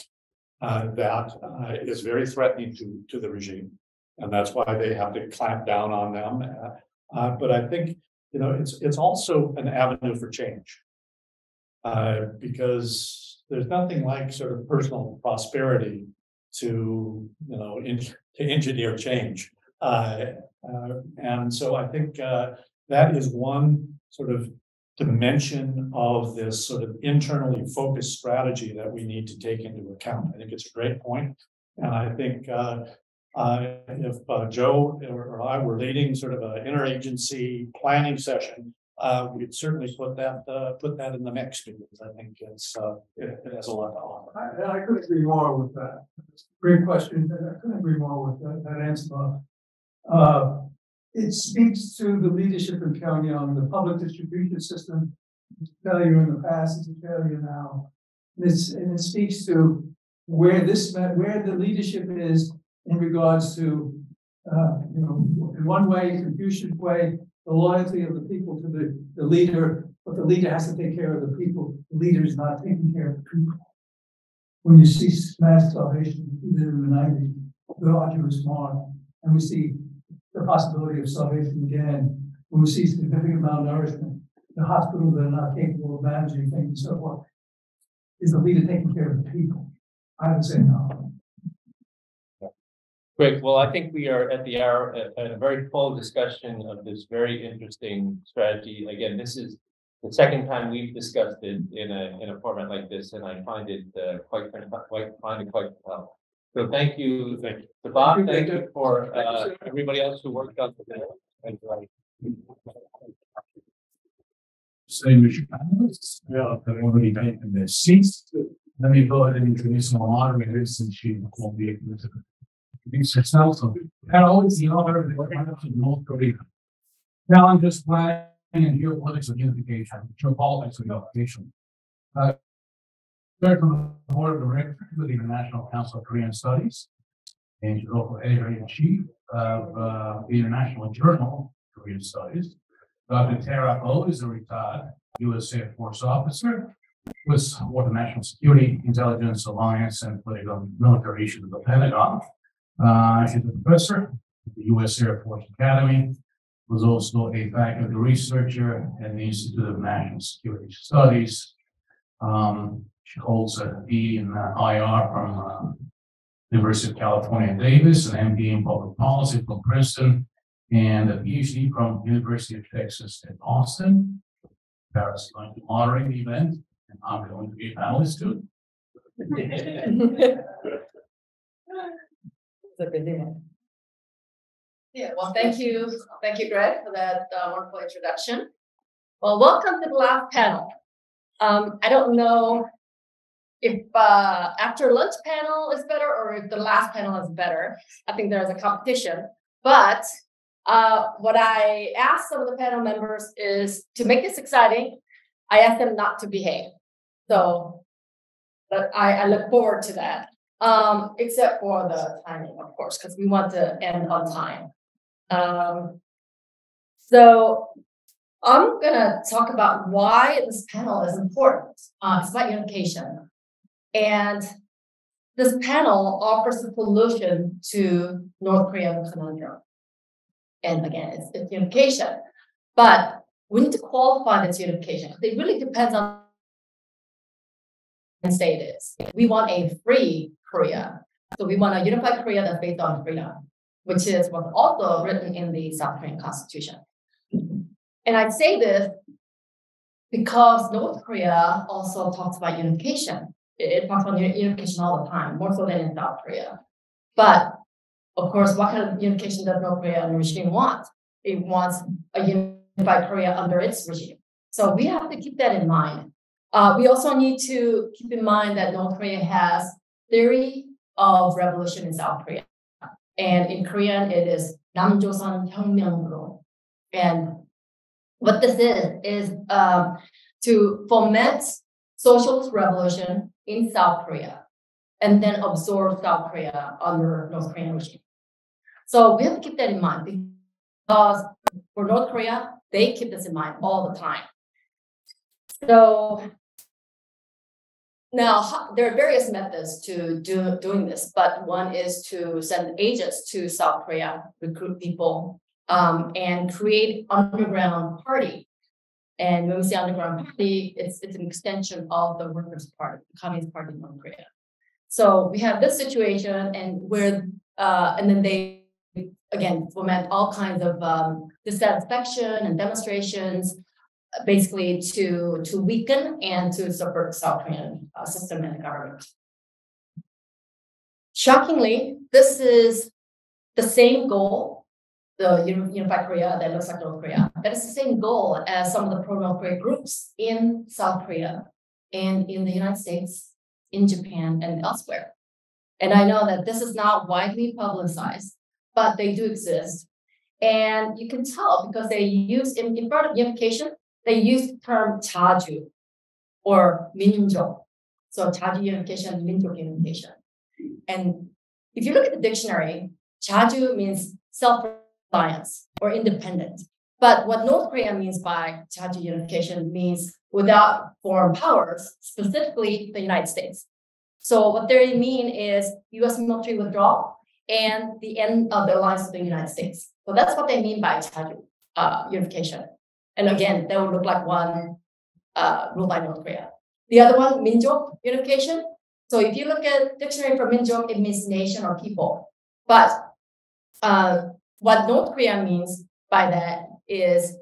S5: Uh, that, uh, is very threatening to, to the regime. And that's why they have to clamp down on them. Uh, uh, but I think, you know, it's, it's also an avenue for change. Uh, because there's nothing like sort of personal prosperity to, you know, in, to engineer change. Uh, and so I think, that is one sort of dimension of this sort of internally focused strategy that we need to take into account. I think it's a great point. And I think, uh, uh, if, uh, Joe or I were leading sort of an interagency planning session, uh, we'd certainly put that, uh, put that in the mix because I think it's, uh, it, it has a lot to offer.
S15: I, I couldn't agree more with that. Great question. I couldn't agree more with that, that answer. It speaks to the leadership in Pyongyang, the public distribution system. Failure in the past, it's a failure now. And and it speaks to where this, where the leadership is in regards to, uh, you know, in one way, Confucian way, the loyalty of the people to the, the leader, but the leader has to take care of the people. The leader is not taking care of the people. When you see mass starvation in the nineties, the arduous march, and we see the possibility of salvation again, when we see significant malnourishment, the hospitals that are not capable of managing things and so forth. Is the leader taking care of the people? I would say no.
S14: Great. Well, I think we are at the hour, at, a very full discussion of this very interesting strategy. Again, this is the second time we've discussed it in a, in a format like this, and I find it uh, quite, quite, find it quite well. So thank you, thank you, to Bob, thank you for, uh, everybody else who worked on the. Thank you.
S4: Same as your panelists. Yeah, I've already taken their seats. Let me go ahead and introduce my moderators since she won't be able to. Introduce herself. So, Carol is the author of the Government of North Korea. Challenges, planning and geopolitics of unification, geopolitics of unification. Uh, Third from the board of directors of the International Council of Korean Studies. And she's also editor in chief of uh, the International Journal of Korean Studies. Dr. Tara O is a retired U.S. Air Force officer with the national security, intelligence, alliance, and political military issues of the Pentagon. Uh, she's a professor at the U.S. Air Force Academy, was also a faculty researcher at the Institute of National Security Studies. Um, she holds a B in uh, IR from uh, University of California, Davis, an MBA in public policy from Princeton, and a PhD from University of Texas at Austin. Paris is going to moderate the event, and I'm going to be a panelist too.
S19: Yeah, well, thank you, thank you, Greg, for that uh, wonderful introduction. Well, welcome to the last panel. Um, I don't know if uh, after lunch panel is better or if the last panel is better. I think there's a competition, but uh, what I asked some of the panel members is to make this exciting. I asked them not to behave, so but I, I look forward to that. Um, except for the timing, of course, because we want to end on time. Um, so I'm gonna talk about why this panel is important. Uh, it's about unification. And this panel offers a solution to North Korean conundrum. And again, it's, it's unification, but we need to qualify this unification. It really depends on state is. We want a free Korea. So we want a unified Korea that's based on freedom, which is what's also written in the South Korean constitution. And I say this because North Korea also talks about unification It, it talks about unification all the time, more so than in South Korea. But of course, what kind of unification does North Korean regime want? It wants a unified Korea under its regime. So we have to keep that in mind. Uh, we also need to keep in mind that North Korea has theory of revolution in South Korea. And in Korean, it is Namjoseon 혁명으로. And what this is, is um, to foment socialist revolution in South Korea and then absorb South Korea under North Korean regime. So we have to keep that in mind because for North Korea, they keep this in mind all the time. So now there are various methods to do doing this, but one is to send agents to South Korea, recruit people, um, and create underground party. And when we say underground party, it's it's an extension of the Workers' Party, the Communist Party of North Korea. So we have this situation, and where uh, and then they again foment all kinds of um, dissatisfaction and demonstrations basically to, to weaken and to subvert South Korean uh, system and the government. Shockingly, this is the same goal, the unified Korea that looks like North Korea that is the same goal as some of the pro-North Korea groups in South Korea and in the United States, in Japan, and elsewhere. And I know that this is not widely publicized, but they do exist. And you can tell because they use, in, in part of unification, they use the term chaju, or minjok, So 자주 unification, 민족 unification. And if you look at the dictionary, chaju means self-reliance or independent. But what North Korea means by territory unification means without foreign powers, specifically the United States. So what they mean is U.S. military withdrawal and the end of the alliance with the United States. So that's what they mean by territory uh, unification. And again, that would look like one uh, ruled by North Korea. The other one, Minjok unification. So if you look at dictionary for Minjok, it means nation or people. But uh, what North Korea means by that is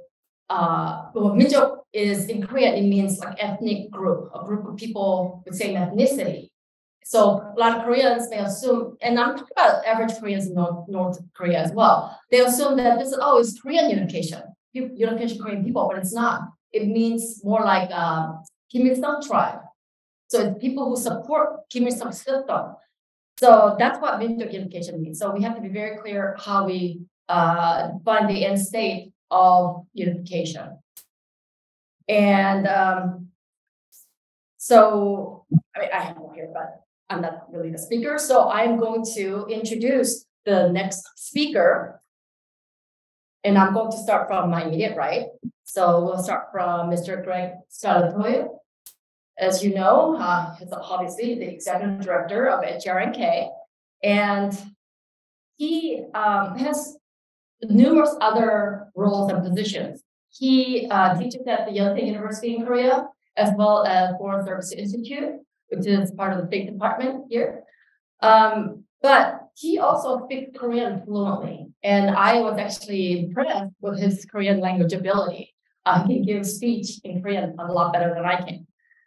S19: uh, well, Minjok is in Korea, it means like ethnic group, a group of people with same ethnicity. So a lot of Koreans may assume, and I'm talking about average Koreans in North, North Korea as well. They assume that this is oh, it's Korean unification, unification Korean people, but it's not. It means more like uh, Kim Il Sung tribe. So it's people who support Kim Il Sung system. So that's what Minjok unification means. So we have to be very clear how we uh, the end state of unification. And um, so I, mean, I have one here, but I'm not really the speaker. So I'm going to introduce the next speaker. And I'm going to start from my immediate right. So we'll start from Mr. Greg Scarlatoiu. As you know, uh, he's obviously the executive director of HRNK, and he um, has numerous other roles and positions. He uh, teaches at the Yonsei University in Korea, as well as Foreign Service Institute, which is part of the State Department here. Um, but he also speaks Korean fluently. And I was actually impressed with his Korean language ability. Uh, he can give speech in Korean a lot better than I can.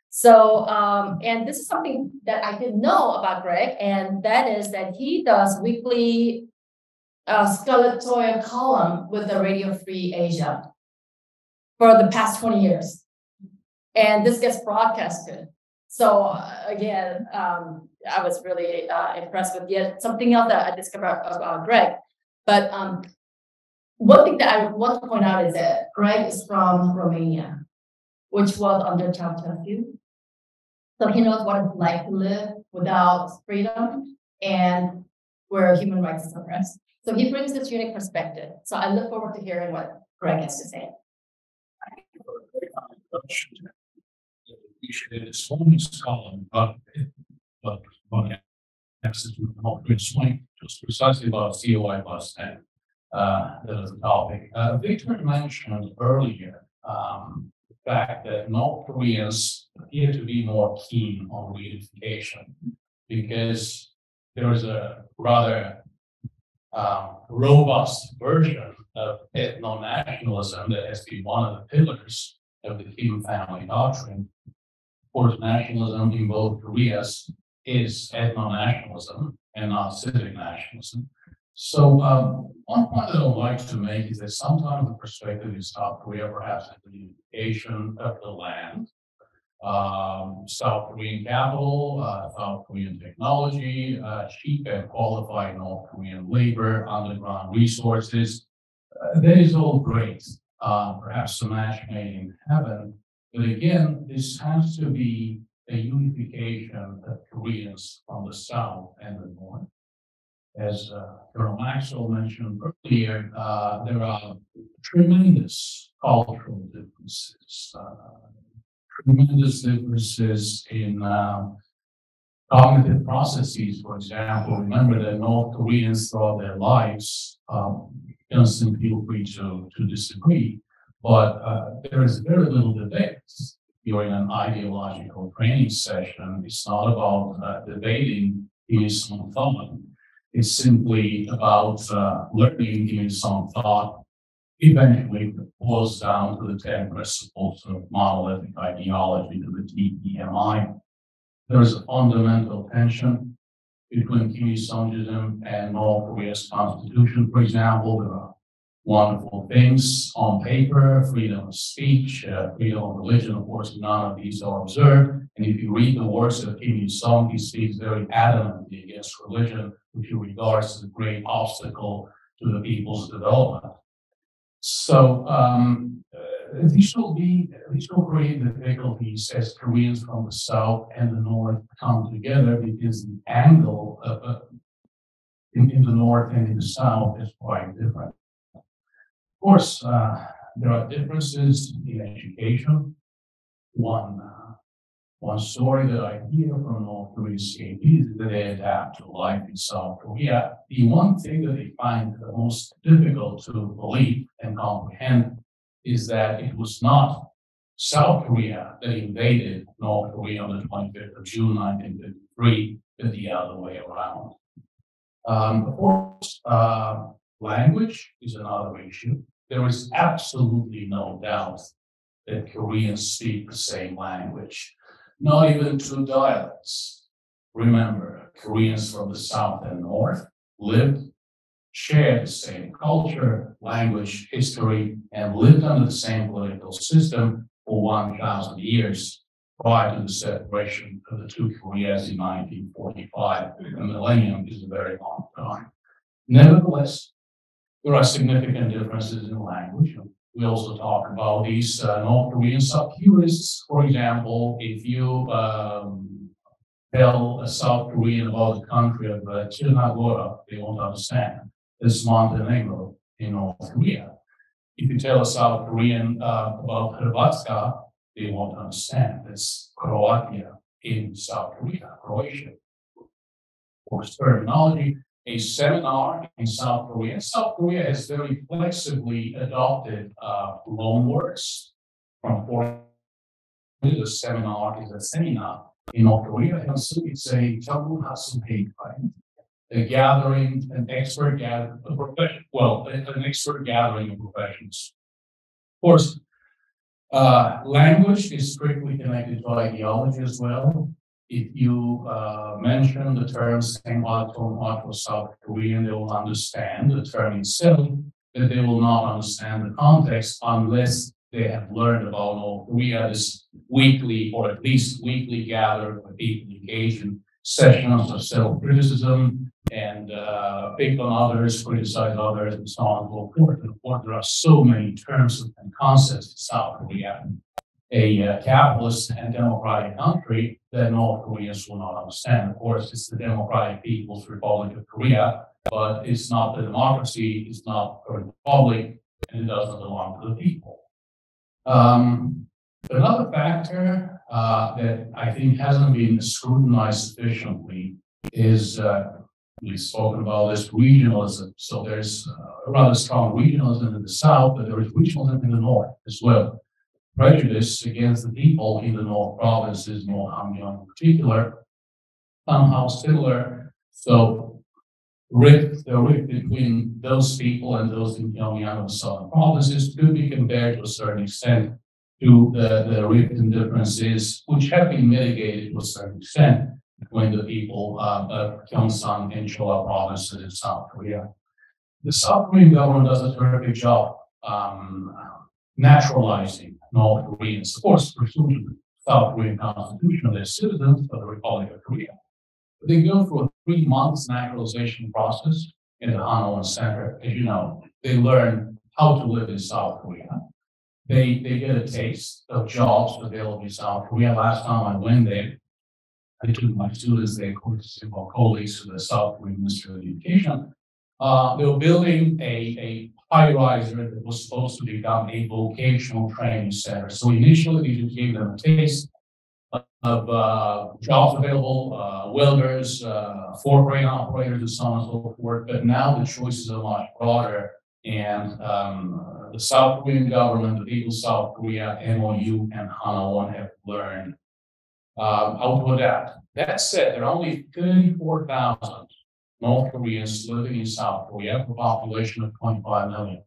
S19: So, um, and this is something that I didn't know about Greg, and that is that he does weekly uh, Scarlatoiu column with the Radio Free Asia for the past 20 years. And this gets broadcasted. So uh, again, um, I was really uh, impressed with yet something else that I discovered about Greg. But um, one thing that I want to point out is that Greg is from Romania, which was under Ceausescu. So he knows what it's like to live without freedom and where human rights is suppressed. So he brings this unique perspective. So I look forward to hearing what Greg has to say.
S4: appreciated his column, but, but, but access to North Korean swing, just precisely about COI plus ten. Uh, that is the topic. Uh, Victor mentioned earlier, um, the fact that North Koreans appear to be more keen on reunification because there is a rather um, robust version of ethno-nationalism that has been one of the pillars of the Kim family doctrine. Of course, nationalism in both Koreas is ethno-nationalism and not civic nationalism. So um, one point that I would like to make is that sometimes the perspective in South Korea perhaps is the unification of the land um, South Korean capital, uh, South Korean technology, uh, cheap and qualified North Korean labor, underground resources. Uh, that is all great. Uh, perhaps a match made in heaven. But again, this has to be a unification of Koreans from the South and the North. As uh, Colonel Maxwell mentioned earlier, uh, there are tremendous cultural differences tremendous differences in um, cognitive processes. For example, remember that North Koreans throughout their lives, um, innocent feel free to, to disagree, but uh, there is very little debate during an ideological training session. It's not about uh, debating own thought. It's simply about uh, learning his own thought eventually it boils down to the 10 principles of monolithic ideology to the TPMI. There is a fundamental tension between Kim Il-sungism and North Korea's constitution. For example, there are wonderful things on paper, freedom of speech, uh, freedom of religion. Of course, none of these are observed. And if you read the works of Kim Il-sung, he speaks very adamantly against religion, which he regards as a great obstacle to the people's development. So um, uh, these will be these will create difficulties as Koreans from the south and the north come together because the angle of, uh, in, in the north and in the south is quite different. Of course, uh, there are differences in education. One uh, one story that I hear from North Korean escapees is that they adapt to life in South Korea. The one thing that they find the most difficult to believe and comprehend is that it was not South Korea that invaded North Korea on the 25th of June 1953, but the other way around. Um, of course, uh, language is another issue. There is absolutely no doubt that Koreans speak the same language not even two dialects. Remember, Koreans from the south and north lived, shared the same culture, language, history, and lived under the same political system for 1,000 years prior to the separation of the two Koreas in 1945. A millennium is a very long time. Nevertheless, there are significant differences in language we also talk about these uh, North Korean sub-purists. For example, if you um, tell a South Korean about the country of uh, Chernagora, they won't understand. It's Montenegro in North Korea. If you tell a South Korean uh, about Hrvatska, they won't understand. It's Croatia in South Korea, Croatia. For terminology, a seminar in South Korea. South Korea has very flexibly adopted uh, loanwords from foreign. A seminar is a seminar in North Korea, and so it's a Tabu Hasupei? A gathering, an expert gathering, well, an expert gathering of professions. Of course, uh, language is strictly connected to ideology as well if you uh, mention the term Sengwaton for South Korean, they will understand the term itself, but they will not understand the context unless they have learned about North Korea, this weekly or at least weekly gathered for people engagement sessions of self-criticism and uh, pick on others, criticize others, and so on and so forth. Of course, there are so many terms and concepts in South Korea a uh, capitalist and democratic country that North Koreans will not understand. Of course, it's the Democratic People's Republic of Korea, but it's not the democracy, it's not a republic, and it doesn't belong to the people. Um, another factor uh, that I think hasn't been scrutinized sufficiently is, uh, we've spoken about this regionalism. So there's uh, a rather strong regionalism in the south, but there is regionalism in the north as well. Prejudice against the people in the north provinces, Hamgyong in particular, somehow similar. So rift, the rift between those people and those in Pyongyang and the southern provinces could be compared to a certain extent to the, the rift and differences, which have been mitigated to a certain extent between the people uh, of Gyeongsang and Cholla provinces in South Korea. The South Korean government does a terrific job um, naturalizing North course, pursuant to South Korean constitution, they're citizens of the Republic of Korea. They go through a three months naturalization process in the Hanawon Center. As you know, they learn how to live in South Korea. They, they get a taste of jobs available in South Korea. Last time I went there, I took my students there, courtesy of our colleagues to the South Korean Ministry of Education. Uh, they were building a, a high riser that was supposed to become a vocational training center. So initially, they gave them a taste of uh, jobs available, uh, welders, uh, fork crane operators, and so on and so forth. But now the choices are much broader. And um, the South Korean government, the people of South Korea, MOU, and Hanawon have learned um, how to adapt. That said, there are only 34,000 North Koreans living in South Korea, with a population of 25 million.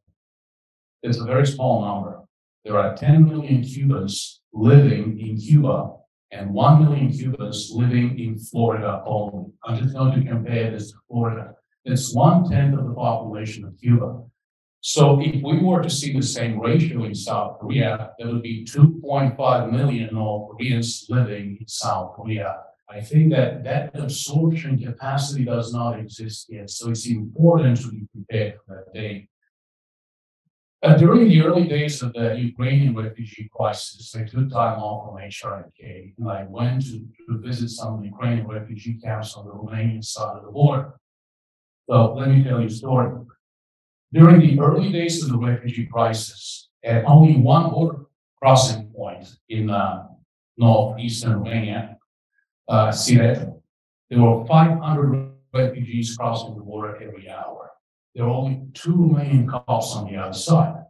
S4: It's a very small number. There are 10 million Cubans living in Cuba and 1 million Cubans living in Florida only. I'm just going to compare this to Florida. It's one tenth of the population of Cuba. So if we were to see the same ratio in South Korea, there would be 2.5 million North Koreans living in South Korea. I think that that absorption capacity does not exist yet. So it's important to be prepared for that day. Uh, during the early days of the Ukrainian refugee crisis, I took time off from HRNK and I went to, to visit some Ukrainian refugee camps on the Romanian side of the border. So let me tell you a story. During the early days of the refugee crisis, at only one border crossing point in uh, northeastern Romania, uh, there were 500 refugees crossing the border every hour there were only two Romanian cops on the other side.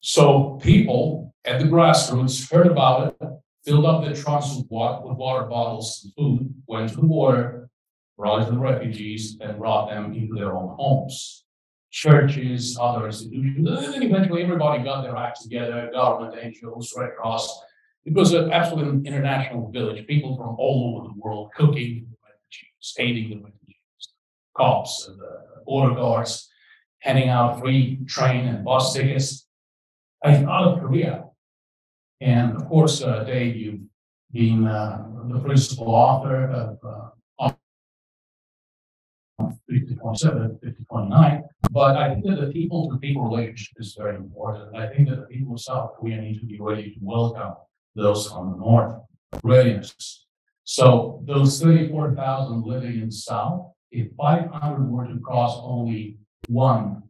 S4: So people at the grassroots heard about it, filled up their trunks with water, with water bottles and food, went to the border, brought the refugees, and brought them into their own homes. Churches, other institutions, and eventually everybody got their act together, government, NGOs, Red Cross. It was an absolute international village, people from all over the world cooking the refugees, aiding the cops, and the border guards, handing out free train and bus tickets. I thought of Korea. And of course, uh, Dave, you've been uh, the principal author of uh, 50.7, 50.9. But I think that the people to people relationship is very important. I think that the people of South Korea need to be ready to welcome those on the North. Readiness. So those 34,000 living in the South, if five hundred were to cross only one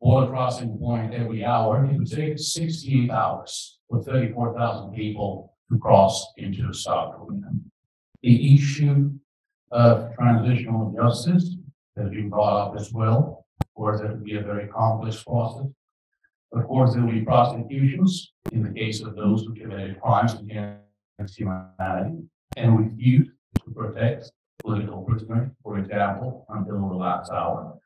S4: border crossing point every hour, it would take sixty-eight hours for thirty-four thousand people to cross into South. The issue of transitional justice has been brought up as well. Of course, that would be a very complex process. Of course, there will be prosecutions in the case of those who committed crimes against humanity and refuse to protect political prisoners, for example, until the last hour.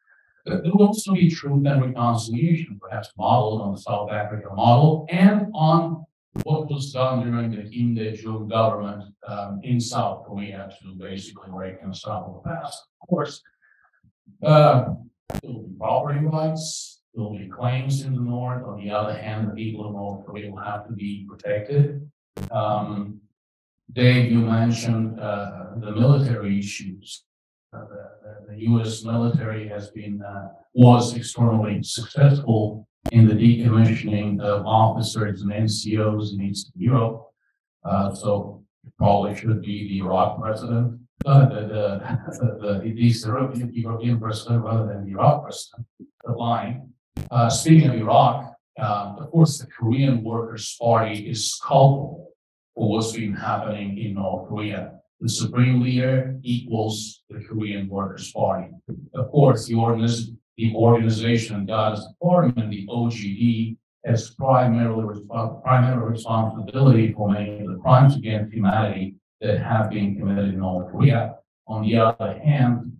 S4: There will also be truth and reconciliation, perhaps modeled on the South Africa model and on what was done during the Kim Dae-jung government um, in South Korea to basically reconcile the past. Of course, uh, there will be property rights, there will be claims in the North. On the other hand, the people of North Korea will have to be protected. Um, Dave, you mentioned uh, the military issues. Uh, the, the, U.S. military has been uh, was extremely successful in the decommissioning of officers and NCOs in Eastern Europe. Uh, so it probably should be the Iraq president, uh, the, the, the, the European, European president rather than the Iraq president. The line. Uh, speaking of Iraq, of course, the Korean Workers' Party is culpable for what's been happening in North Korea. the supreme leader equals the Korean Workers' Party. Of course, the organiz- the organization does, and the OGD has primarily respon primary responsibility for many of the crimes against humanity that have been committed in North Korea. On the other hand,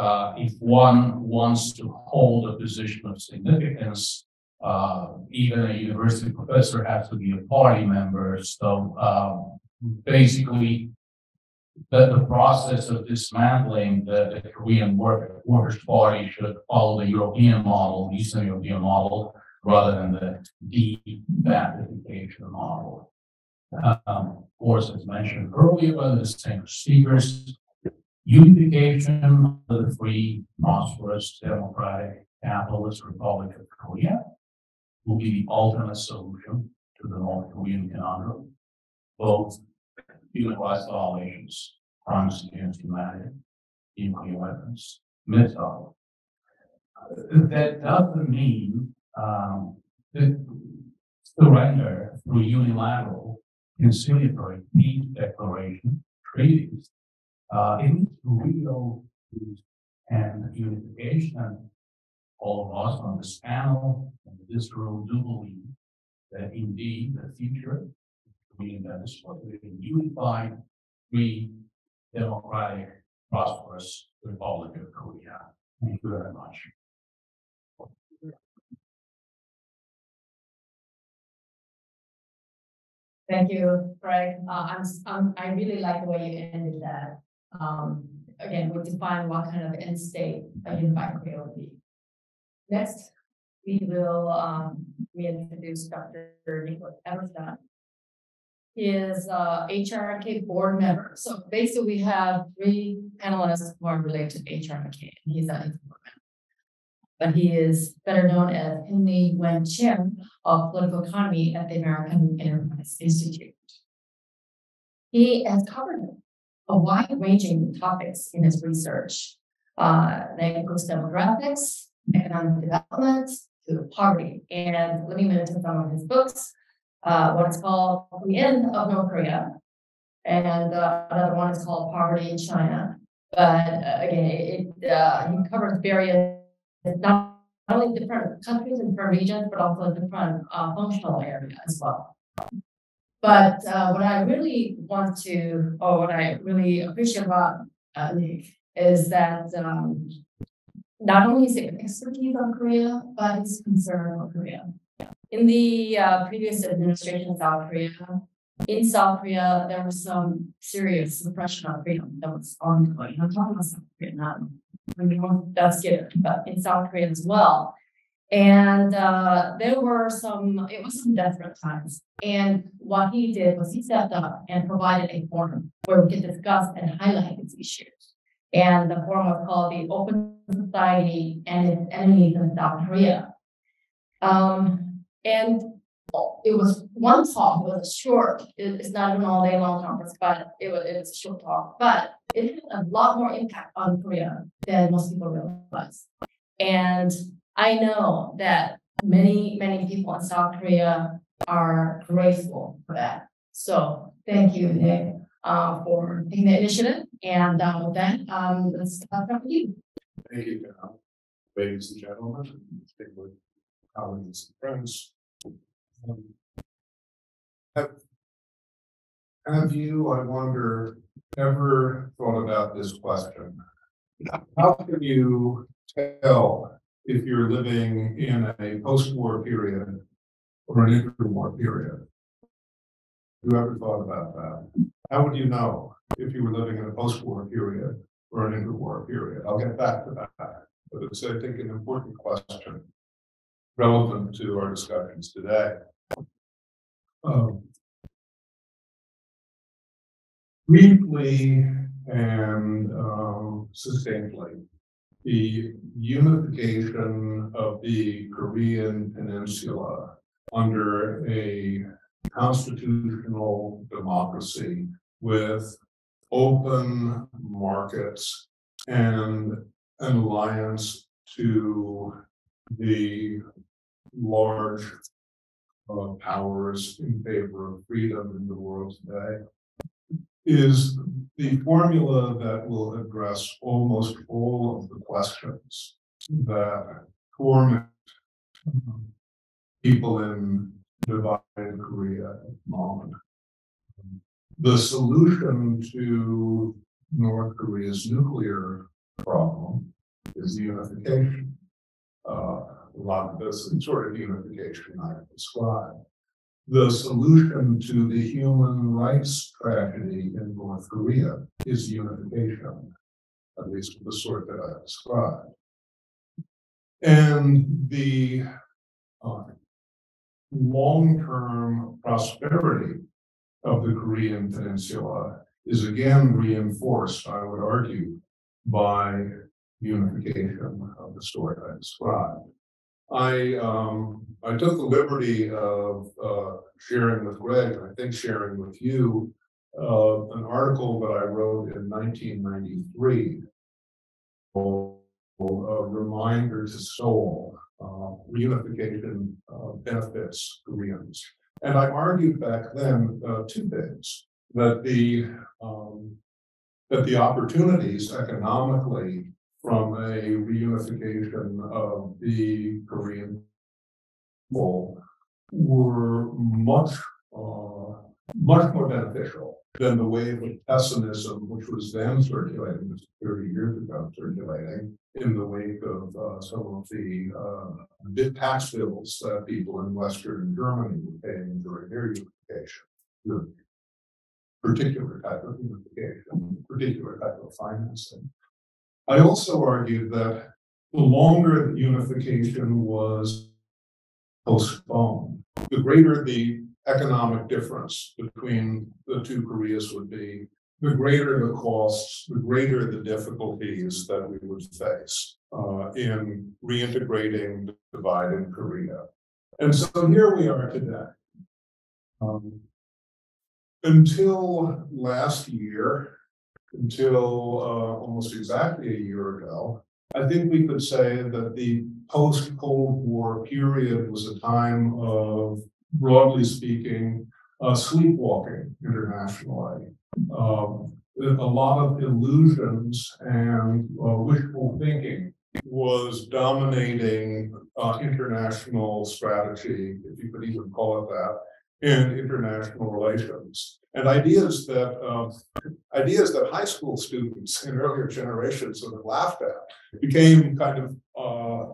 S4: uh, if one wants to hold a position of significance, uh, even a university professor has to be a party member. So, uh, basically, the, the process of dismantling the, the Korean work, Workers' Party should follow the European model, the Eastern European model, rather than the de-Baathification model. Um, of course, as mentioned earlier by the same speakers, unification of the free, prosperous, democratic, capitalist Republic of Korea will be the ultimate solution to the North Korean conundrum. Both human rights violations, crimes against humanity, nuclear weapons, missile. That doesn't mean um, that surrender through unilateral conciliatory peace declaration treaties. Uh, it real peace and unification. All of us on this panel and this room do believe that indeed the future Korean that is what we unify free, democratic, prosperous Republic of Korea. Thank you very much.
S19: Thank you, Craig. Uh, I'm, I'm, I really like the way you ended that. Um, again, we define what kind of end state a unified will be. Next, we will, um, reintroduce Dr. Nicholas Eberstadt. He is a HRNK board member. So basically, we have three panelists who are related to HRNK. and He's a board member. But he is better known as Henry Wendt Chair of Political Economy at the American Enterprise Institute. He has covered a wide-ranging topics in his research. Uh, that includes demographics, economic development, to poverty. And let me mention some of his books. Uh, one is called The End of North Korea, and uh, another one is called Poverty in China. But uh, again, it, it uh, he covers various not only different countries and different regions, but also different uh, functional areas as well. But uh, what I really want to, or what I really appreciate about uh, Nick is that um, not only is it expertise on Korea, but his concern on Korea. In the uh, previous administration of South Korea, in South Korea, there was some serious suppression of freedom that was ongoing. I'm talking about South Korea, not I mean, that's good, but in South Korea as well. And uh, there were some, it was some desperate times. And what he did was he stepped up and provided a forum where we could discuss and highlight these issues. And the forum was called the Open Society and its Enemies in South Korea. Um, and it was one talk, it was a short, it- it's not an all day long conference, but it was, it was a short talk, but it had a lot more impact on Korea than most people realize. And I know that many, many people in South Korea are grateful for that. So thank you, Nick, uh, for taking the initiative. And uh, with that, um, let's start with you.
S20: Thank you, Carol. ladies and gentlemen, colleagues and friends. Um, Have have you, I wonder, ever thought about this question? How can you tell if you're living in a post-war period or an interwar period? You ever thought about that? How would you know if you were living in a post-war period or an interwar period? I'll get back to that, but it's, I think, an important question relevant to our discussions today. Um, Briefly and um, succinctly, the unification of the Korean Peninsula under a constitutional democracy with open markets and an alliance to the large uh, powers in favor of freedom in the world today is the formula that will address almost all of the questions that torment people in divided Korea at the moment. The solution to North Korea's nuclear problem is unification. Uh, a lot of this sort of unification I described. The solution to the human rights tragedy in North Korea is unification, at least the sort that I described. And the uh, long-term prosperity of the Korean Peninsula is again reinforced, I would argue, by unification of the sort I described. I um, I took the liberty of uh, sharing with Greg, and I think sharing with you, uh, an article that I wrote in 1993, called a reminder to Seoul, uh, reunification uh, benefits Koreans. And I argued back then uh, two things: that the um, that the opportunities economically from a reunification of the Korean people were much, uh, much more beneficial than the wave of pessimism which was then circulating, 30 years ago, circulating in the wake of uh, some of the uh, big tax bills that people in Western Germany were paying during their unification. Particular type of unification, particular type of financing. I also argued that the longer the unification was postponed, the greater the economic difference between the two Koreas would be, the greater the costs, the greater the difficulties that we would face uh, in reintegrating the divided Korea. And so here we are today. Um, until last year, until uh, almost exactly a year ago, I think we could say that the post Cold War period was a time of, broadly speaking, uh, sleepwalking internationally. Um, a lot of illusions and uh, wishful thinking was dominating uh, international strategy, if you could even call it that, in international relations. And ideas that uh, ideas that high school students in earlier generations sort of laughed at became kind of uh,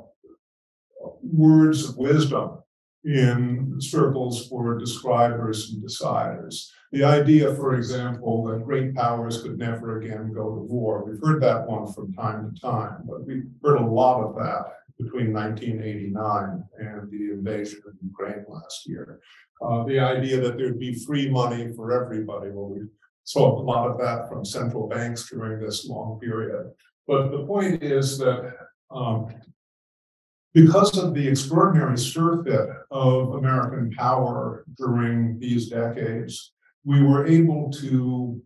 S20: words of wisdom in circles for describers and deciders. The idea, for example, that great powers could never again go to war. We've heard that one from time to time, but we've heard a lot of that between 1989 and the invasion of Ukraine last year. Uh, the idea that there'd be free money for everybody. Well, we saw a lot of that from central banks during this long period. But the point is that um, because of the extraordinary surfeit of American power during these decades, we were able to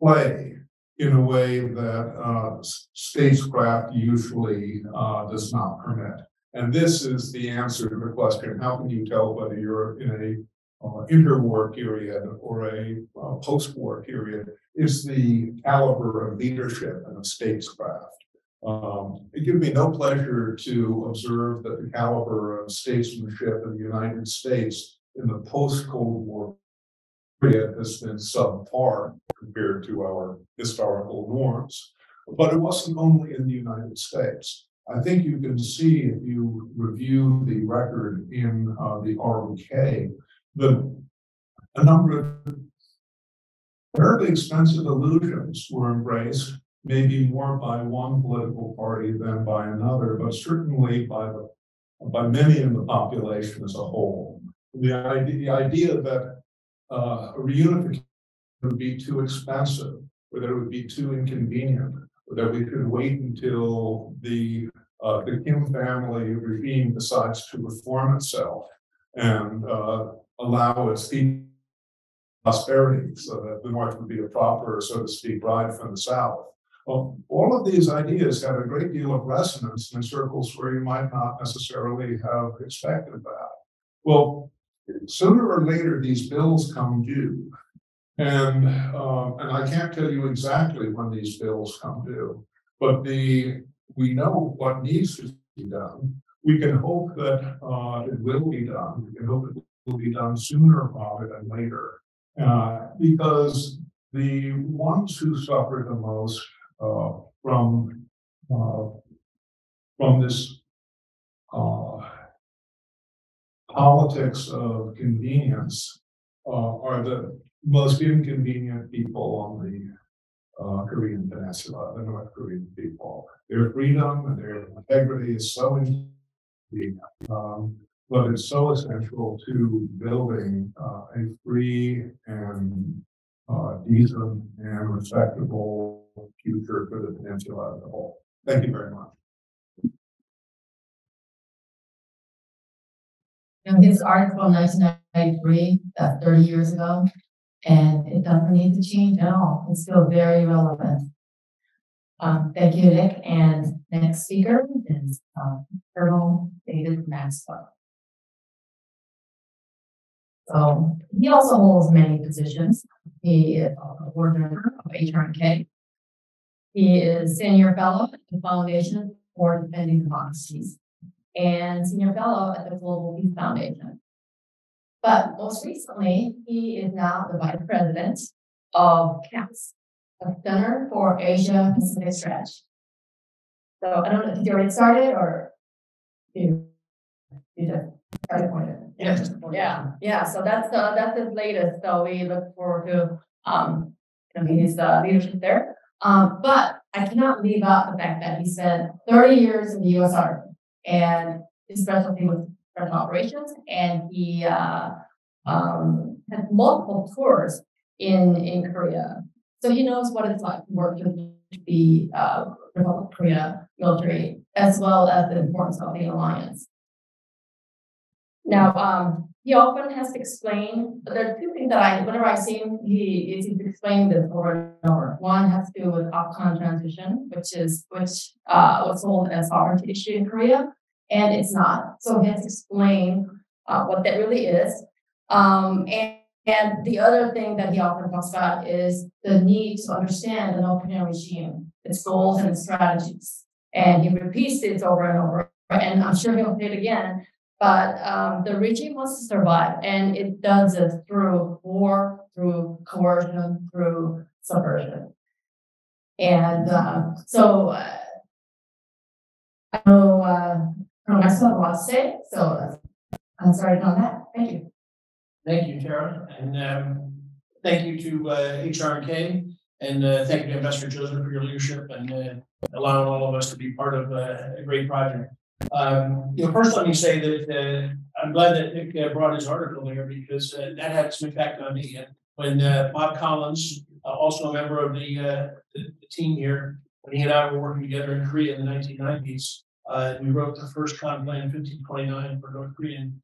S20: play in a way that uh, statecraft usually uh, does not permit. And this is the answer to the question, how can you tell whether you're in a uh, interwar period or a uh, post-war period? Is the caliber of leadership and of statescraft. Um, it gives me no pleasure to observe that the caliber of statesmanship in the United States in the post-Cold War period has been subpar compared to our historical norms. But it wasn't only in the United States. I think you can see if you review the record in uh, the ROK, the a number of fairly expensive illusions were embraced, maybe more by one political party than by another, but certainly by the by many in the population as a whole. The idea, the idea that uh, a reunification would be too expensive, or that it would be too inconvenient, or that we could wait until the uh, the Kim family regime decides to reform itself and uh, allow its people prosperity so that the North would be a proper, so to speak, bride from the South. Well, all of these ideas have a great deal of resonance in circles where you might not necessarily have expected that. Well, sooner or later, these bills come due. And, um, and I can't tell you exactly when these bills come due, but the, we know what needs to be done. We can hope that, uh, it will be done. We can hope it will be done sooner rather than later. Uh, because the ones who suffer the most, uh, from, uh, from this, politics of convenience, uh, are the most inconvenient people on the uh, Korean Peninsula, the North Korean people. Their freedom and their integrity is so inconvenient, um, but it's so essential to building uh, a free and uh, decent and respectable future for the peninsula as a whole. Thank you very much.
S9: Know, his article in nineteen ninety-three, that's thirty years ago, and it doesn't need to change at all. It's still very relevant. Um, thank you, Nick. And next speaker is, um, Colonel David Maxwell. So he also holds many positions. He is a board member of HRNK. He is senior fellow at the Foundation for Defense of Democracies and senior fellow at the Global Peace Foundation. But most recently, he is now the vice president of CAPS, the Center for Asia Pacific Strategy. So I don't know, did you already started or you, you just got appointed?
S19: Yeah, yeah, yeah, so that's, uh, that's his latest, so we look forward to, um, you know, his, uh, leadership there. Um, but I cannot leave out the fact that he spent thirty years in the US Army and his specialty was special operations and he, uh, um, had multiple tours in, in Korea. So he knows what it's like to work with the, uh, Republic of Korea military as well as the importance of the alliance. Now, um, he often has to explain, there are two things that I, whenever I see him, he is explaining this over and over. One has to do with OPCON transition, which is, which, uh, was sold as sovereignty issue in Korea, and it's not. So he has to explain, uh, what that really is. Um, and, and the other thing that he often talks about is the need to understand the Korean regime, its goals and its strategies. And he repeats this over and over, and I'm sure he'll say it again, but um, the regime wants to survive, and it does it through war, through coercion, through subversion. And uh, so uh, I know uh, Colonel Maxwell wants to say, so uh, I'm sorry on that. Thank you.
S16: Thank you, Tara, and um, thank you to uh, HRNK, and uh, thank you to Ambassador Joseph for your leadership and uh, allowing all of us to be part of uh, a great project. Um, you know, first, let me say that uh, I'm glad that Nick uh, brought his article there because uh, that had some impact on me. When uh, Bob Collins, uh, also a member of the, the, team here, when he and I were working together in Korea in the 1990s, uh, we wrote the first con plan 1529 for North Korean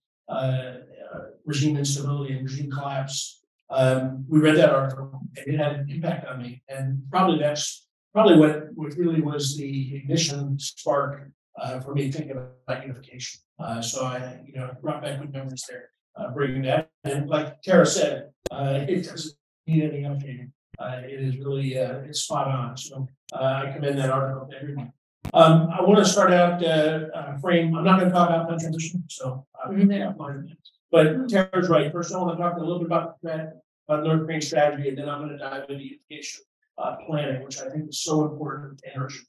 S16: regime instability and regime collapse. Um, we read that article and it had an impact on me. And probably that's probably what, what really was the ignition spark uh, for me thinking about unification. Uh, so I, you know, brought back good memories there, uh, bringing that. And like Tara said, uh, it doesn't need any updating. Uh, it is really, uh, it's spot on. So uh, I commend that article to everyone. Um, I want to start out, uh, uh, frame, I'm not going to talk about that transition, so. uh, yeah, fine. But Tara's right. First, I want to talk a little bit about, that, about North Korean strategy, and then I'm going to dive into unification, uh, planning, which I think is so important and urgent.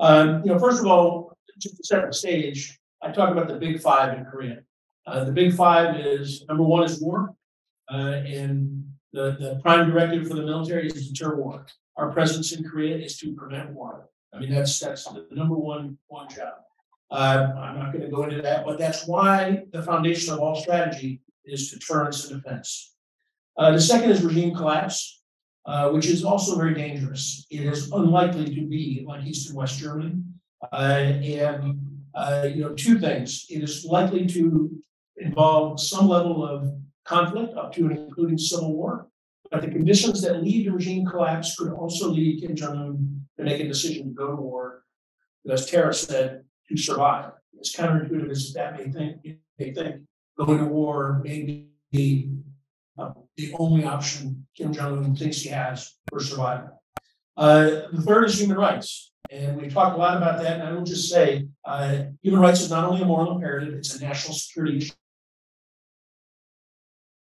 S16: Um, you know, first of all, just to set the stage, I talk about the big five in Korea. Uh, the big five is, number one is war. Uh, and the, the prime directive for the military is to deter war. Our presence in Korea is to prevent war. I mean, that's, that's the number one, one job. Uh, I'm not gonna go into that, but that's why the foundation of all strategy is deterrence and defense. Uh, the second is regime collapse, uh, which is also very dangerous. It is unlikely to be like Eastern West Germany. Uh, and, uh, you know, two things. It is likely to involve some level of conflict up to and including civil war. But the conditions that lead to regime collapse could also lead Kim Jong Un to make a decision to go to war, as Tara said, to survive. As counterintuitive as that may think, may think, going to war may be uh, the only option Kim Jong Un thinks he has for survival. Uh, the third is human rights. And we talked a lot about that. And I will just say, uh, human rights is not only a moral imperative, it's a national security issue.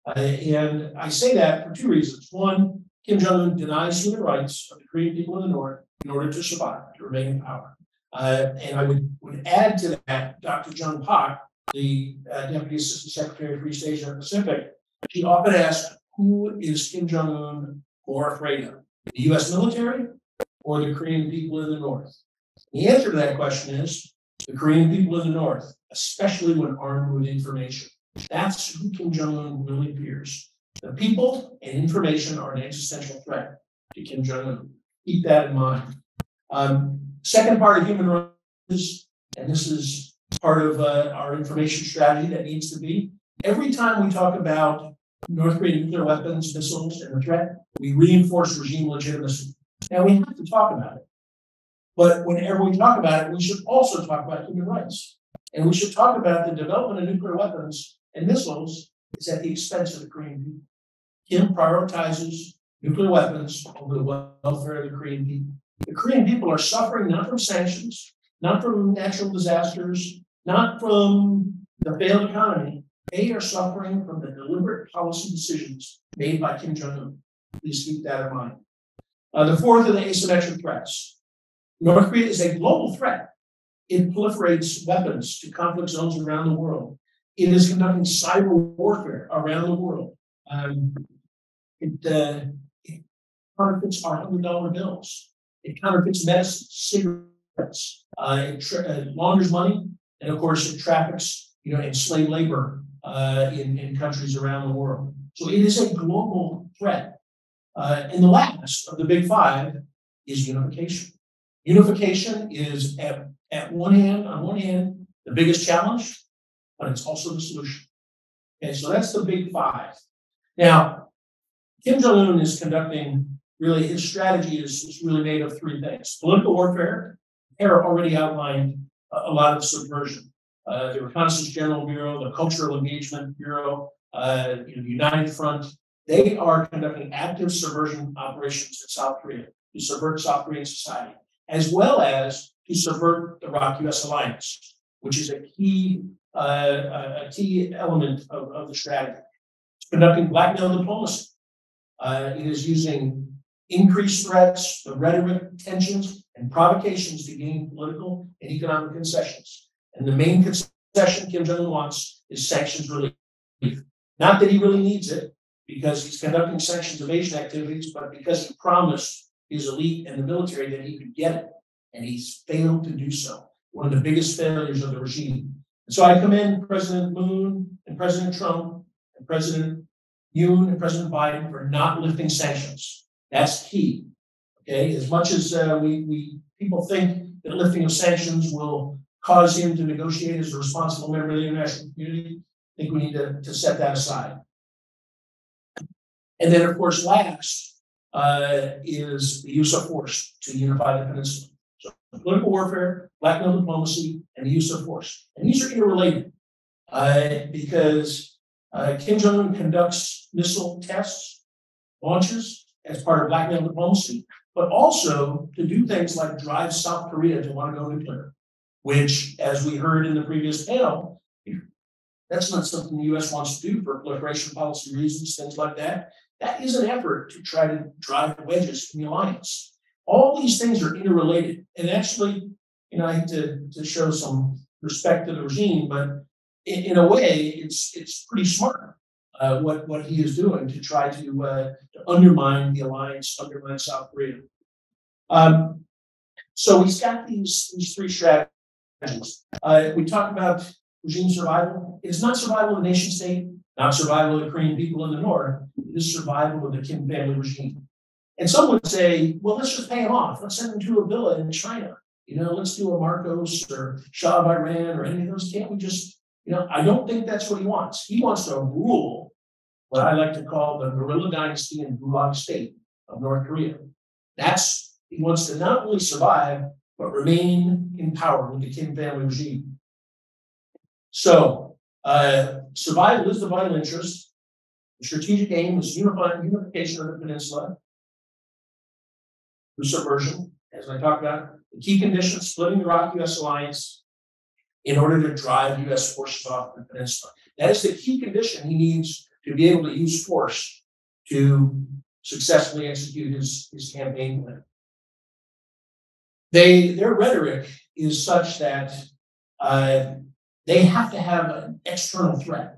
S16: Uh, and I say that for two reasons. One, Kim Jong Un denies human rights of the Korean people in the North in order to survive, to remain in power. Uh, and I would, would add to that Dr. Jung Pak, the uh, Deputy Assistant Secretary for East Asia and Pacific. She often asked, who is Kim Jong Un more afraid of? The US military or the Korean people in the North? The answer to that question is the Korean people in the North, especially when armed with information. That's who Kim Jong Un really fears. The people and information are an existential threat to Kim Jong Un. Keep that in mind. Um, second part of human rights, and this is part of uh, our information strategy that needs to be every time we talk about North Korean nuclear weapons, missiles, and the threat, we reinforce regime legitimacy. Now we have to talk about it. But whenever we talk about it, we should also talk about human rights. And we should talk about the development of nuclear weapons and missiles is at the expense of the Korean people. Kim prioritizes nuclear weapons over the welfare of the Korean people. The Korean people are suffering not from sanctions, not from natural disasters, not from the failed economy. They are suffering from the deliberate policy decisions made by Kim Jong un. Please keep that in mind. Uh, the fourth are the asymmetric threats. North Korea is a global threat. It proliferates weapons to conflict zones around the world. It is conducting cyber warfare around the world. Um, it, uh, it counterfeits our hundred dollar bills. It counterfeits medicine, cigarettes. Uh, it tra- uh, launders money, and of course, it traffics, you know, enslaved labor uh, in, in countries around the world. So it is a global threat. Uh, and the last of the big five is unification. Unification is at, at one hand, on one hand, the biggest challenge, but it's also the solution. Okay, so that's the big five. Now, Kim Jong Un is conducting really his strategy is, is really made of three things political warfare. Hera already outlined a, a lot of subversion. Uh, the Reconnaissance General Bureau, the Cultural Engagement Bureau, uh, you know, the United Front, they are conducting active subversion operations in South Korea to subvert South Korean society, as well as to subvert the ROK US alliance, which is a key, uh, a key element of, of the strategy. It's conducting blackmail diplomacy. Uh, it is using increased threats, the rhetoric, tensions, and provocations to gain political and economic concessions. And the main concession Kim Jong un wants is sanctions relief. Not that he really needs it, because he's conducting sanctions evasion activities, but because he promised his elite and the military that he could get it. And he's failed to do so. One of the biggest failures of the regime. And so I commend President Moon and President Trump and President Yoon and President Biden for not lifting sanctions. That's key. Okay, as much as uh, we, we people think that lifting of sanctions will cause him to negotiate as a responsible member of the international community, I think we need to, to set that aside. And then, of course, last uh, is the use of force to unify the peninsula. So political warfare, blackmail diplomacy, and the use of force. And these are interrelated uh, because uh, Kim Jong un conducts missile tests, launches as part of blackmail diplomacy, but also to do things like drive South Korea to want to go nuclear, which, as we heard in the previous panel, that's not something the US wants to do for proliferation policy reasons, things like that. That is an effort to try to drive wedges in the alliance. All these things are interrelated. And actually, you know, I hate to, to show some respect to the regime, but in, in a way, it's it's pretty smart uh, what what he is doing to try to, uh, to undermine the alliance, undermine South Korea. Um, so he's got these these three strategies. Uh, we talk about regime survival. It's not survival of the nation state, not survival of the Korean people in the north. It is survival of the Kim family regime. And some would say, well, let's just pay him off. Let's send him to a villa in China. You know, let's do a Marcos or Shah of Iran or any of those. Can't we just, you know, I don't think that's what he wants. He wants to rule what I like to call the guerrilla dynasty and gulag state of North Korea. That's, he wants to not only survive, but remain in power with the Kim family regime. So, uh, survival is the vital interest. The strategic aim is unification of the peninsula through subversion, as I talked about. The key condition, splitting the ROK US alliance in order to drive US forces off the peninsula. That is the key condition he needs to be able to use force to successfully execute his, his campaign plan. They, their rhetoric is such that uh, they have to have an external threat.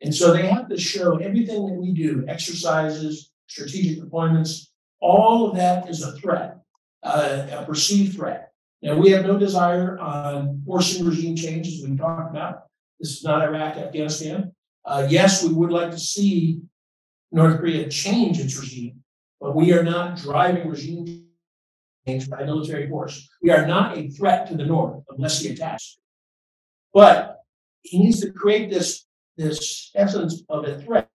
S16: And so they have to show everything that we do, exercises, strategic deployments, all of that is a threat, uh, a perceived threat. Now, we have no desire on forcing regime change, as we talked about. This is not Iraq, Afghanistan. Uh, yes, we would like to see North Korea change its regime, but we are not driving regime change by military force. We are not a threat to the North unless he attacks. But he needs to create this, this essence of a threat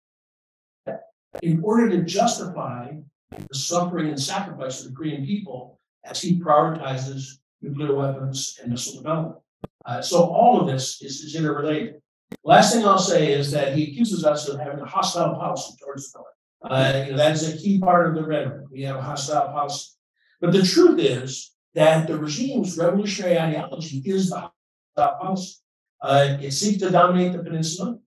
S16: in order to justify the suffering and sacrifice of the Korean people as he prioritizes nuclear weapons and missile development. Uh, so all of this is, is interrelated. Last thing I'll say is that he accuses us of having a hostile policy towards the North. Uh, you know, that is a key part of the rhetoric. We have a hostile policy. But the truth is that the regime's revolutionary ideology is the policy. Uh, it seeks to dominate the peninsula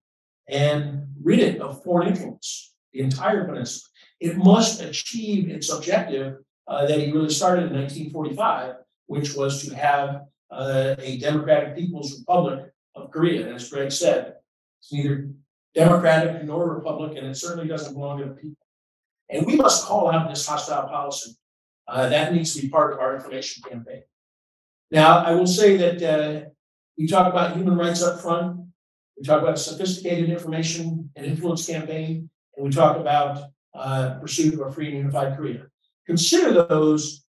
S16: and rid it of foreign influence, the entire peninsula. It must achieve its objective uh, that he really started in 1945, which was to have uh, a democratic people's republic of Korea. And as Greg said, it's neither democratic nor republic, and it certainly doesn't belong to the people. And we must call out this hostile policy. Uh, that needs to be part of our information campaign. Now, I will say that uh, we talk about human rights up front. We talk about sophisticated information and influence campaign, and we talk about uh, pursuit of a free and unified Korea. Consider those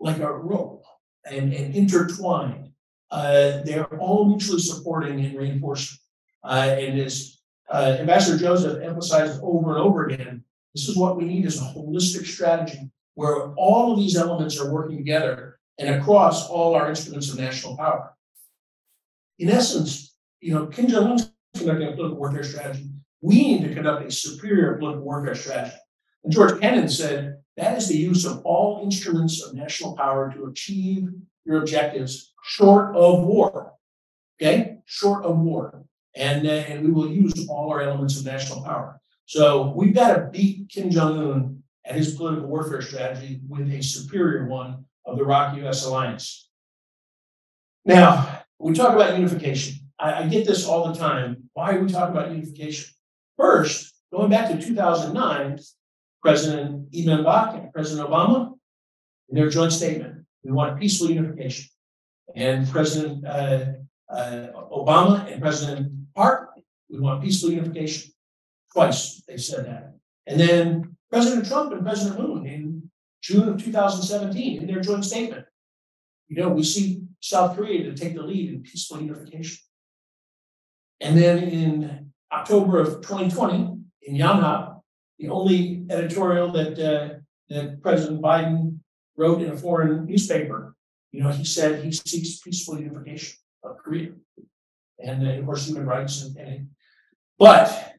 S16: like a rope and, and intertwined. Uh, they're all mutually supporting and reinforcing. Uh, and as uh, Ambassador Joseph emphasized over and over again, this is what we need is a holistic strategy where all of these elements are working together and across all our instruments of national power. In essence, you know, Kim Jong Un's conducting a political warfare strategy. We need to conduct a superior political warfare strategy. And George Kennan said that is the use of all instruments of national power to achieve your objectives short of war. Okay, short of war. And, uh, and we will use all our elements of national power. So we've got to beat Kim Jong un and his political warfare strategy with a superior one of the ROK US alliance. Now, we talk about unification. I, I get this all the time. Why are we talking about unification? First, going back to 2009, President Lee Bak and President Obama, in their joint statement, we want peaceful unification. And President uh, uh, Obama and President Park, we want peaceful unification. Twice they said that. And then President Trump and President Moon in June of 2017 in their joint statement. You know, we see South Korea to take the lead in peaceful unification. And then in October of 2020 in Yonhap, the only editorial that uh, that President Biden wrote in a foreign newspaper, you know, he said he seeks peaceful unification of Korea, and uh, of course human rights. And, and but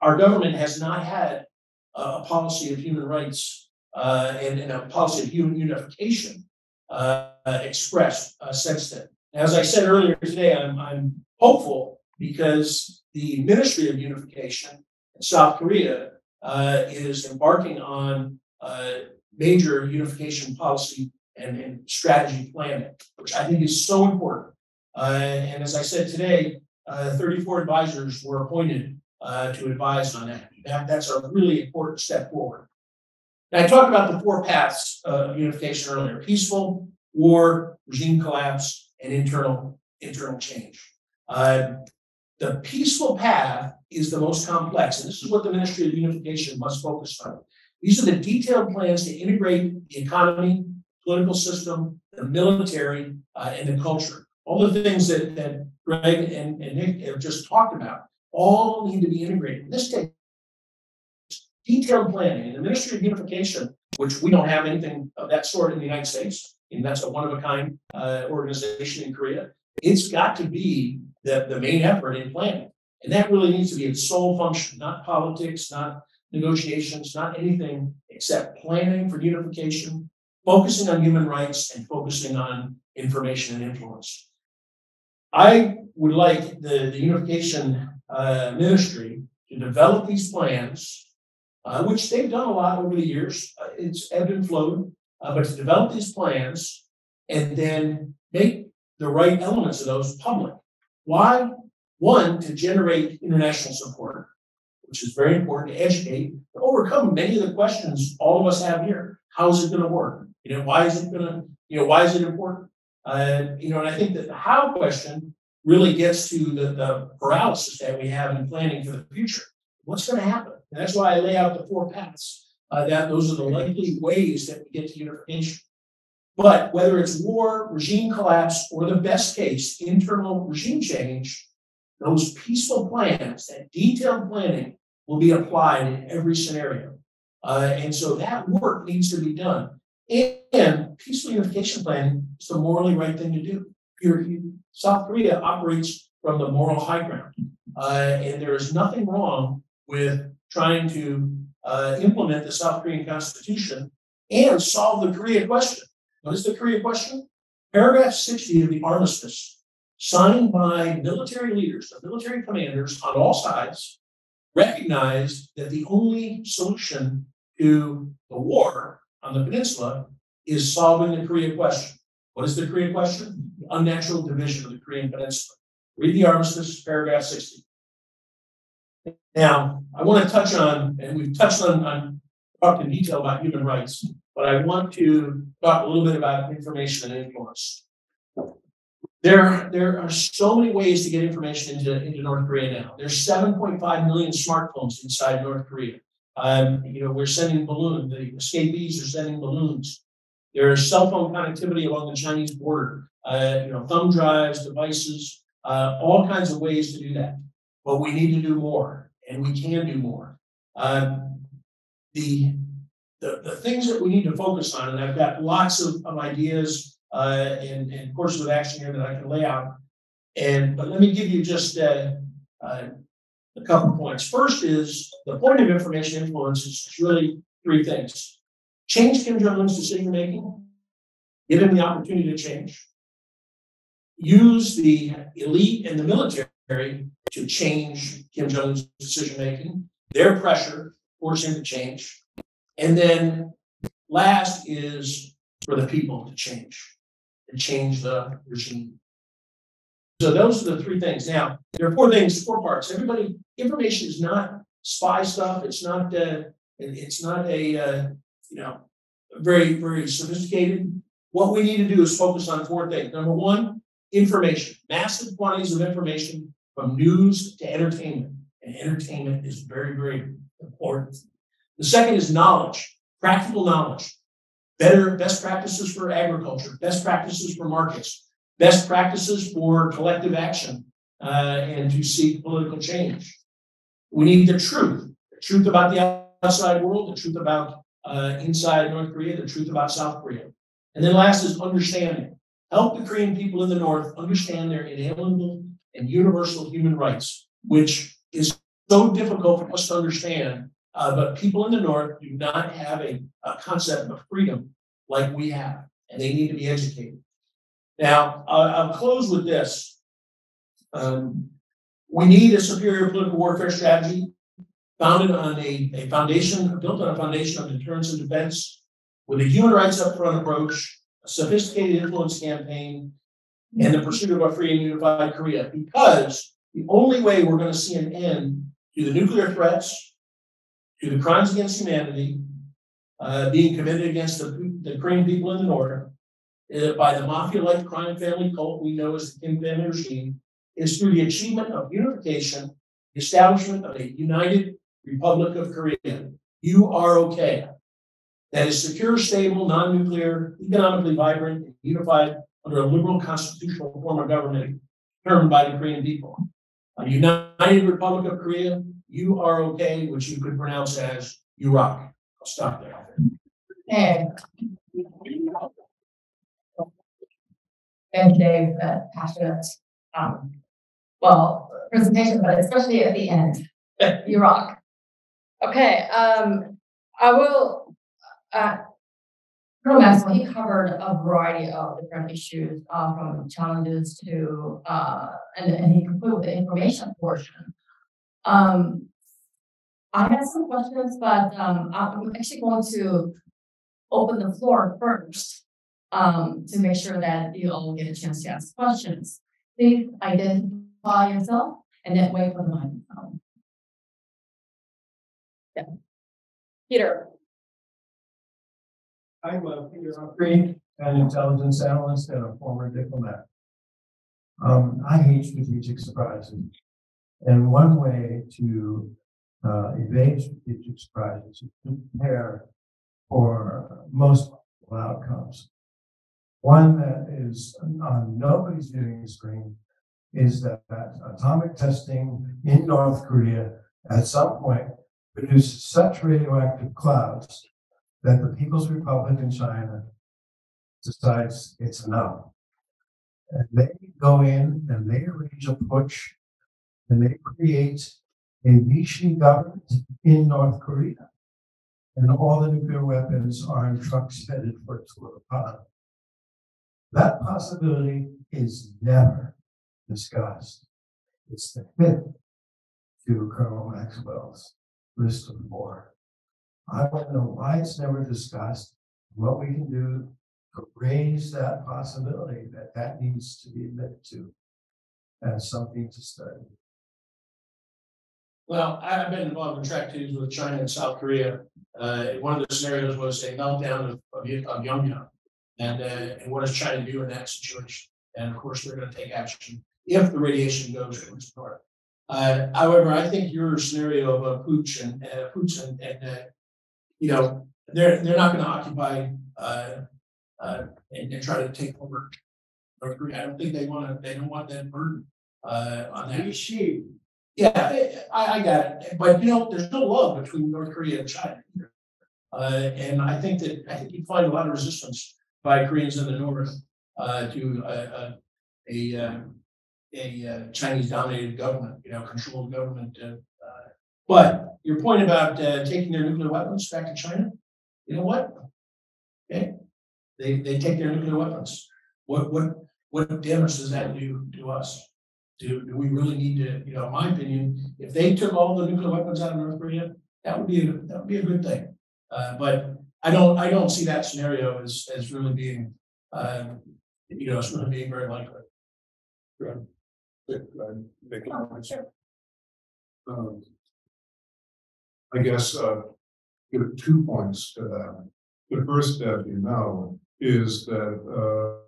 S16: our government has not had a policy of human rights uh, and, and, a policy of human unification uh, expressed uh, since then. As I said earlier today, I'm, I'm hopeful because the Ministry of Unification in South Korea uh, is embarking on uh, major unification policy and, and, strategy planning, which I think is so important. Uh, and as I said today, uh, 34 advisors were appointed uh, to advise on that. that. That's a really important step forward. Now, I talked about the four paths of unification earlier peaceful, war, regime collapse, and internal, internal change. Uh, the peaceful path is the most complex, and this is what the Ministry of Unification must focus on. These are the detailed plans to integrate the economy, political system, the military, uh, and the culture. All the things that, that Greg and, and Nick have just talked about all need to be integrated. This takes detailed planning. And the Ministry of Unification, which we don't have anything of that sort in the United States, and that's a one of a kind uh, organization in Korea, it's got to be the, the main effort in planning. And that really needs to be its sole function, not politics, not negotiations, not anything except planning for unification, focusing on human rights and focusing on information and influence. I would like the, the unification uh, ministry to develop these plans, uh, which they've done a lot over the years. Uh, it's ebbed and flowed, uh, but to develop these plans and then make the right elements of those public. Why? One, to generate international support, which is very important to educate, to overcome many of the questions all of us have here. How is it going to work? You know, why is it going to, you know, why is it important? Uh, you know, and I think that the how question really gets to the, the paralysis that we have in planning for the future. What's going to happen? And that's why I lay out the four paths. Uh, that those are the likely ways that we get to unification. But whether it's war, regime collapse, or the best case, internal regime change, those peaceful plans, that detailed planning will be applied in every scenario. Uh, and so that work needs to be done. And, peaceful unification planning is the morally right thing to do. You're, South Korea operates from the moral high ground. Uh, and there is nothing wrong with trying to uh, implement the South Korean constitution and solve the Korea question. What is the Korea question? Paragraph 60 of the armistice, signed by military leaders, the military commanders on all sides, recognized that the only solution to the war on the peninsula is solving the Korea question. What is the Korea question? The unnatural division of the Korean peninsula. Read the armistice, paragraph 60. Now, I want to touch on, and we've touched on, on talked in detail about human rights, but I want to talk a little bit about information and influence. There, there are so many ways to get information into, into North Korea now. There's 7.5 million smartphones inside North Korea. Um, you know, we're sending balloons, the escapees are sending balloons. There's cell phone connectivity along the Chinese border, uh, you know, thumb drives, devices, uh, all kinds of ways to do that. But we need to do more, and we can do more. Um, the, the, the things that we need to focus on, and I've got lots of, of ideas uh, and, and courses of action here that I can lay out. And but let me give you just uh, uh, a couple points. First is the point of information influence is really three things: change Kim Jong Un's decision making, give him the opportunity to change, use the elite and the military to change Kim Jong Un's decision making, their pressure, force him to change, and then last is for the people to change and change the regime. So those are the three things. Now, there are four things, four parts. Everybody, information is not spy stuff. It's not, uh, it's not a, uh, you know, very, very sophisticated. What we need to do is focus on four things. Number one, information, massive quantities of information from news to entertainment. And entertainment is very, very important. The second is knowledge, practical knowledge better best practices for agriculture, best practices for markets, best practices for collective action, uh, and to seek political change. We need the truth, the truth about the outside world, the truth about uh, inside North Korea, the truth about South Korea. And then last is understanding. Help the Korean people in the North understand their inalienable and universal human rights, which is so difficult for us to understand uh, but people in the North do not have a, a concept of freedom like we have, and they need to be educated. Now, I'll, close with this. Um, we need a superior political warfare strategy founded on a, a foundation, built on a foundation of deterrence and defense, with a human rights upfront approach, a sophisticated influence campaign, and the pursuit of a free and unified Korea. Because the only way we're going to see an end to the nuclear threats, to the crimes against humanity uh, being committed against the, the Korean people in the north uh, by the mafia-like crime family cult we know as the Kim family regime is through the achievement of unification, the establishment of a united Republic of Korea. UROK. That is secure, stable, non-nuclear, economically vibrant, and unified under a liberal constitutional form of government determined by the Korean people. A united Republic of Korea UROK, which you could pronounce as Iraq. I'll stop there.
S21: And thank Dave, that passionate um,
S19: well, presentation, but especially at the end. Iraq. Okay, um, I will, uh, Maxwell, he covered a variety of different issues, uh, from challenges to, uh, and, and he concluded the information portion. Um, I had some questions, but, um, I'm actually going to open the floor first, um, to make sure that you all get a chance to ask questions. Please identify yourself and then wait for the microphone. Yeah. Peter,
S22: I'm uh, Peter Humphrey, an intelligence analyst and a former diplomat. Um, I hate strategic surprises. And one way to uh, evade strategic surprises is to prepare for most possible outcomes. One that is on nobody's viewing screen is that, that atomic testing in North Korea at some point produces such radioactive clouds that the People's Republic in China decides it's enough. And they go in and they arrange a putsch and they create a Vichy government in North Korea. And all the nuclear weapons are in trucks headed for Tualapan. That possibility is never discussed. It's the fifth to Colonel Maxwell's list of four. I don't know why it's never discussed, what we can do to raise that possibility that that needs to be admitted to as something to study.
S16: Well, I've been involved in track twos with China and South Korea. Uh, one of the scenarios was a meltdown of, of of Pyongyang. And, uh, and what does China do in that situation? And of course, they're gonna take action if the radiation goes towards north. Uh, however, I think your scenario of a putsch and, uh, putsch and, and, uh, you know, they're, they're not gonna occupy, uh, uh, and, and try to take over North Korea. I don't think they wanna, they don't want that burden, uh, on that. She. Yeah, I, I got it, but you know, there's no love between North Korea and China. either. Uh, and I think that, I think you find a lot of resistance by Koreans in the north, uh, to, uh, uh, a, uh, a uh, Chinese dominated government, you know, controlled government, but your point about, uh, taking their nuclear weapons back to China, you know what? Okay, they, they take their nuclear weapons. What, what, what damage does that do to us? Do, do we really need to, you know, in my opinion, if they took all the nuclear weapons out of North Korea, that would be, a that would be a good thing. Uh, but I don't, I don't see that scenario as, as really being, uh, you know, as really being very likely.
S20: Um, I guess, uh, two points to that. The first, as you know, is that, uh,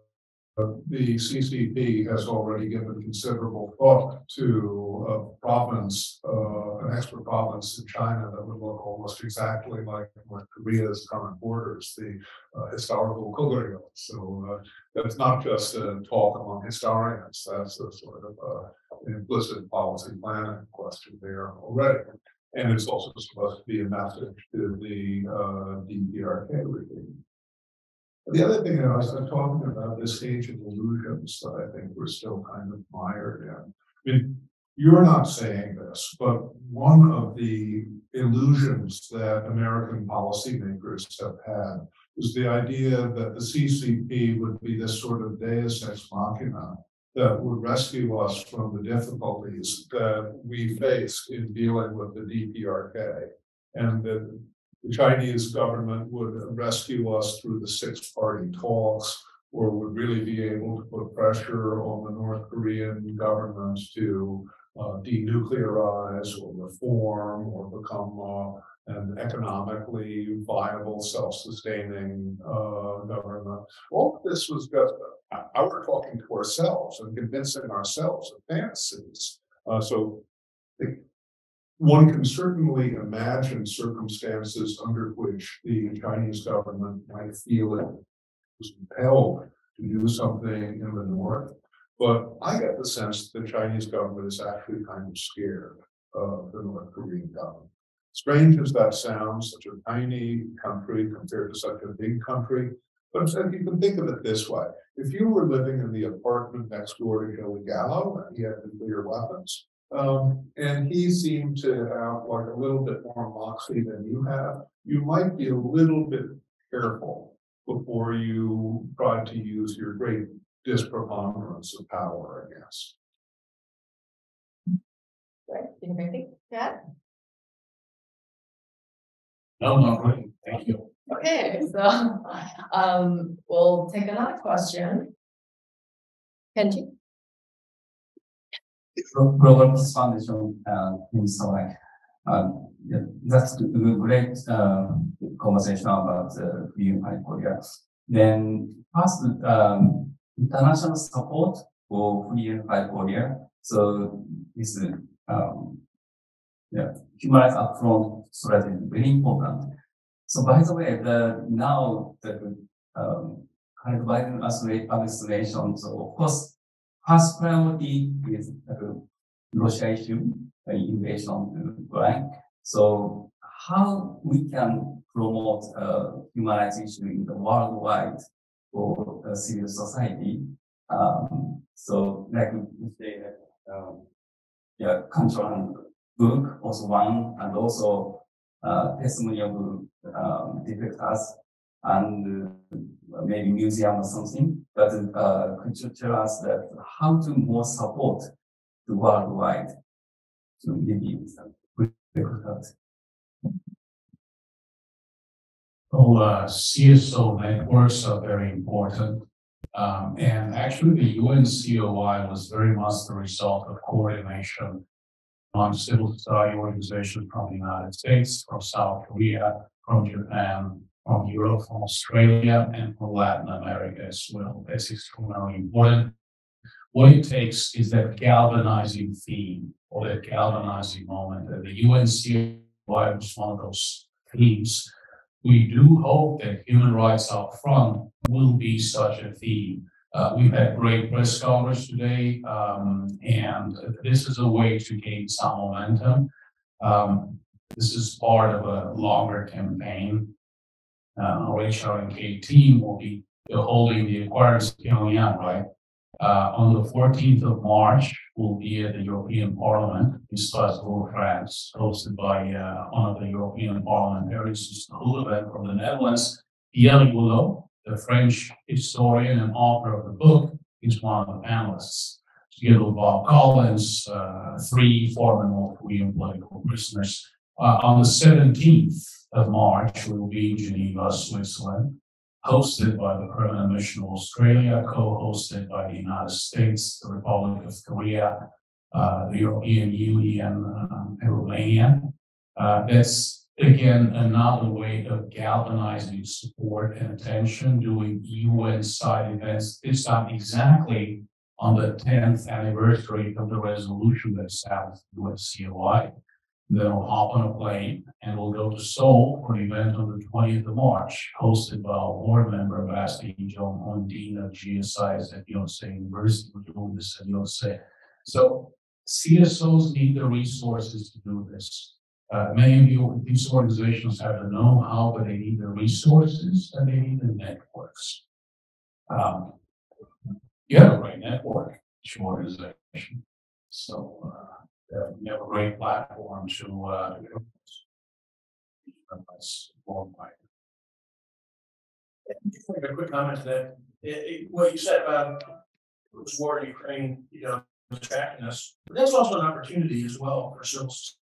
S20: uh, the CCP has already given considerable thought to a province, uh, an extra province in China that would look almost exactly like North Korea's current borders, the uh, historical Goguryeo. So, uh, that's not just a talk among historians, that's a sort of, uh, implicit policy planning question there already. And it's also supposed to be a message to the, uh, DPRK regime. The other thing that I was talking about this age of illusions that I think we're still kind of mired in. I mean, you're not saying this, but one of the illusions that American policymakers have had is the idea that the CCP would be this sort of deus ex machina that would rescue us from the difficulties that we faced in dealing with the DPRK. And that the Chinese government would rescue us through the six-party talks, or would really be able to put pressure on the North Korean government to uh, denuclearize or reform or become uh, an economically viable, self-sustaining uh, government. All of this was just uh, our talking to ourselves and convincing ourselves of fantasies. Uh, so one can certainly imagine circumstances under which the Chinese government might feel it was compelled to do something in the north. But I get the sense that the Chinese government is actually kind of scared of the North Korean government. Strange as that sounds, such a tiny country compared to such a big country, But I'm saying you can think of it this way, if you were living in the apartment next door to Joey Gallo, and he had nuclear weapons. Um, and he seemed to have like a little bit more moxie than you have, you might be a little bit careful. Before you try to use your great dispreponderance of power, I guess.
S19: Right, anything, yeah?
S4: No, really. Thank you.
S19: Okay, so, um, we'll take another question. Kenji?
S21: Global Peace Foundation, uh, in Soleil. Um, yeah, that's a great, uh, conversation about the unified Korea. Then first, um, international support for free unified Korea. So this, um, yeah, human rights upfront strategy that's very important. So by the way, the now the um, current Biden administration, so of course, first priority is uh, Russia issue, uh, invasion, right? So how we can promote uh, in the worldwide for uh, civil society? Um, so like we say that, um, yeah, control book was one, and also uh, testimony of um, defectors and uh, maybe museum or something. But uh, could you tell us that how to more support the worldwide to maybe some difficult?
S4: Oh, uh, CSO networks are very important. Um, and actually the UNCOI was very much the result of coordination among civil society organizations from the United States, from South Korea, from Japan, from Europe, from Australia, and from Latin America as well. This is extremely important. What it takes is that galvanizing theme or that galvanizing moment. And the UNCOI was one of those themes. We do hope that human rights up front will be such a theme. Uh, we've had great press coverage today, um, and this is a way to gain some momentum. Um, this is part of a longer campaign. Uh, our HRNK team will be holding the Aquarius Pyongyang, right? Uh, on the 14th of March, we'll be at the European Parliament in Strasbourg, France, hosted by uh, one of the European parliamentarians, Mr. Hulleven from the Netherlands, Pierre Rigoulot, the French historian and author of the book, is one of the panelists. Together with Bob Collins, uh, three former North Korean political prisoners. Uh, on the 17th of March, we will be in Geneva, Switzerland, hosted by the Permanent Mission of Australia, co-hosted by the United States, the Republic of Korea, uh, the European Union, um, and Romania. Uh, that's again another way of galvanizing support and attention, doing UN side events. This time exactly on the 10th anniversary of the resolution that established the UNCOI. Then we'll hop on a plane and we'll go to Seoul for an event on the 20th of March, hosted by our board member, Ambassador Jong On Dean of GSIS at Yonsei University, we're doing this at Yonsei. So CSOs need the resources to do this. Uh, many of these organizations have the know-how, but they need the resources and they need the networks. Um, you have a great network, your organization. So, uh, uh, you have a great platform to, uh, formed by.
S16: A quick comment to that. It- it- what you said about this war in Ukraine, you know, distracting us, but that's also an opportunity as well for civil. society.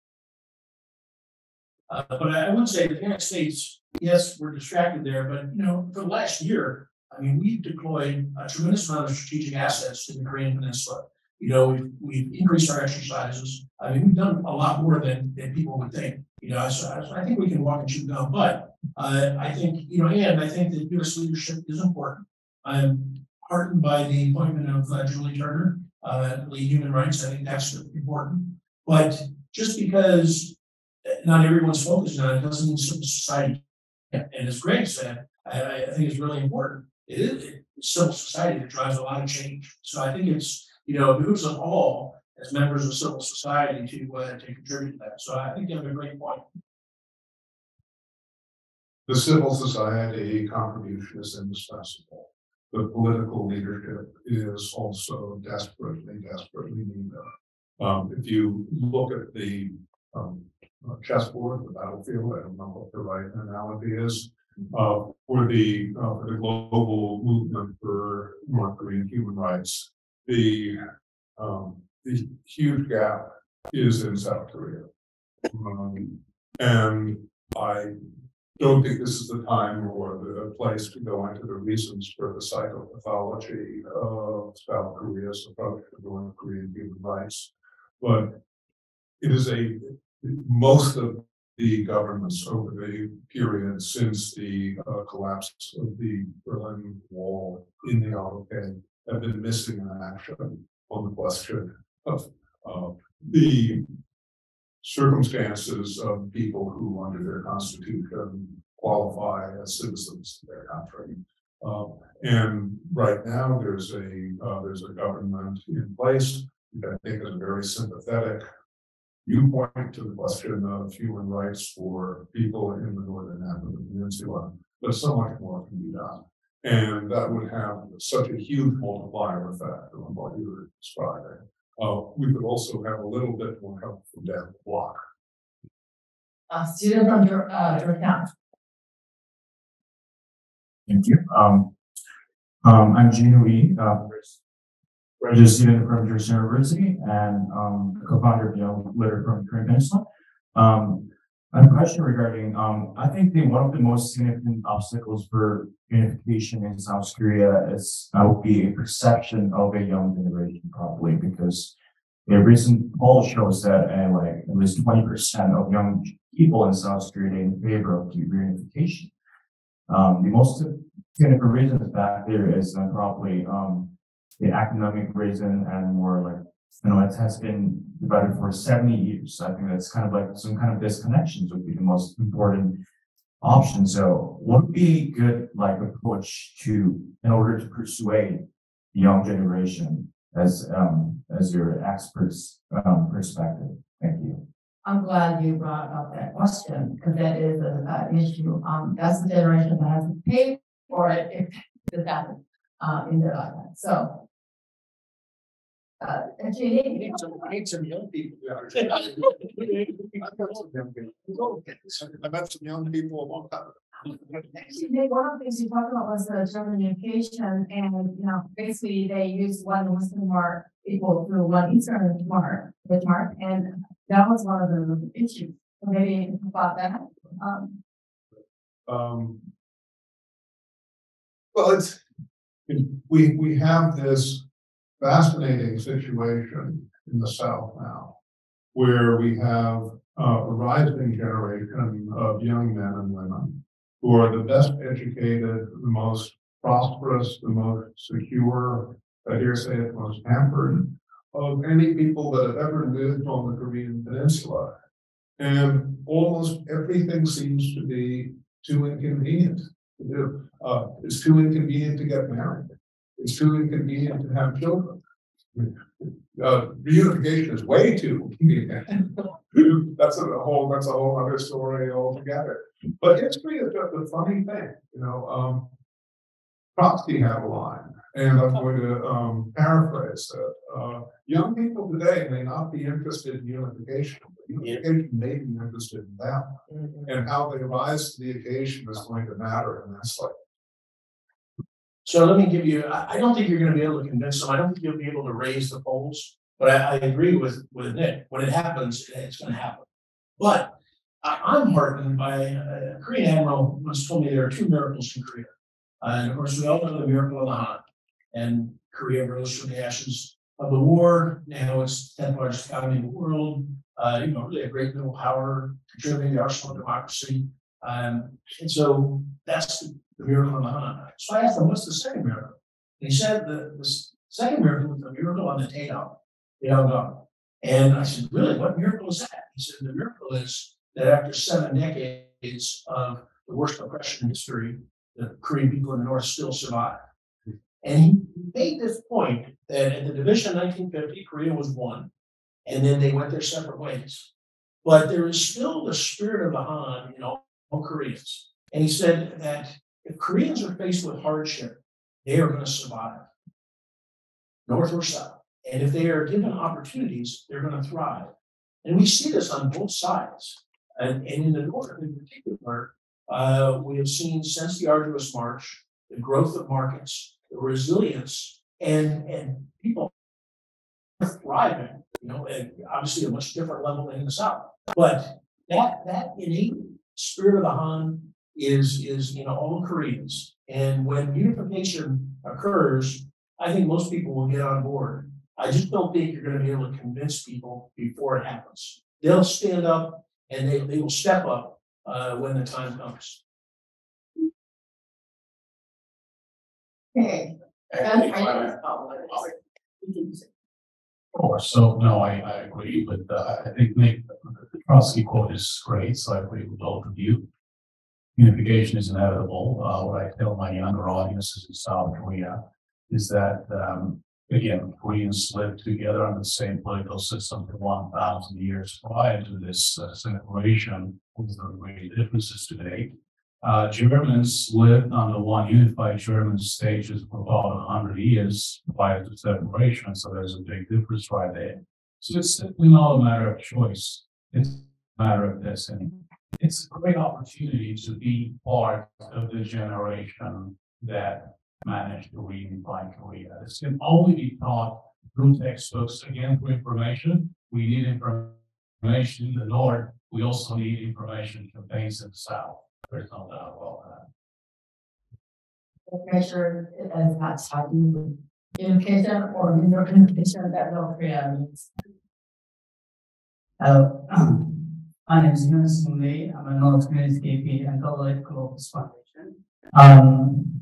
S16: Uh, but I would say the United States, yes, we're distracted there, but you know, for the last year, I mean, we've deployed a tremendous amount of strategic assets to the Korean Peninsula. You know, we've, we've increased our exercises. I mean, we've done a lot more than, than people would think. You know, so I, I think we can walk and chew gum, but uh, I think, you know, and I think that US leadership is important. I'm heartened by the appointment of uh, Julie Turner, uh, lead human rights. I think that's important. But just because not everyone's focused on it doesn't mean civil society. And as Greg said, I, I think it's really important. It is civil society that drives a lot of change. So I think it's, you know, it behooves us all as members of civil society to, uh, to contribute to that. So I think you have a great point.
S20: the civil society contribution is indispensable. The political leadership is also desperately, desperately needed. Um, if you look at the, um, uh, chessboard, the battlefield, I don't know what the right analogy is. Uh, for the, uh, for the global movement for North Korean human rights, the, um, the huge gap is in South Korea. Um, and I don't think this is the time or the place to go into the reasons for the psychopathology of South Korea's approach to North Korean human rights. But it is a, most of the governments over the period since the uh, collapse of the Berlin Wall in the ROK have been missing in action on the question of uh, the circumstances of people who, under their constitution, qualify as citizens of their country. Uh, and right now, there's a uh, there's a government in place that I think is very sympathetic viewpoint to the question of human rights for people in the northern African Peninsula, but so much more can be done. And that would have such a huge multiplier effect on what you were describing. Uh, we could also have a little bit more help from down the block.
S17: Uh, student from Geor- uh, Georgetown.
S10: Thank you. Um, um, I'm Gino Lee, uh, graduate student from Georgetown University and, um, co-founder of Young Litter from Korean Peninsula. Um, I have a question regarding, um, I think the, one of the most significant obstacles for unification in South Korea is, uh, would be a perception of a young generation probably because a recent poll shows that, uh, like, at least twenty percent of young people in South Korea are in favor of reunification. Um, the most significant reason back there is probably, um, the economic reason and more like, you know, it has been divided for seventy years. So I think that's kind of like some kind of disconnections would be the most important option. So what would be good like approach to, in order to persuade the young generation as, um, as your experts, um, perspective? Thank you.
S17: I'm glad you brought up that question, because that is a, a issue. Um, that's the generation that has to pay for it if it happens, uh, in their lifetime. So. Uh, and Judy,
S16: We need some, need some young people. I met some young people a long time. ago.
S17: Actually, one of the things you talked about was the German education and, you know, basically they use one Western mark equal to one Eastern mark, mark, and that was one of the issues. So Maybe about that, um,
S20: Um. Well, it's, we, we have this fascinating situation in the South now. Where we have uh, a rising generation of young men and women. Who are the best educated, the most prosperous, the most secure, I dare say the most pampered. Of any people that have ever lived on the Korean Peninsula. And almost everything seems to be too inconvenient to do. Uh, it's too inconvenient to get married. It's too inconvenient to have children. Uh, reunification is way too convenient. That's a whole, that's a whole other story altogether. But history is just a funny thing, you know, um. Trotsky had a line, and I'm going to, um, paraphrase it. Uh, young people today may not be interested in unification, but unification may be interested in them. And how they rise to the occasion is going to matter immensely.
S16: So let me give you, I, don't think you're gonna be able to convince them. I don't think you'll be able to raise the polls. But I, I agree with, with Nick. When it happens, it's gonna happen. But I, I'm heartened by, a Korean Admiral once told me there are two miracles in Korea. Uh, and of course, we all know the miracle of the Han. And Korea rose from the ashes of the war. Now it's the tenth largest economy in the world. Uh, you know, really a great middle power, contributing to arsenal of democracy. Um, and so that's the the miracle of the Han. So I asked him, what's the second miracle? And he said the, the second miracle was the miracle on the Taedong, Taedong. And I said, really, what miracle is that? He said, the miracle is that after seven decades of the worst oppression in history, the Korean people in the North still survive. And he made this point that at the division in nineteen fifty, Korea was one, and then they went their separate ways. But there is still the spirit of the Han in all all Koreans. And he said that if Koreans are faced with hardship, they are going to survive. North or south. And if they are given opportunities, they're going to thrive. And we see this on both sides. And, and in the North in particular, uh, we have seen since the arduous march, the growth of markets, the resilience, and, and people thriving, you know, and obviously a much different level than in the South. But that, that innate spirit of the Han is, is, you know, all Koreans. And when unification occurs, I think most people will get on board. I just don't think you're gonna be able to convince people before it happens. They'll stand up and they, they will step up, uh, when the time comes.
S11: Okay.
S4: Or so, no, I, I agree, but uh, I think Nick, the Trotsky quote is great, so I agree with both of you. Unification is inevitable. Uh, what I tell my younger audiences in South Korea is that, um, again, Koreans lived together under the same political system for one thousand years prior to this uh, separation, with the great differences today. Uh, Germans lived under one unified German stages for about a hundred years prior to separation, so there's a big difference right there. So it's simply not a matter of choice, it's a matter of destiny. It's a great opportunity to be part of the generation that managed to reunify Korea. This can only be taught through textbooks, again, through information. We need information in the north, we also need information campaigns in the south. There's no doubt about that.
S11: Measure as not talking education or communication that North Korea means.
S23: Hello, my name is Yunus Lee. I'm a North Korean KP and College Global Foundation. Um,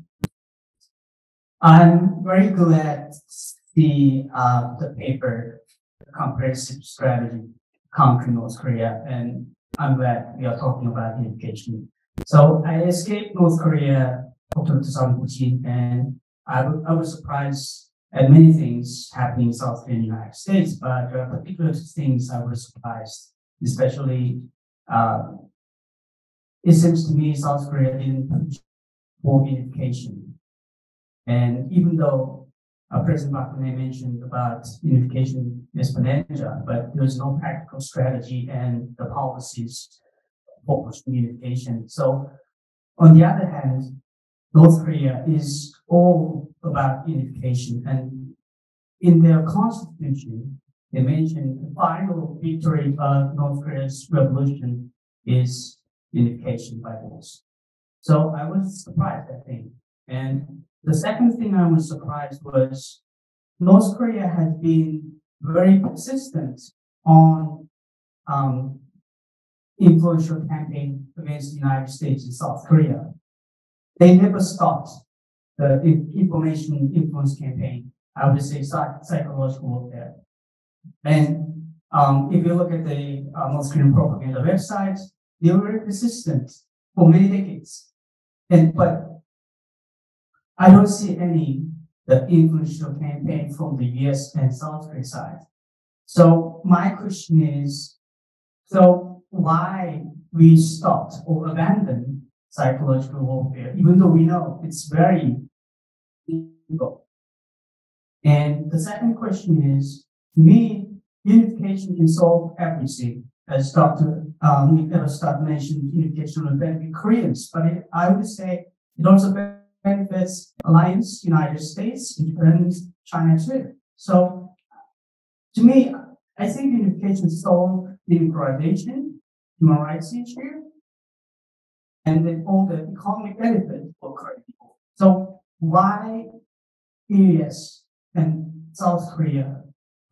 S23: I'm very glad to see uh, the paper, the comprehensive strategy, conquer North Korea, and I'm glad we are talking about education. So I escaped North Korea October 2014, and I wa- I was surprised at many things happening in South Korea and United States, but there are particular things I was surprised, especially uh, it seems to me South Korea didn't for unification. And even though uh, President Park mentioned about unification exponential, but there's no practical strategy and the policies focus communication. So on the other hand, North Korea is all about unification and in their constitution, they mentioned the final victory of North Korea's revolution is unification by force. So I was surprised, I think. And the second thing I was surprised was North Korea has been very consistent on um, influential campaign against the United States and South Korea. They never stopped the information influence campaign. I would say psych- psychological warfare. And um, if you look at the uh, North Korean propaganda websites, they were very persistent for many decades. And but I don't see any the influential campaign from the US and South Korea side. So my question is, so why we stopped or abandoned psychological warfare, even though we know it's very difficult. And the second question is, to me, unification can solve everything. As Dr. Um, Eberstadt mentioned, unification will benefit Koreans, but it, I would say it also benefits Alliance, United States, and China too. So to me, I think unification solve the polarization, human rights issue, and then all the economic benefit for Korean people. So why US and South Korea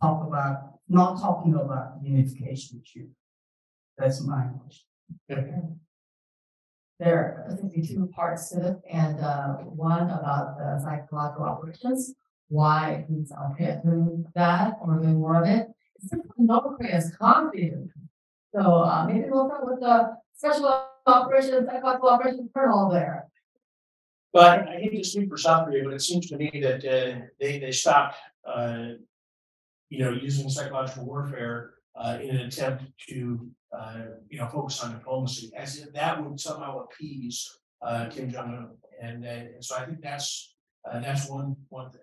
S23: talk about not talking about unification issue? That's my question.
S6: There are two parts to it, and uh, one about the psychological operations. Why is our Korea doing that or doing more of it? It's simply North Korea is confident. So uh, maybe we'll start with the special operations, psychological operations colonel there.
S16: But I hate to speak for South Korea, but it seems to me that uh, they, they stopped, uh, you know, using psychological warfare uh, in an attempt to, uh, you know, focus on diplomacy, as if that would somehow appease uh, Kim Jong Un. And, uh, and so I think that's, that's one, one thing.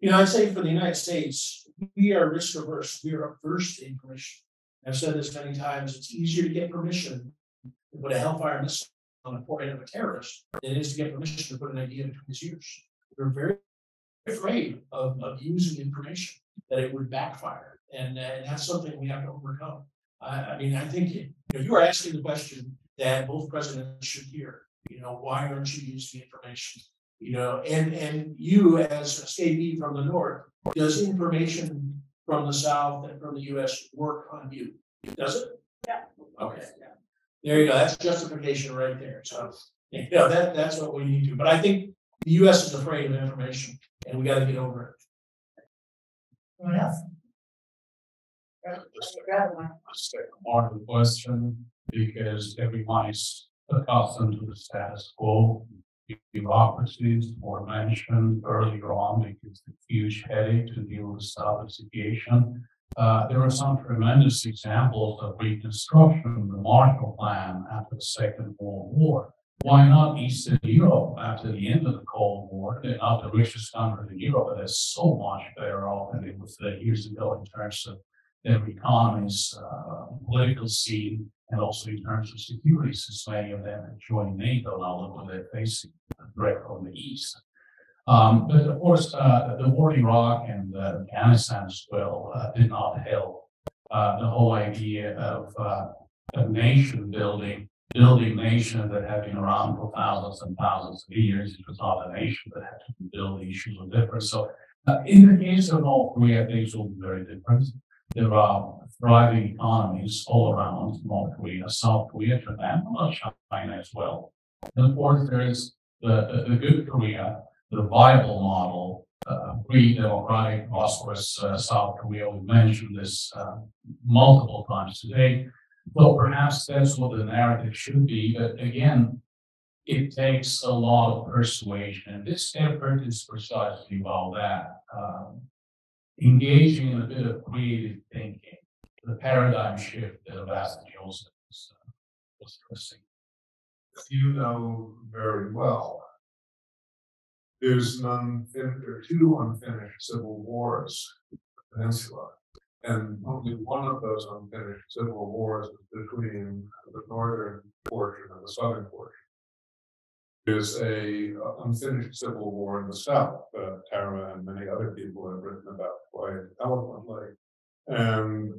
S16: You know, I'd say for the United States, we are risk averse. We are averse to information. I've said this many times. It's easier to get permission to put a hellfire missile on the forehead of a terrorist than it is to get permission to put an idea between his ears. We're very afraid of, of using information that it would backfire. And, uh, and that's something we have to overcome. I, I mean, I think you, know, you are asking the question that both presidents should hear. You know, why aren't you using information? You know, and and you as a state from the north, does information from the south and from the U.S. work on you? Does it?
S19: Yeah.
S16: Okay. Yeah. There you go. That's justification right there. So you know that that's what we need to. But I think the U.S. is afraid of information, and we got to get over it.
S19: Anyone else?
S24: More of the question, because everyone is accustomed to the status quo. Bureaucracies were mentioned earlier on because the huge headache to deal with situation. Uh, there are some tremendous examples of reconstruction, the Marshall Plan after the Second World War. Why not Eastern Europe after the end of the Cold War? They're not the richest country in Europe, but they're so much better off than they were years ago in terms of their economies, uh, political scene, and also in terms of security, since many of them have joined NATO now what they're facing, a threat from the east. Um, but of course, uh, the war in Iraq and uh, Afghanistan as well uh, did not help. Uh, the whole idea of uh, a nation building, building nations that have been around for thousands and thousands of years, it was not a nation that had to the issues were different. So uh, in the case of North Korea, things will be very different. There are thriving economies all around North Korea, South Korea, Japan, China as well. And of course, there is the, the, good Korea, the viable model, uh, democratic, prosperous uh, South Korea. We mentioned this uh, multiple times today. Well, perhaps that's what the narrative should be. But again, it takes a lot of persuasion. And this effort is precisely about that. Um, engaging in a bit of creative thinking, the paradigm shift that Ambassador Joseph was, uh, was stressing.
S20: You know very well. There's none, there are two unfinished civil wars in the peninsula. And only one of those unfinished civil wars is between the northern portion and the southern portion is a uh, unfinished civil war in the South that Tara and many other people have written about quite eloquently. And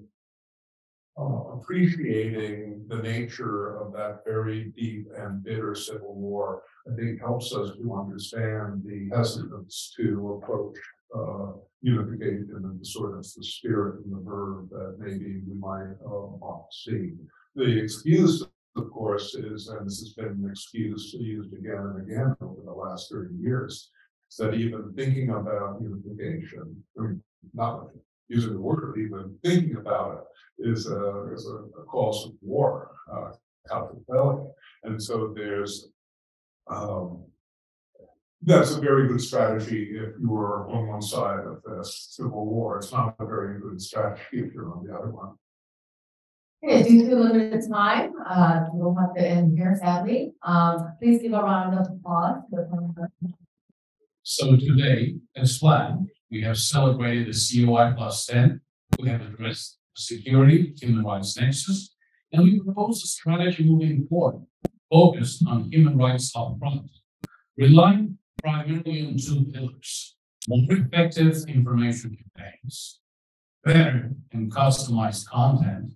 S20: uh, appreciating the nature of that very deep and bitter civil war, I think helps us to understand the hesitance to approach uh, unification and the sort of the spirit and the verb that maybe we might uh, see. The excuse course, is, and this has been an excuse used again and again over the last 30 years, is that even thinking about unification, I mean, not using the word, even thinking about it is a, is a, a cause of war, uh. And so there's, um, that's a very good strategy if you are on one side of this civil war. It's not a very good strategy if you're on the other one.
S19: Okay, due to limited time, uh, we'll have to end here sadly. Um, please give a round of applause.
S4: So today, as planned, we have celebrated the COI plus ten. We have addressed security, human rights nexus, and we propose a strategy moving forward, focused on human rights upfront, relying primarily on two pillars, more effective information campaigns, better and customized content,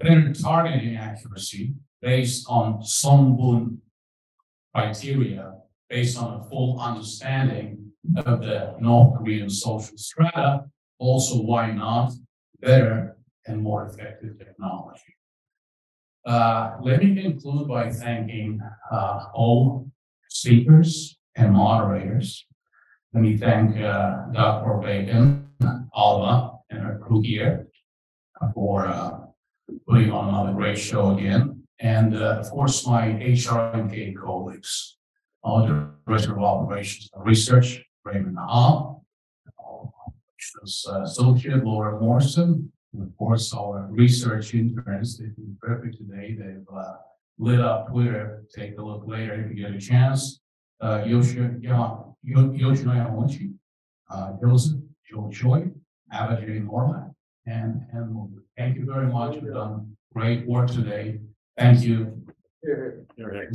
S4: better targeting accuracy based on Songbun criteria, based on a full understanding of the North Korean social strata. Also, why not better and more effective technology? Uh, let me conclude by thanking uh, all speakers and moderators. Let me thank uh, Dr. Bacon, Alva, and her crew here for uh, putting on another great show again. And uh, of course, my HRNK colleagues, our Director of Operations and Research, Raymond Hall, Operations uh, Associate, Laura Morrison, and of course, our research interns. They've been perfect today. They've uh, lit up Twitter. Take a look later if you get a chance. Uh, Yoshi, yeah, Yoshi uh, Joseph, Joe Choi, Abhijit Norman, and, and Thank you very much. You've done great work today. Thank you.
S24: Here, here.